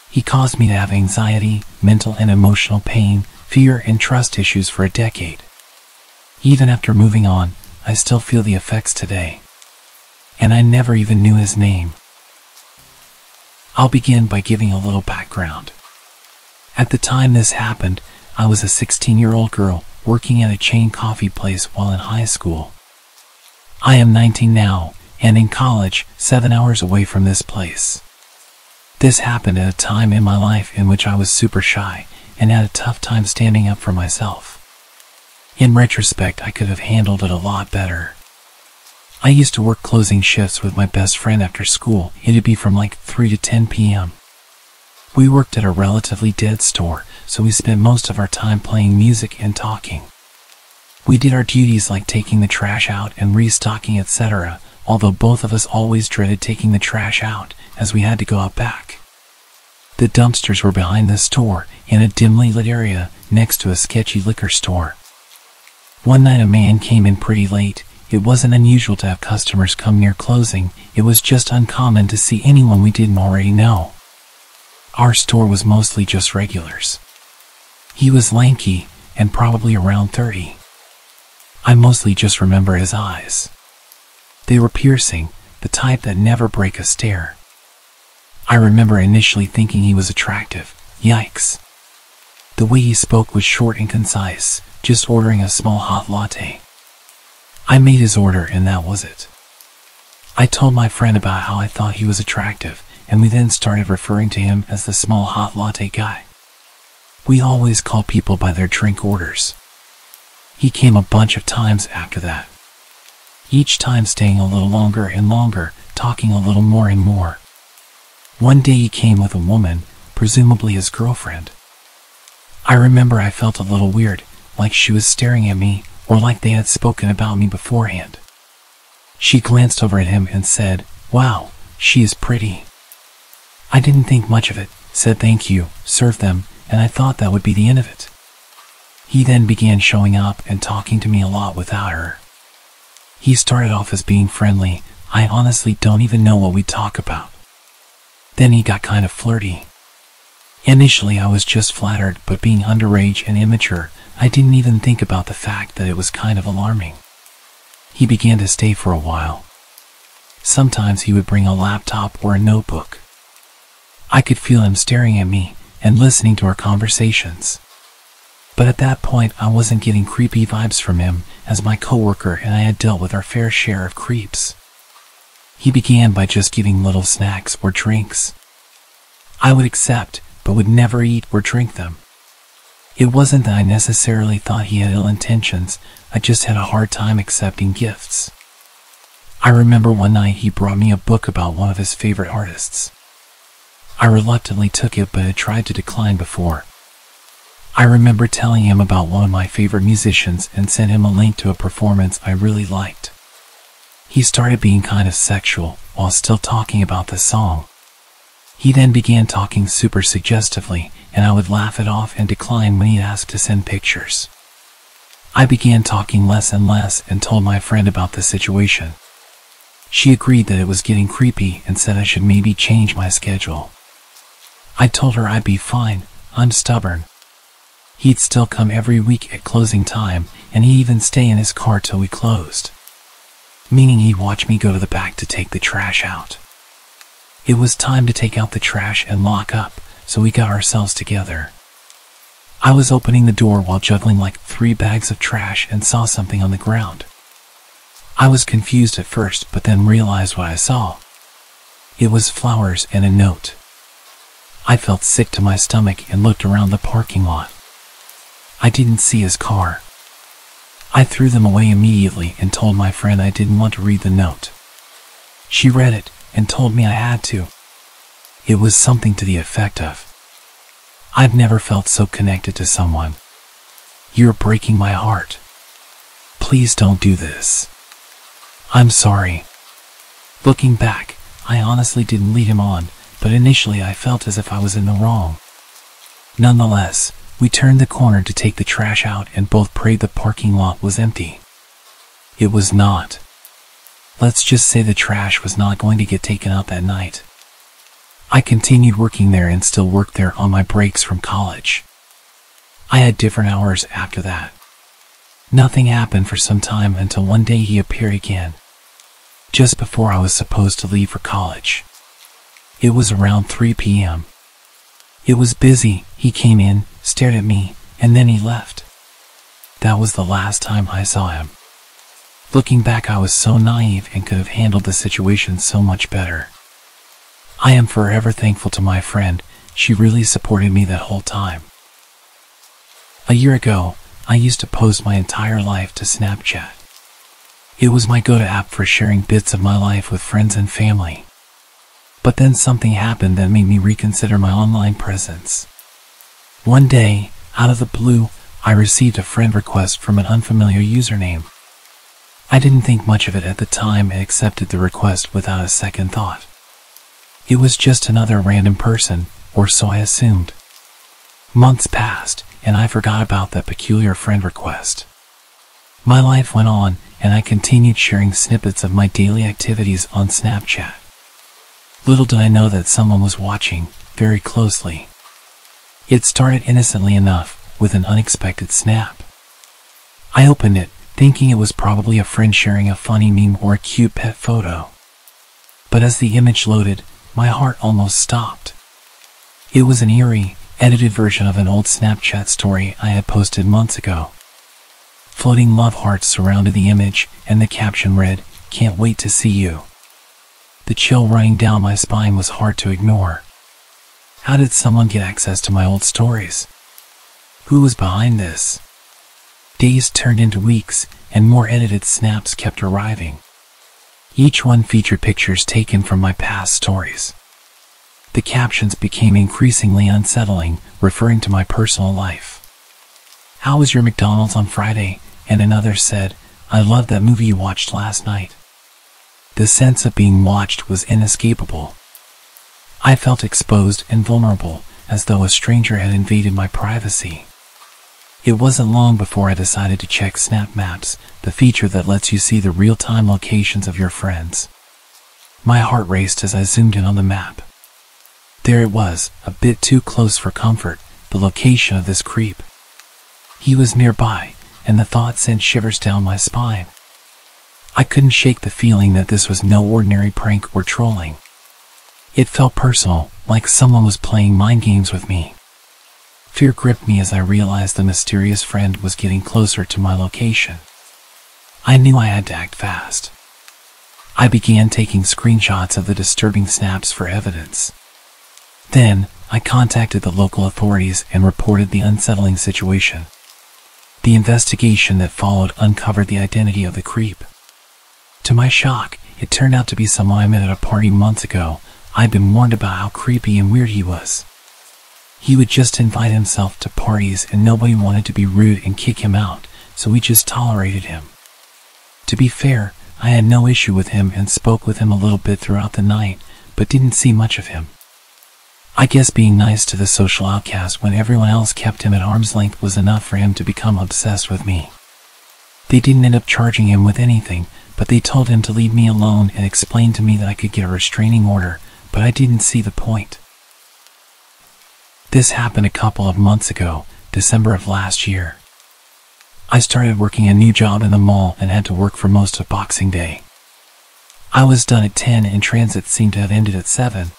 He caused me to have anxiety, mental and emotional pain, fear, and trust issues for a decade. Even after moving on, I still feel the effects today. And I never even knew his name. I'll begin by giving a little background. At the time this happened, I was a 16 year old girl working at a chain coffee place while in high school. I am 19 now, and in college, seven hours away from this place. This happened at a time in my life in which I was super shy and had a tough time standing up for myself. In retrospect, I could have handled it a lot better. I used to work closing shifts with my best friend after school. It'd be from like 3 to 10 p.m. We worked at a relatively dead store, so we spent most of our time playing music and talking. We did our duties like taking the trash out and restocking, etc., although both of us always dreaded taking the trash out, as we had to go out back. The dumpsters were behind the store, in a dimly lit area, next to a sketchy liquor store. One night a man came in pretty late. It wasn't unusual to have customers come near closing, it was just uncommon to see anyone we didn't already know. Our store was mostly just regulars. He was lanky and probably around 30. I mostly just remember his eyes. They were piercing, the type that never break a stare. I remember initially thinking he was attractive. Yikes. The way he spoke was short and concise, just ordering a small hot latte. I made his order and that was it. I told my friend about how I thought he was attractive and we then started referring to him as the small hot latte guy. We always call people by their drink orders. He came a bunch of times after that. Each time staying a little longer and longer, talking a little more and more. One day he came with a woman, presumably his girlfriend. I remember I felt a little weird, like she was staring at me, or like they had spoken about me beforehand. She glanced over at him and said, Wow, she is pretty. I didn't think much of it, said thank you, served them, and I thought that would be the end of it. He then began showing up and talking to me a lot without her. He started off as being friendly. I honestly don't even know what we talk about. Then he got kind of flirty. Initially, I was just flattered, but being underage and immature, I didn't even think about the fact that it was kind of alarming. He began to stay for a while. Sometimes he would bring a laptop or a notebook. I could feel him staring at me and listening to our conversations. But at that point, I wasn't getting creepy vibes from him, as my coworker and I had dealt with our fair share of creeps. He began by just giving little snacks or drinks. I would accept, but would never eat or drink them. It wasn't that I necessarily thought he had ill intentions, I just had a hard time accepting gifts. I remember one night he brought me a book about one of his favorite artists. I reluctantly took it but had tried to decline before. I remember telling him about one of my favorite musicians and sent him a link to a performance I really liked. He started being kind of sexual while still talking about the song. He then began talking super suggestively, and I would laugh it off and decline when he asked to send pictures. I began talking less and less and told my friend about the situation. She agreed that it was getting creepy and said I should maybe change my schedule. I told her I'd be fine, I'm stubborn. He'd still come every week at closing time, and he'd even stay in his car till we closed. Meaning he'd watch me go to the back to take the trash out. It was time to take out the trash and lock up, so we got ourselves together. I was opening the door while juggling like three bags of trash and saw something on the ground. I was confused at first, but then realized what I saw. It was flowers and a note. I felt sick to my stomach and looked around the parking lot. I didn't see his car. I threw them away immediately and told my friend I didn't want to read the note. She read it and told me I had to. It was something to the effect of I've never felt so connected to someone. You're breaking my heart. Please don't do this. I'm sorry. Looking back, I honestly didn't lead him on, but initially I felt as if I was in the wrong. Nonetheless, we turned the corner to take the trash out and both prayed the parking lot was empty. It was not. Let's just say the trash was not going to get taken out that night. I continued working there and still worked there on my breaks from college. I had different hours after that. Nothing happened for some time until one day he appeared again. Just before I was supposed to leave for college. It was around 3 p.m. It was busy. He came in, stared at me, and then he left. That was the last time I saw him. Looking back, I was so naive and could have handled the situation so much better. I am forever thankful to my friend, she really supported me that whole time. A year ago, I used to post my entire life to Snapchat. It was my go-to app for sharing bits of my life with friends and family. But then something happened that made me reconsider my online presence. One day, out of the blue, I received a friend request from an unfamiliar username. I didn't think much of it at the time and accepted the request without a second thought. It was just another random person, or so I assumed. Months passed, and I forgot about that peculiar friend request. My life went on, and I continued sharing snippets of my daily activities on Snapchat. Little did I know that someone was watching, very closely. It started innocently enough, with an unexpected snap. I opened it, thinking it was probably a friend sharing a funny meme or a cute pet photo. But as the image loaded, my heart almost stopped. It was an eerie, edited version of an old Snapchat story I had posted months ago. Floating love hearts surrounded the image, and the caption read, Can't wait to see you. The chill running down my spine was hard to ignore. How did someone get access to my old stories? Who was behind this? Days turned into weeks, and more edited snaps kept arriving. Each one featured pictures taken from my past stories. The captions became increasingly unsettling, referring to my personal life. How was your McDonald's on Friday? And another said, I loved that movie you watched last night. The sense of being watched was inescapable. I felt exposed and vulnerable, as though a stranger had invaded my privacy. It wasn't long before I decided to check Snap Maps, the feature that lets you see the real-time locations of your friends. My heart raced as I zoomed in on the map. There it was, a bit too close for comfort, the location of this creep. He was nearby, and the thought sent shivers down my spine. I couldn't shake the feeling that this was no ordinary prank or trolling. It felt personal, like someone was playing mind games with me. Fear gripped me as I realized the mysterious friend was getting closer to my location. I knew I had to act fast. I began taking screenshots of the disturbing snaps for evidence. Then, I contacted the local authorities and reported the unsettling situation. The investigation that followed uncovered the identity of the creep. To my shock, it turned out to be someone I met at a party months ago. I'd been warned about how creepy and weird he was. He would just invite himself to parties and nobody wanted to be rude and kick him out, so we just tolerated him. To be fair, I had no issue with him and spoke with him a little bit throughout the night, but didn't see much of him. I guess being nice to the social outcast when everyone else kept him at arm's length was enough for him to become obsessed with me. They didn't end up charging him with anything, but they told him to leave me alone and explained to me that I could get a restraining order, but I didn't see the point. This happened a couple of months ago, December of last year. I started working a new job in the mall and had to work for most of Boxing Day. I was done at 10 and transit seemed to have ended at 7.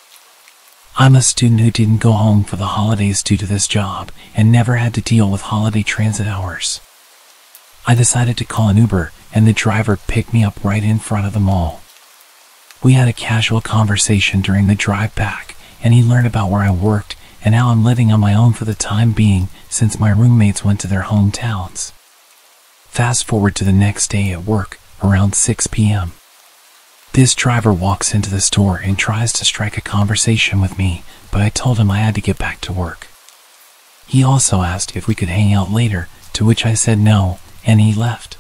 I'm a student who didn't go home for the holidays due to this job and never had to deal with holiday transit hours. I decided to call an Uber and the driver picked me up right in front of the mall. We had a casual conversation during the drive back and he learned about where I worked and how I'm living on my own for the time being since my roommates went to their hometowns. Fast forward to the next day at work around 6 p.m. This driver walks into the store and tries to strike a conversation with me, but I told him I had to get back to work. He also asked if we could hang out later, to which I said no, and he left.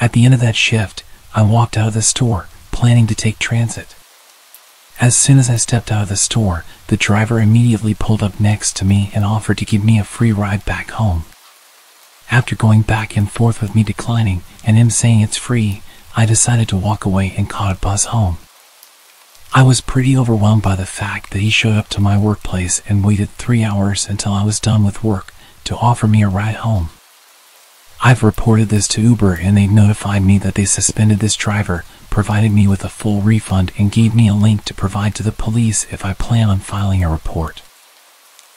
At the end of that shift, I walked out of the store, planning to take transit. As soon as I stepped out of the store, the driver immediately pulled up next to me and offered to give me a free ride back home. After going back and forth with me declining and him saying it's free, I decided to walk away and caught a bus home. I was pretty overwhelmed by the fact that he showed up to my workplace and waited three hours until I was done with work to offer me a ride home. I've reported this to Uber and they notified me that they suspended this driver, provided me with a full refund, and gave me a link to provide to the police if I plan on filing a report.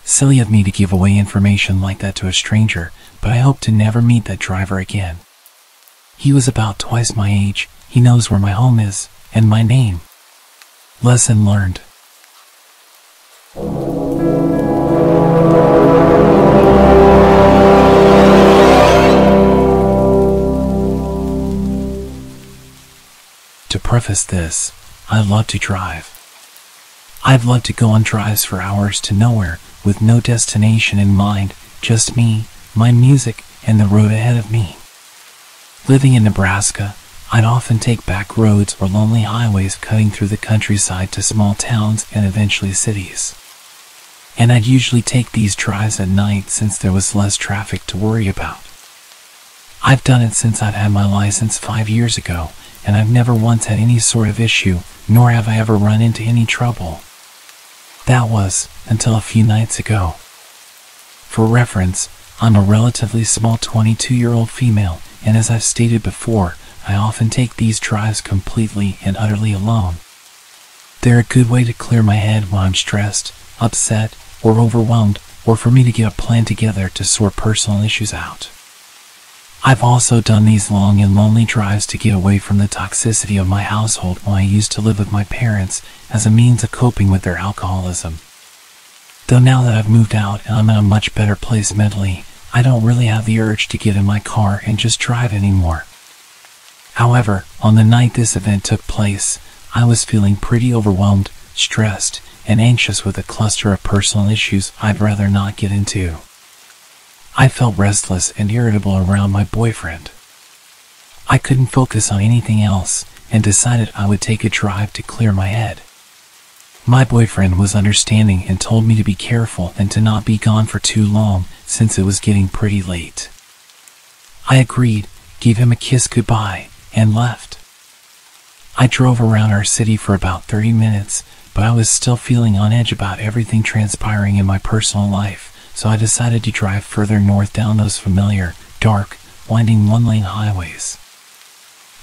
Silly of me to give away information like that to a stranger, but I hope to never meet that driver again. He was about twice my age. He knows where my home is and my name. Lesson learned. Preface this, I love to drive. I've loved to go on drives for hours to nowhere with no destination in mind, just me, my music, and the road ahead of me. Living in Nebraska, I'd often take back roads or lonely highways cutting through the countryside to small towns and eventually cities. And I'd usually take these drives at night since there was less traffic to worry about. I've done it since I've had my license five years ago, and I've never once had any sort of issue, nor have I ever run into any trouble. That was until a few nights ago. For reference, I'm a relatively small 22 year old female, and as I've stated before, I often take these drives completely and utterly alone. They're a good way to clear my head when I'm stressed, upset, or overwhelmed, or for me to get a plan together to sort personal issues out. I've also done these long and lonely drives to get away from the toxicity of my household when I used to live with my parents as a means of coping with their alcoholism. Though now that I've moved out and I'm in a much better place mentally, I don't really have the urge to get in my car and just drive anymore. However, on the night this event took place, I was feeling pretty overwhelmed, stressed, and anxious with a cluster of personal issues I'd rather not get into. I felt restless and irritable around my boyfriend. I couldn't focus on anything else and decided I would take a drive to clear my head. My boyfriend was understanding and told me to be careful and to not be gone for too long since it was getting pretty late. I agreed, gave him a kiss goodbye, and left. I drove around our city for about 30 minutes, but I was still feeling on edge about everything transpiring in my personal life so I decided to drive further north down those familiar, dark, winding one lane highways.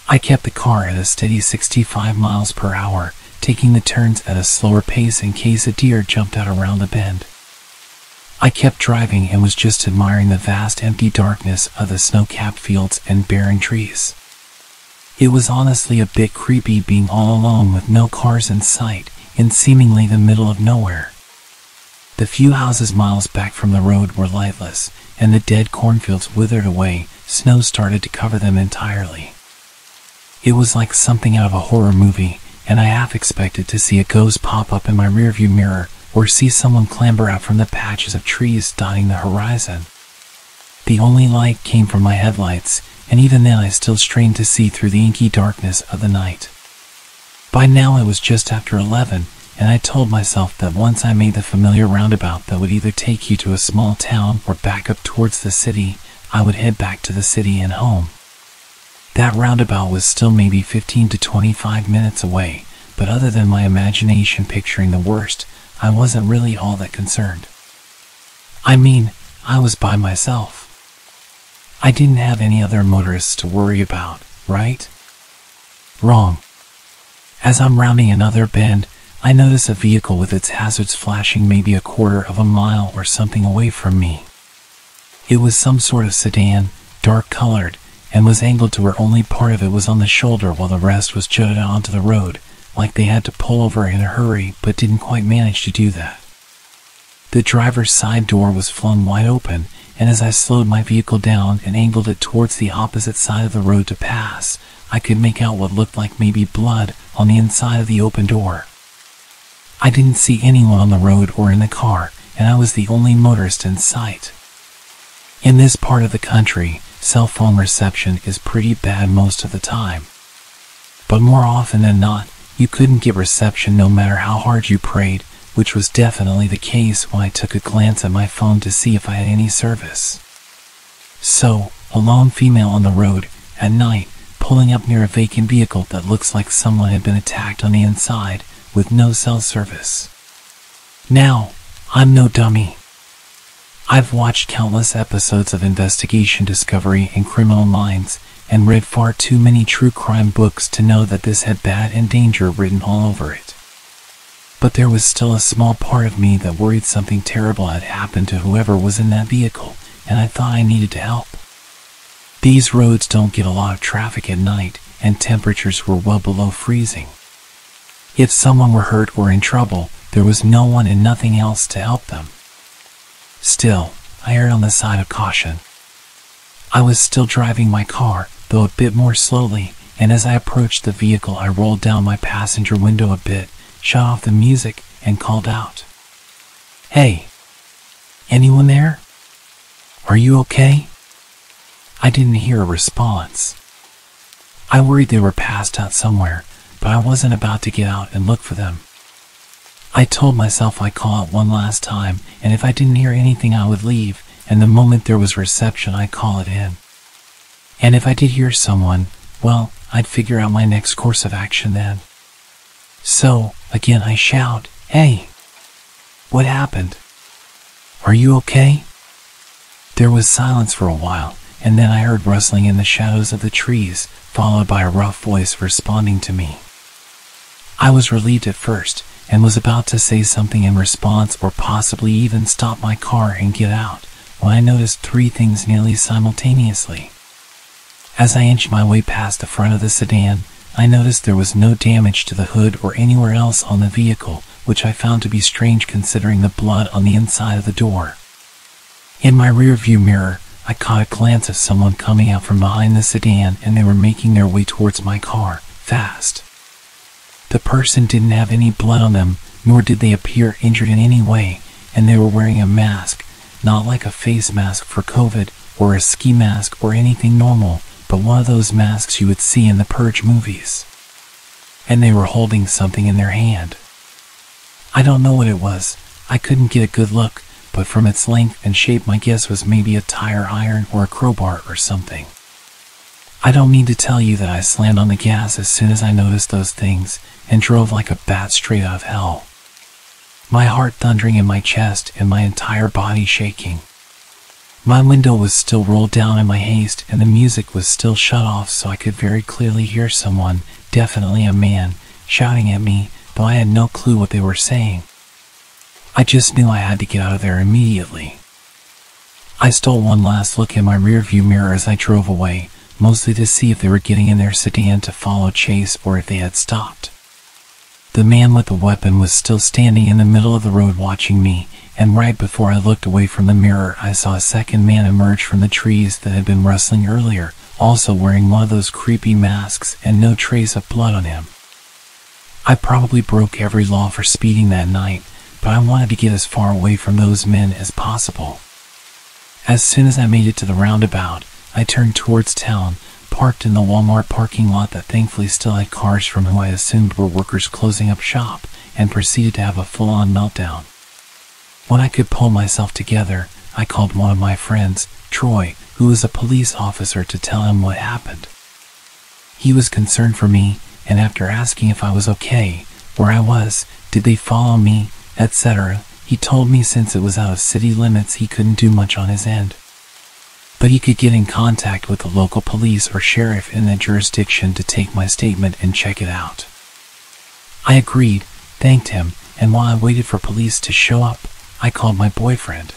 I kept the car at a steady 65 miles per hour, taking the turns at a slower pace in case a deer jumped out around the bend. I kept driving and was just admiring the vast empty darkness of the snow-capped fields and barren trees. It was honestly a bit creepy being all alone with no cars in sight in seemingly the middle of nowhere. The few houses miles back from the road were lightless, and the dead cornfields withered away, snow started to cover them entirely. It was like something out of a horror movie, and I half expected to see a ghost pop up in my rearview mirror or see someone clamber out from the patches of trees dotting the horizon. The only light came from my headlights, and even then I still strained to see through the inky darkness of the night. By now it was just after 11, and I told myself that once I made the familiar roundabout that would either take you to a small town or back up towards the city, I would head back to the city and home. That roundabout was still maybe 15 to 25 minutes away, but other than my imagination picturing the worst, I wasn't really all that concerned. I mean, I was by myself. I didn't have any other motorists to worry about, right? Wrong. As I'm rounding another bend, I notice a vehicle with its hazards flashing maybe a quarter of a mile or something away from me. It was some sort of sedan, dark colored, and was angled to where only part of it was on the shoulder while the rest was jutted onto the road, like they had to pull over in a hurry but didn't quite manage to do that. The driver's side door was flung wide open, and as I slowed my vehicle down and angled it towards the opposite side of the road to pass, I could make out what looked like maybe blood on the inside of the open door. I didn't see anyone on the road or in the car, and I was the only motorist in sight. In this part of the country, cell phone reception is pretty bad most of the time. But more often than not, you couldn't get reception no matter how hard you prayed, which was definitely the case when I took a glance at my phone to see if I had any service. So, a lone female on the road, at night, pulling up near a vacant vehicle that looks like someone had been attacked on the inside, with no cell service. Now, I'm no dummy. I've watched countless episodes of Investigation Discovery and Criminal Minds and read far too many true crime books to know that this had bad and danger written all over it. But there was still a small part of me that worried something terrible had happened to whoever was in that vehicle, and I thought I needed to help. These roads don't get a lot of traffic at night, and temperatures were well below freezing. If someone were hurt or in trouble, there was no one and nothing else to help them. Still, I erred on the side of caution. I was still driving my car, though a bit more slowly, and as I approached the vehicle, I rolled down my passenger window a bit, shut off the music, and called out, Hey! Anyone there? Are you okay? I didn't hear a response. I worried they were passed out somewhere, but I wasn't about to get out and look for them. I told myself I'd call it one last time, and if I didn't hear anything, I would leave, and the moment there was reception, I'd call it in. And if I did hear someone, well, I'd figure out my next course of action then. So, again, I shout, Hey! What happened? Are you okay? There was silence for a while, and then I heard rustling in the shadows of the trees, followed by a rough voice responding to me. I was relieved at first, and was about to say something in response or possibly even stop my car and get out, when I noticed three things nearly simultaneously. As I inched my way past the front of the sedan, I noticed there was no damage to the hood or anywhere else on the vehicle, which I found to be strange considering the blood on the inside of the door. In my rearview mirror, I caught a glance of someone coming out from behind the sedan and they were making their way towards my car, fast. The person didn't have any blood on them, nor did they appear injured in any way, and they were wearing a mask, not like a face mask for COVID or a ski mask or anything normal, but one of those masks you would see in the Purge movies. And they were holding something in their hand. I don't know what it was. I couldn't get a good look, but from its length and shape, my guess was maybe a tire iron or a crowbar or something. I don't mean to tell you that I slammed on the gas as soon as I noticed those things and drove like a bat straight out of hell. My heart thundering in my chest and my entire body shaking. My window was still rolled down in my haste and the music was still shut off so I could very clearly hear someone, definitely a man, shouting at me, though I had no clue what they were saying. I just knew I had to get out of there immediately. I stole one last look in my rearview mirror as I drove away, mostly to see if they were getting in their sedan to follow chase or if they had stopped. The man with the weapon was still standing in the middle of the road watching me, and right before I looked away from the mirror, I saw a second man emerge from the trees that had been rustling earlier, also wearing one of those creepy masks and no trace of blood on him. I probably broke every law for speeding that night, but I wanted to get as far away from those men as possible. As soon as I made it to the roundabout, I turned towards town, parked in the Walmart parking lot that thankfully still had cars from who I assumed were workers closing up shop, and proceeded to have a full on meltdown. When I could pull myself together, I called one of my friends, Troy, who was a police officer, to tell him what happened. He was concerned for me, and after asking if I was okay, where I was, did they follow me, etc., he told me since it was out of city limits he couldn't do much on his end but he could get in contact with the local police or sheriff in that jurisdiction to take my statement and check it out. I agreed, thanked him, and while I waited for police to show up, I called my boyfriend.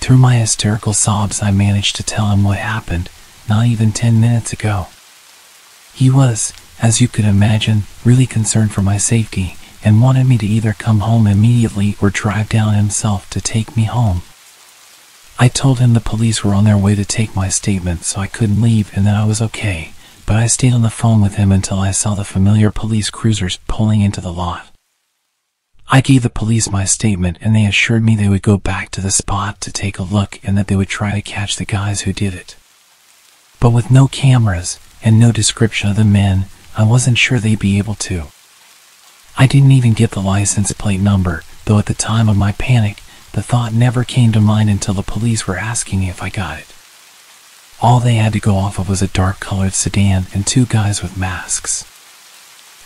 Through my hysterical sobs, I managed to tell him what happened not even 10 minutes ago. He was, as you could imagine, really concerned for my safety and wanted me to either come home immediately or drive down himself to take me home. I told him the police were on their way to take my statement, so I couldn't leave and that I was okay, but I stayed on the phone with him until I saw the familiar police cruisers pulling into the lot. I gave the police my statement and they assured me they would go back to the spot to take a look and that they would try to catch the guys who did it. But with no cameras and no description of the men, I wasn't sure they'd be able to. I didn't even get the license plate number, though at the time of my panic, the thought never came to mind until the police were asking me if I got it. All they had to go off of was a dark colored sedan and two guys with masks.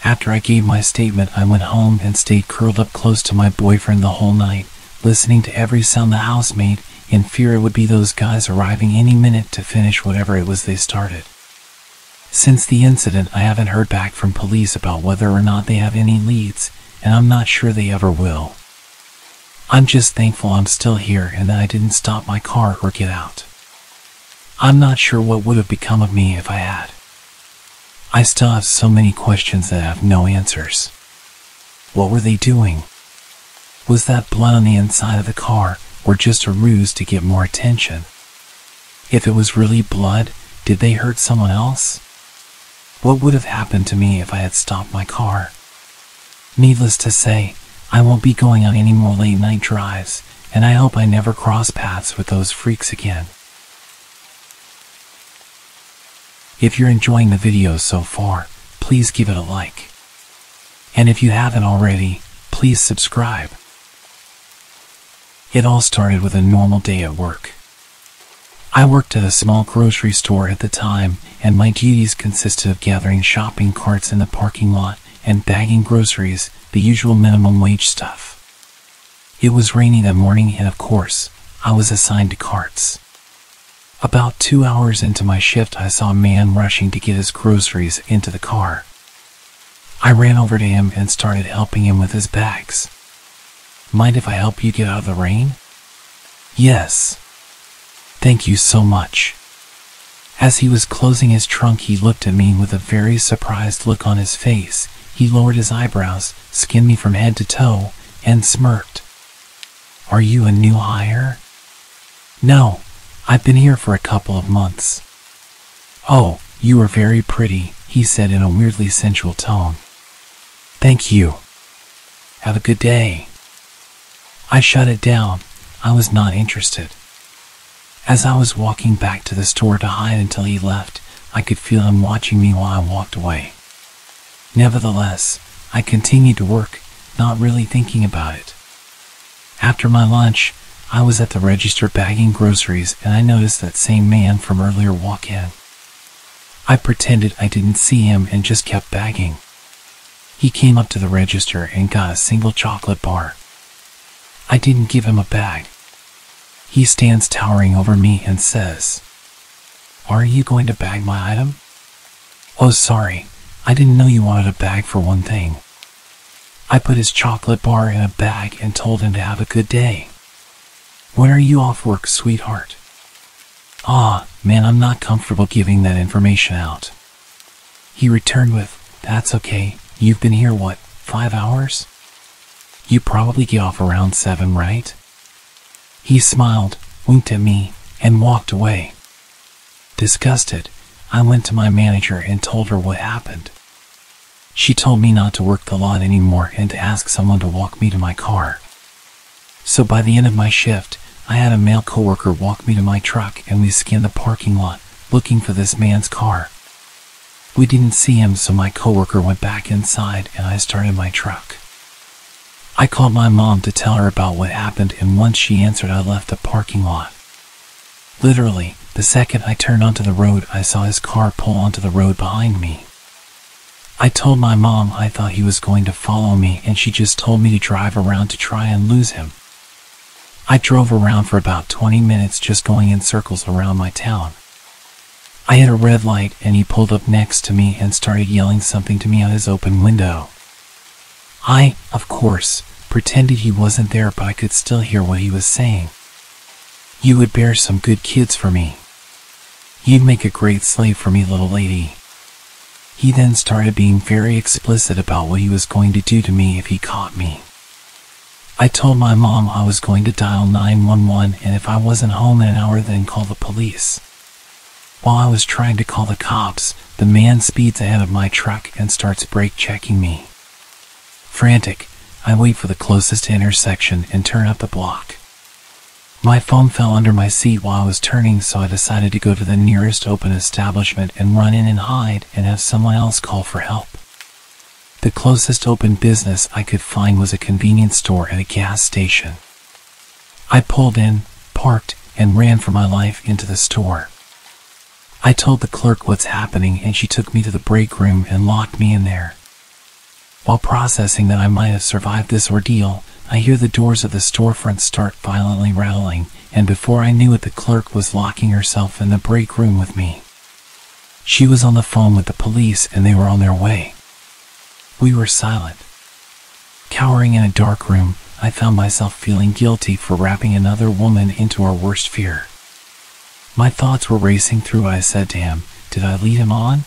After I gave my statement, I went home and stayed curled up close to my boyfriend the whole night, listening to every sound the house made in fear it would be those guys arriving any minute to finish whatever it was they started. Since the incident, I haven't heard back from police about whether or not they have any leads, and I'm not sure they ever will. I'm just thankful I'm still here and that I didn't stop my car or get out. I'm not sure what would have become of me if I had. I still have so many questions that have no answers. What were they doing? Was that blood on the inside of the car or just a ruse to get more attention? If it was really blood, did they hurt someone else? What would have happened to me if I had stopped my car? Needless to say, I won't be going on any more late night drives, and I hope I never cross paths with those freaks again. If you're enjoying the video so far, please give it a like. And if you haven't already, please subscribe. It all started with a normal day at work. I worked at a small grocery store at the time, and my duties consisted of gathering shopping carts in the parking lot and bagging groceries, the usual minimum wage stuff. It was raining that morning, and of course, I was assigned to carts. About two hours into my shift, I saw a man rushing to get his groceries into the car. I ran over to him and started helping him with his bags. Mind if I help you get out of the rain? Yes. Thank you so much. As he was closing his trunk, he looked at me with a very surprised look on his face. He lowered his eyebrows, skinned me from head to toe, and smirked. Are you a new hire? No, I've been here for a couple of months. Oh, you are very pretty, he said in a weirdly sensual tone. Thank you. Have a good day. I shut it down. I was not interested. As I was walking back to the store to hide until he left, I could feel him watching me while I walked away. Nevertheless, I continued to work, not really thinking about it. After my lunch, I was at the register bagging groceries and I noticed that same man from earlier walk in. I pretended I didn't see him and just kept bagging. He came up to the register and got a single chocolate bar. I didn't give him a bag. He stands towering over me and says, Are you going to bag my item? Oh, sorry. I didn't know you wanted a bag for one thing. I put his chocolate bar in a bag and told him to have a good day. When are you off work, sweetheart? Ah, man, I'm not comfortable giving that information out. He returned with, That's okay. You've been here, what, five hours? You probably get off around seven, right? He smiled, winked at me, and walked away. Disgusted, I went to my manager and told her what happened. She told me not to work the lot anymore and to ask someone to walk me to my car. So by the end of my shift, I had a male coworker walk me to my truck and we scanned the parking lot looking for this man's car. We didn't see him, so my coworker went back inside and I started my truck. I called my mom to tell her about what happened, and once she answered, I left the parking lot. Literally, the second I turned onto the road, I saw his car pull onto the road behind me. I told my mom I thought he was going to follow me, and she just told me to drive around to try and lose him. I drove around for about 20 minutes just going in circles around my town. I hit a red light and he pulled up next to me and started yelling something to me out his open window. I, of course, pretended he wasn't there, but I could still hear what he was saying. You would bear some good kids for me. You'd make a great slave for me, little lady. He then started being very explicit about what he was going to do to me if he caught me. I told my mom I was going to dial 911 and if I wasn't home in an hour, then call the police. While I was trying to call the cops, the man speeds ahead of my truck and starts brake checking me. Frantic, I wait for the closest intersection and turn up the block. My phone fell under my seat while I was turning, so I decided to go to the nearest open establishment and run in and hide and have someone else call for help. The closest open business I could find was a convenience store and a gas station. I pulled in, parked, and ran for my life into the store. I told the clerk what's happening and she took me to the break room and locked me in there. While processing that I might have survived this ordeal, I hear the doors of the storefront start violently rattling, and before I knew it, the clerk was locking herself in the break room with me. She was on the phone with the police and they were on their way. We were silent. Cowering in a dark room, I found myself feeling guilty for wrapping another woman into our worst fear. My thoughts were racing through. I said to him, Did I lead him on?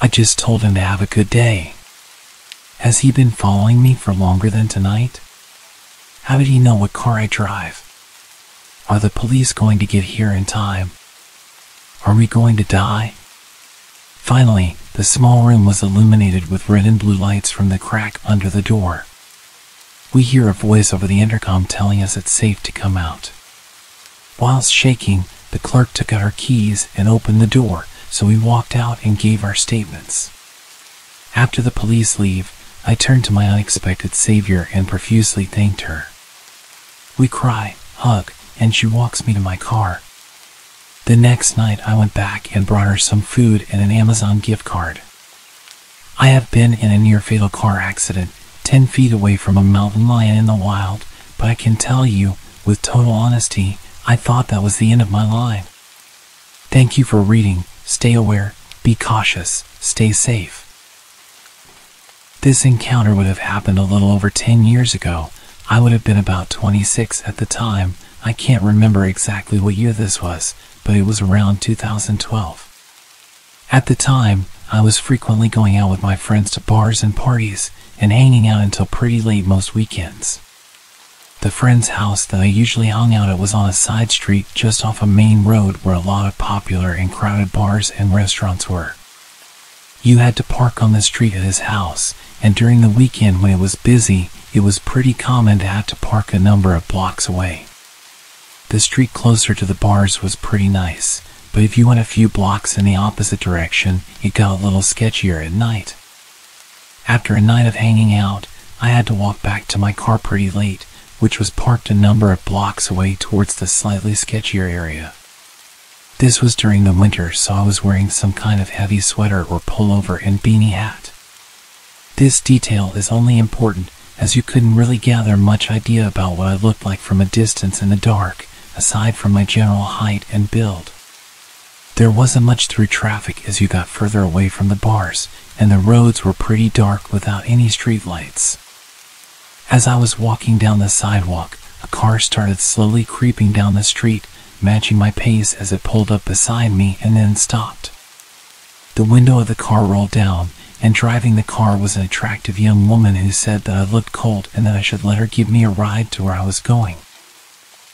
I just told him to have a good day. Has he been following me for longer than tonight? How did he know what car I drive? Are the police going to get here in time? Are we going to die? Finally, the small room was illuminated with red and blue lights from the crack under the door. We hear a voice over the intercom telling us it's safe to come out. Whilst shaking, the clerk took out her keys and opened the door, so we walked out and gave our statements. After the police leave, I turned to my unexpected savior and profusely thanked her. We cry, hug, and she walks me to my car. The next night I went back and brought her some food and an Amazon gift card. I have been in a near fatal car accident 10 feet away from a mountain lion in the wild, but I can tell you, with total honesty, I thought that was the end of my line. Thank you for reading. Stay aware, be cautious, stay safe. This encounter would have happened a little over 10 years ago. I would have been about 26 at the time. I can't remember exactly what year this was, but it was around 2012. At the time, I was frequently going out with my friends to bars and parties and hanging out until pretty late most weekends. The friend's house that I usually hung out at was on a side street just off a main road where a lot of popular and crowded bars and restaurants were. You had to park on the street at his house, and during the weekend when it was busy, it was pretty common to have to park a number of blocks away. The street closer to the bars was pretty nice, but if you went a few blocks in the opposite direction, it got a little sketchier at night. After a night of hanging out, I had to walk back to my car pretty late, which was parked a number of blocks away towards the slightly sketchier area. This was during the winter, so I was wearing some kind of heavy sweater or pullover and beanie hat. This detail is only important as you couldn't really gather much idea about what I looked like from a distance in the dark, aside from my general height and build. There wasn't much through traffic as you got further away from the bars, and the roads were pretty dark without any streetlights. As I was walking down the sidewalk, a car started slowly creeping down the street, matching my pace as it pulled up beside me and then stopped. The window of the car rolled down, and driving the car was an attractive young woman who said that I looked cold and that I should let her give me a ride to where I was going.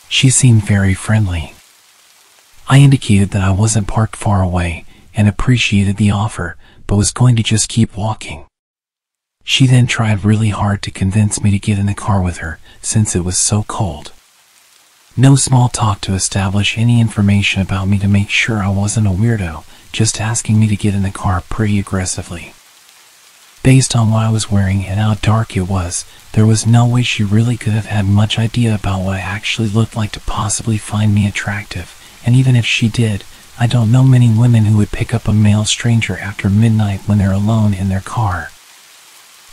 She seemed very friendly. I indicated that I wasn't parked far away and appreciated the offer, but was going to just keep walking. She then tried really hard to convince me to get in the car with her since it was so cold. No small talk to establish any information about me to make sure I wasn't a weirdo, just asking me to get in the car pretty aggressively. Based on what I was wearing and how dark it was, there was no way she really could have had much idea about what I actually looked like to possibly find me attractive, and even if she did, I don't know many women who would pick up a male stranger after midnight when they're alone in their car.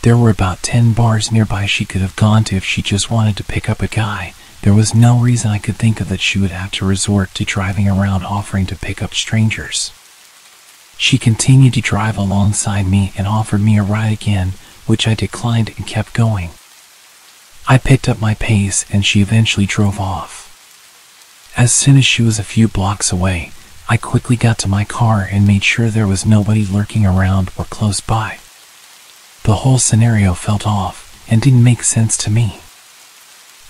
There were about 10 bars nearby she could have gone to if she just wanted to pick up a guy. There was no reason I could think of that she would have to resort to driving around offering to pick up strangers. She continued to drive alongside me and offered me a ride again, which I declined and kept going. I picked up my pace and she eventually drove off. As soon as she was a few blocks away, I quickly got to my car and made sure there was nobody lurking around or close by. The whole scenario felt off and didn't make sense to me.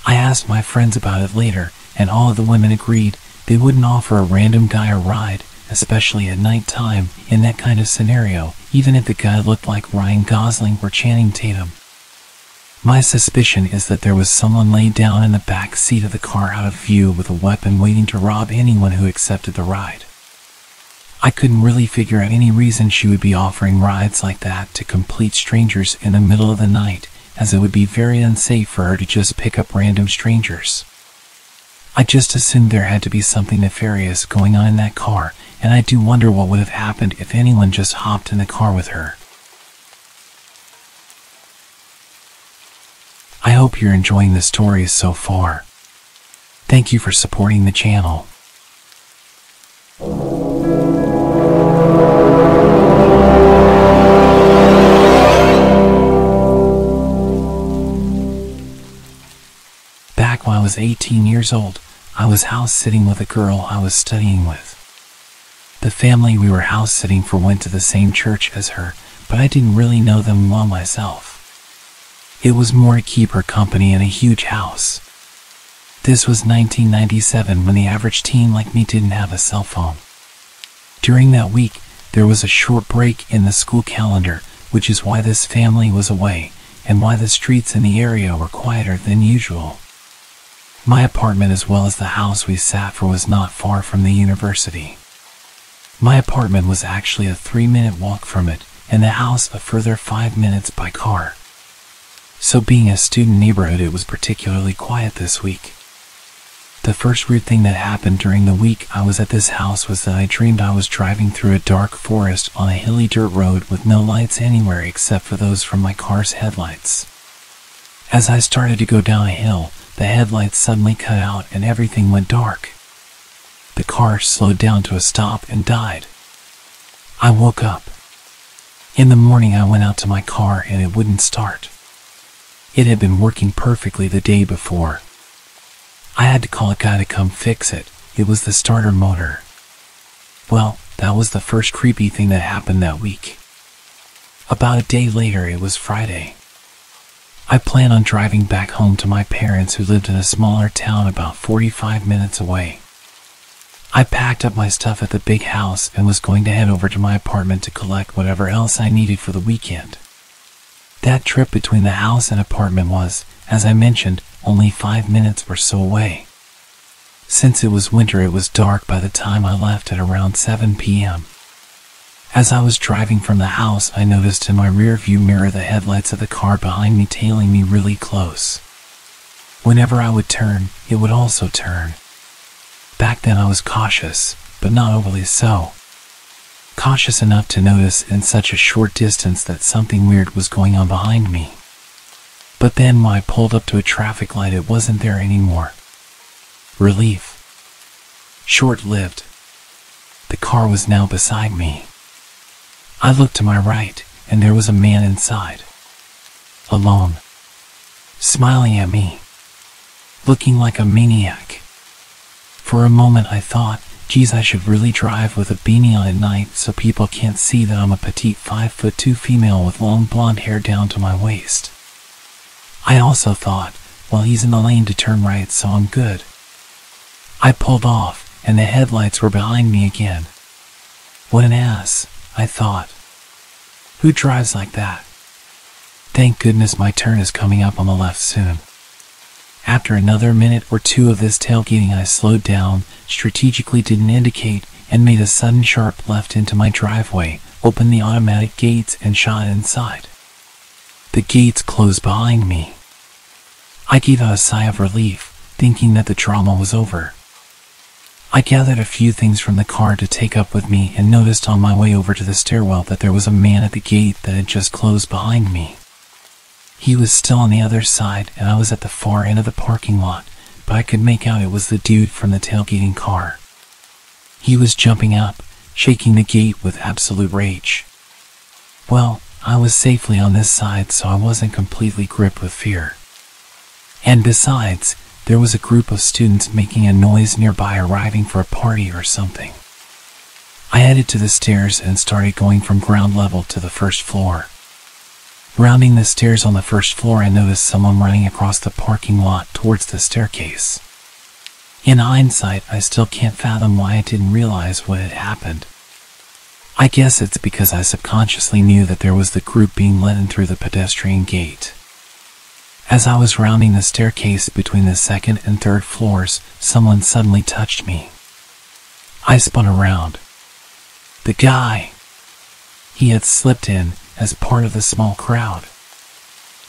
I asked my friends about it later, and all of the women agreed they wouldn't offer a random guy a ride especially at night time, in that kind of scenario, even if the guy looked like Ryan Gosling or Channing Tatum. My suspicion is that there was someone laid down in the back seat of the car out of view with a weapon waiting to rob anyone who accepted the ride. I couldn't really figure out any reason she would be offering rides like that to complete strangers in the middle of the night, as it would be very unsafe for her to just pick up random strangers. I just assumed there had to be something nefarious going on in that car, and I do wonder what would have happened if anyone just hopped in the car with her. I hope you're enjoying the stories so far. Thank you for supporting the channel. Back when I was 18 years old, I was house sitting with a girl I was studying with. The family we were house sitting for went to the same church as her, but I didn't really know them well myself. It was more to keep her company in a huge house. This was 1997 when the average teen like me didn't have a cell phone. During that week, there was a short break in the school calendar, which is why this family was away and why the streets in the area were quieter than usual. My apartment, as well as the house we sat for, was not far from the university. My apartment was actually a three minute walk from it, and the house a further five minutes by car. So, being a student neighborhood, it was particularly quiet this week. The first weird thing that happened during the week I was at this house was that I dreamed I was driving through a dark forest on a hilly dirt road with no lights anywhere except for those from my car's headlights. As I started to go down a hill, the headlights suddenly cut out and everything went dark. The car slowed down to a stop and died. I woke up. In the morning, I went out to my car and it wouldn't start. It had been working perfectly the day before. I had to call a guy to come fix it. It was the starter motor. Well, that was the first creepy thing that happened that week. About a day later, it was Friday. I planned on driving back home to my parents who lived in a smaller town about 45 minutes away. I packed up my stuff at the big house and was going to head over to my apartment to collect whatever else I needed for the weekend. That trip between the house and apartment was, as I mentioned, only five minutes or so away. Since it was winter, it was dark by the time I left at around 7 p.m. As I was driving from the house, I noticed in my rear view mirror the headlights of the car behind me tailing me really close. Whenever I would turn, it would also turn. Back then I was cautious, but not overly so. Cautious enough to notice in such a short distance that something weird was going on behind me. But then when I pulled up to a traffic light, it wasn't there anymore. Relief. Short lived. The car was now beside me. I looked to my right, and there was a man inside. Alone. Smiling at me. Looking like a maniac. For a moment I thought, geez, I should really drive with a beanie on at night so people can't see that I'm a petite 5 foot 2 female with long blonde hair down to my waist. I also thought, well, he's in the lane to turn right, so I'm good. I pulled off, and the headlights were behind me again. What an ass, I thought. Who drives like that? Thank goodness my turn is coming up on the left soon. After another minute or two of this tailgating, I slowed down, strategically didn't indicate, and made a sudden sharp left into my driveway, opened the automatic gates, and shot inside. The gates closed behind me. I gave out a sigh of relief, thinking that the drama was over. I gathered a few things from the car to take up with me and noticed on my way over to the stairwell that there was a man at the gate that had just closed behind me. He was still on the other side and I was at the far end of the parking lot, but I could make out it was the dude from the tailgating car. He was jumping up, shaking the gate with absolute rage. Well, I was safely on this side, so I wasn't completely gripped with fear. And besides, there was a group of students making a noise nearby arriving for a party or something. I headed to the stairs and started going from ground level to the first floor. Rounding the stairs on the first floor, I noticed someone running across the parking lot towards the staircase. In hindsight, I still can't fathom why I didn't realize what had happened. I guess it's because I subconsciously knew that there was the group being let in through the pedestrian gate. As I was rounding the staircase between the second and third floors, someone suddenly touched me. I spun around. The guy. He had slipped in as part of the small crowd.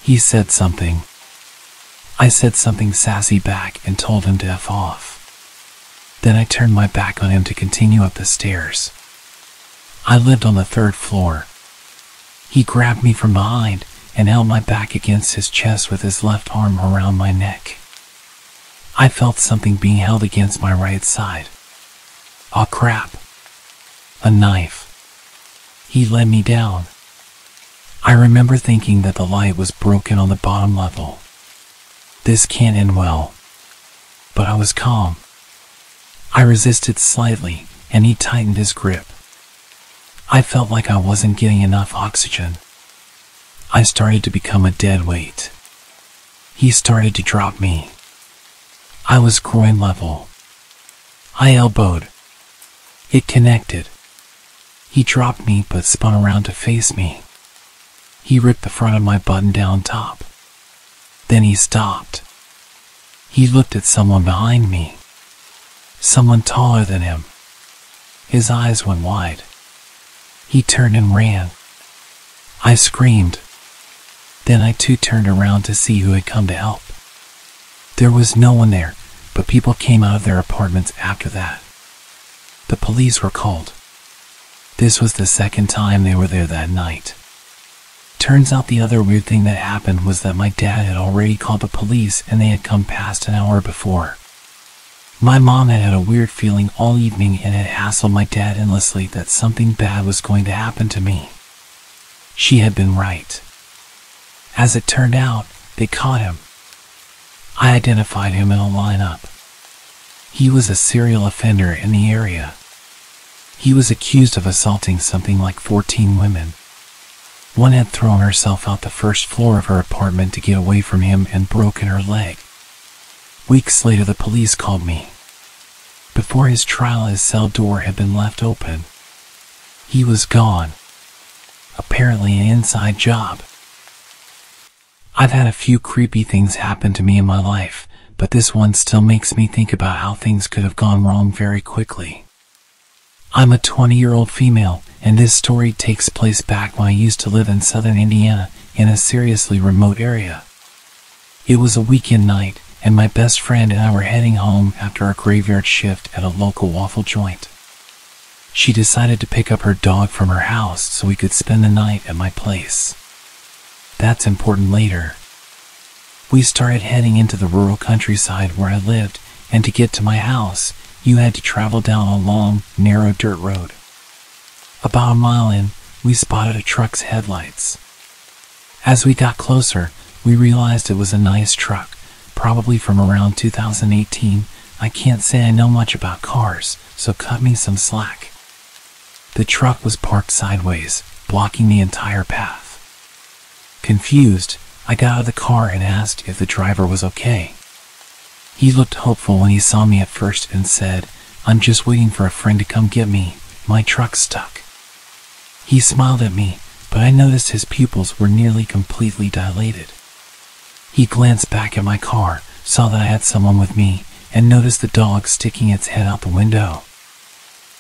He said something. I said something sassy back and told him to F off. Then I turned my back on him to continue up the stairs. I lived on the third floor. He grabbed me from behind and held my back against his chest with his left arm around my neck. I felt something being held against my right side. Aw crap. A knife. He led me down. I remember thinking that the light was broken on the bottom level. This can't end well. But I was calm. I resisted slightly, and he tightened his grip. I felt like I wasn't getting enough oxygen. I started to become a dead weight. He started to drop me. I was groin level. I elbowed. It connected. He dropped me but spun around to face me. He ripped the front of my button down top. Then he stopped. He looked at someone behind me. Someone taller than him. His eyes went wide. He turned and ran. I screamed. Then I too turned around to see who had come to help. There was no one there, but people came out of their apartments after that. The police were called. This was the second time they were there that night. Turns out the other weird thing that happened was that my dad had already called the police and they had come past an hour before. My mom had had a weird feeling all evening and had hassled my dad endlessly that something bad was going to happen to me. She had been right. As it turned out, they caught him. I identified him in a lineup. He was a serial offender in the area. He was accused of assaulting something like 14 women. One had thrown herself out the first floor of her apartment to get away from him and broken her leg. Weeks later, the police called me. Before his trial, his cell door had been left open. He was gone. Apparently, an inside job. I've had a few creepy things happen to me in my life, but this one still makes me think about how things could have gone wrong very quickly. I'm a 20 year old female, and this story takes place back when I used to live in southern Indiana in a seriously remote area. It was a weekend night, and my best friend and I were heading home after our graveyard shift at a local waffle joint. She decided to pick up her dog from her house so we could spend the night at my place. That's important later. We started heading into the rural countryside where I lived, and to get to my house, you had to travel down a long, narrow dirt road. About a mile in, we spotted a truck's headlights. As we got closer, we realized it was a nice truck, probably from around 2018. I can't say I know much about cars, so cut me some slack. The truck was parked sideways, blocking the entire path. Confused, I got out of the car and asked if the driver was okay. He looked hopeful when he saw me at first and said, I'm just waiting for a friend to come get me. My truck's stuck. He smiled at me, but I noticed his pupils were nearly completely dilated. He glanced back at my car, saw that I had someone with me, and noticed the dog sticking its head out the window.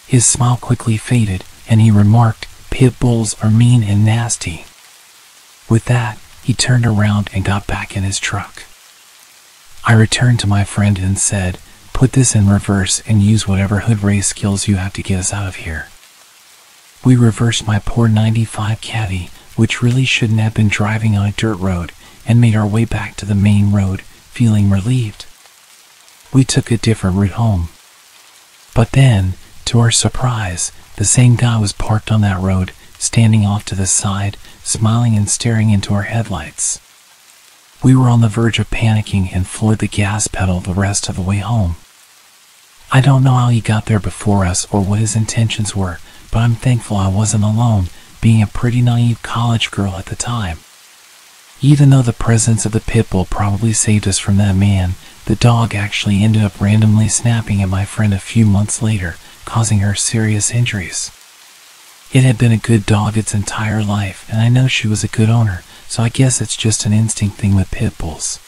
His smile quickly faded, and he remarked, Pit bulls are mean and nasty. With that, he turned around and got back in his truck. I returned to my friend and said, Put this in reverse and use whatever hood race skills you have to get us out of here. We reversed my poor 95 caddy, which really shouldn't have been driving on a dirt road, and made our way back to the main road, feeling relieved. We took a different route home. But then, to our surprise, the same guy was parked on that road, standing off to the side, smiling and staring into our headlights. We were on the verge of panicking and floored the gas pedal the rest of the way home. I don't know how he got there before us or what his intentions were, but I'm thankful I wasn't alone, being a pretty naive college girl at the time. Even though the presence of the pit bull probably saved us from that man, the dog actually ended up randomly snapping at my friend a few months later, causing her serious injuries. It had been a good dog its entire life, and I know she was a good owner, so I guess it's just an instinct thing with pit bulls.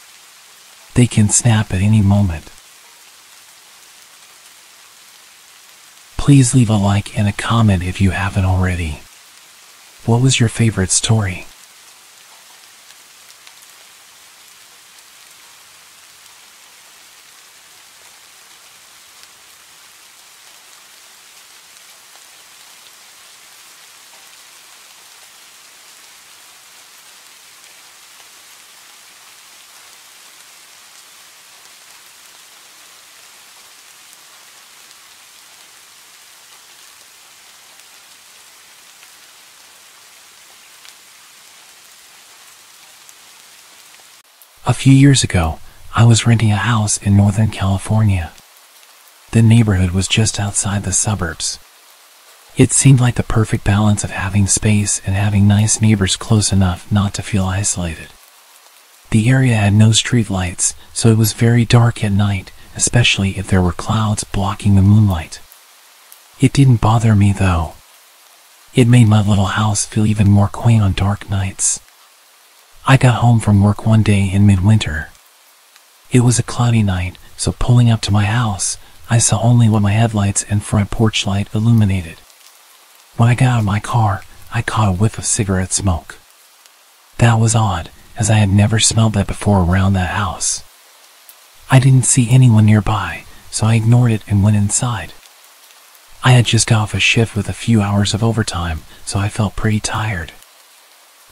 They can snap at any moment. Please leave a like and a comment if you haven't already. What was your favorite story? A few years ago, I was renting a house in Northern California. The neighborhood was just outside the suburbs. It seemed like the perfect balance of having space and having nice neighbors close enough not to feel isolated. The area had no street lights, so it was very dark at night, especially if there were clouds blocking the moonlight. It didn't bother me though. It made my little house feel even more quaint on dark nights. I got home from work one day in midwinter. It was a cloudy night, so pulling up to my house, I saw only what my headlights and front porch light illuminated. When I got out of my car, I caught a whiff of cigarette smoke. That was odd, as I had never smelled that before around that house. I didn't see anyone nearby, so I ignored it and went inside. I had just got off a shift with a few hours of overtime, so I felt pretty tired.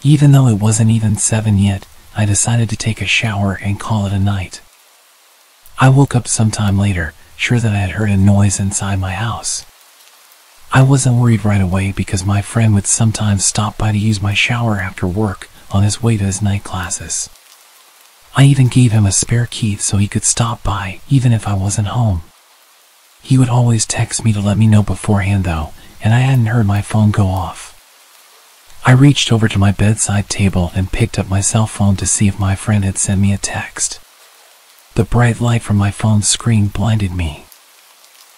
Even though it wasn't even seven yet, I decided to take a shower and call it a night. I woke up sometime later, sure that I had heard a noise inside my house. I wasn't worried right away because my friend would sometimes stop by to use my shower after work on his way to his night classes. I even gave him a spare key so he could stop by even if I wasn't home. He would always text me to let me know beforehand though, and I hadn't heard my phone go off. I reached over to my bedside table and picked up my cell phone to see if my friend had sent me a text. The bright light from my phone's screen blinded me.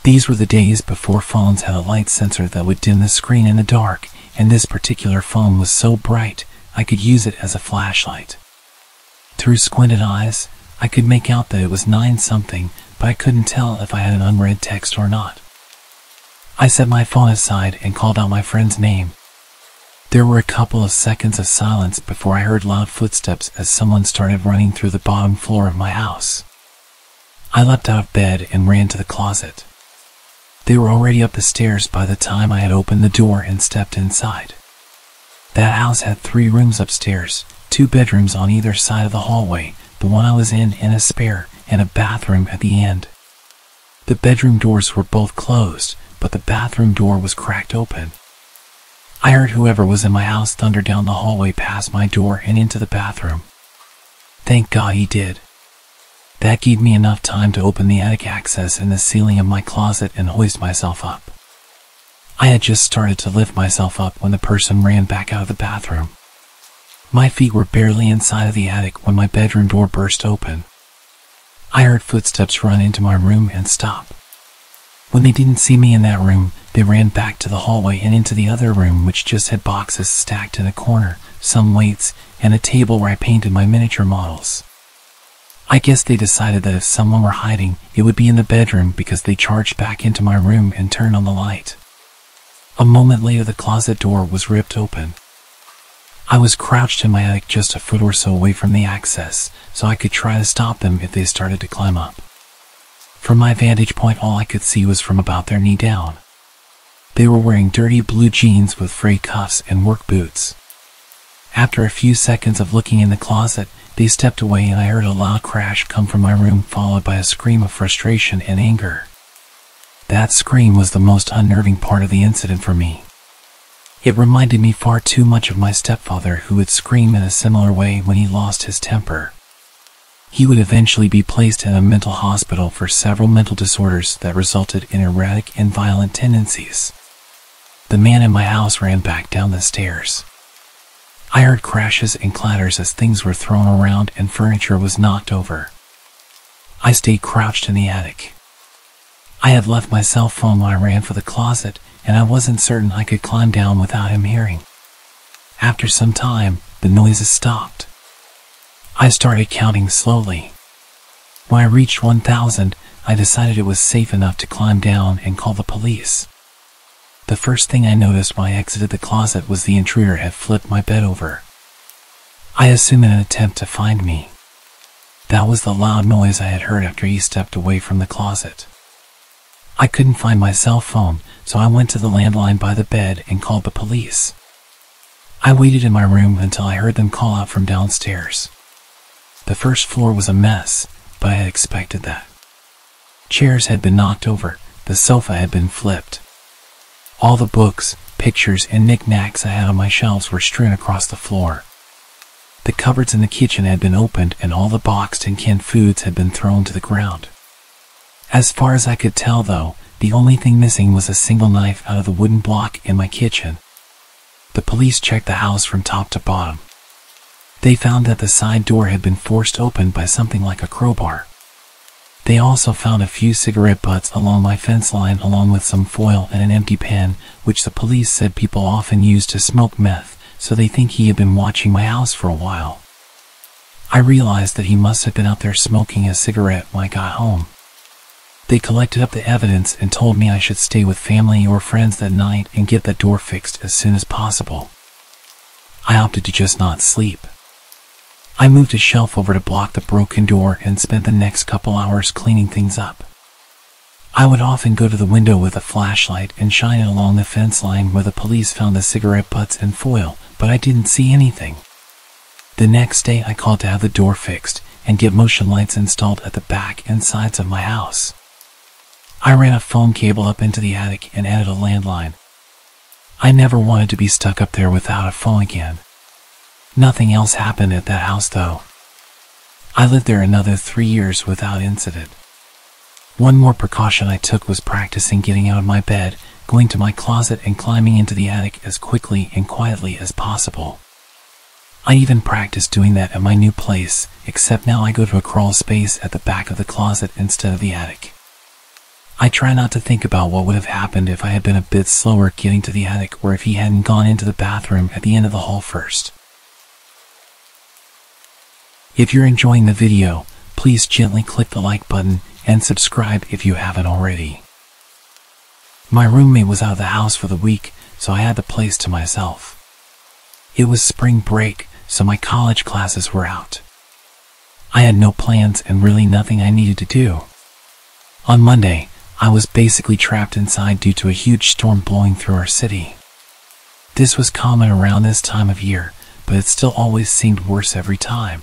These were the days before phones had a light sensor that would dim the screen in the dark, and this particular phone was so bright I could use it as a flashlight. Through squinted eyes, I could make out that it was nine something, but I couldn't tell if I had an unread text or not. I set my phone aside and called out my friend's name. There were a couple of seconds of silence before I heard loud footsteps as someone started running through the bottom floor of my house. I leapt out of bed and ran to the closet. They were already up the stairs by the time I had opened the door and stepped inside. That house had three rooms upstairs, two bedrooms on either side of the hallway, the one I was in and a spare, and a bathroom at the end. The bedroom doors were both closed, but the bathroom door was cracked open. I heard whoever was in my house thunder down the hallway past my door and into the bathroom. Thank God he did. That gave me enough time to open the attic access in the ceiling of my closet and hoist myself up. I had just started to lift myself up when the person ran back out of the bathroom. My feet were barely inside of the attic when my bedroom door burst open. I heard footsteps run into my room and stop. When they didn't see me in that room, they ran back to the hallway and into the other room, which just had boxes stacked in a corner, some weights, and a table where I painted my miniature models. I guess they decided that if someone were hiding, it would be in the bedroom because they charged back into my room and turned on the light. A moment later, the closet door was ripped open. I was crouched in my attic just a foot or so away from the access, so I could try to stop them if they started to climb up. From my vantage point, all I could see was from about their knee down. They were wearing dirty blue jeans with frayed cuffs and work boots. After a few seconds of looking in the closet, they stepped away and I heard a loud crash come from my room followed by a scream of frustration and anger. That scream was the most unnerving part of the incident for me. It reminded me far too much of my stepfather who would scream in a similar way when he lost his temper. He would eventually be placed in a mental hospital for several mental disorders that resulted in erratic and violent tendencies. The man in my house ran back down the stairs. I heard crashes and clatters as things were thrown around and furniture was knocked over. I stayed crouched in the attic. I had left my cell phone when I ran for the closet, and I wasn't certain I could climb down without him hearing. After some time, the noises stopped. I started counting slowly. When I reached 1,000, I decided it was safe enough to climb down and call the police. The first thing I noticed when I exited the closet was the intruder had flipped my bed over. I assume an attempt to find me. That was the loud noise I had heard after he stepped away from the closet. I couldn't find my cell phone, so I went to the landline by the bed and called the police. I waited in my room until I heard them call out from downstairs. The first floor was a mess, but I expected that. Chairs had been knocked over, the sofa had been flipped. All the books, pictures, and knickknacks I had on my shelves were strewn across the floor. The cupboards in the kitchen had been opened and all the boxed and canned foods had been thrown to the ground. As far as I could tell, though, the only thing missing was a single knife out of the wooden block in my kitchen. The police checked the house from top to bottom. They found that the side door had been forced open by something like a crowbar. They also found a few cigarette butts along my fence line along with some foil and an empty pen, which the police said people often use to smoke meth, so they think he had been watching my house for a while. I realized that he must have been out there smoking a cigarette when I got home. They collected up the evidence and told me I should stay with family or friends that night and get that door fixed as soon as possible. I opted to just not sleep. I moved a shelf over to block the broken door and spent the next couple hours cleaning things up. I would often go to the window with a flashlight and shine it along the fence line where the police found the cigarette butts and foil, but I didn't see anything. The next day I called to have the door fixed and get motion lights installed at the back and sides of my house. I ran a phone cable up into the attic and added a landline. I never wanted to be stuck up there without a phone again. Nothing else happened at that house though. I lived there another three years without incident. One more precaution I took was practicing getting out of my bed, going to my closet and climbing into the attic as quickly and quietly as possible. I even practiced doing that at my new place, except now I go to a crawl space at the back of the closet instead of the attic. I try not to think about what would have happened if I had been a bit slower getting to the attic or if he hadn't gone into the bathroom at the end of the hall first. If you're enjoying the video, please gently click the like button and subscribe if you haven't already. My roommate was out of the house for the week, so I had the place to myself. It was spring break, so my college classes were out. I had no plans and really nothing I needed to do. On Monday, I was basically trapped inside due to a huge storm blowing through our city. This was common around this time of year, but it still always seemed worse every time.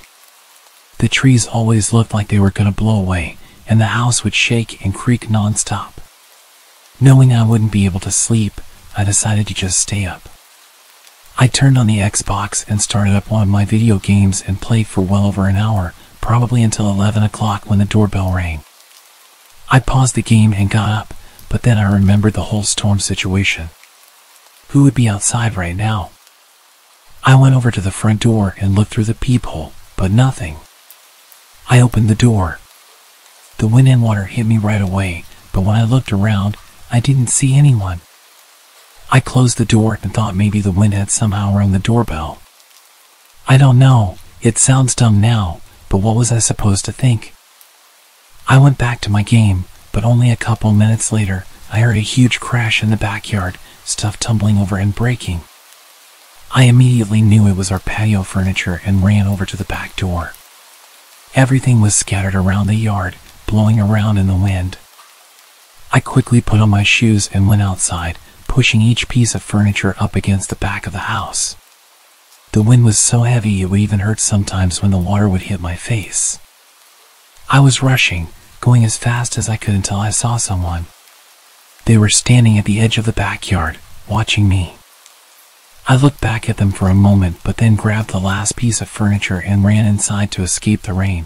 The trees always looked like they were going to blow away, and the house would shake and creak nonstop. Knowing I wouldn't be able to sleep, I decided to just stay up. I turned on the Xbox and started up one of my video games and played for well over an hour, probably until 11 o'clock when the doorbell rang. I paused the game and got up, but then I remembered the whole storm situation. Who would be outside right now? I went over to the front door and looked through the peephole, but nothing. I opened the door. The wind and water hit me right away, but when I looked around, I didn't see anyone. I closed the door and thought maybe the wind had somehow rung the doorbell. I don't know, it sounds dumb now, but what was I supposed to think? I went back to my game, but only a couple minutes later, I heard a huge crash in the backyard, stuff tumbling over and breaking. I immediately knew it was our patio furniture and ran over to the back door. Everything was scattered around the yard, blowing around in the wind. I quickly put on my shoes and went outside, pushing each piece of furniture up against the back of the house. The wind was so heavy it would even hurt sometimes when the water would hit my face. I was rushing, going as fast as I could until I saw someone. They were standing at the edge of the backyard, watching me. I looked back at them for a moment, but then grabbed the last piece of furniture and ran inside to escape the rain.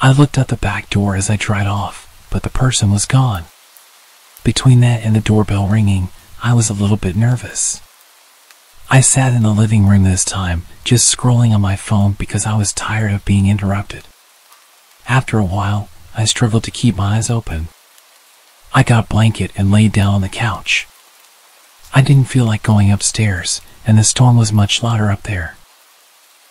I looked at the back door as I dried off, but the person was gone. Between that and the doorbell ringing, I was a little bit nervous. I sat in the living room this time, just scrolling on my phone because I was tired of being interrupted. After a while, I struggled to keep my eyes open. I got a blanket and laid down on the couch. I didn't feel like going upstairs, and the storm was much louder up there.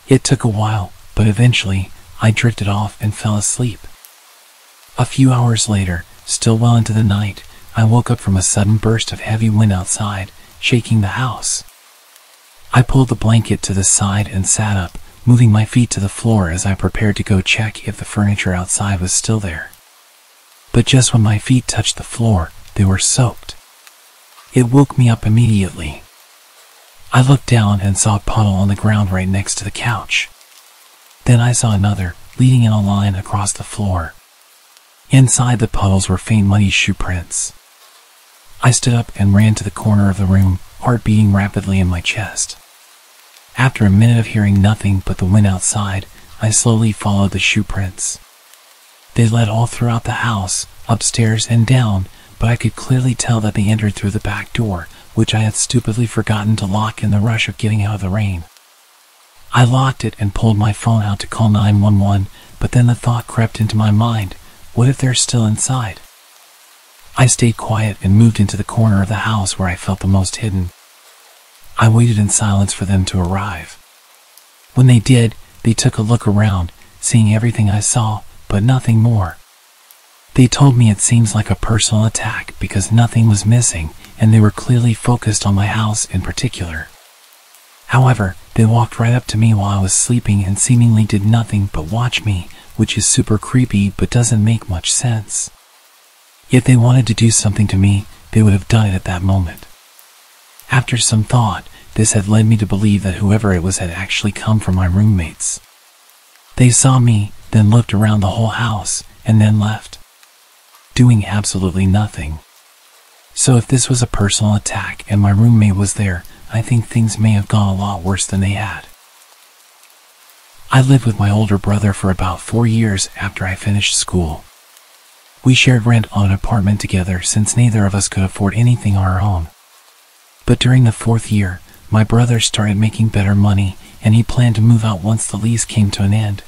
It took a while, but eventually, I drifted off and fell asleep. A few hours later, still well into the night, I woke up from a sudden burst of heavy wind outside, shaking the house. I pulled the blanket to the side and sat up, moving my feet to the floor as I prepared to go check if the furniture outside was still there. But just when my feet touched the floor, they were soaked. It woke me up immediately. I looked down and saw a puddle on the ground right next to the couch. Then I saw another, leading in a line across the floor. Inside the puddles were faint muddy shoe prints. I stood up and ran to the corner of the room, heart beating rapidly in my chest. After a minute of hearing nothing but the wind outside, I slowly followed the shoe prints. They led all throughout the house, upstairs and down, but I could clearly tell that they entered through the back door, which I had stupidly forgotten to lock in the rush of getting out of the rain. I locked it and pulled my phone out to call 911, but then the thought crept into my mind, What if they're still inside? I stayed quiet and moved into the corner of the house where I felt the most hidden. I waited in silence for them to arrive. When they did, they took a look around, seeing everything I saw, but nothing more. They told me it seems like a personal attack because nothing was missing and they were clearly focused on my house in particular. However, they walked right up to me while I was sleeping and seemingly did nothing but watch me, which is super creepy but doesn't make much sense. If they wanted to do something to me, they would have done it at that moment. After some thought, this had led me to believe that whoever it was had actually come from my roommates. They saw me, then looked around the whole house, and then left doing absolutely nothing. So if this was a personal attack and my roommate was there, I think things may have gone a lot worse than they had. I lived with my older brother for about four years after I finished school. We shared rent on an apartment together since neither of us could afford anything on our own. But during the fourth year, my brother started making better money and he planned to move out once the lease came to an end.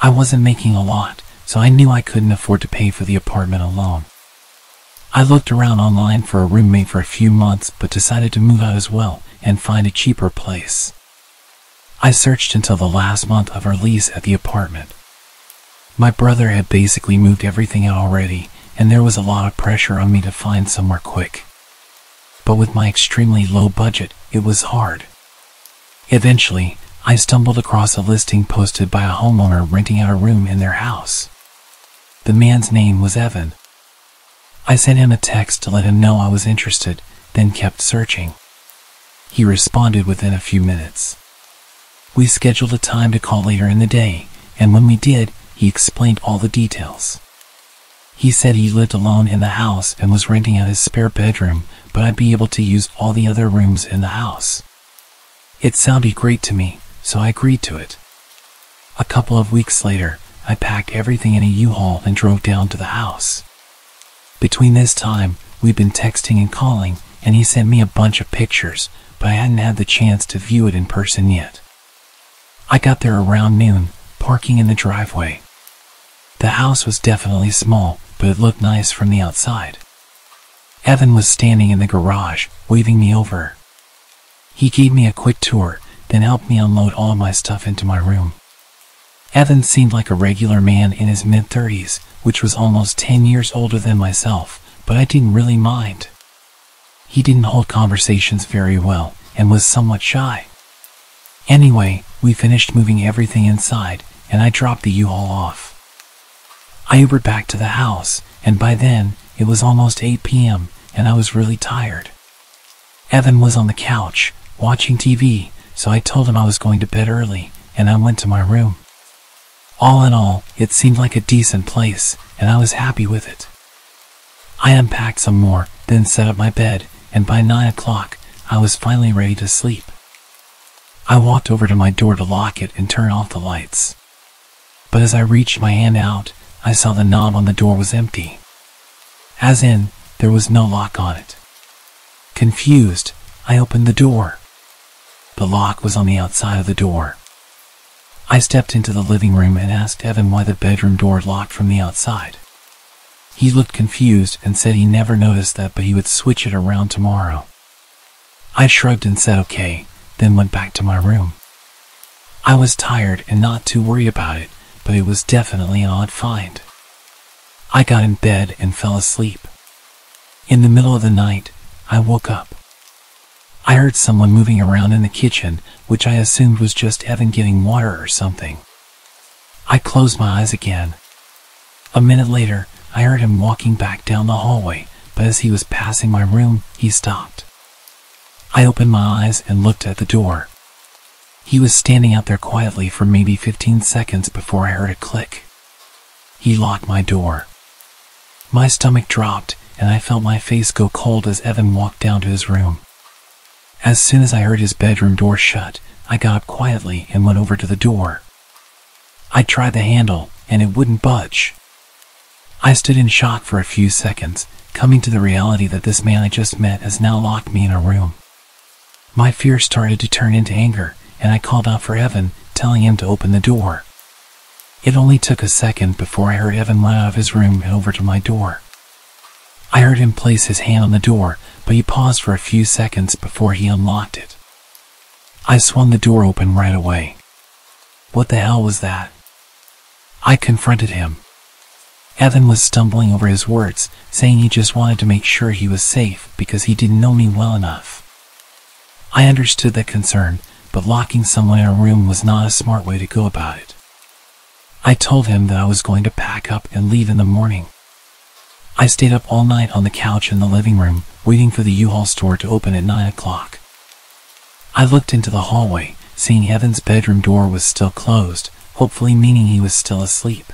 I wasn't making a lot, so I knew I couldn't afford to pay for the apartment alone. I looked around online for a roommate for a few months but decided to move out as well and find a cheaper place. I searched until the last month of our lease at the apartment. My brother had basically moved everything out already and there was a lot of pressure on me to find somewhere quick. But with my extremely low budget, it was hard. Eventually, I stumbled across a listing posted by a homeowner renting out a room in their house. The man's name was Evan. I sent him a text to let him know I was interested, then kept searching. He responded within a few minutes. We scheduled a time to call later in the day, and when we did, he explained all the details. He said he lived alone in the house and was renting out his spare bedroom, but I'd be able to use all the other rooms in the house. It sounded great to me, so I agreed to it. A couple of weeks later, I packed everything in a U-Haul and drove down to the house. Between this time, we'd been texting and calling, and he sent me a bunch of pictures, but I hadn't had the chance to view it in person yet. I got there around noon, parking in the driveway. The house was definitely small, but it looked nice from the outside. Evan was standing in the garage, waving me over. He gave me a quick tour, then helped me unload all my stuff into my room. Evan seemed like a regular man in his mid 30s, which was almost 10 years older than myself, but I didn't really mind. He didn't hold conversations very well and was somewhat shy. Anyway, we finished moving everything inside and I dropped the U-Haul off. I Ubered back to the house and by then it was almost 8 p.m. and I was really tired. Evan was on the couch watching TV, so I told him I was going to bed early and I went to my room. All in all, it seemed like a decent place, and I was happy with it. I unpacked some more, then set up my bed, and by nine o'clock, I was finally ready to sleep. I walked over to my door to lock it and turn off the lights. But as I reached my hand out, I saw the knob on the door was empty. As in, there was no lock on it. Confused, I opened the door. The lock was on the outside of the door. I stepped into the living room and asked Evan why the bedroom door locked from the outside. He looked confused and said he never noticed that but he would switch it around tomorrow. I shrugged and said okay, then went back to my room. I was tired and not too worried about it, but it was definitely an odd find. I got in bed and fell asleep. In the middle of the night, I woke up. I heard someone moving around in the kitchen, which I assumed was just Evan getting water or something. I closed my eyes again. A minute later, I heard him walking back down the hallway, but as he was passing my room, he stopped. I opened my eyes and looked at the door. He was standing out there quietly for maybe 15 seconds before I heard a click. He locked my door. My stomach dropped, and I felt my face go cold as Evan walked down to his room. As soon as I heard his bedroom door shut, I got up quietly and went over to the door. I tried the handle, and it wouldn't budge. I stood in shock for a few seconds, coming to the reality that this man I just met has now locked me in a room. My fear started to turn into anger, and I called out for Evan, telling him to open the door. It only took a second before I heard Evan run out of his room and over to my door. I heard him place his hand on the door, but he paused for a few seconds before he unlocked it. I swung the door open right away. What the hell was that? I confronted him. Evan was stumbling over his words, saying he just wanted to make sure he was safe because he didn't know me well enough. I understood that concern, but locking someone in a room was not a smart way to go about it. I told him that I was going to pack up and leave in the morning. I stayed up all night on the couch in the living room, waiting for the U-Haul store to open at 9 o'clock. I looked into the hallway, seeing Evan's bedroom door was still closed, hopefully meaning he was still asleep.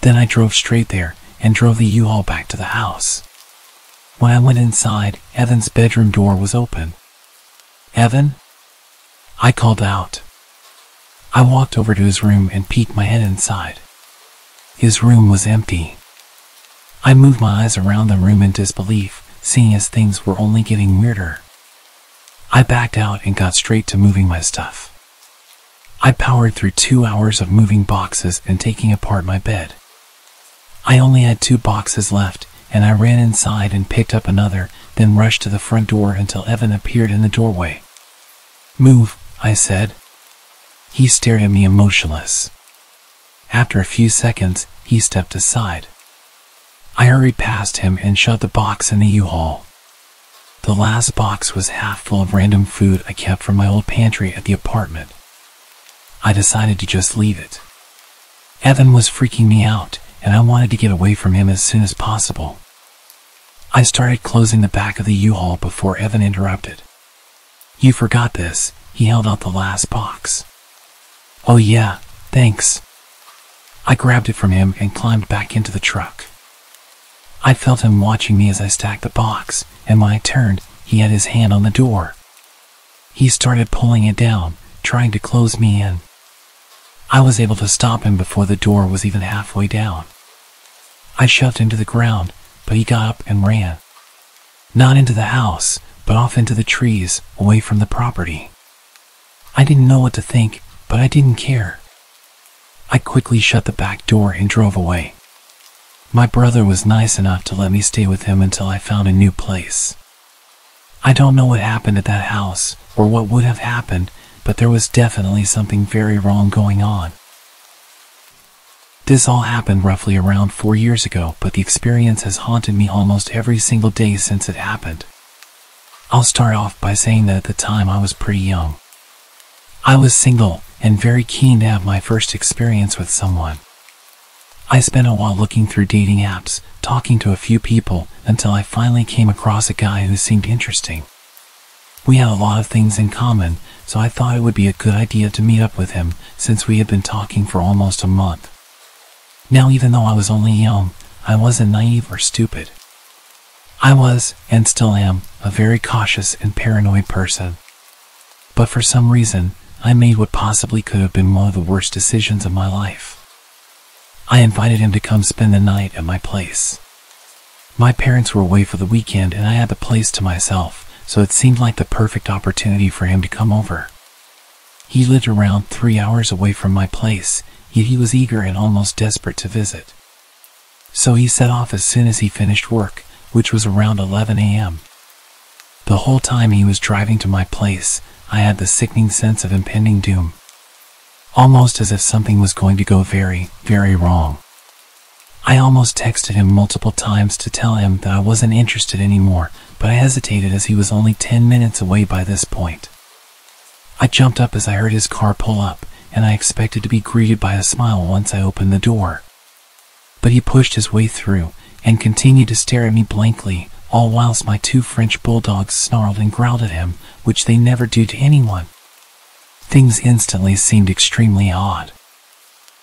Then I drove straight there and drove the U-Haul back to the house. When I went inside, Evan's bedroom door was open. Evan? I called out. I walked over to his room and peeked my head inside. His room was empty. I moved my eyes around the room in disbelief, seeing as things were only getting weirder. I backed out and got straight to moving my stuff. I powered through two hours of moving boxes and taking apart my bed. I only had two boxes left, and I ran inside and picked up another, then rushed to the front door until Evan appeared in the doorway. Move, I said. He stared at me emotionless. After a few seconds, he stepped aside. I hurried past him and shoved the box in the U-Haul. The last box was half full of random food I kept from my old pantry at the apartment. I decided to just leave it. Evan was freaking me out, and I wanted to get away from him as soon as possible. I started closing the back of the U-Haul before Evan interrupted. You forgot this, he held out the last box. Oh yeah, thanks. I grabbed it from him and climbed back into the truck. I felt him watching me as I stacked the box, and when I turned, he had his hand on the door. He started pulling it down, trying to close me in. I was able to stop him before the door was even halfway down. I shoved him to the ground, but he got up and ran. Not into the house, but off into the trees, away from the property. I didn't know what to think, but I didn't care. I quickly shut the back door and drove away. My brother was nice enough to let me stay with him until I found a new place. I don't know what happened at that house, or what would have happened but there was definitely something very wrong going on. This all happened roughly around four years ago, but the experience has haunted me almost every single day since it happened. I'll start off by saying that at the time I was pretty young. I was single and very keen to have my first experience with someone. I spent a while looking through dating apps, talking to a few people, until I finally came across a guy who seemed interesting. We had a lot of things in common, so I thought it would be a good idea to meet up with him since we had been talking for almost a month. Now, even though I was only young, I wasn't naive or stupid. I was, and still am, a very cautious and paranoid person. But for some reason, I made what possibly could have been one of the worst decisions of my life. I invited him to come spend the night at my place. My parents were away for the weekend and I had the place to myself, so it seemed like the perfect opportunity for him to come over. He lived around three hours away from my place, yet he was eager and almost desperate to visit. So he set off as soon as he finished work, which was around 11 a.m. The whole time he was driving to my place, I had the sickening sense of impending doom. Almost as if something was going to go very, very wrong. I almost texted him multiple times to tell him that I wasn't interested anymore, but I hesitated as he was only 10 minutes away by this point. I jumped up as I heard his car pull up, and I expected to be greeted by a smile once I opened the door. But he pushed his way through and continued to stare at me blankly, all whilst my two French bulldogs snarled and growled at him, which they never do to anyone. Things instantly seemed extremely odd.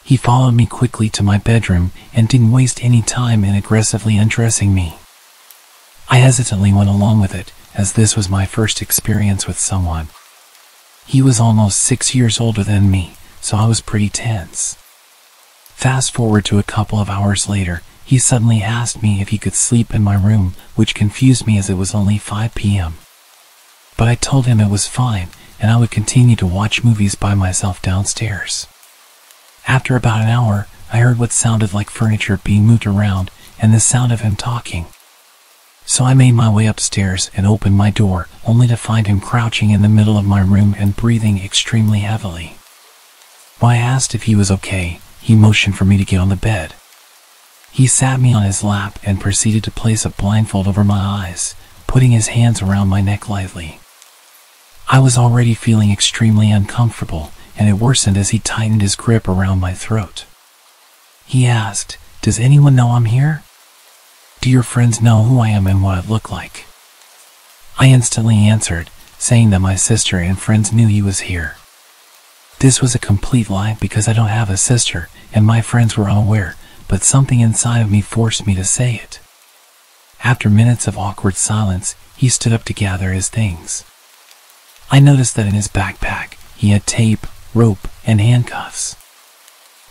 He followed me quickly to my bedroom and didn't waste any time in aggressively undressing me. I hesitantly went along with it, as this was my first experience with someone. He was almost six years older than me, so I was pretty tense. Fast forward to a couple of hours later, he suddenly asked me if he could sleep in my room, which confused me as it was only 5 p.m. But I told him it was fine, and I would continue to watch movies by myself downstairs. After about an hour, I heard what sounded like furniture being moved around and the sound of him talking. So I made my way upstairs and opened my door, only to find him crouching in the middle of my room and breathing extremely heavily. When I asked if he was okay, he motioned for me to get on the bed. He sat me on his lap and proceeded to place a blindfold over my eyes, putting his hands around my neck lightly. I was already feeling extremely uncomfortable, and it worsened as he tightened his grip around my throat. He asked, Does anyone know I'm here? Do your friends know who I am and what I look like? I instantly answered, saying that my sister and friends knew he was here. This was a complete lie because I don't have a sister, and my friends were unaware, but something inside of me forced me to say it. After minutes of awkward silence, he stood up to gather his things. I noticed that in his backpack, he had tape, rope, and handcuffs.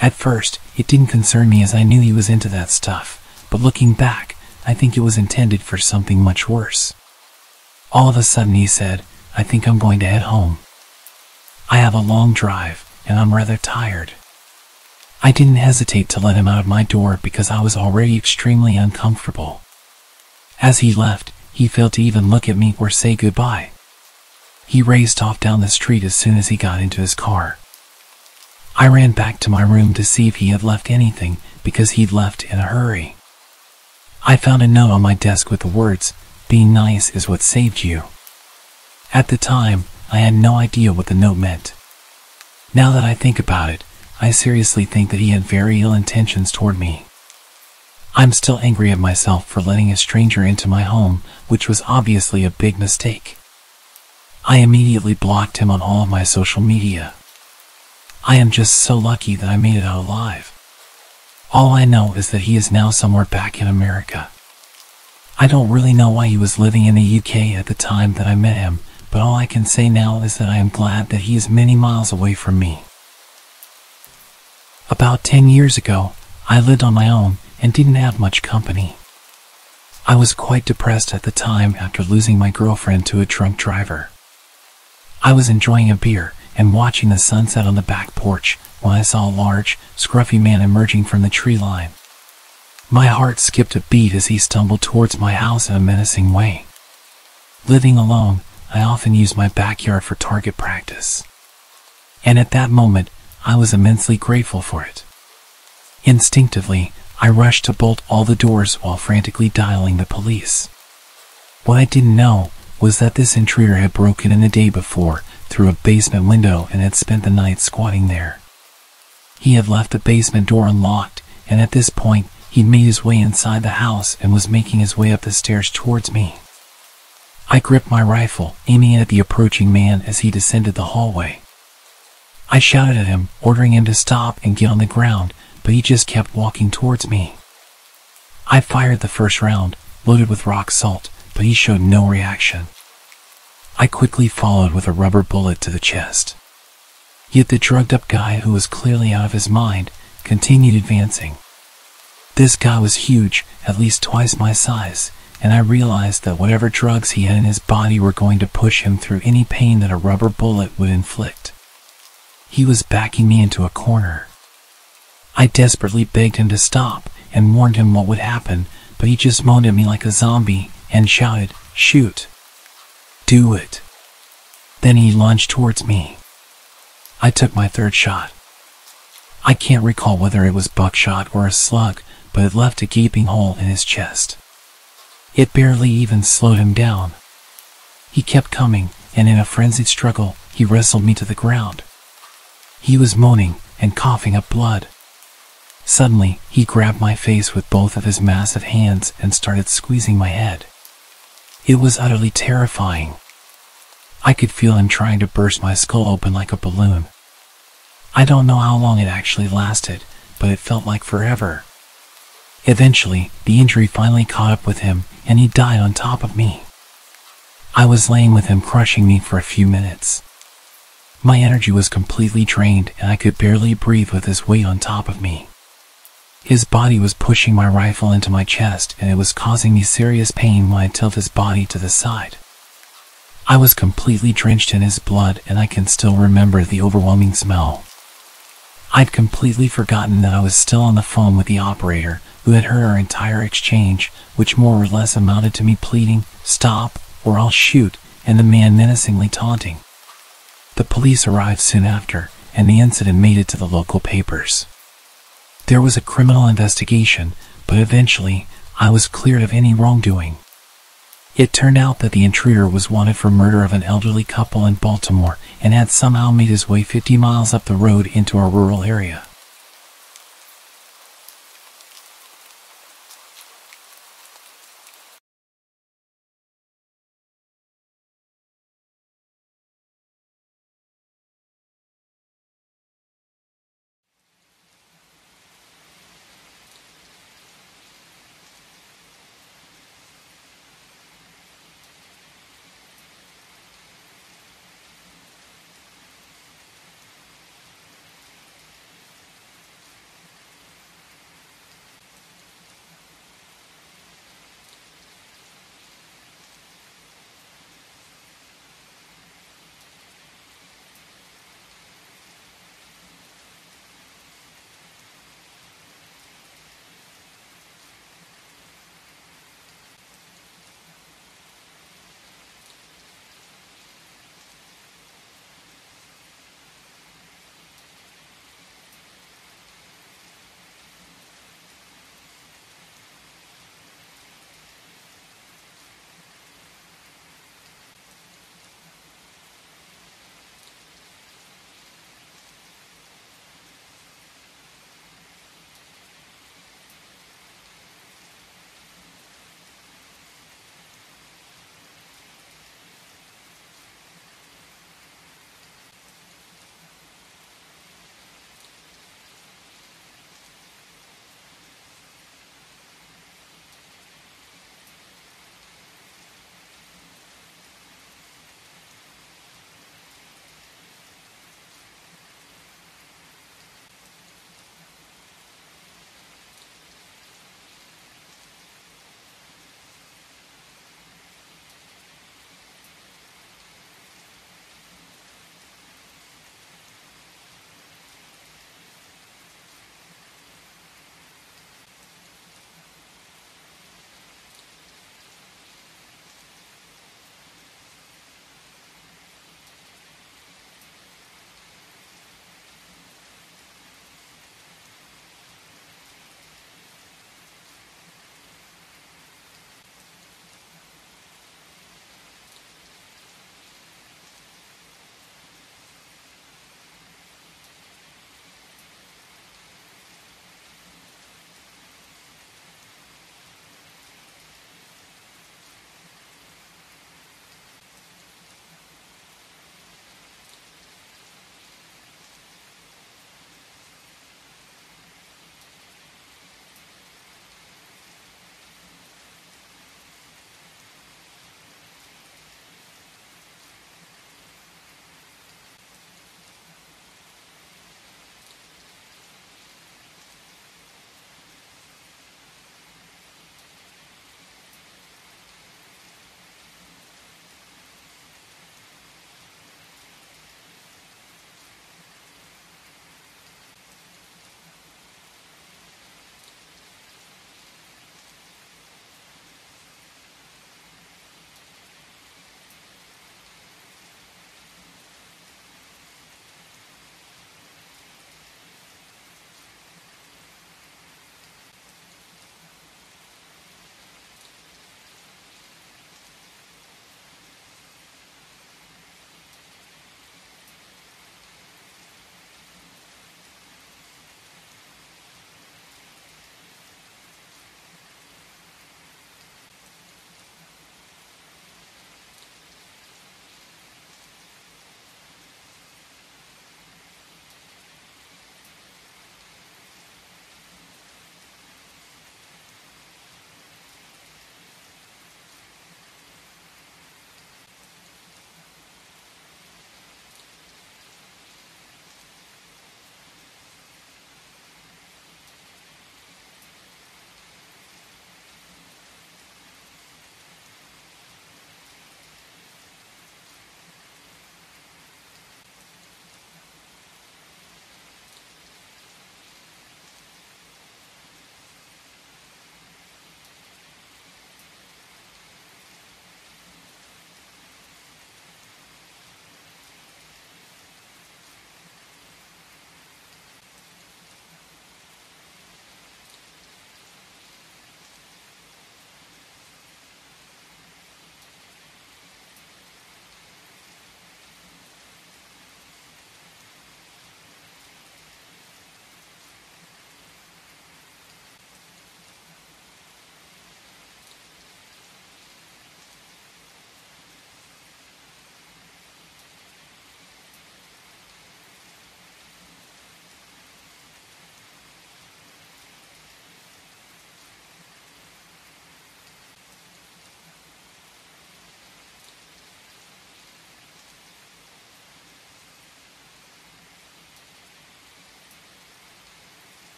At first, it didn't concern me as I knew he was into that stuff, but looking back, I think it was intended for something much worse. All of a sudden he said, I think I'm going to head home. I have a long drive, and I'm rather tired. I didn't hesitate to let him out of my door because I was already extremely uncomfortable. As he left, he failed to even look at me or say goodbye. He raced off down the street as soon as he got into his car. I ran back to my room to see if he had left anything because he'd left in a hurry. I found a note on my desk with the words, Being nice is what saved you. At the time, I had no idea what the note meant. Now that I think about it, I seriously think that he had very ill intentions toward me. I'm still angry at myself for letting a stranger into my home, which was obviously a big mistake. I immediately blocked him on all of my social media. I am just so lucky that I made it out alive. All I know is that he is now somewhere back in America. I don't really know why he was living in the UK at the time that I met him, but all I can say now is that I am glad that he is many miles away from me. About 10 years ago, I lived on my own and didn't have much company. I was quite depressed at the time after losing my girlfriend to a drunk driver. I was enjoying a beer and watching the sunset on the back porch when I saw a large, scruffy man emerging from the tree line. My heart skipped a beat as he stumbled towards my house in a menacing way. Living alone, I often use my backyard for target practice. And at that moment, I was immensely grateful for it. Instinctively, I rushed to bolt all the doors while frantically dialing the police. What I didn't know was that this intruder had broken in the day before through a basement window and had spent the night squatting there. He had left the basement door unlocked, and at this point, he'd made his way inside the house and was making his way up the stairs towards me. I gripped my rifle, aiming at the approaching man as he descended the hallway. I shouted at him, ordering him to stop and get on the ground, but he just kept walking towards me. I fired the first round, loaded with rock salt, but he showed no reaction. I quickly followed with a rubber bullet to the chest. Yet the drugged up guy who was clearly out of his mind continued advancing. This guy was huge, at least twice my size, and I realized that whatever drugs he had in his body were going to push him through any pain that a rubber bullet would inflict. He was backing me into a corner. I desperately begged him to stop and warned him what would happen, but he just moaned at me like a zombie and shouted, Shoot! Do it! Then he lunged towards me. I took my third shot. I can't recall whether it was buckshot or a slug, but it left a gaping hole in his chest. It barely even slowed him down. He kept coming, and in a frenzied struggle, he wrestled me to the ground. He was moaning and coughing up blood. Suddenly, he grabbed my face with both of his massive hands and started squeezing my head. It was utterly terrifying. I could feel him trying to burst my skull open like a balloon. I don't know how long it actually lasted, but it felt like forever. Eventually, the injury finally caught up with him, and he died on top of me. I was laying with him crushing me for a few minutes. My energy was completely drained, and I could barely breathe with his weight on top of me. His body was pushing my rifle into my chest, and it was causing me serious pain when I tilted his body to the side. I was completely drenched in his blood, and I can still remember the overwhelming smell. I'd completely forgotten that I was still on the phone with the operator, who had heard our entire exchange, which more or less amounted to me pleading, Stop, or I'll shoot, and the man menacingly taunting. The police arrived soon after, and the incident made it to the local papers. There was a criminal investigation, but eventually, I was cleared of any wrongdoing. It turned out that the intruder was wanted for murder of an elderly couple in Baltimore and had somehow made his way 50 miles up the road into a rural area.